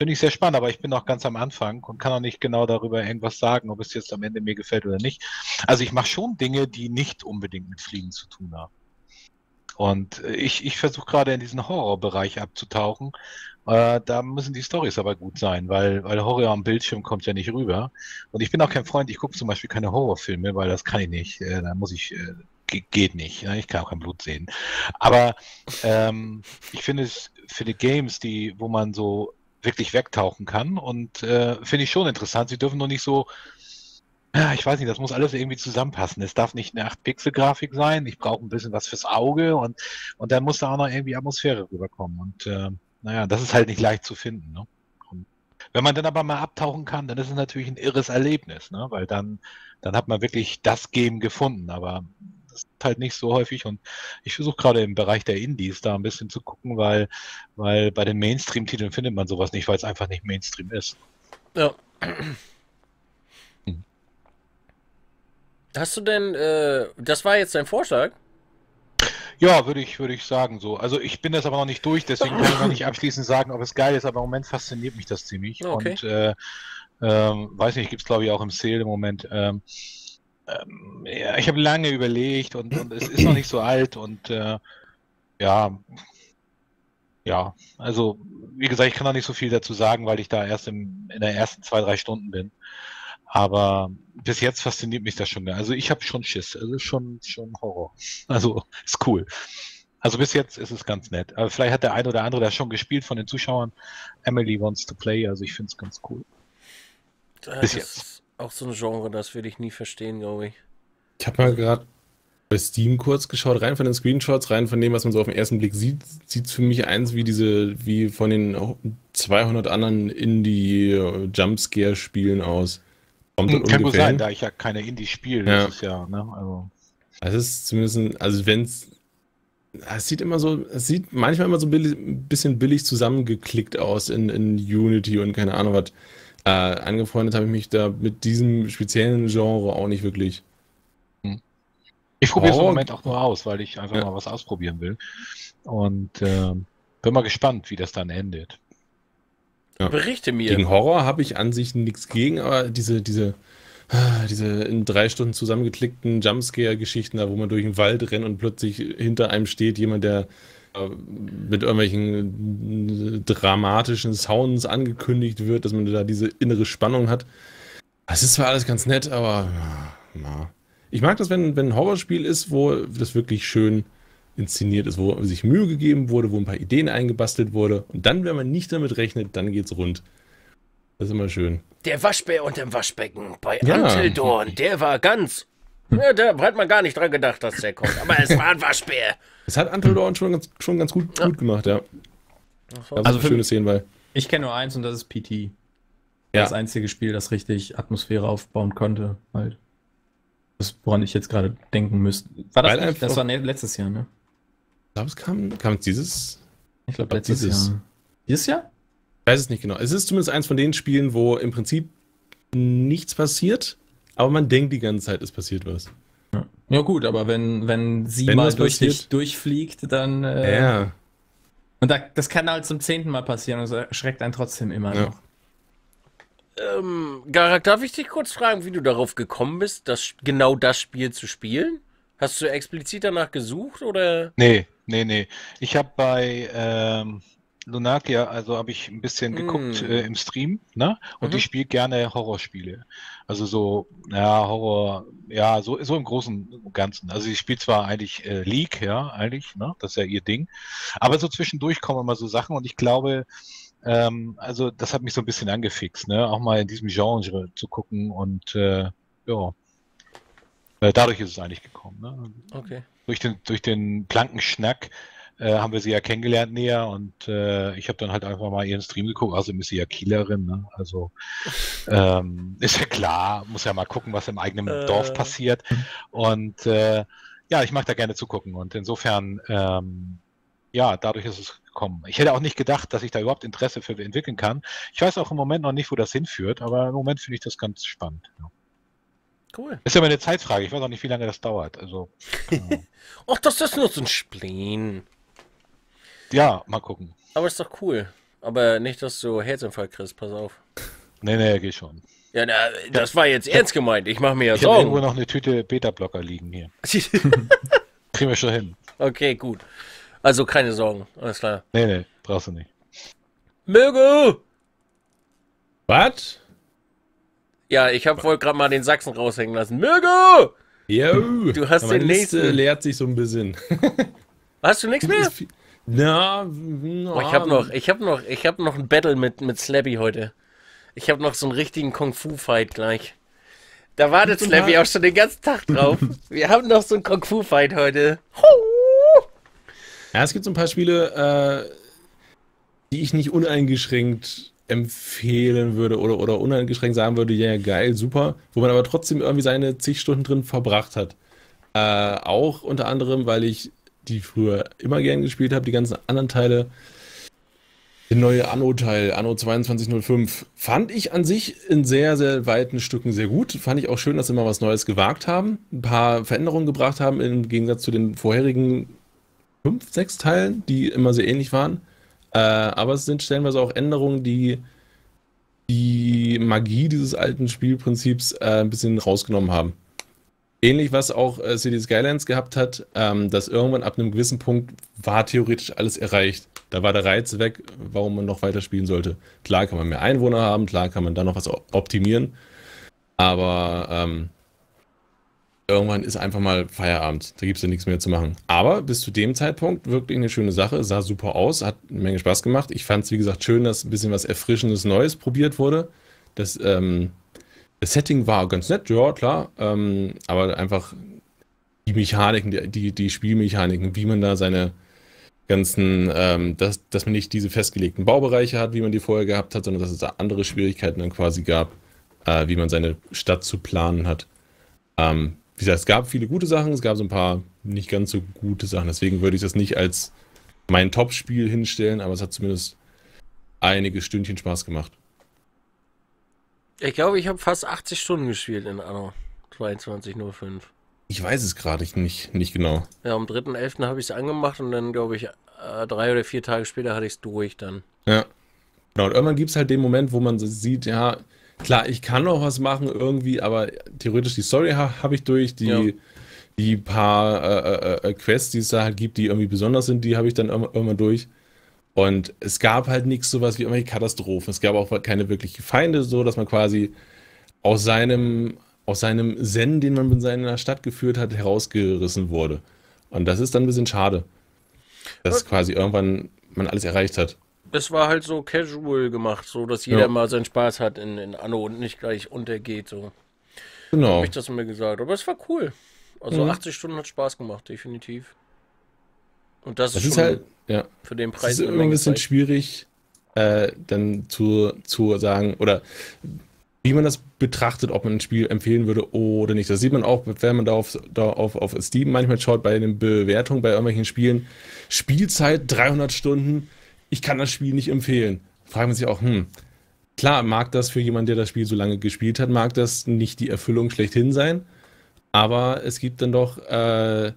Finde ich sehr spannend, aber ich bin noch ganz am Anfang und kann auch nicht genau darüber irgendwas sagen, ob es jetzt am Ende mir gefällt oder nicht. Also ich mache schon Dinge, die nicht unbedingt mit Fliegen zu tun haben. Und äh, ich, ich versuche gerade in diesen Horrorbereich abzutauchen. Äh, da müssen die Stories aber gut sein, weil, weil Horror am Bildschirm kommt ja nicht rüber. Und ich bin auch kein Freund, ich gucke zum Beispiel keine Horrorfilme, weil das kann ich nicht. Äh, da muss ich, äh, ge- geht nicht. Ne? Ich kann auch kein Blut sehen. Aber ähm, ich finde es für die Games, die, wo man so wirklich wegtauchen kann und äh, finde ich schon interessant. Sie dürfen nur nicht so, ja, ich weiß nicht, das muss alles irgendwie zusammenpassen. Es darf nicht eine 8-Pixel-Grafik sein. Ich brauche ein bisschen was fürs Auge und, und dann muss da auch noch irgendwie Atmosphäre rüberkommen. Und äh, naja, das ist halt nicht leicht zu finden. Ne? Wenn man dann aber mal abtauchen kann, dann ist es natürlich ein irres Erlebnis, ne? weil dann, dann hat man wirklich das Game gefunden. Aber das ist halt nicht so häufig und ich versuche gerade im Bereich der Indies da ein bisschen zu gucken, weil, weil bei den Mainstream-Titeln findet man sowas nicht, weil es einfach nicht Mainstream ist. Ja. Hm. Hast du denn, äh, das war jetzt dein Vorschlag? Ja, würde ich, würde ich sagen so. Also ich bin jetzt aber noch nicht durch, deswegen kann ich noch nicht abschließend sagen, ob es geil ist, aber im Moment fasziniert mich das ziemlich. Okay. Und äh, ähm, weiß nicht, gibt es glaube ich auch im Sale im Moment. Ähm, ähm, ja, ich habe lange überlegt und, und es ist noch nicht so alt und äh, ja, ja, also wie gesagt, ich kann noch nicht so viel dazu sagen, weil ich da erst im, in der ersten zwei, drei Stunden bin. Aber bis jetzt fasziniert mich das schon. Also ich habe schon Schiss. Also ist schon, schon Horror. Also ist cool. Also bis jetzt ist es ganz nett. Aber vielleicht hat der eine oder andere das schon gespielt von den Zuschauern. Emily wants to play. Also ich finde es ganz cool. Das Bis ist jetzt. Auch so ein Genre, das würde ich nie verstehen, glaube ich. Ich habe mal gerade bei Steam kurz geschaut, rein von den Screenshots, rein von dem, was man so auf den ersten Blick sieht, sieht es für mich eins wie diese, wie von den 200 anderen Indie-Jumpscare-Spielen aus. Kommt das Hm, Kann gut ungefähr sein, da ich ja keine Indie spiele. Ja. Das ist ja, ne, also. Das ist zumindest, also wenn es, es sieht immer so, es sieht manchmal immer so ein bisschen billig zusammengeklickt aus in, in Unity und keine Ahnung was. Äh, angefreundet habe ich mich da mit diesem speziellen Genre auch nicht wirklich. Ich probiere es im Oh. Moment auch nur aus, weil ich einfach Ja. mal was ausprobieren will. Und ähm, bin mal gespannt, wie das dann endet. Ja. Berichte mir. Gegen Horror habe ich an sich nichts gegen, aber diese, diese, ah, diese in drei Stunden zusammengeklickten Jumpscare-Geschichten, da wo man durch den Wald rennt und plötzlich hinter einem steht jemand, der äh, mit irgendwelchen äh, dramatischen Sounds angekündigt wird, dass man da diese innere Spannung hat. Das ist zwar alles ganz nett, aber ja. ich mag das, wenn, wenn ein Horrorspiel ist, wo das wirklich schön inszeniert ist, wo sich Mühe gegeben wurde, wo ein paar Ideen eingebastelt wurde. Und dann, wenn man nicht damit rechnet, dann geht's rund. Das ist immer schön. Der Waschbär unterm Waschbecken bei Ja. Until Dawn, der war ganz. Ja, da hat man gar nicht dran gedacht, dass der kommt. Aber es war ein Waschbär. Das hat Until Dawn schon ganz, schon ganz gut, gut gemacht, ja. Das Also eine schöne Szene, weil. Ich kenne nur eins und das ist PT. Ja. Das einzige Spiel, das richtig Atmosphäre aufbauen konnte, halt. Das, woran ich jetzt gerade denken müsste. War das nicht? Das war ne- letztes Jahr, ne? Ich glaube, es kam, kam es dieses. Ich glaube, glaub, letztes dieses. Jahr. Dieses Jahr? Ich weiß es nicht genau. Es ist zumindest eins von den Spielen, wo im Prinzip nichts passiert, aber man denkt die ganze Zeit, es passiert was. Ja, gut, aber wenn, wenn sie Wenn mal durch dich passiert- durchfliegt, dann. Äh, Ja. Und da, das kann halt zum zehnten Mal passieren und es erschreckt einen trotzdem immer Ja. noch. Ähm, Garak, darf ich dich kurz fragen, wie du darauf gekommen bist, das, genau das Spiel zu spielen? Hast du explizit danach gesucht oder? Nee, nee, nee. Ich habe bei, ähm, Lunakia, also habe ich ein bisschen geguckt Mm. äh, im Stream, ne? Und Mhm. die spielt gerne Horrorspiele. Also so, ja, Horror, ja, so, so im Großen und Ganzen. Also sie spielt zwar eigentlich äh, League, ja, eigentlich, ne? Das ist ja ihr Ding. Aber so zwischendurch kommen immer so Sachen und ich glaube, ähm, also das hat mich so ein bisschen angefixt, ne? Auch mal in diesem Genre zu gucken und äh, ja. Dadurch ist es eigentlich gekommen, ne? Okay. durch den, durch den Plankenschnack äh, haben wir sie ja kennengelernt näher und äh, ich habe dann halt einfach mal ihren Stream geguckt. Außerdem ist sie ja Kielerin, ne? also ähm, ist ja klar, muss ja mal gucken, was im eigenen Äh. Dorf passiert und äh, ja, ich mag da gerne zugucken und insofern ähm, ja, dadurch ist es gekommen. Ich hätte auch nicht gedacht, dass ich da überhaupt Interesse für entwickeln kann. Ich weiß auch im Moment noch nicht, wo das hinführt, aber im Moment finde ich das ganz spannend. Ja. Cool. Ist ja immer eine Zeitfrage. Ich weiß auch nicht, wie lange das dauert. Also äh, Ach, das ist nur so ein Spleen. Ja, mal gucken. Aber ist doch cool. Aber nicht, dass du Herzinfarkt kriegst, pass auf. Nee, nee, geht schon. Ja, na, das war jetzt ernst gemeint. Ich mache mir ja Ich habe irgendwo Sorgen. noch eine Tüte Beta-Blocker liegen hier. Kriegen wir schon hin. okay, gut. Also keine Sorgen. Alles klar. Nee, nee, brauchst du nicht. Möge! Was? Ja, ich habe wohl gerade mal den Sachsen raushängen lassen. Möge! Jo, Du hast den Liste nächsten. leert sich so ein bisschen. Hast du nichts mehr? Na, na Oh, ich habe noch, ich habe noch, ich habe noch ein Battle mit mit Slappy heute. Ich habe noch so einen richtigen Kung Fu Fight gleich. Da wartet Slappy auch schon den ganzen Tag drauf. Wir haben noch so einen Kung Fu Fight heute. Ja, es gibt so ein paar Spiele, äh, die ich nicht uneingeschränkt empfehlen würde oder, oder uneingeschränkt sagen würde, ja, geil, super, wo man aber trotzdem irgendwie seine zig Stunden drin verbracht hat. Äh, auch unter anderem, weil ich die früher immer gern gespielt habe, die ganzen anderen Teile. Der neue Anno-Teil, Anno 2205, fand ich an sich in sehr, sehr weiten Stücken sehr gut. Fand ich auch schön, dass sie mal was Neues gewagt haben, ein paar Veränderungen gebracht haben im Gegensatz zu den vorherigen fünf, sechs Teilen, die immer sehr ähnlich waren. Äh, aber es sind stellenweise auch Änderungen, die die Magie dieses alten Spielprinzips äh, ein bisschen rausgenommen haben. Ähnlich, was auch äh, City Skylines gehabt hat, ähm, dass irgendwann ab einem gewissen Punkt war theoretisch alles erreicht. Da war der Reiz weg, warum man noch weiter spielen sollte. Klar kann man mehr Einwohner haben, klar kann man da noch was optimieren, aber ähm, irgendwann ist einfach mal Feierabend. Da gibt es ja nichts mehr zu machen. Aber bis zu dem Zeitpunkt wirklich eine schöne Sache. Sah super aus, hat eine Menge Spaß gemacht. Ich fand es, wie gesagt, schön, dass ein bisschen was Erfrischendes Neues probiert wurde. Das, ähm, das Setting war ganz nett, ja, klar. Ähm, aber einfach die Mechaniken, die, die, Spielmechaniken, wie man da seine ganzen, ähm, dass, dass man nicht diese festgelegten Baubereiche hat, wie man die vorher gehabt hat, sondern dass es da andere Schwierigkeiten dann quasi gab, äh, wie man seine Stadt zu planen hat. Ähm, wie gesagt, es gab viele gute Sachen, es gab so ein paar nicht ganz so gute Sachen. Deswegen würde ich das nicht als mein Top-Spiel hinstellen, aber es hat zumindest einige Stündchen Spaß gemacht. Ich glaube, ich habe fast 80 Stunden gespielt in Anno 2205. Ich weiß es gerade nicht, nicht genau. Ja, am 3.11. habe ich es angemacht und dann, glaube ich, äh, drei oder vier Tage später hatte ich es durch dann. Ja. Genau, und irgendwann gibt es halt den Moment, wo man so sieht, ja, klar, ich kann noch was machen irgendwie, aber theoretisch die Story ha habe ich durch, die, Ja. die paar äh, äh, äh, Quests, die es da halt gibt, die irgendwie besonders sind, die habe ich dann irgendwann durch. Und es gab halt nichts sowas wie irgendwelche Katastrophen. Es gab auch keine wirklichen Feinde, so dass man quasi aus seinem, aus seinem Zen, den man in seiner Stadt geführt hat, herausgerissen wurde. Und das ist dann ein bisschen schade. Dass quasi irgendwann man alles erreicht hat. Es war halt so casual gemacht, so dass jeder Ja. mal seinen Spaß hat in, in Anno und nicht gleich untergeht. So Genau. habe ich das mir gesagt. Aber es war cool. Also Mhm. 80 Stunden hat Spaß gemacht, definitiv. Und das, Das ist ist schon halt, ja. für den Es Preis ist eine immer ein bisschen Zeit. schwierig, äh, dann zu, zu sagen, oder wie man das betrachtet, ob man ein Spiel empfehlen würde oder nicht. Das sieht man auch, wenn man da auf, da auf, auf Steam manchmal schaut, bei den Bewertungen bei irgendwelchen Spielen. Spielzeit 300 Stunden, ich kann das Spiel nicht empfehlen. Fragen man sich auch, hm, klar, mag das für jemanden, der das Spiel so lange gespielt hat, mag das nicht die Erfüllung schlechthin sein, aber es gibt dann doch äh,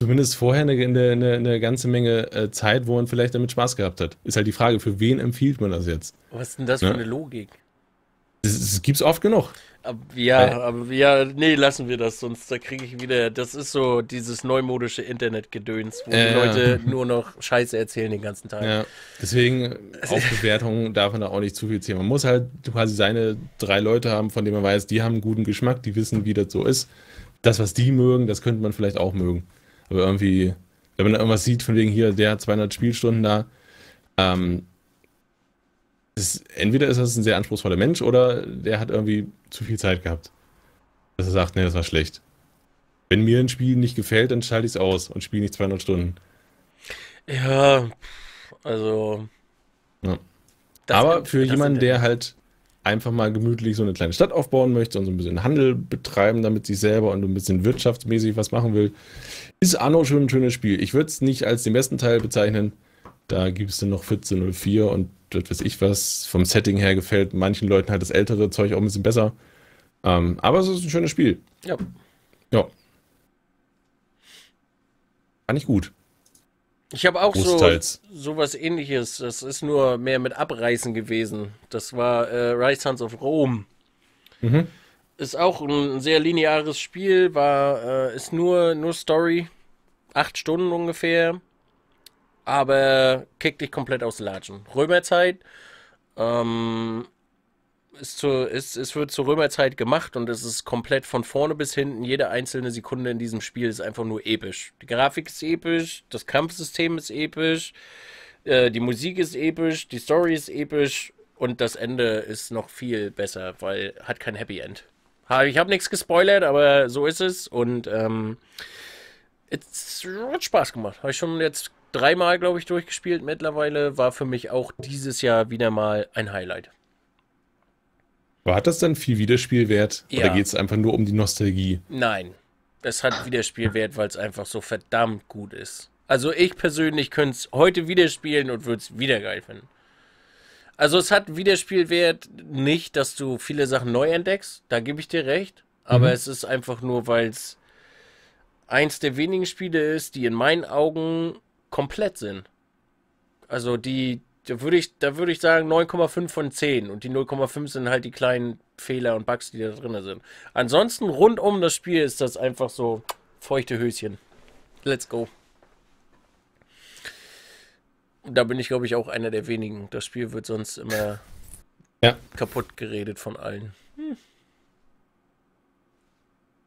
zumindest vorher eine, eine, eine, ganze Menge äh, Zeit, wo man vielleicht damit Spaß gehabt hat. Ist halt die Frage, für wen empfiehlt man das jetzt? Was ist denn das Ja. für eine Logik? Das, das gibt's oft genug. Ab- Ja, aber ja, nee, lassen wir das, sonst da kriege ich wieder, das ist so dieses neumodische Internetgedöns, wo Ja. die Leute nur noch Scheiße erzählen den ganzen Tag. Ja, deswegen auf Bewertungen darf man da auch nicht zu viel zählen. Man muss halt quasi seine drei Leute haben, von denen man weiß, die haben einen guten Geschmack, die wissen, wie das so ist. Das, was die mögen, das könnte man vielleicht auch mögen. Aber irgendwie, wenn man da irgendwas sieht, von wegen hier, der hat 200 Spielstunden da, ähm, ist, entweder ist das ein sehr anspruchsvoller Mensch oder der hat irgendwie zu viel Zeit gehabt. Dass er sagt, nee, das war schlecht. Wenn mir ein Spiel nicht gefällt, dann schalte ich es aus und spiele nicht 200 Stunden. Ja, also. Ja. Aber für jemanden, der halt einfach mal gemütlich so eine kleine Stadt aufbauen möchte und so ein bisschen Handel betreiben damit sich selber und ein bisschen wirtschaftsmäßig was machen will, ist Anno schon ein schönes Spiel. Ich würde es nicht als den besten Teil bezeichnen. Da gibt es dann noch 1404 und das weiß ich was. Vom Setting her gefällt manchen Leuten halt das ältere Zeug auch ein bisschen besser. Ähm, aber es ist ein schönes Spiel. Ja. Ja. Fand ich gut. Ich habe auch so Großteils. sowas ähnliches. Das ist nur mehr mit Abreißen gewesen. Das war äh, Rise Sons of Rome. Mhm. Ist auch ein sehr lineares Spiel, war, äh, ist nur, nur Story. Acht Stunden ungefähr. Aber kickt dich komplett aus Latschen. Römerzeit. Ähm, ist zu, ist, es wird zur Römerzeit gemacht und es ist komplett von vorne bis hinten. Jede einzelne Sekunde in diesem Spiel ist einfach nur episch. Die Grafik ist episch, das Kampfsystem ist episch, äh, die Musik ist episch, die Story ist episch und das Ende ist noch viel besser, weil hat kein Happy End. Ich habe nichts gespoilert, aber so ist es und ähm, es hat Spaß gemacht. Habe ich schon jetzt dreimal, glaube ich, durchgespielt mittlerweile. War für mich auch dieses Jahr wieder mal ein Highlight. Aber hat das dann viel Wiederspielwert? Ja. Oder geht es einfach nur um die Nostalgie? Nein, es hat Wiederspielwert, weil es einfach so verdammt gut ist. Also ich persönlich könnte es heute wieder spielen und würde es wieder geil finden. Also es hat Wiederspielwert nicht, dass du viele Sachen neu entdeckst, da gebe ich dir recht. Aber es ist einfach nur, weil es eins der wenigen Spiele ist, die in meinen Augen komplett sind. Also die, da würde ich, da würde ich sagen 9,5 von 10 und die 0,5 sind halt die kleinen Fehler und Bugs, die da drin sind. Ansonsten rund um das Spiel ist das einfach so feuchte Höschen. Let's go. Da bin ich, glaube ich, auch einer der wenigen. Das Spiel wird sonst immer Ja. kaputt geredet von allen.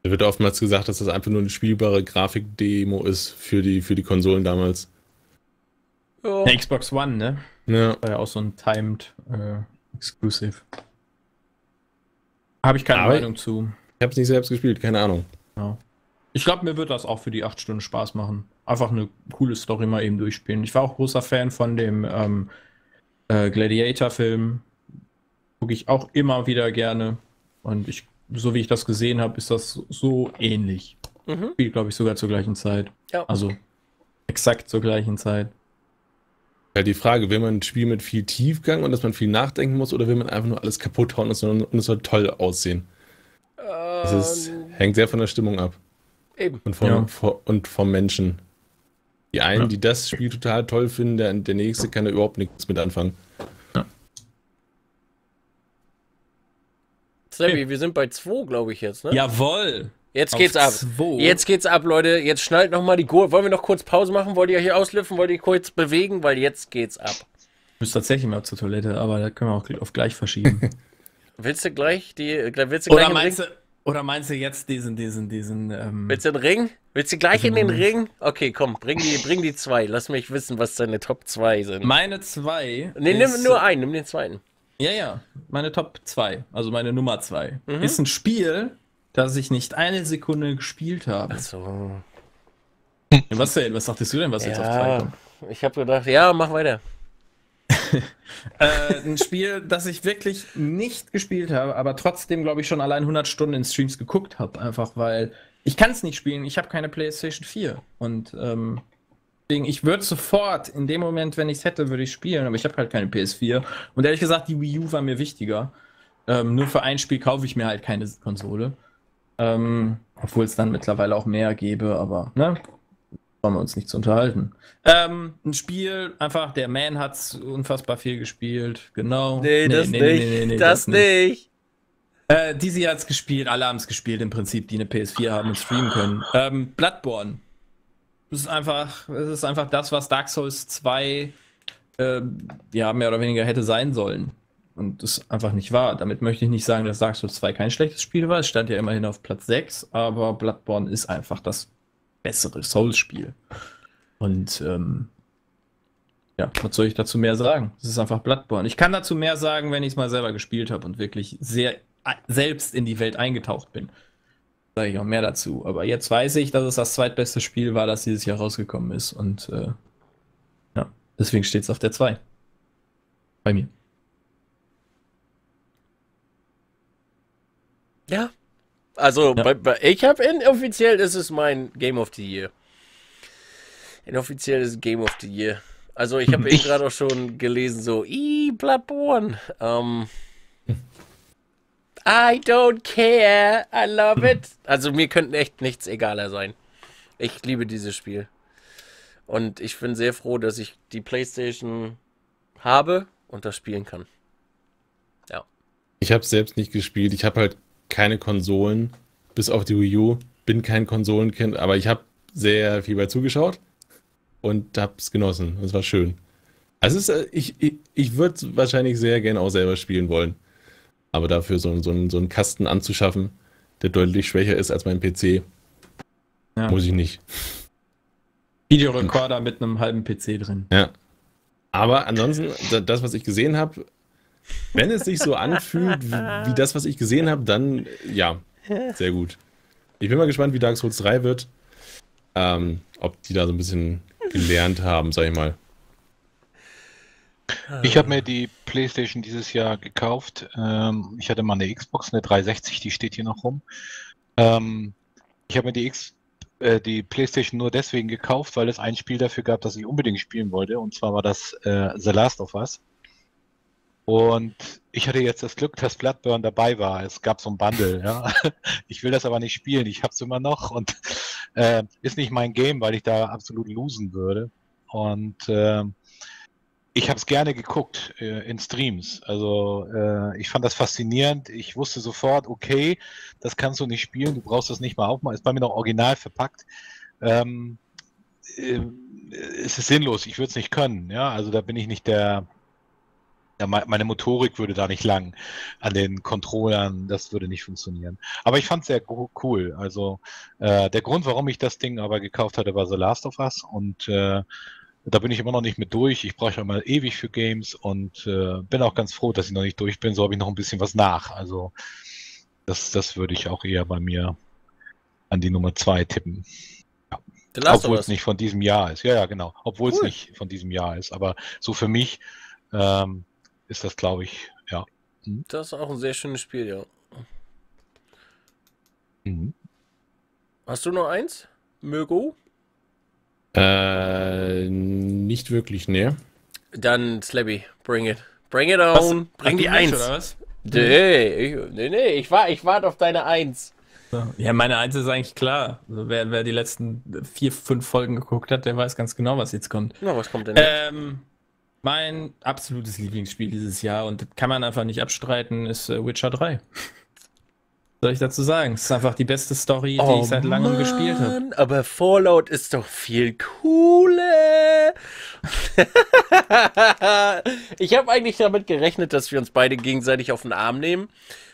Da wird oftmals gesagt, dass das einfach nur eine spielbare Grafikdemo ist für die, für die Konsolen damals. Ja. Der Xbox One, ne? Ja. War ja auch so ein timed äh, Exclusive. Habe ich keine Aber- Meinung zu. Ich habe es nicht selbst gespielt, keine Ahnung. Ja. Ich glaube, mir wird das auch für die acht Stunden Spaß machen. Einfach eine coole Story mal eben durchspielen. Ich war auch großer Fan von dem ähm, äh, Gladiator-Film. Gucke ich auch immer wieder gerne. Und ich, so wie ich das gesehen habe, ist das so ähnlich. Mhm. Spielt, glaube ich, sogar zur gleichen Zeit. Ja. Also exakt zur gleichen Zeit. Halt die Frage, will man ein Spiel mit viel Tiefgang und dass man viel nachdenken muss oder will man einfach nur alles kaputt hauen und es soll, toll aussehen? Das ist, Ähm, hängt sehr von der Stimmung ab eben. und, von, Ja. von, und vom Menschen. Die einen, Ja. die das Spiel total toll finden, der, der nächste kann da überhaupt nichts mit anfangen. Sammy, wir sind bei 2, glaube ich jetzt, ne? Jawoll! Jetzt geht's ab. zwei. Jetzt geht's ab, Leute. Jetzt schnallt noch mal die Gurte. Wollen wir noch kurz Pause machen? Wollt ihr hier auslüften? Wollt ihr kurz bewegen? Weil jetzt geht's ab. Ich muss tatsächlich mal zur Toilette, aber da können wir auch auf gleich verschieben. Willst du gleich die, äh, willst du oder, meinst du, oder meinst du jetzt diesen, diesen, diesen, ähm, Willst du den Ring? Willst du gleich in den. Ring? Okay, komm, bring die, bring die zwei. Lass mich wissen, was deine Top 2 sind. meine zwei. Nee, nimm nur einen, nimm den zweiten. Ja, ja, meine Top 2, also meine Nummer 2, Mhm. ist ein Spiel, das ich nicht eine Sekunde gespielt habe. So. Was denn? Was dachtest du denn, was jetzt auf 2 Ja, kommt? ich habe gedacht, ja, mach weiter. Äh, ein Spiel, das ich wirklich nicht gespielt habe, aber trotzdem, glaube ich, schon allein 100 Stunden in Streams geguckt habe, einfach weil ich kann es nicht spielen. Ich habe keine PlayStation 4 und ähm, deswegen, ich würde sofort in dem Moment, wenn ich es hätte, würde ich spielen, aber ich habe halt keine PS4 und ehrlich gesagt, die Wii U war mir wichtiger. Ähm, nur für ein Spiel kaufe ich mir halt keine Konsole. Ähm, obwohl es dann mittlerweile auch mehr gäbe, aber ne? Wollen wir uns nicht zu unterhalten. Ähm, ein Spiel, einfach, der Man hat unfassbar viel gespielt, genau. Nee, das nicht. das nicht. Äh, Dizzy hat's gespielt, alle haben es gespielt im Prinzip, die eine PS4 haben und streamen können. Ähm, Bloodborne. Das ist einfach, das ist einfach das, was Dark Souls 2 äh, ja, mehr oder weniger hätte sein sollen. Und das ist einfach nicht wahr. Damit möchte ich nicht sagen, dass Dark Souls 2 kein schlechtes Spiel war. Es stand ja immerhin auf Platz 6, aber Bloodborne ist einfach das bessere Souls-Spiel. Und ähm, ja, was soll ich dazu mehr sagen? Es ist einfach Bloodborne. Ich kann dazu mehr sagen, wenn ich es mal selber gespielt habe und wirklich sehr äh, selbst in die Welt eingetaucht bin. Sage ich auch mehr dazu. Aber jetzt weiß ich, dass es das zweitbeste Spiel war, das dieses Jahr rausgekommen ist. Und äh, ja, deswegen steht es auf der 2. Bei mir. Ja. Also, Ja. Bei, bei, ich habe inoffiziell ist es mein Game of the Year. Inoffiziell ist es Game of the Year. Also, ich habe eben gerade auch schon gelesen, so, i Bloodborne. Ähm, I don't care. I love it. Also, mir könnte echt nichts egaler sein. Ich liebe dieses Spiel. Und ich bin sehr froh, dass ich die PlayStation habe und das spielen kann. Ich habe selbst nicht gespielt. Ich habe halt keine Konsolen, bis auf die Wii U. Bin kein Konsolenkind, aber ich habe sehr viel bei zugeschaut und habe es genossen. Es war schön. Also ist, äh, ich, ich, ich würde es wahrscheinlich sehr gerne auch selber spielen wollen. Aber dafür so, so, einen- so einen Kasten anzuschaffen, der deutlich schwächer ist als mein PC, Ja. muss ich nicht. Videorekorder mit einem halben PC drin. Ja. Aber ansonsten, da- das, was ich gesehen habe, wenn es sich so anfühlt wie, wie das, was ich gesehen habe, dann ja, sehr gut. Ich bin mal gespannt, wie Dark Souls 3 wird. Ähm, ob die da so ein bisschen gelernt haben, sag ich mal. Ich habe mir die PlayStation dieses Jahr gekauft. Ähm, ich hatte mal eine Xbox, eine 360, die steht hier noch rum. Ähm, ich habe mir die, X, äh, die PlayStation nur deswegen gekauft, weil es ein Spiel dafür gab, das ich unbedingt spielen wollte. Und zwar war das äh, The Last of Us. Und ich hatte jetzt das Glück, dass Bloodburn dabei war. Es gab so ein Bundle. Ja. Ich will das aber nicht spielen. Ich habe es immer noch und äh, ist nicht mein Game, weil ich da absolut losen würde. Und ähm, ich habe es gerne geguckt äh, in Streams. Also äh, ich fand das faszinierend. Ich wusste sofort, okay, das kannst du nicht spielen, du brauchst das nicht mal aufmachen. Ist bei mir noch original verpackt. Ähm, äh, es ist sinnlos, ich würde es nicht können. Ja, also da bin ich nicht der. Ja, me- meine Motorik würde da nicht lang an den Controllern, das würde nicht funktionieren. Aber ich fand es sehr cool. Also äh, der Grund, warum ich das Ding aber gekauft hatte, war The Last of Us und äh, da bin ich immer noch nicht mit durch. Ich brauche ja mal ewig für Games und äh, bin auch ganz froh, dass ich noch nicht durch bin. So habe ich noch ein bisschen was nach. Also das, das würde ich auch eher bei mir an die Nummer zwei tippen. The Last of Obwohl es nicht von diesem Jahr ist. Ja, ja, genau. Obwohl es Cool. nicht von diesem Jahr ist. Aber so für mich ähm, ist das, glaube ich, ja. Das ist auch ein sehr schönes Spiel, ja. Mhm. Hast du noch eins? Mögo? Äh, nicht wirklich, ne. Dann Slabby, bring it. Bring it on. bring die Eins. Oder was? Nee, ich, nee, nee, ich, war, ich warte auf deine Eins. Ja, meine Eins ist eigentlich klar. Also wer, wer die letzten vier, fünf Folgen geguckt hat, der weiß ganz genau, was jetzt kommt. Na, was kommt denn jetzt? Ähm, mein absolutes Lieblingsspiel dieses Jahr und kann man einfach nicht abstreiten, ist äh, Witcher 3. Soll ich dazu sagen? Es ist einfach die beste Story, die ich seit langem gespielt habe. Oh Mann, Aber Fallout ist doch viel cooler. ich habe eigentlich damit gerechnet, dass wir uns beide gegenseitig auf den Arm nehmen,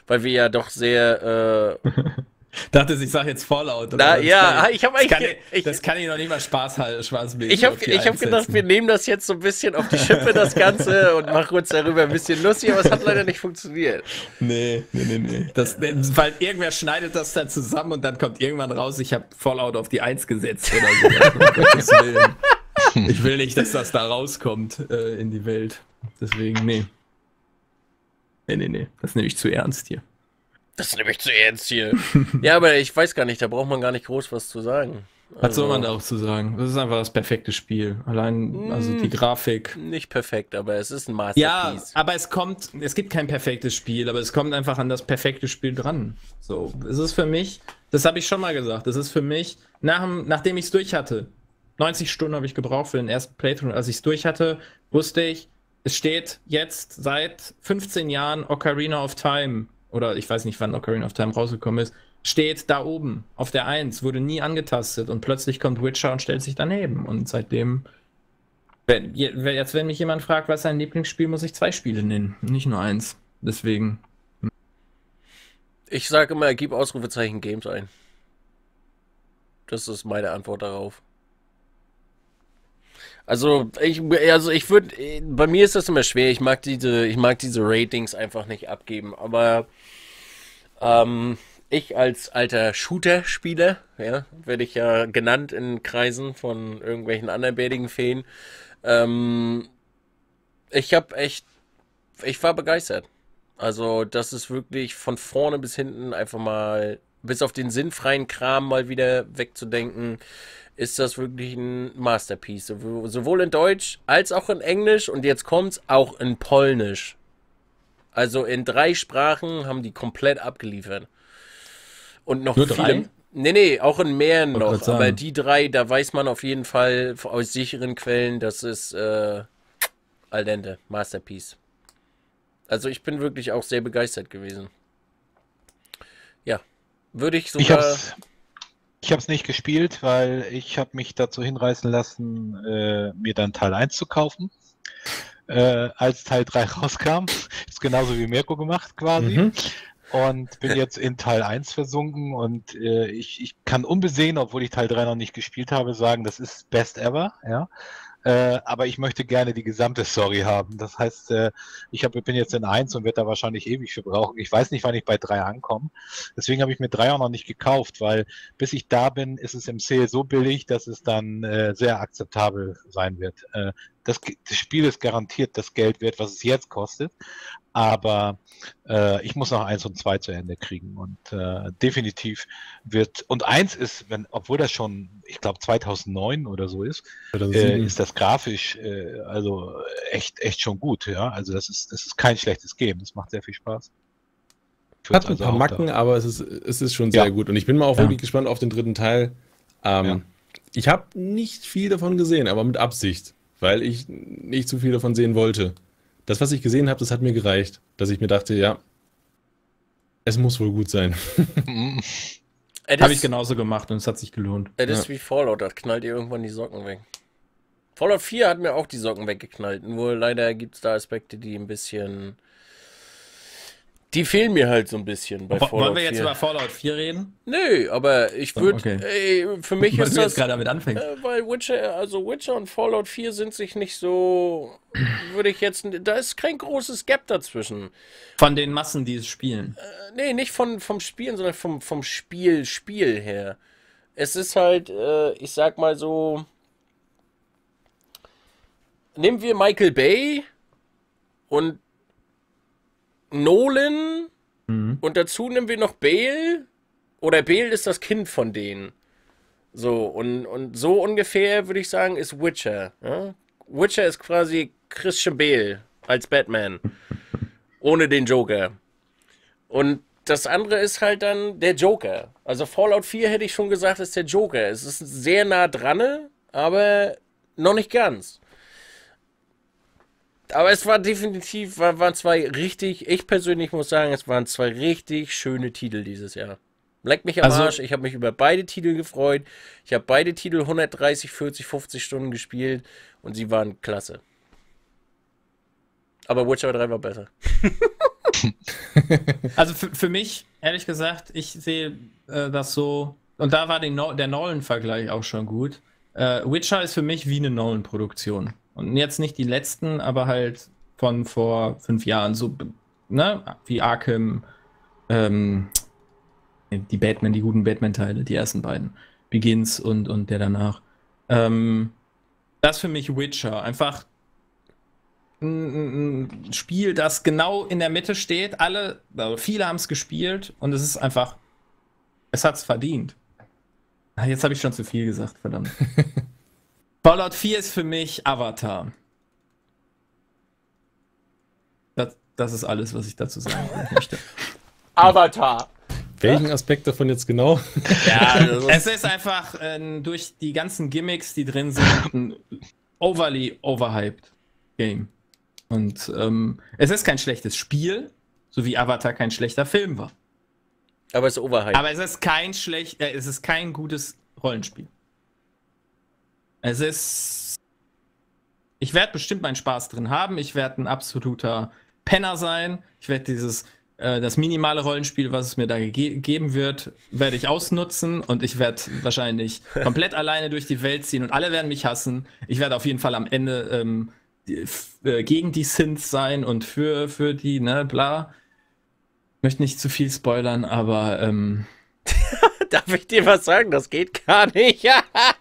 weil wir ja doch sehr. Äh, Dachte, ich sage jetzt Fallout. oder na, ja, Das ich habe kann eigentlich. ich, Ich, das kann ich noch nicht mal Spaß halten, spaßmäßig ich habe ich hab gedacht, wir nehmen das jetzt so ein bisschen auf die Schippe, das Ganze, und machen uns darüber ein bisschen lustig, aber es hat leider nicht funktioniert. Nee, nee, nee, nee. Das, weil irgendwer schneidet das dann zusammen und dann kommt irgendwann raus, ich habe Fallout auf die Eins gesetzt oder so. Ich will nicht, dass das da rauskommt äh, in die Welt. Deswegen, nee. Nee, nee, nee. Das nehme ich zu ernst hier. Das nehme ich zu ernst hier. ja, aber ich weiß gar nicht, da braucht man gar nicht groß was zu sagen. Was soll man Also, da auch zu sagen? Das ist einfach das perfekte Spiel. Allein, also die Mm. Grafik. Nicht perfekt, aber es ist ein Ja, Masterpiece. aber es kommt, es gibt kein perfektes Spiel, aber es kommt einfach an das perfekte Spiel dran. So, es ist für mich, das habe ich schon mal gesagt, es ist für mich, nach, dem- nachdem ich es durch hatte, 90 Stunden habe ich gebraucht für den ersten Playthrough, als ich es durch hatte, wusste ich, es steht jetzt seit 15 Jahren Ocarina of Time oder ich weiß nicht, wann Ocarina of Time rausgekommen ist, steht da oben auf der 1, wurde nie angetastet und plötzlich kommt Witcher und stellt sich daneben. Und seitdem, wenn, jetzt wenn mich jemand fragt, was sein Lieblingsspiel, muss ich zwei Spiele nennen, nicht nur eins. Deswegen. Ich sage immer, gib Ausrufezeichen Games ein. Das ist meine Antwort darauf. Also ich, also ich würde, bei mir ist das immer schwer. Ich mag diese, ich mag diese Ratings einfach nicht abgeben. Aber ähm, ich als alter Shooter-Spieler, ja, werde ich ja genannt in Kreisen von irgendwelchen anderen bärtigen Feen. Ähm, ich habe echt, ich war begeistert. Also das ist wirklich von vorne bis hinten einfach mal, bis auf den sinnfreien Kram mal wieder wegzudenken, ist das wirklich ein Masterpiece. Sowohl in Deutsch als auch in Englisch und jetzt kommt's auch in Polnisch. Also in drei Sprachen haben die komplett abgeliefert. Und noch Nur viele. drei? Nee, nee, auch in mehreren noch. Aber die drei, da weiß man auf jeden Fall aus sicheren Quellen, das ist äh, al dente, Masterpiece. Also ich bin wirklich auch sehr begeistert gewesen. Ja, würde ich Ich sogar. hab's, ich hab's nicht gespielt, weil ich habe mich dazu hinreißen lassen, äh, mir dann Teil 1 zu kaufen. Äh, als Teil 3 rauskam. Ist genauso wie Mirko gemacht quasi. Mhm. Und bin jetzt in Teil 1 versunken und äh, ich, ich kann unbesehen, obwohl ich Teil 3 noch nicht gespielt habe, sagen, das ist best ever, ja. Äh, aber ich möchte gerne die gesamte Story haben. Das heißt, äh, ich hab, bin jetzt in 1 und werde da wahrscheinlich ewig für brauchen. Ich weiß nicht, wann ich bei 3 ankomme. Deswegen habe ich mir 3 auch noch nicht gekauft, weil bis ich da bin, ist es im Sale so billig, dass es dann äh, sehr akzeptabel sein wird. Das, das Spiel ist garantiert das Geld wert, was es jetzt kostet. Aber äh, ich muss noch eins und zwei zu Ende kriegen. Und äh, definitiv wird. Und eins ist, wenn, obwohl das schon, ich glaube, 2009 oder so ist, äh, 2007. ist das grafisch äh, also echt, echt schon gut. Ja, also das ist, das ist kein schlechtes Game. Das macht sehr viel Spaß. Hat ein Also paar Macken, da. aber es ist, es ist schon sehr Ja. gut. Und ich bin mal auch Ja. wirklich gespannt auf den dritten Teil. Ähm, Ja. Ich habe nicht viel davon gesehen, aber mit Absicht, weil ich nicht zu viel davon sehen wollte. Das, was ich gesehen habe, das hat mir gereicht, dass ich mir dachte, ja, es muss wohl gut sein. Habe ich genauso gemacht und es hat sich gelohnt. Es ist wie Fallout, das knallt ihr irgendwann die Socken weg. Fallout 4 hat mir auch die Socken weggeknallt. Nur leider gibt es da Aspekte, die ein bisschen. Die fehlen mir halt so ein bisschen bei Wo- Fallout Wollen wir jetzt 4. über Fallout 4 reden? Nö, aber ich würde. Okay. Für mich Weil ist du jetzt das. gerade damit anfängst. Äh, weil Witcher, also Witcher und Fallout 4 sind sich nicht so. Würde ich jetzt. Da ist kein großes Gap dazwischen. Von den Massen, die es spielen. Äh, Nee, nicht von, vom Spielen, sondern vom, vom Spiel, Spiel her. Es ist halt, äh, ich sag mal so. Nehmen wir Michael Bay und Nolan Mhm. und dazu nehmen wir noch Bale. Oder Bale ist das Kind von denen. So, und, und so ungefähr würde ich sagen, ist Witcher. Ja? Witcher ist quasi Christian Bale als Batman. Ohne den Joker. Und das andere ist halt dann der Joker. Also Fallout 4 hätte ich schon gesagt, ist der Joker. Es ist sehr nah dran, aber noch nicht ganz. Aber es war definitiv, war, waren zwei richtig, ich persönlich muss sagen, es waren zwei richtig schöne Titel dieses Jahr. Leck mich am Also- Arsch, ich habe mich über beide Titel gefreut. Ich habe beide Titel 130, 40, 50 Stunden gespielt und sie waren klasse. Aber Witcher 3 war besser. Also für, für mich, ehrlich gesagt, ich sehe äh, das so, und da war den no der Nolan-Vergleich auch schon gut. Äh, Witcher ist für mich wie eine Nolan-Produktion. Und jetzt nicht die letzten, aber halt von vor fünf Jahren, so, ne, wie Arkham, ähm, die Batman, die guten Batman-Teile, die ersten beiden. Begins und, und der danach. Ähm, das für mich Witcher. Einfach ein, ein Spiel, das genau in der Mitte steht. Alle, also viele haben es gespielt und es ist einfach, es hat es verdient. Ah, Jetzt habe ich schon zu viel gesagt, verdammt. Fallout 4 ist für mich Avatar. Das, das ist alles, was ich dazu sagen möchte. Avatar. Welchen Aspekt davon jetzt genau? Ja, ist, es ist einfach äh, durch die ganzen Gimmicks, die drin sind, ein overly overhyped Game. Und ähm, es ist kein schlechtes Spiel, So wie Avatar kein schlechter Film war. Aber es ist Overhype. Aber es ist kein schlecht, äh, es ist kein gutes Rollenspiel. Es ist. Ich werde bestimmt meinen Spaß drin haben. Ich werde ein absoluter Penner sein. Ich werde dieses, äh, das minimale Rollenspiel, was es mir da ge geben wird, werde ich ausnutzen und ich werde wahrscheinlich komplett alleine durch die Welt ziehen und alle werden mich hassen. Ich werde auf jeden Fall am Ende ähm, die, äh, gegen die Synths sein und für, für die, ne, bla. Möchte nicht zu viel spoilern, aber ähm, Darf ich dir was sagen? Das geht gar nicht.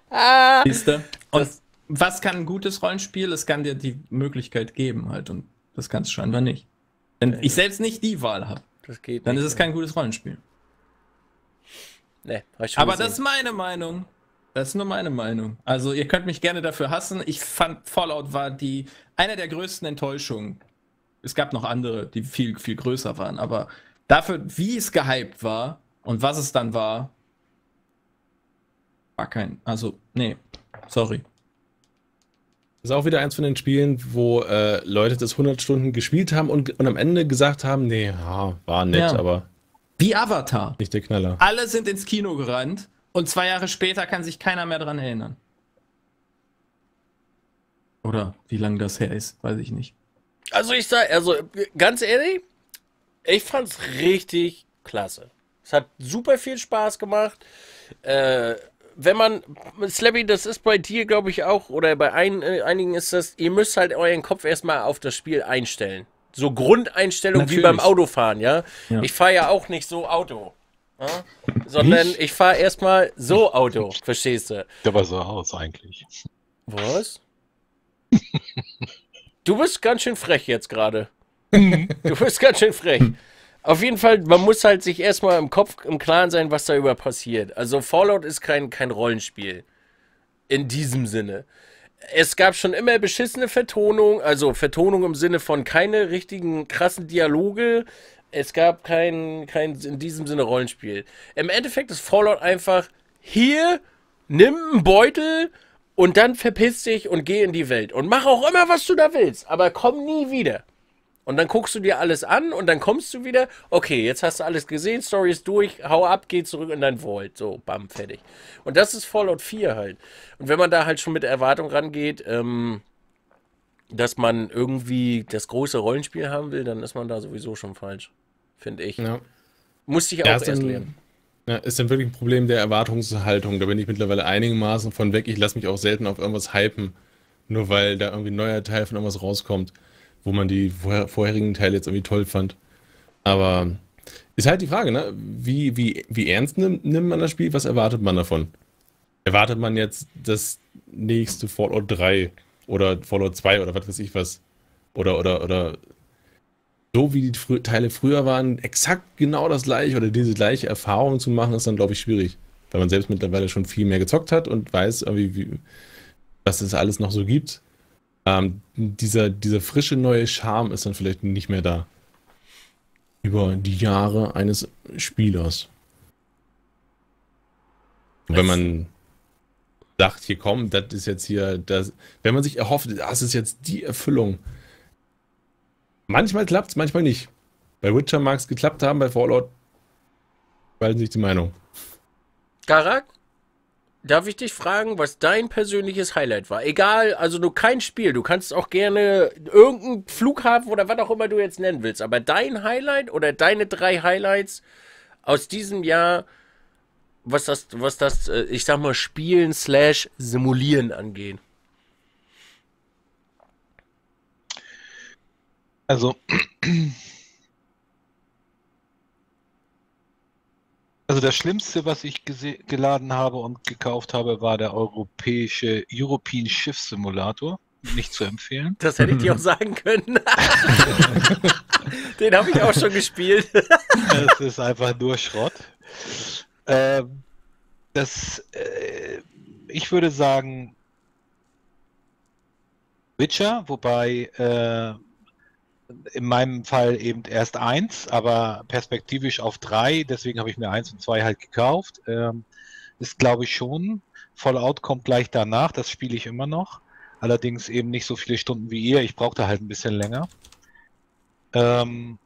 Siehste? Und was kann ein gutes Rollenspiel? Es kann dir die Möglichkeit geben halt und das kannst du scheinbar nicht. Wenn ich selbst nicht die Wahl habe, dann nicht, ist es ja. kein gutes Rollenspiel. Nee, hab ich schon Aber gesehen. das ist meine Meinung. Das ist nur meine Meinung. Also ihr könnt mich gerne dafür hassen. Ich fand Fallout war die eine der größten Enttäuschungen. Es gab noch andere, die viel viel größer waren, aber dafür, wie es gehypt war und was es dann war, war kein. Also nee, sorry. Das ist auch wieder eins von den Spielen, wo äh, Leute das 100 Stunden gespielt haben und, und am Ende gesagt haben, nee, ja, war nett, Ja. aber Wie Avatar. nicht der Knaller. Alle sind ins Kino gerannt und zwei Jahre später kann sich keiner mehr dran erinnern. Oder wie lange das her ist, weiß ich nicht. Also ich sag, also ganz ehrlich, ich fand's richtig klasse. Es hat super viel Spaß gemacht. Äh, wenn man, Slappy, das ist bei dir, glaube ich, auch, oder bei ein, äh, einigen ist das, ihr müsst halt euren Kopf erstmal auf das Spiel einstellen. So Grundeinstellung wie Natürlich. beim Autofahren, ja. Ja. Ich fahre ja auch nicht so Auto. Ja? Sondern ich fahre erstmal so Auto, verstehst du? Der war so aus eigentlich. Was? Du bist ganz schön frech jetzt gerade. Du bist ganz schön frech. Auf jeden Fall, man muss halt sich erstmal im Kopf im Klaren sein, was da über passiert. Also Fallout ist kein, kein Rollenspiel. In diesem Sinne. Es gab schon immer beschissene Vertonung, also Vertonung im Sinne von keine richtigen krassen Dialoge. Es gab kein, kein in diesem Sinne Rollenspiel. Im Endeffekt ist Fallout einfach hier, nimm einen Beutel und dann verpiss dich und geh in die Welt. Und mach auch immer, was du da willst, aber komm nie wieder. Und dann guckst du dir alles an und dann kommst du wieder. Okay, jetzt hast du alles gesehen, Story ist durch, hau ab, geh zurück in dein Vault. So, bam, fertig. Und das ist Fallout 4 halt. Und wenn man da halt schon mit Erwartung rangeht, ähm, dass man irgendwie das große Rollenspiel haben will, dann ist man da sowieso schon falsch. Finde ich. Ja. Musste ich auch erst ist dann- lernen. Ja, ist dann wirklich ein Problem der Erwartungshaltung. Da bin ich mittlerweile einigermaßen von weg. Ich lasse mich auch selten auf irgendwas hypen, nur weil da irgendwie ein neuer Teil von irgendwas rauskommt, wo man die vorher, vorherigen Teile jetzt irgendwie toll fand. Aber ist halt die Frage, ne? Wie, wie, wie ernst nimmt, nimmt man das Spiel? Was erwartet man davon? Erwartet man jetzt das nächste Fallout 3 oder Fallout 2 oder was weiß ich was? Oder, oder, oder so wie die frü Teile früher waren, exakt genau das gleiche oder diese gleiche Erfahrung zu machen, ist dann, glaube ich, schwierig. Weil man selbst mittlerweile schon viel mehr gezockt hat und weiß, irgendwie, wie, was es alles noch so gibt. Ähm, dieser, dieser frische neue Charme ist dann vielleicht nicht mehr da. Über die Jahre eines Spielers. Wenn man sagt, hier komm, das ist jetzt hier, das, wenn man sich erhofft, das ist jetzt die Erfüllung. Manchmal klappt es, manchmal nicht. Bei Witcher mag es geklappt haben, bei Fallout spalten sich die Meinung. Garak, darf ich dich fragen, was dein persönliches Highlight war? Egal, also nur kein Spiel. Du kannst auch gerne irgendeinen Flughafen oder was auch immer du jetzt nennen willst. Aber dein Highlight oder deine drei Highlights aus diesem Jahr, was das, was das, äh, ich sag mal, Spielen slash Simulieren angeht. Also, also das Schlimmste, was ich geladen habe und gekauft habe, war der europäische European Schiff Simulator. Nicht zu empfehlen. Das hätte ich dir auch sagen können. Den habe ich auch schon gespielt. Das ist einfach nur Schrott. Ähm, das, äh, ich würde sagen, Witcher, wobei äh, in meinem Fall eben erst eins, aber perspektivisch auf drei, deswegen habe ich mir eins und zwei halt gekauft. Ähm, ist glaube ich schon. Fallout kommt gleich danach, das spiele ich immer noch. Allerdings eben nicht so viele Stunden wie ihr. Ich brauchte halt ein bisschen länger. Ähm,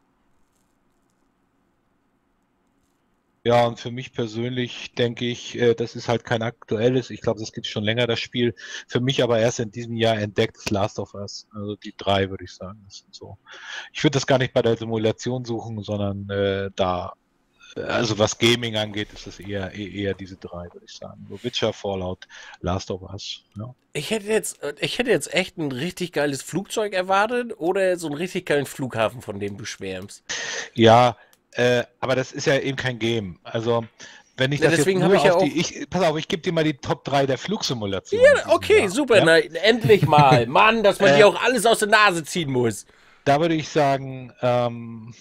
Ja, und für mich persönlich denke ich, äh, das ist halt kein aktuelles. Ich glaube, das gibt schon länger, das Spiel. Für mich aber erst in diesem Jahr entdeckt das Last of Us. Also die drei, würde ich sagen. Das sind so. Ich würde das gar nicht bei der Simulation suchen, sondern äh, da, äh, also was Gaming angeht, ist es eher, eher, eher diese drei, würde ich sagen. So Witcher, Fallout, Last of Us. Ja. Ich hätte jetzt, ich hätte jetzt echt ein richtig geiles Flugzeug erwartet oder so einen richtig geilen Flughafen, von dem du schwärmst. Ja, äh, aber das ist ja eben kein Game. Also, wenn ich Ja, das deswegen jetzt hab nur ich ja auch- die, ich, pass auf, ich gebe dir mal die Top 3 der Flugsimulation. Ja, okay, super. Ja? Na, endlich mal. Mann, dass man Äh, dir auch alles aus der Nase ziehen muss. Da würde ich sagen, ähm,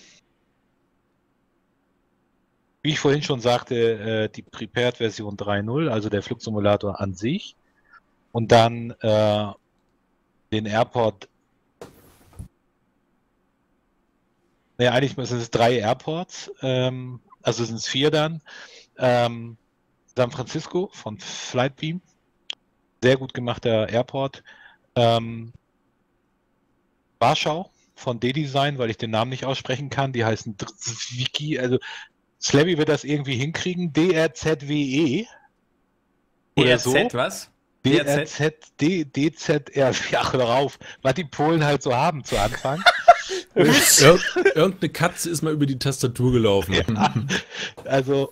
wie ich vorhin schon sagte, äh, die Prepared-Version 3.0, also der Flugsimulator an sich. Und dann äh, den Airport. Ja, eigentlich müssen es drei Airports, ähm, also sind es vier dann. Ähm, San Francisco von Flightbeam, sehr gut gemachter Airport. Ähm, Warschau von D-Design, weil ich den Namen nicht aussprechen kann. Die heißen Wiki, also Slabby wird das irgendwie hinkriegen. D-R-Z-W-E. Oder DRZ, so. was? D-R-Z, D, D-Z-R, ja, hör auf, was die Polen halt so haben zu Anfang. Ir irgendeine Katze ist mal über die Tastatur gelaufen. Also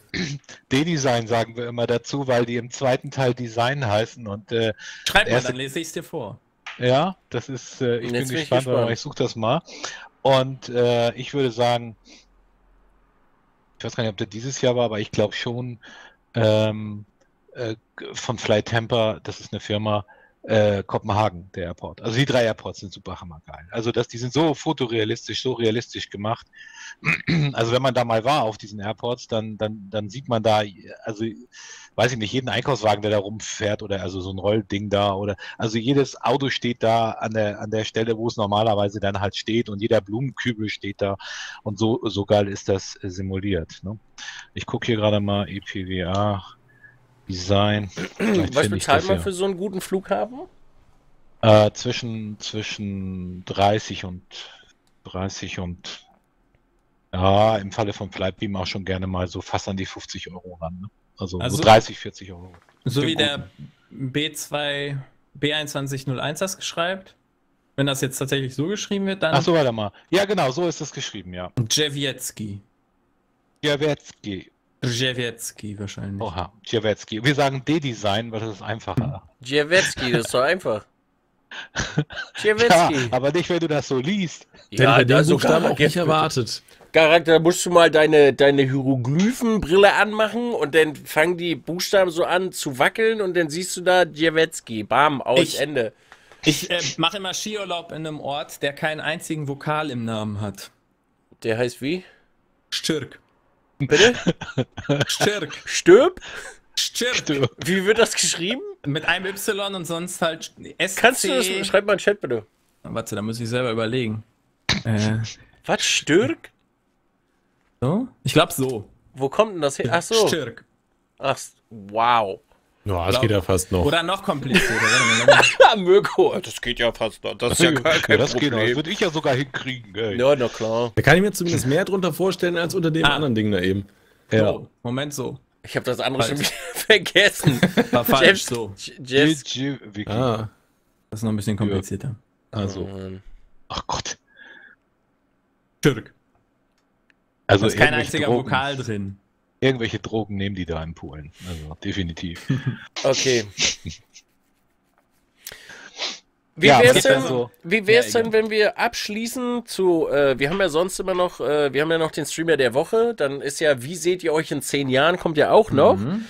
D-Design sagen wir immer dazu, weil die im zweiten Teil Design heißen und äh, Schreib mal, dann lese ich es dir vor. Ja, das ist, äh, ich bin bin ich gespannt, gespannt. aber ich suche das mal. Und äh, ich würde sagen, ich weiß gar nicht, ob der dieses Jahr war, aber ich glaube schon, ähm, äh, von Flight Temper, das ist eine Firma, äh, Kopenhagen, der Airport. Also die drei Airports sind super hammergeil. Also das, die sind so fotorealistisch, so realistisch gemacht. Also wenn man da mal war auf diesen Airports, dann, dann, dann sieht man da, also weiß ich nicht, jeden Einkaufswagen, der da rumfährt oder also so ein Rollding da oder also jedes Auto steht da an der, an der Stelle, wo es normalerweise dann halt steht und jeder Blumenkübel steht da und so, so geil ist das simuliert. Ne? Ich gucke hier gerade mal EPWA Design. Vielleicht Was bezahlt man für so einen guten Flughafen? Äh, zwischen, zwischen 30 und 30 und ja, im Falle von Flightbeam auch schon gerne mal so fast an die 50 Euro ran. Ne? Also, Also- so 30, 40 Euro. So wie einen der B2 B2101 das geschreibt. Wenn das jetzt tatsächlich so geschrieben wird, dann Ach so, warte mal. Ja, genau, so ist das geschrieben, ja. Dzewiecki. Jawetzki. Dzewiecki wahrscheinlich. Oha, Jawetzki. Wir sagen D-Design, weil das ist einfacher. Djerwetski, das ist doch einfach. Ja, aber nicht, wenn du das so liest. Hätte bei den also Buchstaben auch nicht erwartet. Garak, da musst du mal deine, deine Hieroglyphenbrille anmachen und dann fangen die Buchstaben so an zu wackeln und dann siehst du da Djerwetski. Bam, aus, Ich- Ende. Ich äh, mache immer Skiurlaub in einem Ort, der keinen einzigen Vokal im Namen hat. Der heißt wie? Stürk. Bitte? Stürk. Stirb? Stürk. Wie wird das geschrieben? Mit einem Y und sonst halt S. Kannst du das? Schreib mal in den Chat bitte. Warte, da muss ich selber überlegen. Äh, Was? Stürk? so? Ich glaube so. Wo kommt denn das her? Ach so. Stürk. Ach, wow. Ja, das Glaub- geht ja fast noch. Oder noch komplizierter. Ja, Mirko. Das geht ja fast noch. Das ist ja gar kein das geht noch. Das Problem. würde ich ja sogar hinkriegen. Ey. Ja, na klar. Da kann ich mir zumindest mehr drunter vorstellen als unter dem Ah. anderen Ding da eben. Ja. So, Moment so. Ich habe das andere schon Falsch. wieder vergessen. War falsch Jeff- so. Jeff. Ah, Das ist noch ein bisschen komplizierter. Also, Ähm, ach Gott. Stürk. Also Da ist kein einziger Drogen, Vokal drin. Irgendwelche Drogen nehmen die da in Polen. Also definitiv. Okay. Wie Ja, wär's denn, denn so? wie wär's Ja, denn, wenn wir abschließen zu, äh, wir haben ja sonst immer noch, äh, wir haben ja noch den Streamer der Woche, dann ist ja, wie seht ihr euch in zehn Jahren, kommt ja auch noch. Mhm.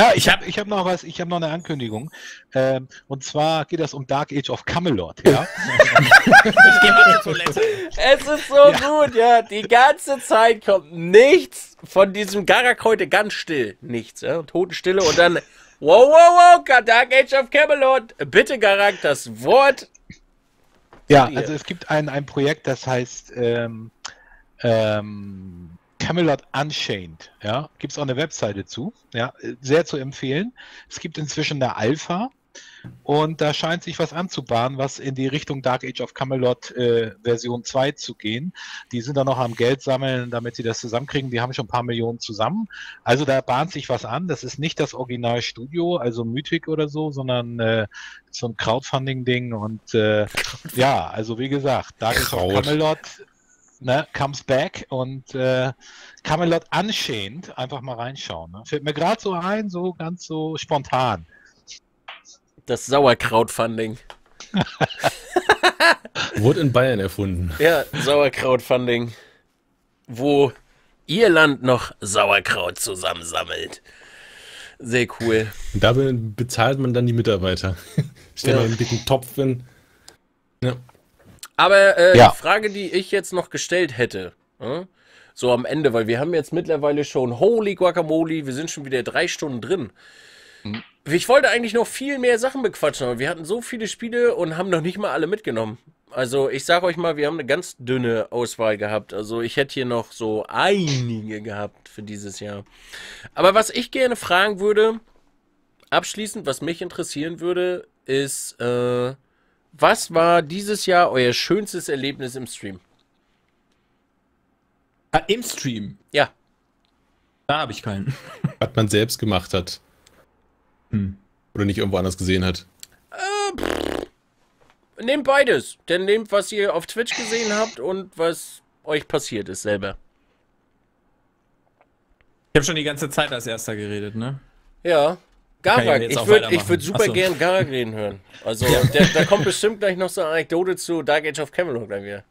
Ja, ich habe ich hab noch was, ich habe noch eine Ankündigung. Ähm, und zwar geht das um Dark Age of Camelot, ja. Ich geh mal zur Toilette. Es ist so gut, ja, die ganze Zeit kommt nichts von diesem Garak heute ganz still, nichts, ja, Totenstille und dann, wow, wow, wow, Dark Age of Camelot, bitte Garak, das Wort, Ja, also es gibt ein, ein Projekt, das heißt ähm, ähm, Camelot Unchained. Ja, gibt es auch eine Webseite zu. Ja, sehr zu empfehlen. Es gibt inzwischen eine Alpha. Und da scheint sich was anzubahnen, was in die Richtung Dark Age of Camelot äh, Version 2 zu gehen. Die sind da noch am Geld sammeln, damit sie das zusammenkriegen. Die haben schon ein paar Millionen zusammen. Also da bahnt sich was an. Das ist nicht das Originalstudio, also Mythic oder so, sondern äh, so ein Crowdfunding-Ding. Und äh, ja, also wie gesagt, Dark Age of. Camelot ne, comes back und äh, Camelot Unchained, einfach mal reinschauen. Ne? Fällt mir gerade so ein, so ganz so spontan. Das Sauerkrautfunding. Wurde in Bayern erfunden. Ja, Sauerkrautfunding. Wo Irland noch Sauerkraut zusammensammelt. Sehr cool. Und da be- bezahlt man dann die Mitarbeiter. Stell Ja. mal einen dicken Topf hin. Ja. Aber äh, Ja. die Frage, die ich jetzt noch gestellt hätte, äh, so am Ende, weil wir haben jetzt mittlerweile schon, holy guacamole, wir sind schon wieder drei Stunden drin. Mhm. Ich wollte eigentlich noch viel mehr Sachen bequatschen, aber wir hatten so viele Spiele und haben noch nicht mal alle mitgenommen. Also ich sag euch mal, wir haben eine ganz dünne Auswahl gehabt. Also ich hätte hier noch so einige gehabt für dieses Jahr. Aber was ich gerne fragen würde, abschließend, was mich interessieren würde, ist, äh, was war dieses Jahr euer schönstes Erlebnis im Stream? Ah, Im Stream. Ja, Da habe ich keinen. Was man selbst gemacht hat. Hm. Oder nicht irgendwo anders gesehen hat. nehmt beides. Denn nehmt, was ihr auf Twitch gesehen habt und was euch passiert ist selber. Ich habe schon die ganze Zeit als erster geredet, ne? Ja. Ja Garak, jetzt ich würde würd super Achso. gern Garak reden hören. Also, der, da kommt bestimmt gleich noch so eine Anekdote zu Dark Age of Camelot gleich wieder.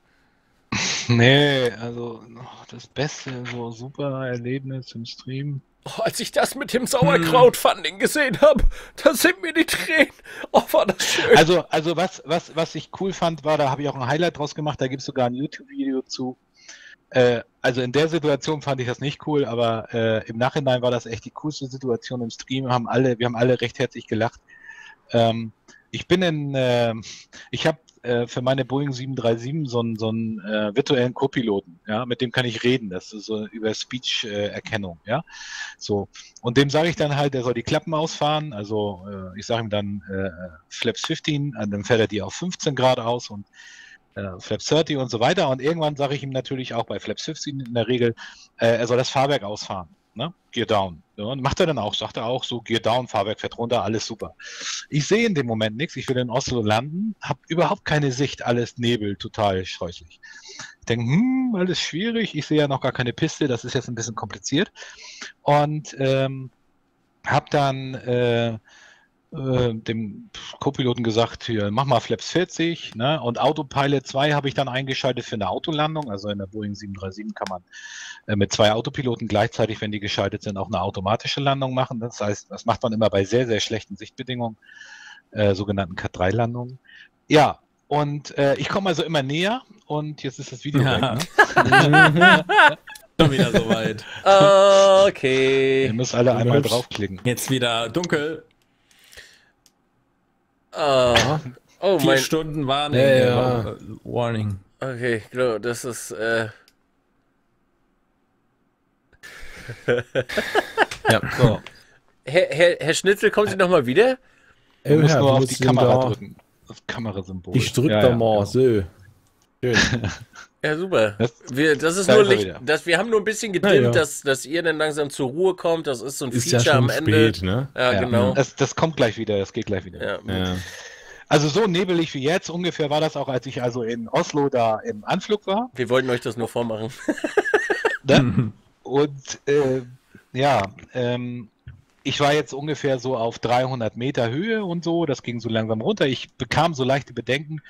Nee, also oh, das beste, so super Erlebnis im Stream. Oh, als ich das mit dem Sauerkrautfunding gesehen habe, da sind mir die Tränen. Oh, war das schön. Also, also was, was, was ich cool fand, war, da habe ich auch ein Highlight draus gemacht, da gibt es sogar ein YouTube-Video zu. Äh, also in der Situation fand ich das nicht cool, aber äh, im Nachhinein war das echt die coolste Situation im Stream. Haben alle, wir haben alle recht herzlich gelacht. Ähm, ich bin in, äh, ich habe äh, für meine Boeing 737 so einen, so äh, virtuellen Co-Piloten, ja, mit dem kann ich reden. Das ist so über Speech-Erkennung, ja. So. Und dem sage ich dann halt, er soll die Klappen ausfahren. Also äh, ich sage ihm dann äh, Flaps 15, äh, dann fährt er die auf 15 Grad aus und äh, Flaps 30 und so weiter. Und irgendwann sage ich ihm natürlich auch bei Flaps 15 in der Regel, äh, er soll das Fahrwerk ausfahren. Ne? Gear down. Ja, und macht er dann auch, sagt er auch so, Gear down, Fahrwerk fährt runter, alles super. Ich sehe in dem Moment nichts, ich will in Oslo landen, habe überhaupt keine Sicht, alles Nebel, total scheußlich. Ich denke, hm, alles schwierig, ich sehe ja noch gar keine Piste, das ist jetzt ein bisschen kompliziert. Und ähm, habe dann äh, äh, dem Co-Piloten gesagt, hier, mach mal Flaps 40, ne? Und Autopilot 2 habe ich dann eingeschaltet für eine Autolandung. Also in der Boeing 737 kann man äh, mit zwei Autopiloten gleichzeitig, wenn die geschaltet sind, auch eine automatische Landung machen. Das heißt, das macht man immer bei sehr, sehr schlechten Sichtbedingungen, äh, sogenannten K3-Landungen. Ja, und äh, ich komme also immer näher und jetzt ist das Video Ja. weg. Ne? Schon wieder soweit. Ihr Okay. müsst alle einmal draufklicken. Jetzt wieder dunkel. Ah. Oh Vier mein. Stunden Warning. Ja, ja. Warning. Okay, glaube, das ist. Äh, Ja. So, Herr, Herr, Herr Schnitzel, kommen Sie noch mal wieder? du musst Ja, nur auf die Kamera da- drücken. Das Kamerasymbol. Ich drück Ja, da ja, mal, genau. so. Schön. Ja, super. Das- wir, das ist da nur Licht. Das, wir haben nur ein bisschen gedimmt, Ja, ja. Dass, dass ihr dann langsam zur Ruhe kommt. Das ist so ein Ist ja Feature schon am Ende. spät, ne? Ja, Ja, genau. Das, das kommt gleich wieder, das geht gleich wieder. Ja. Ja. Also so nebelig wie jetzt ungefähr war das auch, als ich also in Oslo da im Anflug war. Wir wollten euch das nur vormachen. Ne? Und äh, ja, ähm, ich war jetzt ungefähr so auf 300 Meter Höhe und so. Das ging so langsam runter. Ich bekam so leichte Bedenken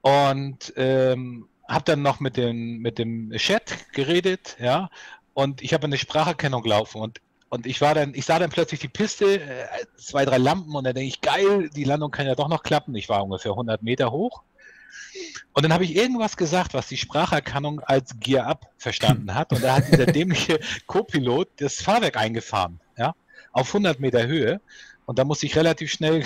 und ähm, habe dann noch mit dem mit dem Chat geredet, ja. Und ich habe eine Spracherkennung laufen und und ich war dann, ich sah dann plötzlich die Piste, äh, zwei, drei Lampen und dann denke ich, geil, die Landung kann ja doch noch klappen. Ich war ungefähr 100 Meter hoch. Und dann habe ich irgendwas gesagt, was die Spracherkennung als Gear Up verstanden hat. Und da hat dieser dämliche Co-Pilot das Fahrwerk eingefahren, ja, auf 100 Meter Höhe. Und da musste ich relativ schnell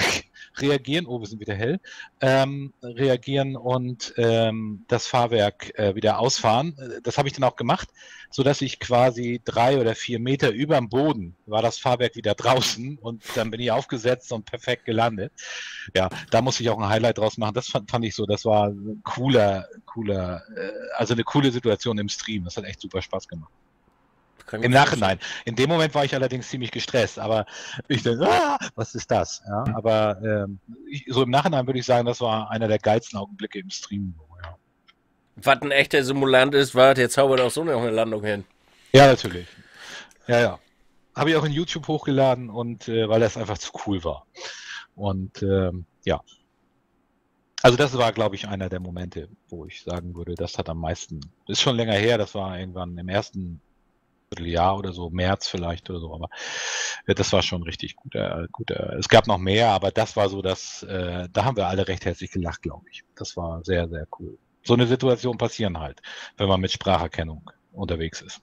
reagieren, oh, wir sind wieder hell, ähm, reagieren und ähm, das Fahrwerk äh, wieder ausfahren. Das habe ich dann auch gemacht, sodass ich quasi drei oder vier Meter über dem Boden war das Fahrwerk wieder draußen und dann bin ich aufgesetzt und perfekt gelandet. Ja, da muss ich auch ein Highlight draus machen. Das fand, fand ich so, das war cooler, cooler, äh, also eine coole Situation im Stream. Das hat echt super Spaß gemacht. Kann Im Nachhinein. In dem Moment war ich allerdings ziemlich gestresst, aber ich dachte, ah, was ist das? Ja, aber ähm, ich, so im Nachhinein würde ich sagen, das war einer der geilsten Augenblicke im Stream. Ja, Was ein echter Simulant ist, war, der zaubert auch so noch eine Landung hin. ja natürlich. Ja, ja. Habe ich auch in YouTube hochgeladen und äh, weil das einfach zu cool war. Und ähm, ja. Also das war, glaube ich, einer der Momente, wo ich sagen würde, das hat am meisten. Ist schon länger her, das war irgendwann im ersten Vierteljahr oder so, März vielleicht oder so, aber äh, das war schon richtig guter, guter. Es gab noch mehr, aber das war so, dass äh, da haben wir alle recht herzlich gelacht, glaube ich. Das war sehr, sehr cool. So eine Situation passieren halt, wenn man mit Spracherkennung unterwegs ist.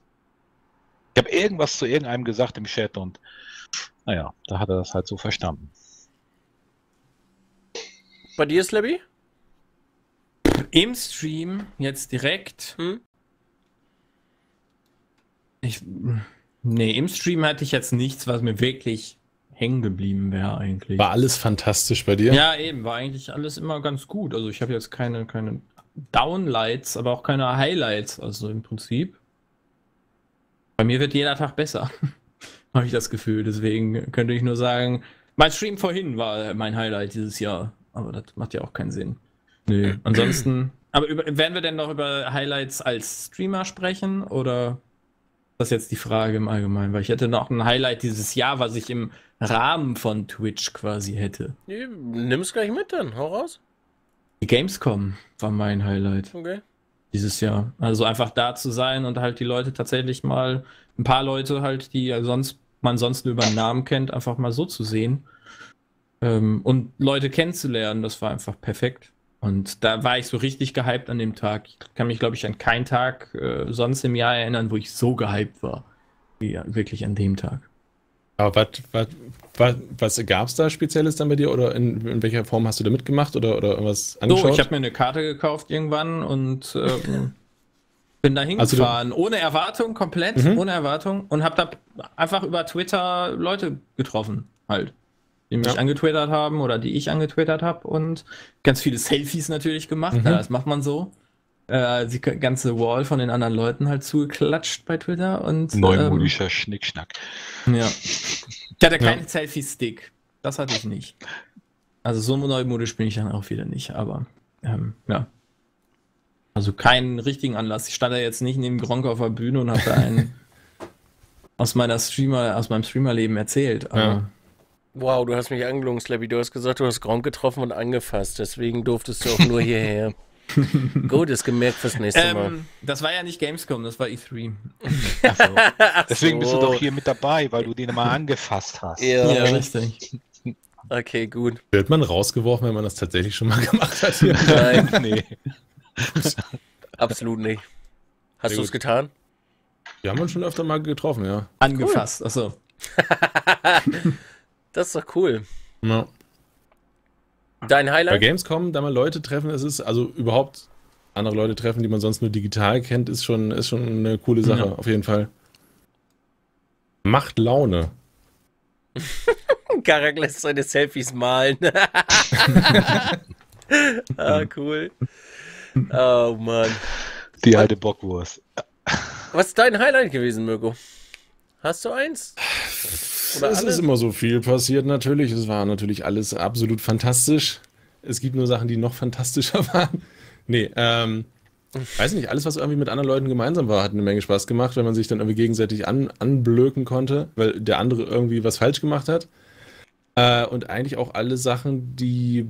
Ich habe irgendwas zu irgendeinem gesagt im Chat und naja, da hat er das halt so verstanden. Bei dir, Slabby? Im Stream jetzt direkt. Hm? Ich, nee, im Stream hatte ich jetzt nichts, was mir wirklich hängen geblieben wäre eigentlich. War alles fantastisch bei dir? Ja, eben, war eigentlich alles immer ganz gut. Also ich habe jetzt keine, keine Downlights, aber auch keine Highlights. Also im Prinzip. Bei mir wird jeder Tag besser. habe ich das Gefühl. Deswegen könnte ich nur sagen, mein Stream vorhin war mein Highlight dieses Jahr. Aber das macht ja auch keinen Sinn. Nö. Ansonsten. Aber über, werden wir denn noch über Highlights als Streamer sprechen? Oder das ist jetzt die Frage im Allgemeinen? Weil ich hätte noch ein Highlight dieses Jahr, was ich im Rahmen von Twitch quasi hätte. Nee, nimm's gleich mit dann. Hau raus. Die Gamescom war mein Highlight Okay. dieses Jahr. Also einfach da zu sein und halt die Leute tatsächlich mal, ein paar Leute halt, die sonst, man sonst nur über den Namen kennt, einfach mal so zu sehen. Ähm, und Leute kennenzulernen, das war einfach perfekt. Und da war ich so richtig gehypt an dem Tag. Ich kann mich, glaube ich, an keinen Tag äh, sonst im Jahr erinnern, wo ich so gehypt war. Wie wirklich an dem Tag. Aber was, was, was, gab es da Spezielles dann bei dir oder in, in welcher Form hast du da mitgemacht oder, oder irgendwas angeschaut? So, ich habe mir eine Karte gekauft irgendwann und ähm, bin da Also hingefahren. ohne Erwartung, komplett Mhm. ohne Erwartung. Und habe da einfach über Twitter Leute getroffen, halt. Die mich Ja. angetwittert haben oder die ich angetwittert habe. Und ganz viele Selfies natürlich gemacht. Mhm. Ja, das macht man so. Äh, die ganze Wall von den anderen Leuten halt zugeklatscht bei Twitter. Und, ähm, Neumodischer Schnickschnack. ja. Ich hatte keinen Selfie-Stick. Das hatte ich nicht. Also so neumodisch bin ich dann auch wieder nicht, aber ähm, ja. Also keinen richtigen Anlass. Ich stand da jetzt nicht neben Gronk auf der Bühne und habe da einen aus meiner Streamer, aus meinem Streamerleben erzählt. Aber Ja. Wow, du hast mich angelogen, Slabby. Du hast gesagt, du hast Gronk getroffen und angefasst. Deswegen durftest du auch nur hierher. Gut, ist gemerkt fürs nächste Mal. ähm, das war ja nicht Gamescom, das war E E3. Deswegen bist du so. doch hier mit dabei, weil du den mal angefasst hast. Ja. Ja, richtig. Okay, gut. Wird man rausgeworfen, wenn man das tatsächlich schon mal gemacht hat? Hier? Nein, nee. absolut nicht. Hast du es getan? Wir haben uns schon öfter mal getroffen, ja. Angefasst, achso. Das ist doch cool. ja. Dein Bei Highlight? Gamescom, da mal Leute treffen, es ist also überhaupt andere Leute treffen, die man sonst nur digital kennt, ist schon, ist schon eine coole Sache, Ja. auf jeden Fall. Macht Laune. Garak lässt seine Selfies malen. ah, cool. Oh Mann. Die alte Bockwurst. Was ist dein Highlight gewesen, Mirko? Hast du eins? Oder es alle? ist immer so viel passiert natürlich. Es war natürlich alles absolut fantastisch. Es gibt nur Sachen, die noch fantastischer waren. Nee, ähm, weiß nicht, alles, was irgendwie mit anderen Leuten gemeinsam war, hat eine Menge Spaß gemacht, wenn man sich dann irgendwie gegenseitig an, anblöken konnte, weil der andere irgendwie was falsch gemacht hat. Äh, und eigentlich auch alle Sachen, die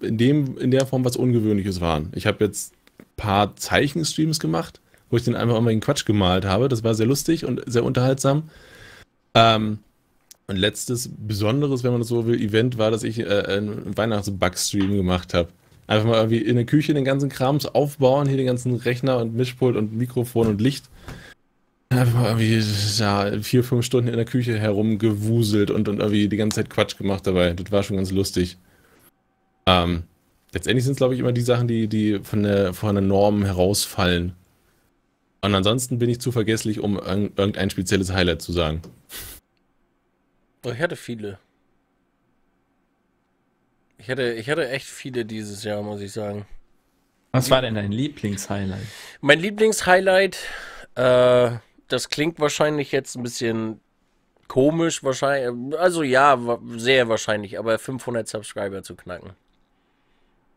in, dem, in der Form was Ungewöhnliches waren. Ich habe jetzt ein paar Zeichenstreams gemacht, wo ich dann einfach irgendwelchen Quatsch gemalt habe. Das war sehr lustig und sehr unterhaltsam. Ähm, und letztes Besonderes, wenn man das so will, Event war, dass ich äh, einen Weihnachts-Bug-Stream gemacht habe. Einfach mal irgendwie in der Küche den ganzen Krams aufbauen, hier den ganzen Rechner und Mischpult und Mikrofon und Licht. Einfach mal irgendwie ja, vier, fünf Stunden in der Küche herumgewuselt und, und irgendwie die ganze Zeit Quatsch gemacht dabei. Das war schon ganz lustig. Ähm, letztendlich sind es, glaube ich, immer die Sachen, die, die von, der, von der Norm herausfallen. Und ansonsten bin ich zu vergesslich, um irgendein spezielles Highlight zu sagen. Oh, ich hatte viele. Ich hatte, ich hatte echt viele dieses Jahr, muss ich sagen. Was war denn dein Lieblingshighlight? Mein Lieblingshighlight, äh, das klingt wahrscheinlich jetzt ein bisschen komisch, wahrscheinlich, also ja, sehr wahrscheinlich, aber 500 Subscriber zu knacken.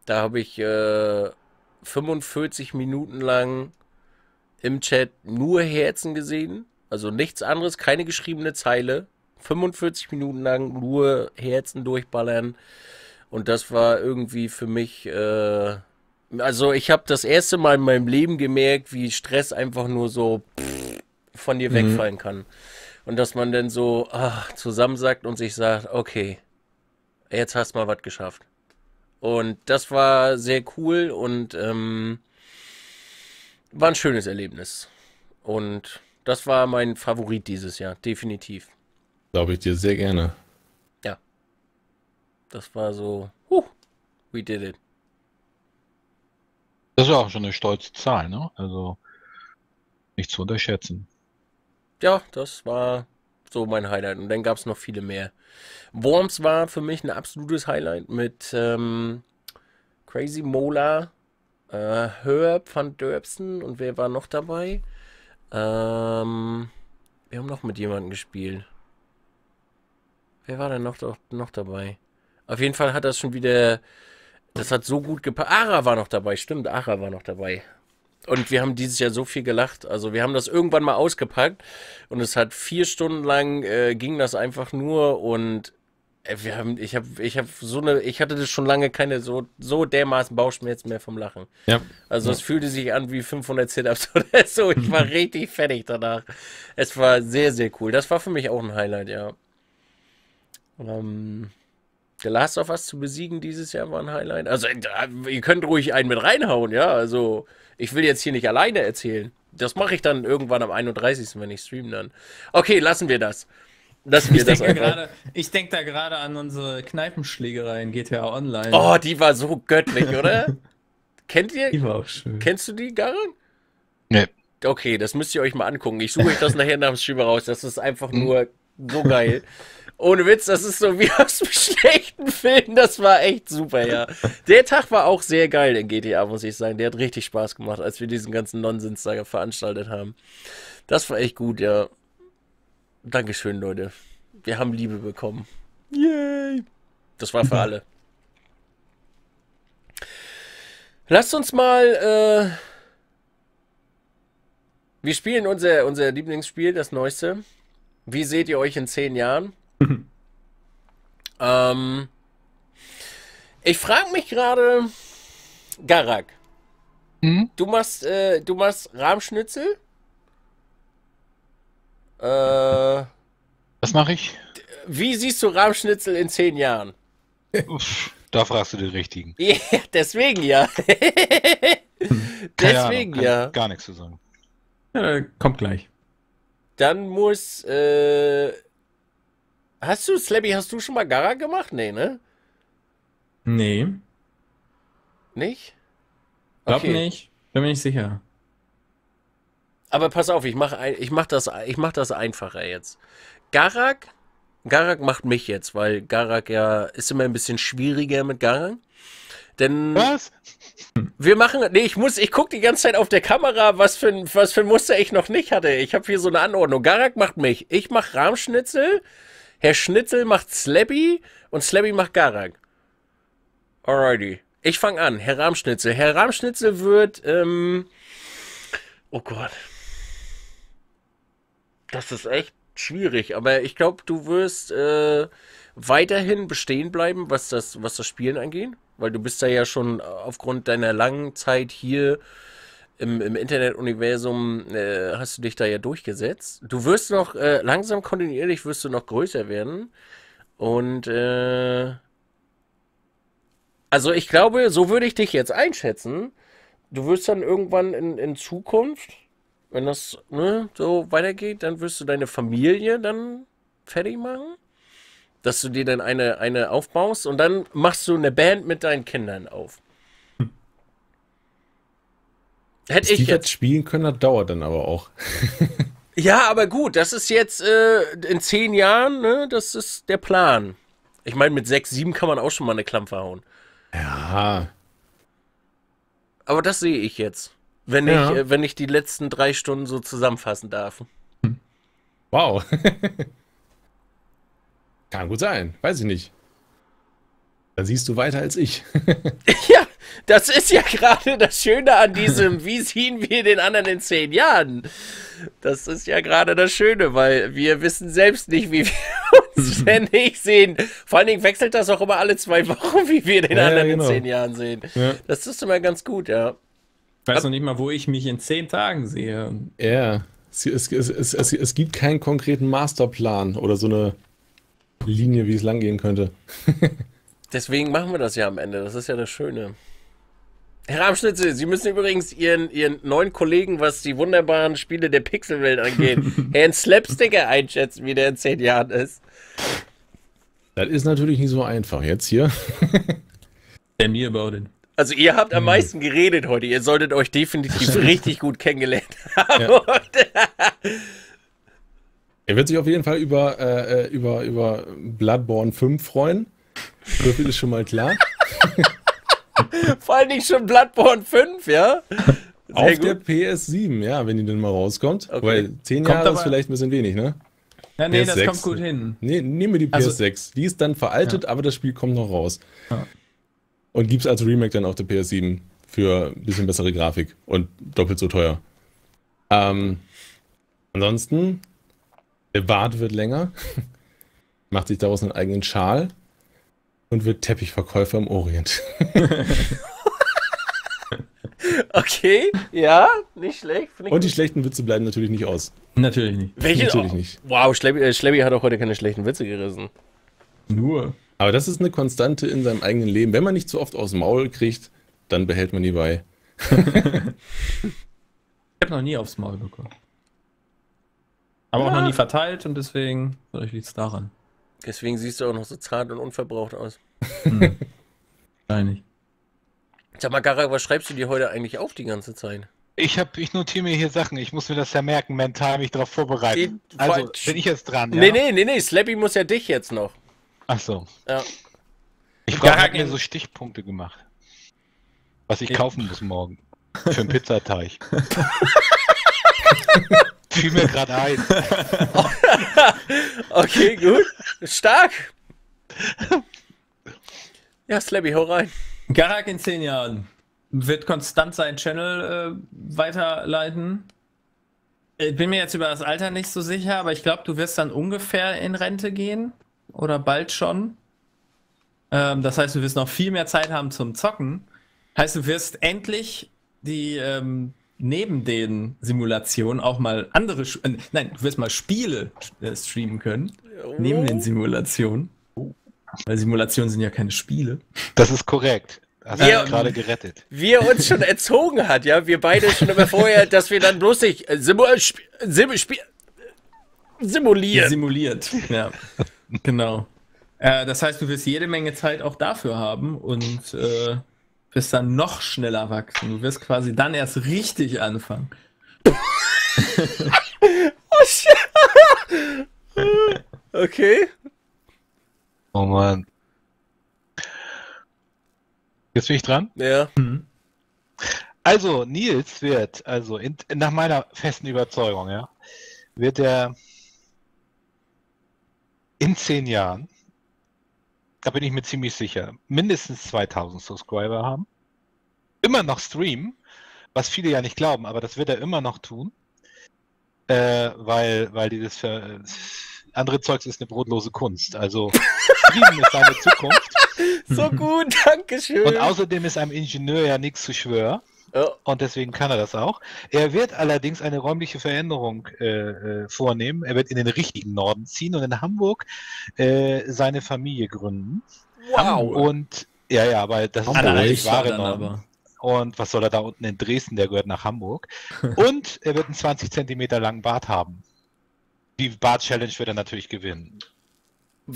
Da habe ich äh, 45 Minuten lang im Chat nur Herzen gesehen, also nichts anderes, keine geschriebene Zeile. 45 Minuten lang nur Herzen durchballern. Und das war irgendwie für mich, äh, also ich habe das erste Mal in meinem Leben gemerkt, wie Stress einfach nur so von dir mhm. wegfallen kann. Und dass man dann so ach, zusammensackt und sich sagt, okay, jetzt hast du mal was geschafft. Und das war sehr cool und ähm, war ein schönes Erlebnis. Und das war mein Favorit dieses Jahr, definitiv. Glaube ich dir sehr gerne. Das war so, huh, we did it. Das ist auch schon eine stolze Zahl, ne? Also nicht zu unterschätzen. Ja, das war so mein Highlight. Und dann gab es noch viele mehr. Worms war für mich ein absolutes Highlight mit ähm, Crazy Mola, äh, Herb van Derbsen und wer war noch dabei? Ähm, wir haben noch mit jemandem gespielt. Wer war denn noch, noch dabei? Auf jeden Fall hat das schon wieder. Das hat so gut gepasst. Ara war noch dabei, stimmt, Ara war noch dabei. Und wir haben dieses Jahr so viel gelacht. Also wir haben das irgendwann mal ausgepackt und es hat vier Stunden lang äh, ging das einfach nur und wir haben, ich habe, ich habe so eine, ich hatte das schon lange keine so so dermaßen Bauchschmerzen mehr vom Lachen. Ja. Also ja. es fühlte sich an wie 500 Sit-ups oder so. Ich war richtig fertig danach. Es war sehr sehr cool. Das war für mich auch ein Highlight, ja. Ähm, The Last of Us zu besiegen dieses Jahr war ein Highlight. Also, ihr könnt ruhig einen mit reinhauen, ja. Also, ich will jetzt hier nicht alleine erzählen. Das mache ich dann irgendwann am 31., wenn ich streame dann. Okay, lassen wir das. Wir ich das denke grade, Ich denke da gerade an unsere Kneipenschlägerei in GTA Online. Oh, die war so göttlich, oder? Kennt ihr? Die war auch schön. Kennst du die, Garan? Nee. Okay, das müsst ihr euch mal angucken. Ich suche euch das nachher nach dem Stream raus. Das ist einfach nur so geil. Ohne Witz, das ist so wie aus einem schlechten Film. Das war echt super, ja. Der Tag war auch sehr geil in GTA, muss ich sagen. Der hat richtig Spaß gemacht, als wir diesen ganzen Nonsens da veranstaltet haben. Das war echt gut, ja. Dankeschön, Leute. Wir haben Liebe bekommen. Yay! Das war für alle. Lasst uns mal. Äh, wir spielen unser, unser Lieblingsspiel, das neueste. Wie seht ihr euch in zehn Jahren? ähm, ich frage mich gerade, Garak, mhm. du machst, äh, du machst Rahmschnitzel? Äh, Was mache ich? Wie siehst du Rahmschnitzel in zehn Jahren? Da fragst du den richtigen. Ja, deswegen ja. deswegen Ahnung, ja. Gar nichts zu sagen. Ja, kommt gleich. Dann muss äh, Hast du, Slabby, hast du schon mal Gara gemacht? Nee, ne? Nee. Nicht? Glaub nicht. Bin mir nicht sicher. Aber pass auf, ich mache ich mach das, mach das einfacher jetzt. Garak, Garak macht mich jetzt, weil Garak ja ist immer ein bisschen schwieriger mit Garak. Denn was? Wir machen, nee, ich muss, ich gucke die ganze Zeit auf der Kamera, was für, was für ein Muster ich noch nicht hatte. Ich habe hier so eine Anordnung. Garak macht mich. Ich mache Rahmschnitzel. Herr Schnitzel macht Slabby und Slabby macht Garak. Alrighty. Ich fange an. Herr Rahmschnitzel. Herr Rahmschnitzel wird, ähm, oh Gott. Das ist echt schwierig, aber ich glaube, du wirst äh, weiterhin bestehen bleiben, was das, was das Spielen angeht. Weil du bist da ja schon aufgrund deiner langen Zeit hier im, im Internetuniversum äh, hast du dich da ja durchgesetzt. Du wirst noch äh, langsam kontinuierlich wirst du noch größer werden. Und äh, also ich glaube, so würde ich dich jetzt einschätzen. Du wirst dann irgendwann in, in Zukunft wenn das ne, so weitergeht, dann wirst du deine Familie dann fertig machen. Dass du dir dann eine, eine aufbaust und dann machst du eine Band mit deinen Kindern auf. Hätte Bis ich die jetzt. spielen können, das dauert dann aber auch. Ja, aber gut, das ist jetzt äh, in zehn Jahren, ne, das ist der Plan. Ich meine, mit sechs, sieben kann man auch schon mal eine Klampe hauen. Ja. Aber das sehe ich jetzt. Wenn, Ja. ich, äh, wenn ich die letzten drei Stunden so zusammenfassen darf. Wow. Kann gut sein. Weiß ich nicht. Da siehst du weiter als ich. Ja, das ist ja gerade das Schöne an diesem, wie sehen wir den anderen in zehn Jahren? Das ist ja gerade das Schöne, weil wir wissen selbst nicht, wie wir uns ständig sehen. Vor allen Dingen wechselt das auch immer alle zwei Wochen, wie wir den Ja, anderen genau. in zehn Jahren sehen. Ja. Das ist immer ganz gut, ja. Ich weiß noch nicht mal, wo ich mich in zehn Tagen sehe. Ja. Es, es, es, es, es, es gibt keinen konkreten Masterplan oder so eine Linie, wie es langgehen könnte. Deswegen machen wir das ja am Ende. Das ist ja das Schöne. Herr Ramschnitzel, Sie müssen übrigens Ihren, Ihren neuen Kollegen, was die wunderbaren Spiele der Pixelwelt angeht, Herrn Slapsticker einschätzen, wie der in zehn Jahren ist. Das ist natürlich nicht so einfach jetzt hier. Tell me about it. Also ihr habt am meisten geredet heute. Ihr solltet euch definitiv richtig gut kennengelernt haben. Ja. Er wird sich auf jeden Fall über, äh, äh, über, über Bloodborne 5 freuen. So viel ist schon mal klar. Vor allen Dingen schon Bloodborne 5, ja? Sehr Auf gut. der PS7, ja, wenn die denn mal rauskommt. Okay. Weil 10 Kommt Jahre ist vielleicht ein bisschen wenig, ne? Ja, nee, das PS6. kommt gut hin. Nee, nehmen wir die Also- PS6. die ist dann veraltet, aber das Spiel kommt noch raus. Ja. Und gibt's als Remake dann auf der PS7 für ein bisschen bessere Grafik und doppelt so teuer. Ähm, ansonsten, der Bart wird länger, macht sich daraus einen eigenen Schal und wird Teppichverkäufer im Orient. Okay, ja, nicht schlecht. Und die schlechten Witze bleiben natürlich nicht aus. Natürlich nicht. Welche? natürlich nicht. Wow, Schleppi, äh, Schleppi hat auch heute keine schlechten Witze gerissen. Nur. Aber das ist eine Konstante in seinem eigenen Leben. Wenn man nicht zu oft aus dem Maul kriegt, dann behält man die bei. Ich habe noch nie aufs Maul bekommen. Aber auch Ja. noch nie verteilt und deswegen, vielleicht liegt es daran. Deswegen siehst du auch noch so zart und unverbraucht aus. Wahrscheinlich. Sag mal, Garak, was schreibst du dir heute eigentlich auf die ganze Zeit? Ich, hab, ich notiere mir hier Sachen. Ich muss mir das ja merken, mental mich darauf vorbereiten. Die- Also, bin ich jetzt dran, ja? Nee, nee, nee, nee, Slappy muss ja dich jetzt noch. Ach so. Ja. Ich Gar hab mir so Stichpunkte gemacht. Was ich Ja. kaufen muss morgen. Für einen Pizzateig. Fiel mir gerade ein. Okay, gut. Stark. Ja, Slappy, hau rein. Garak in zehn Jahren wird konstant seinen Channel äh, weiterleiten. Ich bin mir jetzt über das Alter nicht so sicher, aber ich glaube, du wirst dann ungefähr in Rente gehen. Oder bald schon. Ähm, das heißt, du wirst noch viel mehr Zeit haben zum Zocken. Heißt, du wirst endlich die ähm, neben den Simulationen auch mal andere, Sch- äh, nein, du wirst mal Spiele äh, streamen können. Neben den Simulationen. Weil Simulationen sind ja keine Spiele. Das ist korrekt. Hast du gerade gerettet. Wie er uns schon erzogen hat, ja, wir beide schon immer vorher, dass wir dann bloß nicht äh, simu sp simu sp simulieren. Simuliert, ja. Genau. Äh, das heißt, du wirst jede Menge Zeit auch dafür haben und äh, wirst dann noch schneller wachsen. Du wirst quasi dann erst richtig anfangen. Okay. Oh Mann. Jetzt bin ich dran. Ja. Also, Nils wird, also in, nach meiner festen Überzeugung, ja, wird er in zehn Jahren, da bin ich mir ziemlich sicher, mindestens 2000 Subscriber haben, immer noch streamen, was viele ja nicht glauben, aber das wird er immer noch tun, äh, weil, weil dieses für, andere Zeugs ist eine brotlose Kunst. Also, streamen ist seine Zukunft So gut, Dankeschön. und außerdem ist einem Ingenieur ja nichts zu schwören. Ja. Und deswegen kann er das auch. Er wird allerdings eine räumliche Veränderung äh, äh, vornehmen. Er wird in den richtigen Norden ziehen und in Hamburg äh, seine Familie gründen. Wow. Und ja, ja, weil das ist der war wahre Norden. aber. Und was soll er da unten in Dresden? Der gehört nach Hamburg. Und er wird einen 20 Zentimeter langen Bart haben. Die Bart-Challenge wird er natürlich gewinnen.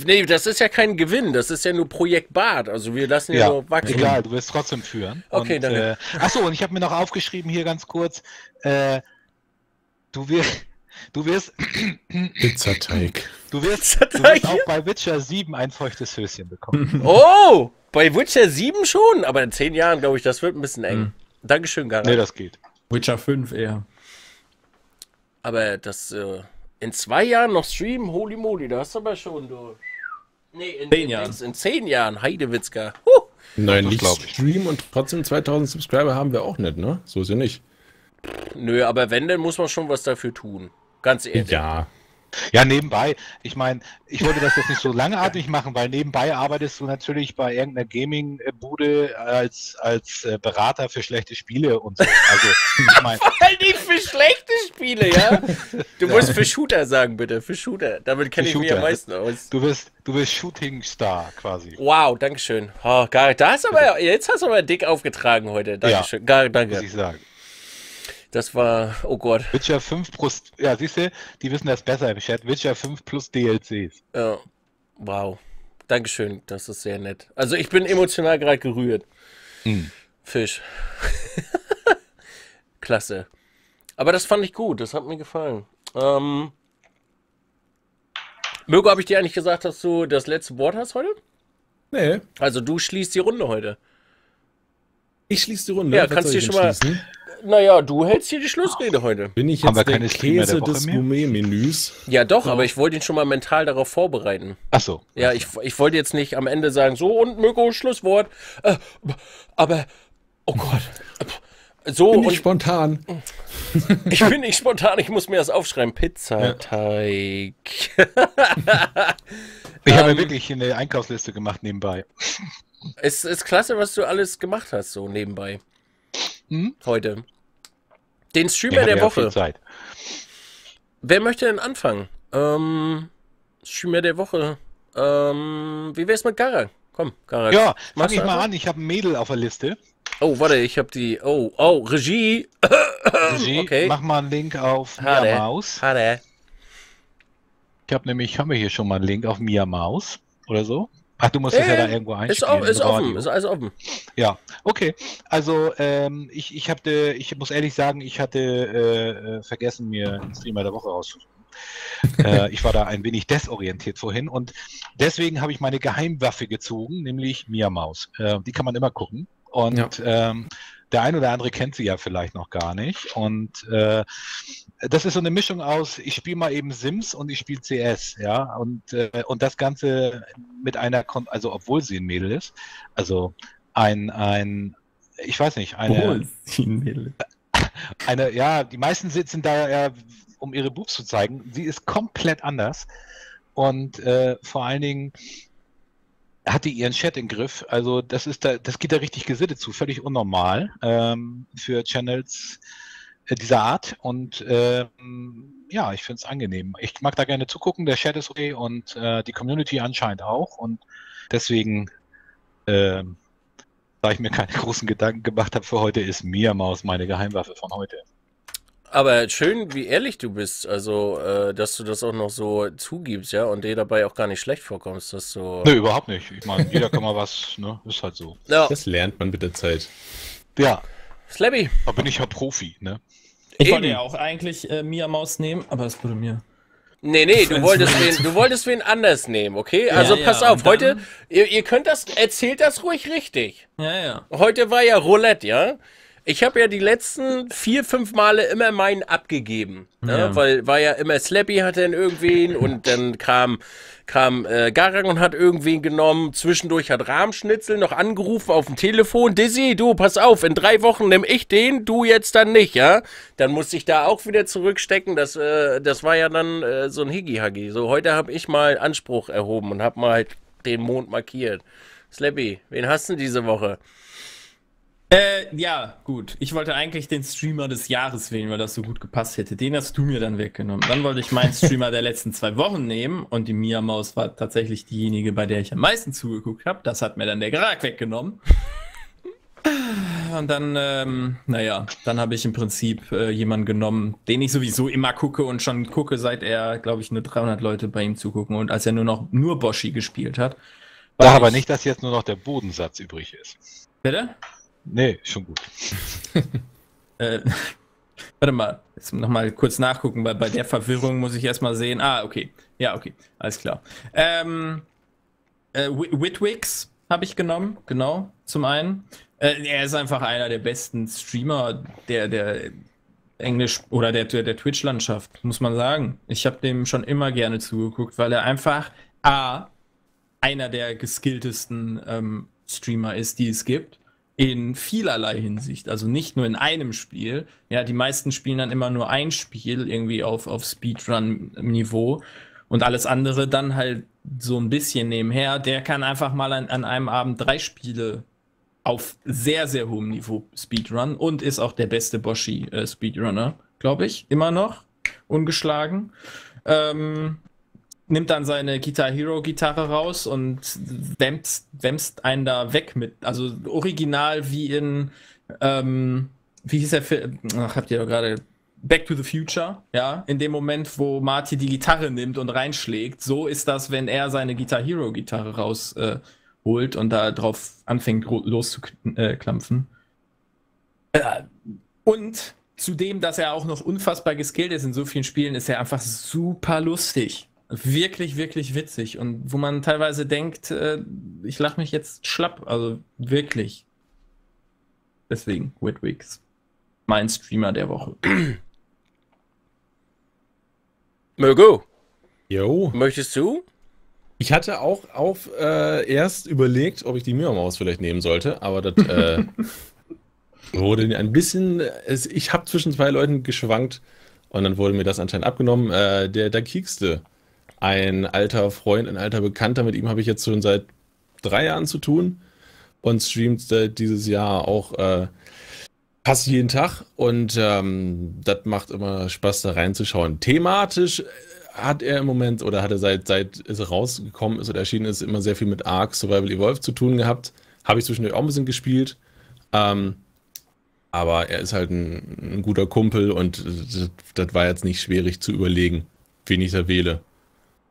Nee, das ist ja kein Gewinn, das ist ja nur Projekt Bart. Also wir lassen ja, Ja, nur wachsen. egal, du wirst trotzdem führen. Okay, und, danke. Äh, achso, und ich habe mir noch aufgeschrieben hier ganz kurz, äh, du wirst, du wirst, Pizzateig. du wirst, Pizzateig? du wirst auch bei Witcher 7 ein feuchtes Höschen bekommen. Oh, bei Witcher 7 schon, aber in 10 Jahren, glaube ich, das wird ein bisschen eng. Hm. Dankeschön, Gara. nee, das geht. Witcher 5 eher. Aber das äh, in zwei Jahren noch streamen, holy moly, da hast du aber schon, du. Nee, in Zehn in, Jahren. In zehn Jahren, Heidewitzka. Huh. Nein, nicht streamen und trotzdem 2000 Subscriber haben wir auch nicht, ne? So ist ja nicht. Nö, aber wenn, dann muss man schon was dafür tun. Ganz ehrlich. Ja. Ja, nebenbei. Ich meine, ich wollte das jetzt nicht so langatmig machen, weil nebenbei arbeitest du natürlich bei irgendeiner Gaming-Bude als, als äh, Berater für schlechte Spiele und so. Also, ich meine, Vor allem nicht für schlechte Spiele, ja? Du musst für Shooter sagen, bitte. Für Shooter. Damit kenne ich mich am meisten aus. du wirst, du wirst Shooting-Star quasi. Wow, Dankeschön. Oh, Gar, da hast du aber, jetzt hast du aber dick aufgetragen heute. Dankeschön. Gar, Muss danke. ich sagen. Das war, oh Gott. Witcher 5 plus, ja, siehst du, die wissen das besser im Chat. Witcher 5 plus DLCs. Ja. Wow. Dankeschön, das ist sehr nett. Also ich bin emotional gerade gerührt. Hm. Fisch. Klasse. Aber das fand ich gut, das hat mir gefallen. Ähm, Mirko, habe ich dir eigentlich gesagt, dass du das letzte Wort hast heute? Nee. Also du schließt die Runde heute. Ich schließe die Runde. Ja, Was kannst du schon mal- schließen? Naja, du hältst hier die Schlussrede heute. Bin ich Haben jetzt wir der keine Streamer der Käse des? Gourmet-Menüs? Ja, doch, aber ich wollte ihn schon mal mental darauf vorbereiten. Ach so. Ja, ich, ich wollte jetzt nicht am Ende sagen, so und Mirko, Schlusswort. Äh, aber, oh Gott. So, Bin ich und spontan. ich bin nicht spontan, ich muss mir das aufschreiben. Pizzateig. Ich habe Ähm, mir wirklich eine Einkaufsliste gemacht nebenbei. Es ist klasse, was du alles gemacht hast, so nebenbei. Hm? Heute. Den Streamer hatte der ja viel Woche. Zeit. Wer möchte denn anfangen? Ähm, Streamer der Woche. Ähm, wie wär's mit Gara? Komm, Gara. Ja, du ich mal an. Ich habe ein Mädel auf der Liste. Oh, warte, ich hab die. Oh, oh, Regie. Regie, okay. mach mal einen Link auf Mia Schade. Maus. Schade. Ich habe nämlich, haben wir hier schon mal einen Link auf Mia Maus oder so? Ach, du musst es ja Äh, da irgendwo Ist, einspielen. au- ist im offen, ist alles offen. Ja, okay. Also ähm, ich, ich hatte, ich muss ehrlich sagen, ich hatte äh, äh, vergessen, mir einen Streamer der Woche rauszusuchen. äh, ich war da ein wenig desorientiert vorhin und deswegen habe ich meine Geheimwaffe gezogen, nämlich Mia Maus. Äh, die kann man immer gucken. Und ähm, der ein oder andere kennt sie ja vielleicht noch gar nicht. Und äh, das ist so eine Mischung aus, ich spiele mal eben Sims und ich spiele CS, ja. Und, äh, und das Ganze mit einer, Kon also obwohl sie ein Mädel ist, also ein, ein, ich weiß nicht, eine, Obwohl sie ein Mädel ist. eine, ja, die meisten sitzen da ja, um ihre Boobs zu zeigen. Sie ist komplett anders. Und äh, vor allen Dingen hat die ihren Chat im Griff. Also das ist da, das geht da richtig gesittet zu, völlig unnormal ähm, für Channels äh, dieser Art. Und ähm, ja, ich finde es angenehm. Ich mag da gerne zugucken, der Chat ist okay und äh, die Community anscheinend auch. Und deswegen, ähm, da ich mir keine großen Gedanken gemacht habe für heute, ist Mia Maus meine Geheimwaffe von heute. Aber schön, wie ehrlich du bist. Also, äh, dass du das auch noch so zugibst, ja, und dir dabei auch gar nicht schlecht vorkommst, dass du. Nö, überhaupt nicht. Ich meine, jeder kann mal was, ne? Ist halt so. Ja, Das lernt man mit der Zeit. Ja, Slappy. da bin ich ja Profi, ne? Ich Eben. wollte ja auch eigentlich äh, Mia Maus nehmen, aber es wurde mir. Nee, nee, du wolltest, wen, du wolltest wen anders nehmen, okay? Also ja, pass und auf, heute, ihr, ihr könnt das, erzählt das ruhig richtig. Ja, ja. Heute war ja Roulette, ja? Ich habe ja die letzten vier, fünf Male immer meinen abgegeben. Ne? Ja. Weil war ja immer Slappy hatte dann irgendwen und dann kam, kam äh, Garang und hat irgendwen genommen. Zwischendurch hat Rahmschnitzel noch angerufen auf dem Telefon. Dizzy, du, pass auf, in drei Wochen nehme ich den, du jetzt dann nicht, ja? Dann musste ich da auch wieder zurückstecken. Das, äh, das war ja dann äh, so ein Higgy-Haggy. So, heute habe ich mal Anspruch erhoben und habe mal halt den Mond markiert. Slappy, wen hast du diese Woche? Äh, ja, gut. Ich wollte eigentlich den Streamer des Jahres wählen, weil das so gut gepasst hätte. Den hast du mir dann weggenommen. Dann wollte ich meinen Streamer der letzten zwei Wochen nehmen und die Mia Maus war tatsächlich diejenige, bei der ich am meisten zugeguckt habe. Das hat mir dann der Grag weggenommen. und dann, ähm, naja, dann habe ich im Prinzip äh, jemanden genommen, den ich sowieso immer gucke und schon gucke, seit er, glaube ich, nur 300 Leute bei ihm zugucken und als er nur noch nur Boshi gespielt hat. Da Weil aber ich- nicht, dass jetzt nur noch der Bodensatz übrig ist. Bitte? Nee, schon gut. Äh, warte mal, jetzt nochmal kurz nachgucken, weil bei der Verwirrung muss ich erstmal sehen. Ah, okay. Ja, okay. Alles klar. Ähm, äh, Wi- Witwix habe ich genommen, genau, zum einen. Äh, er ist einfach einer der besten Streamer der, der Englisch- oder der, der, der Twitch-Landschaft, muss man sagen. Ich habe dem schon immer gerne zugeguckt, weil er einfach A, einer der geskilltesten ähm, Streamer ist, die es gibt in vielerlei Hinsicht, also nicht nur in einem Spiel. Ja, die meisten spielen dann immer nur ein Spiel irgendwie auf, auf Speedrun-Niveau und alles andere dann halt so ein bisschen nebenher. Der kann einfach mal an, an einem Abend drei Spiele auf sehr, sehr hohem Niveau Speedrun und ist auch der beste Boshi-Speedrunner, glaube ich, immer noch, ungeschlagen. Ähm, nimmt dann seine Guitar Hero Gitarre raus und wämst, einen da weg mit. Also original wie in, ähm, wie hieß der Film? Ach, habt ihr doch gerade. Back to the Future, ja, in dem Moment, wo Marty die Gitarre nimmt und reinschlägt, so ist das, wenn er seine Guitar Hero Gitarre rausholt äh, und da drauf anfängt loszuklampfen. Äh, und zudem, dass er auch noch unfassbar geskillt ist in so vielen Spielen, ist er einfach super lustig. Wirklich, wirklich witzig. Und wo man teilweise denkt, äh, ich lache mich jetzt schlapp. Also wirklich. Deswegen, Whitwicks. Mein Streamer der Woche. Mögo, Jo. möchtest du? Ich hatte auch auf äh, erst überlegt, ob ich die Mia-Maus vielleicht nehmen sollte, aber das äh, wurde ein bisschen. Es, ich habe zwischen zwei Leuten geschwankt und dann wurde mir das anscheinend abgenommen. Äh, der der Kiekste, ein alter Freund, ein alter Bekannter, mit ihm habe ich jetzt schon seit drei Jahren zu tun und streamt äh, dieses Jahr auch äh, fast jeden Tag und ähm, das macht immer Spaß da reinzuschauen. Thematisch hat er im Moment oder hat er seit, seit es rausgekommen ist oder erschienen ist, immer sehr viel mit Ark Survival Evolved zu tun gehabt. Habe ich zwischendurch auch ein bisschen gespielt. Ähm, aber er ist halt ein, ein guter Kumpel und das, das war jetzt nicht schwierig zu überlegen, wen ich da wähle.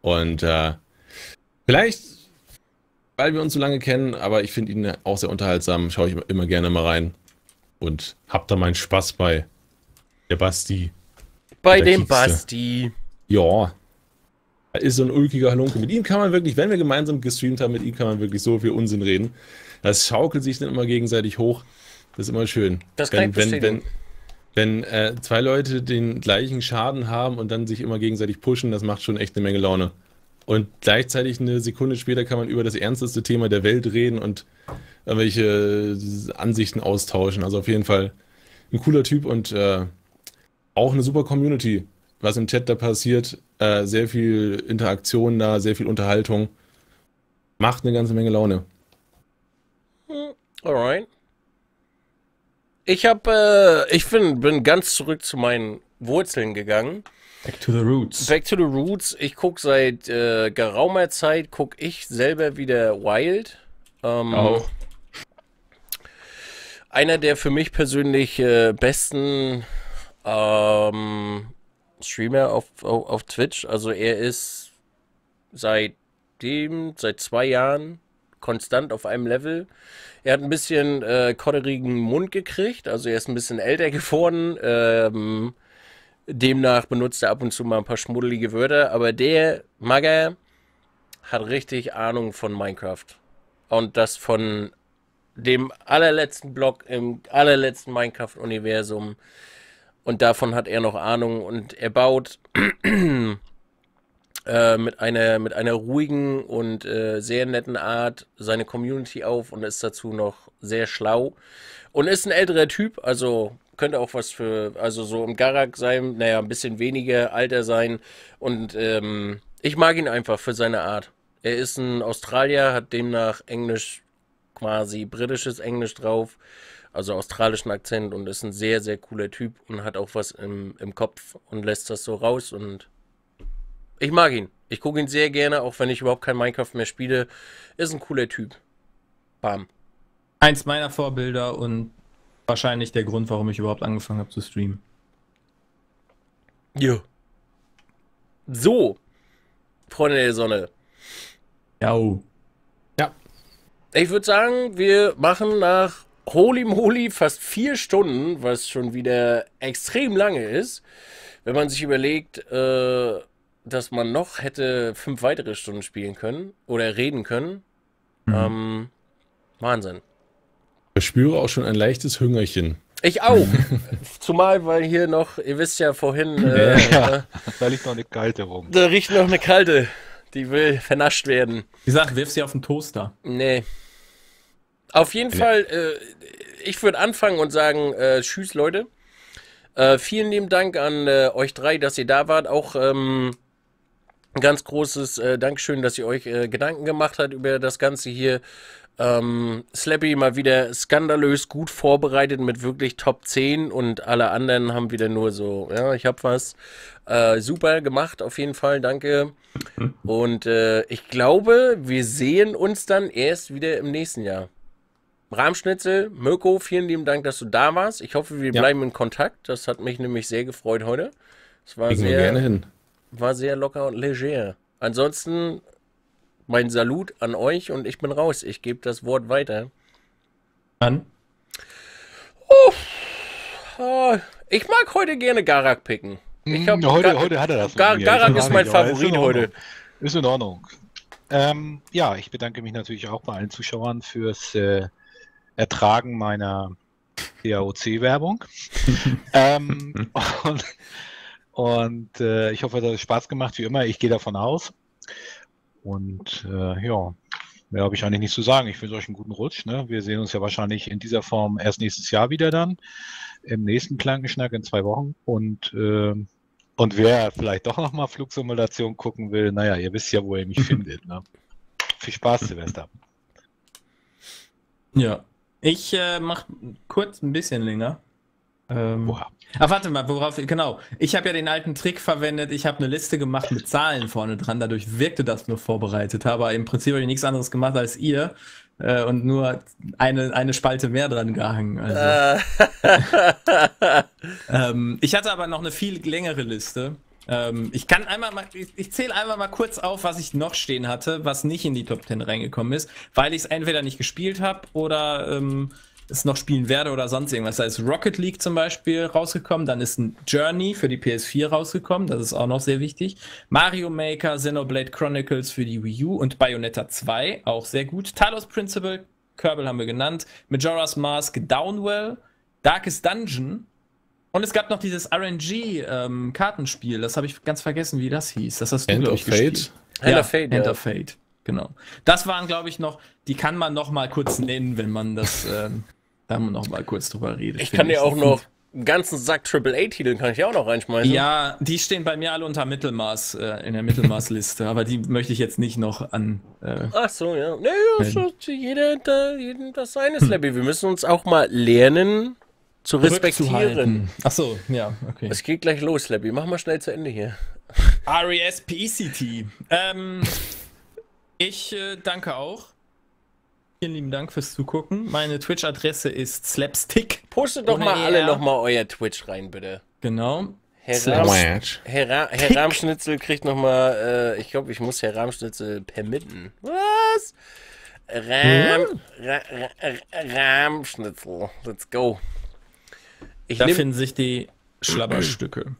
Und äh, vielleicht, weil wir uns so lange kennen, aber ich finde ihn auch sehr unterhaltsam, schaue ich immer gerne mal rein und hab da meinen Spaß bei. Der Basti. Bei Der dem Kiekste. Basti. Ja. Er ist so ein ulkiger Halunke. Mit ihm kann man wirklich, wenn wir gemeinsam gestreamt haben, mit ihm kann man wirklich so viel Unsinn reden. Das schaukelt sich dann immer gegenseitig hoch. Das ist immer schön. Das kann wenn, ich wenn, wenn. Wenn äh, zwei Leute den gleichen Schaden haben und dann sich immer gegenseitig pushen, das macht schon echt eine Menge Laune. Und gleichzeitig eine Sekunde später kann man über das ernsteste Thema der Welt reden und irgendwelche äh, Ansichten austauschen. Also auf jeden Fall ein cooler Typ und äh, auch eine super Community. Was im Chat da passiert, äh, sehr viel Interaktion da, sehr viel Unterhaltung. Macht eine ganze Menge Laune. Alright. Ich habe, äh, ich bin, bin ganz zurück zu meinen Wurzeln gegangen. Back to the Roots. Back to the Roots. Ich gucke seit äh, geraumer Zeit, gucke ich selber wieder Wild. Ähm, Auch. Einer der für mich persönlich äh, besten ähm, Streamer auf, auf, auf Twitch. Also er ist seitdem, seit zwei Jahren konstant auf einem Level. Er hat ein bisschen äh, kodderigen Mund gekriegt, also er ist ein bisschen älter geworden. Ähm, demnach benutzt er ab und zu mal ein paar schmuddelige Wörter, aber der Magger hat richtig Ahnung von Minecraft. Und das von dem allerletzten Block im allerletzten Minecraft-Universum. Und davon hat er noch Ahnung und er baut äh, mit, einer, mit einer ruhigen und äh, sehr netten Art seine Community auf und ist dazu noch sehr schlau. Und ist ein älterer Typ, also könnte auch was für, also so im Garak sein, naja, ein bisschen weniger Alter sein. Und ähm, ich mag ihn einfach für seine Art. Er ist ein Australier, hat demnach Englisch, quasi britisches Englisch drauf, also australischen Akzent und ist ein sehr, sehr cooler Typ und hat auch was im, im Kopf und lässt das so raus und ich mag ihn. Ich gucke ihn sehr gerne, auch wenn ich überhaupt kein Minecraft mehr spiele. Ist ein cooler Typ. Bam. Eins meiner Vorbilder und wahrscheinlich der Grund, warum ich überhaupt angefangen habe zu streamen. Ja. So, Freunde der Sonne. Ja. oh. Ich würde sagen, wir machen nach Holy Moly fast vier Stunden, was schon wieder extrem lange ist. Wenn man sich überlegt, äh, dass man noch hätte fünf weitere Stunden spielen können oder reden können. Ähm, Wahnsinn. Ich spüre auch schon ein leichtes Hüngerchen. Ich auch. Zumal, weil hier noch, ihr wisst ja vorhin, äh, Ja. Da liegt noch eine kalte rum. da riecht noch eine kalte. Die will vernascht werden. Wie gesagt, wirf sie auf den Toaster. Nee. Auf jeden Fall, äh, ich würde anfangen und sagen, äh, tschüss Leute. Äh, vielen lieben Dank an äh, euch drei, dass ihr da wart. Auch ähm, ein ganz großes äh, Dankeschön, dass ihr euch äh, Gedanken gemacht habt über das Ganze hier. Ähm, Slappy mal wieder skandalös gut vorbereitet mit wirklich Top 10 und alle anderen haben wieder nur so, ja, ich hab was. Äh, super gemacht, auf jeden Fall, danke. Und äh, ich glaube, wir sehen uns dann erst wieder im nächsten Jahr. Rahmschnitzel, Mirko, vielen lieben Dank, dass du da warst. Ich hoffe, wir Ja. bleiben in Kontakt. Das hat mich nämlich sehr gefreut heute. Es war Kriegen wir gerne sehr, hin. War sehr locker und leger. Ansonsten mein Salut an euch und ich bin raus. Ich gebe das Wort weiter. Dann? Ah, ich mag heute gerne Garak picken. Ich hab Hm, heute, Gar- heute hat er das. Gar-. Garak ist mein Favorit heute. Ist in Ordnung. Ähm, ja, ich bedanke mich natürlich auch bei allen Zuschauern fürs äh, Ertragen meiner DAOC-Werbung. ähm, und und äh, ich hoffe, das hat Spaß gemacht, wie immer. Ich gehe davon aus. Und äh, ja, mehr habe ich eigentlich nichts zu sagen. Ich wünsche euch einen guten Rutsch. Ne? Wir sehen uns ja wahrscheinlich in dieser Form erst nächstes Jahr wieder dann. Im nächsten Klankenschnack in zwei Wochen. Und, äh, und wer vielleicht doch nochmal Flugsimulation gucken will, naja, ihr wisst ja, wo ihr mich findet. Ne? Viel Spaß, Silvester. Ja. Ich äh, mach kurz ein bisschen länger. Ähm, Boah. Ach, warte mal, worauf, genau. Ich habe ja den alten Trick verwendet. Ich habe eine Liste gemacht mit Zahlen vorne dran. Dadurch wirkte das nur vorbereitet. Aber im Prinzip habe ich nichts anderes gemacht als ihr. Äh, und nur eine, eine Spalte mehr dran gehangen. Also. Äh, Ähm, ich hatte aber noch eine viel längere Liste. Ähm, ich kann einmal mal, ich, ich zähle einmal mal kurz auf, was ich noch stehen hatte, was nicht in die Top 10 reingekommen ist, weil ich es entweder nicht gespielt habe oder ähm, es noch spielen werde oder sonst irgendwas. Da ist Rocket League zum Beispiel rausgekommen, dann ist ein Journey für die PS4 rausgekommen, das ist auch noch sehr wichtig. Mario Maker, Xenoblade Chronicles für die Wii U und Bayonetta 2, auch sehr gut. Talos Principle, Kerbal haben wir genannt, Majora's Mask, Downwell, Darkest Dungeon, und es gab noch dieses RNG-Kartenspiel, das habe ich ganz vergessen, wie das hieß. Das hast du, End of ich, Fate. gespielt. Hand ja, of Fate, Hand ja. of Fate, genau. Das waren, glaube ich, noch, die kann man noch mal kurz nennen, wenn man das, ähm, da noch mal kurz drüber redet. ich kann dir auch noch einen ganzen Sack AAA-Titel kann ich auch noch reinschmeißen. Ja, die stehen bei mir alle unter Mittelmaß, äh, in der Mittelmaßliste, aber die möchte ich jetzt nicht noch an. Äh, Ach so, ja. Naja, so, jeder, da, jeden das seine Slappy. Wir müssen uns auch mal lernen zu respektieren. Ach so, ja, okay. Es geht gleich los, Slappy. Mach mal schnell zu Ende hier. R-E-S-P-E-C-T. Ähm, ich äh, danke auch. Vielen lieben Dank fürs Zugucken. Meine Twitch-Adresse ist Slapstick. Postet doch mal alle ER. noch mal euer Twitch rein, bitte. Genau. Herr, Ram. Herr, Ra Herr Rahmschnitzel kriegt noch mal, äh, ich glaube, ich muss Herr Rahmschnitzel permitten. Was? Ram, Ra Ra Rahmschnitzel. Let's go. Ich Da finden sich die Schlabberstücke.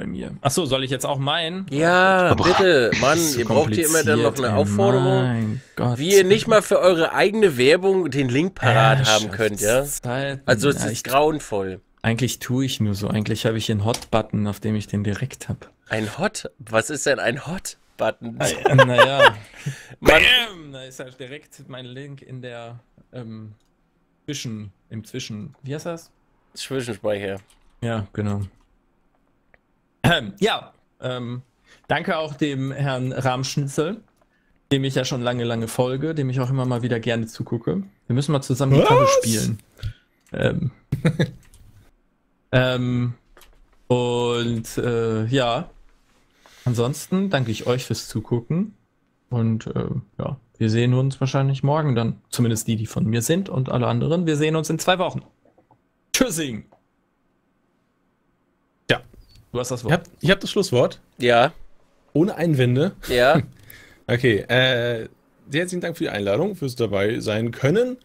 Bei mir. Achso, soll ich jetzt auch meinen? ja, bitte. Mann, so ihr braucht hier immer dann noch eine Aufforderung. Mein Gott. Wie ihr nicht mal für eure eigene Werbung den Link parat Äh, haben könnt, ja? Zeiten. Also es ja, ist grauenvoll. eigentlich tue ich nur so. Eigentlich habe ich einen Hot-Button, auf dem ich den direkt habe. Ein Hot? Was ist denn ein Hot-Button? naja. Mann, Bam! Da ist ja direkt mein Link in der ähm, Zwischen, im Zwischen. Wie heißt das? Zwischenspeicher. Ja, genau. Ja, ähm, danke auch dem Herrn Rahmschnitzel, dem ich ja schon lange, lange folge, dem ich auch immer mal wieder gerne zugucke. Wir müssen mal zusammen Gitarre Was? spielen. Ähm, ähm, und äh, ja, ansonsten danke ich euch fürs Zugucken und äh, ja, wir sehen uns wahrscheinlich morgen dann. Zumindest die, die von mir sind und alle anderen. Wir sehen uns in zwei Wochen. Tschüssing. Du hast das Ich Wort. habe ich hab das Schlusswort. Ja, Ohne Einwände. ja. Okay, äh, sehr herzlichen Dank für die Einladung, fürs dabei sein können,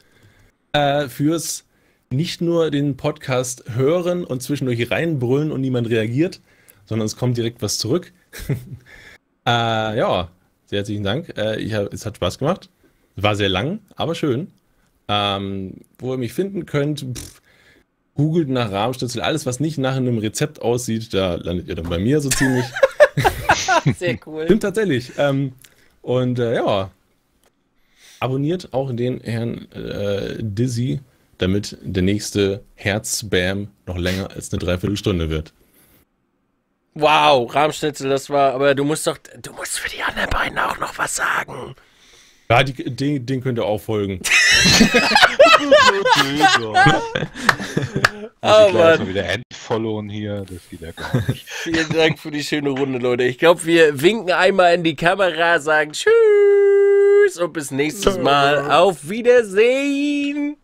äh, fürs nicht nur den Podcast hören und zwischendurch reinbrüllen und niemand reagiert, sondern es kommt direkt was zurück. äh, ja, sehr herzlichen Dank. Äh, ich hab, es hat Spaß gemacht. War sehr lang, aber schön. Ähm, wo ihr mich finden könnt, pff, googelt nach Rahmenschnitzel. Alles, was nicht nach einem Rezept aussieht, da landet ihr dann bei mir so ziemlich. Sehr cool. Stimmt tatsächlich. Ähm, und äh, ja, abonniert auch den Herrn äh, Dizzy, damit der nächste Herzspam noch länger als eine Dreiviertelstunde wird. Wow, Rahmschnitzel, das war, aber du musst doch, du musst für die anderen beiden auch noch was sagen. Ja, die, den, den könnt ihr auch folgen. Oh ich gleich Mann. mal wieder entfollowen hier, das geht ja gar nicht. Vielen Dank für die schöne Runde, Leute. Ich glaube, wir winken einmal in die Kamera, sagen Tschüss und bis nächstes Mal. Auf Wiedersehen.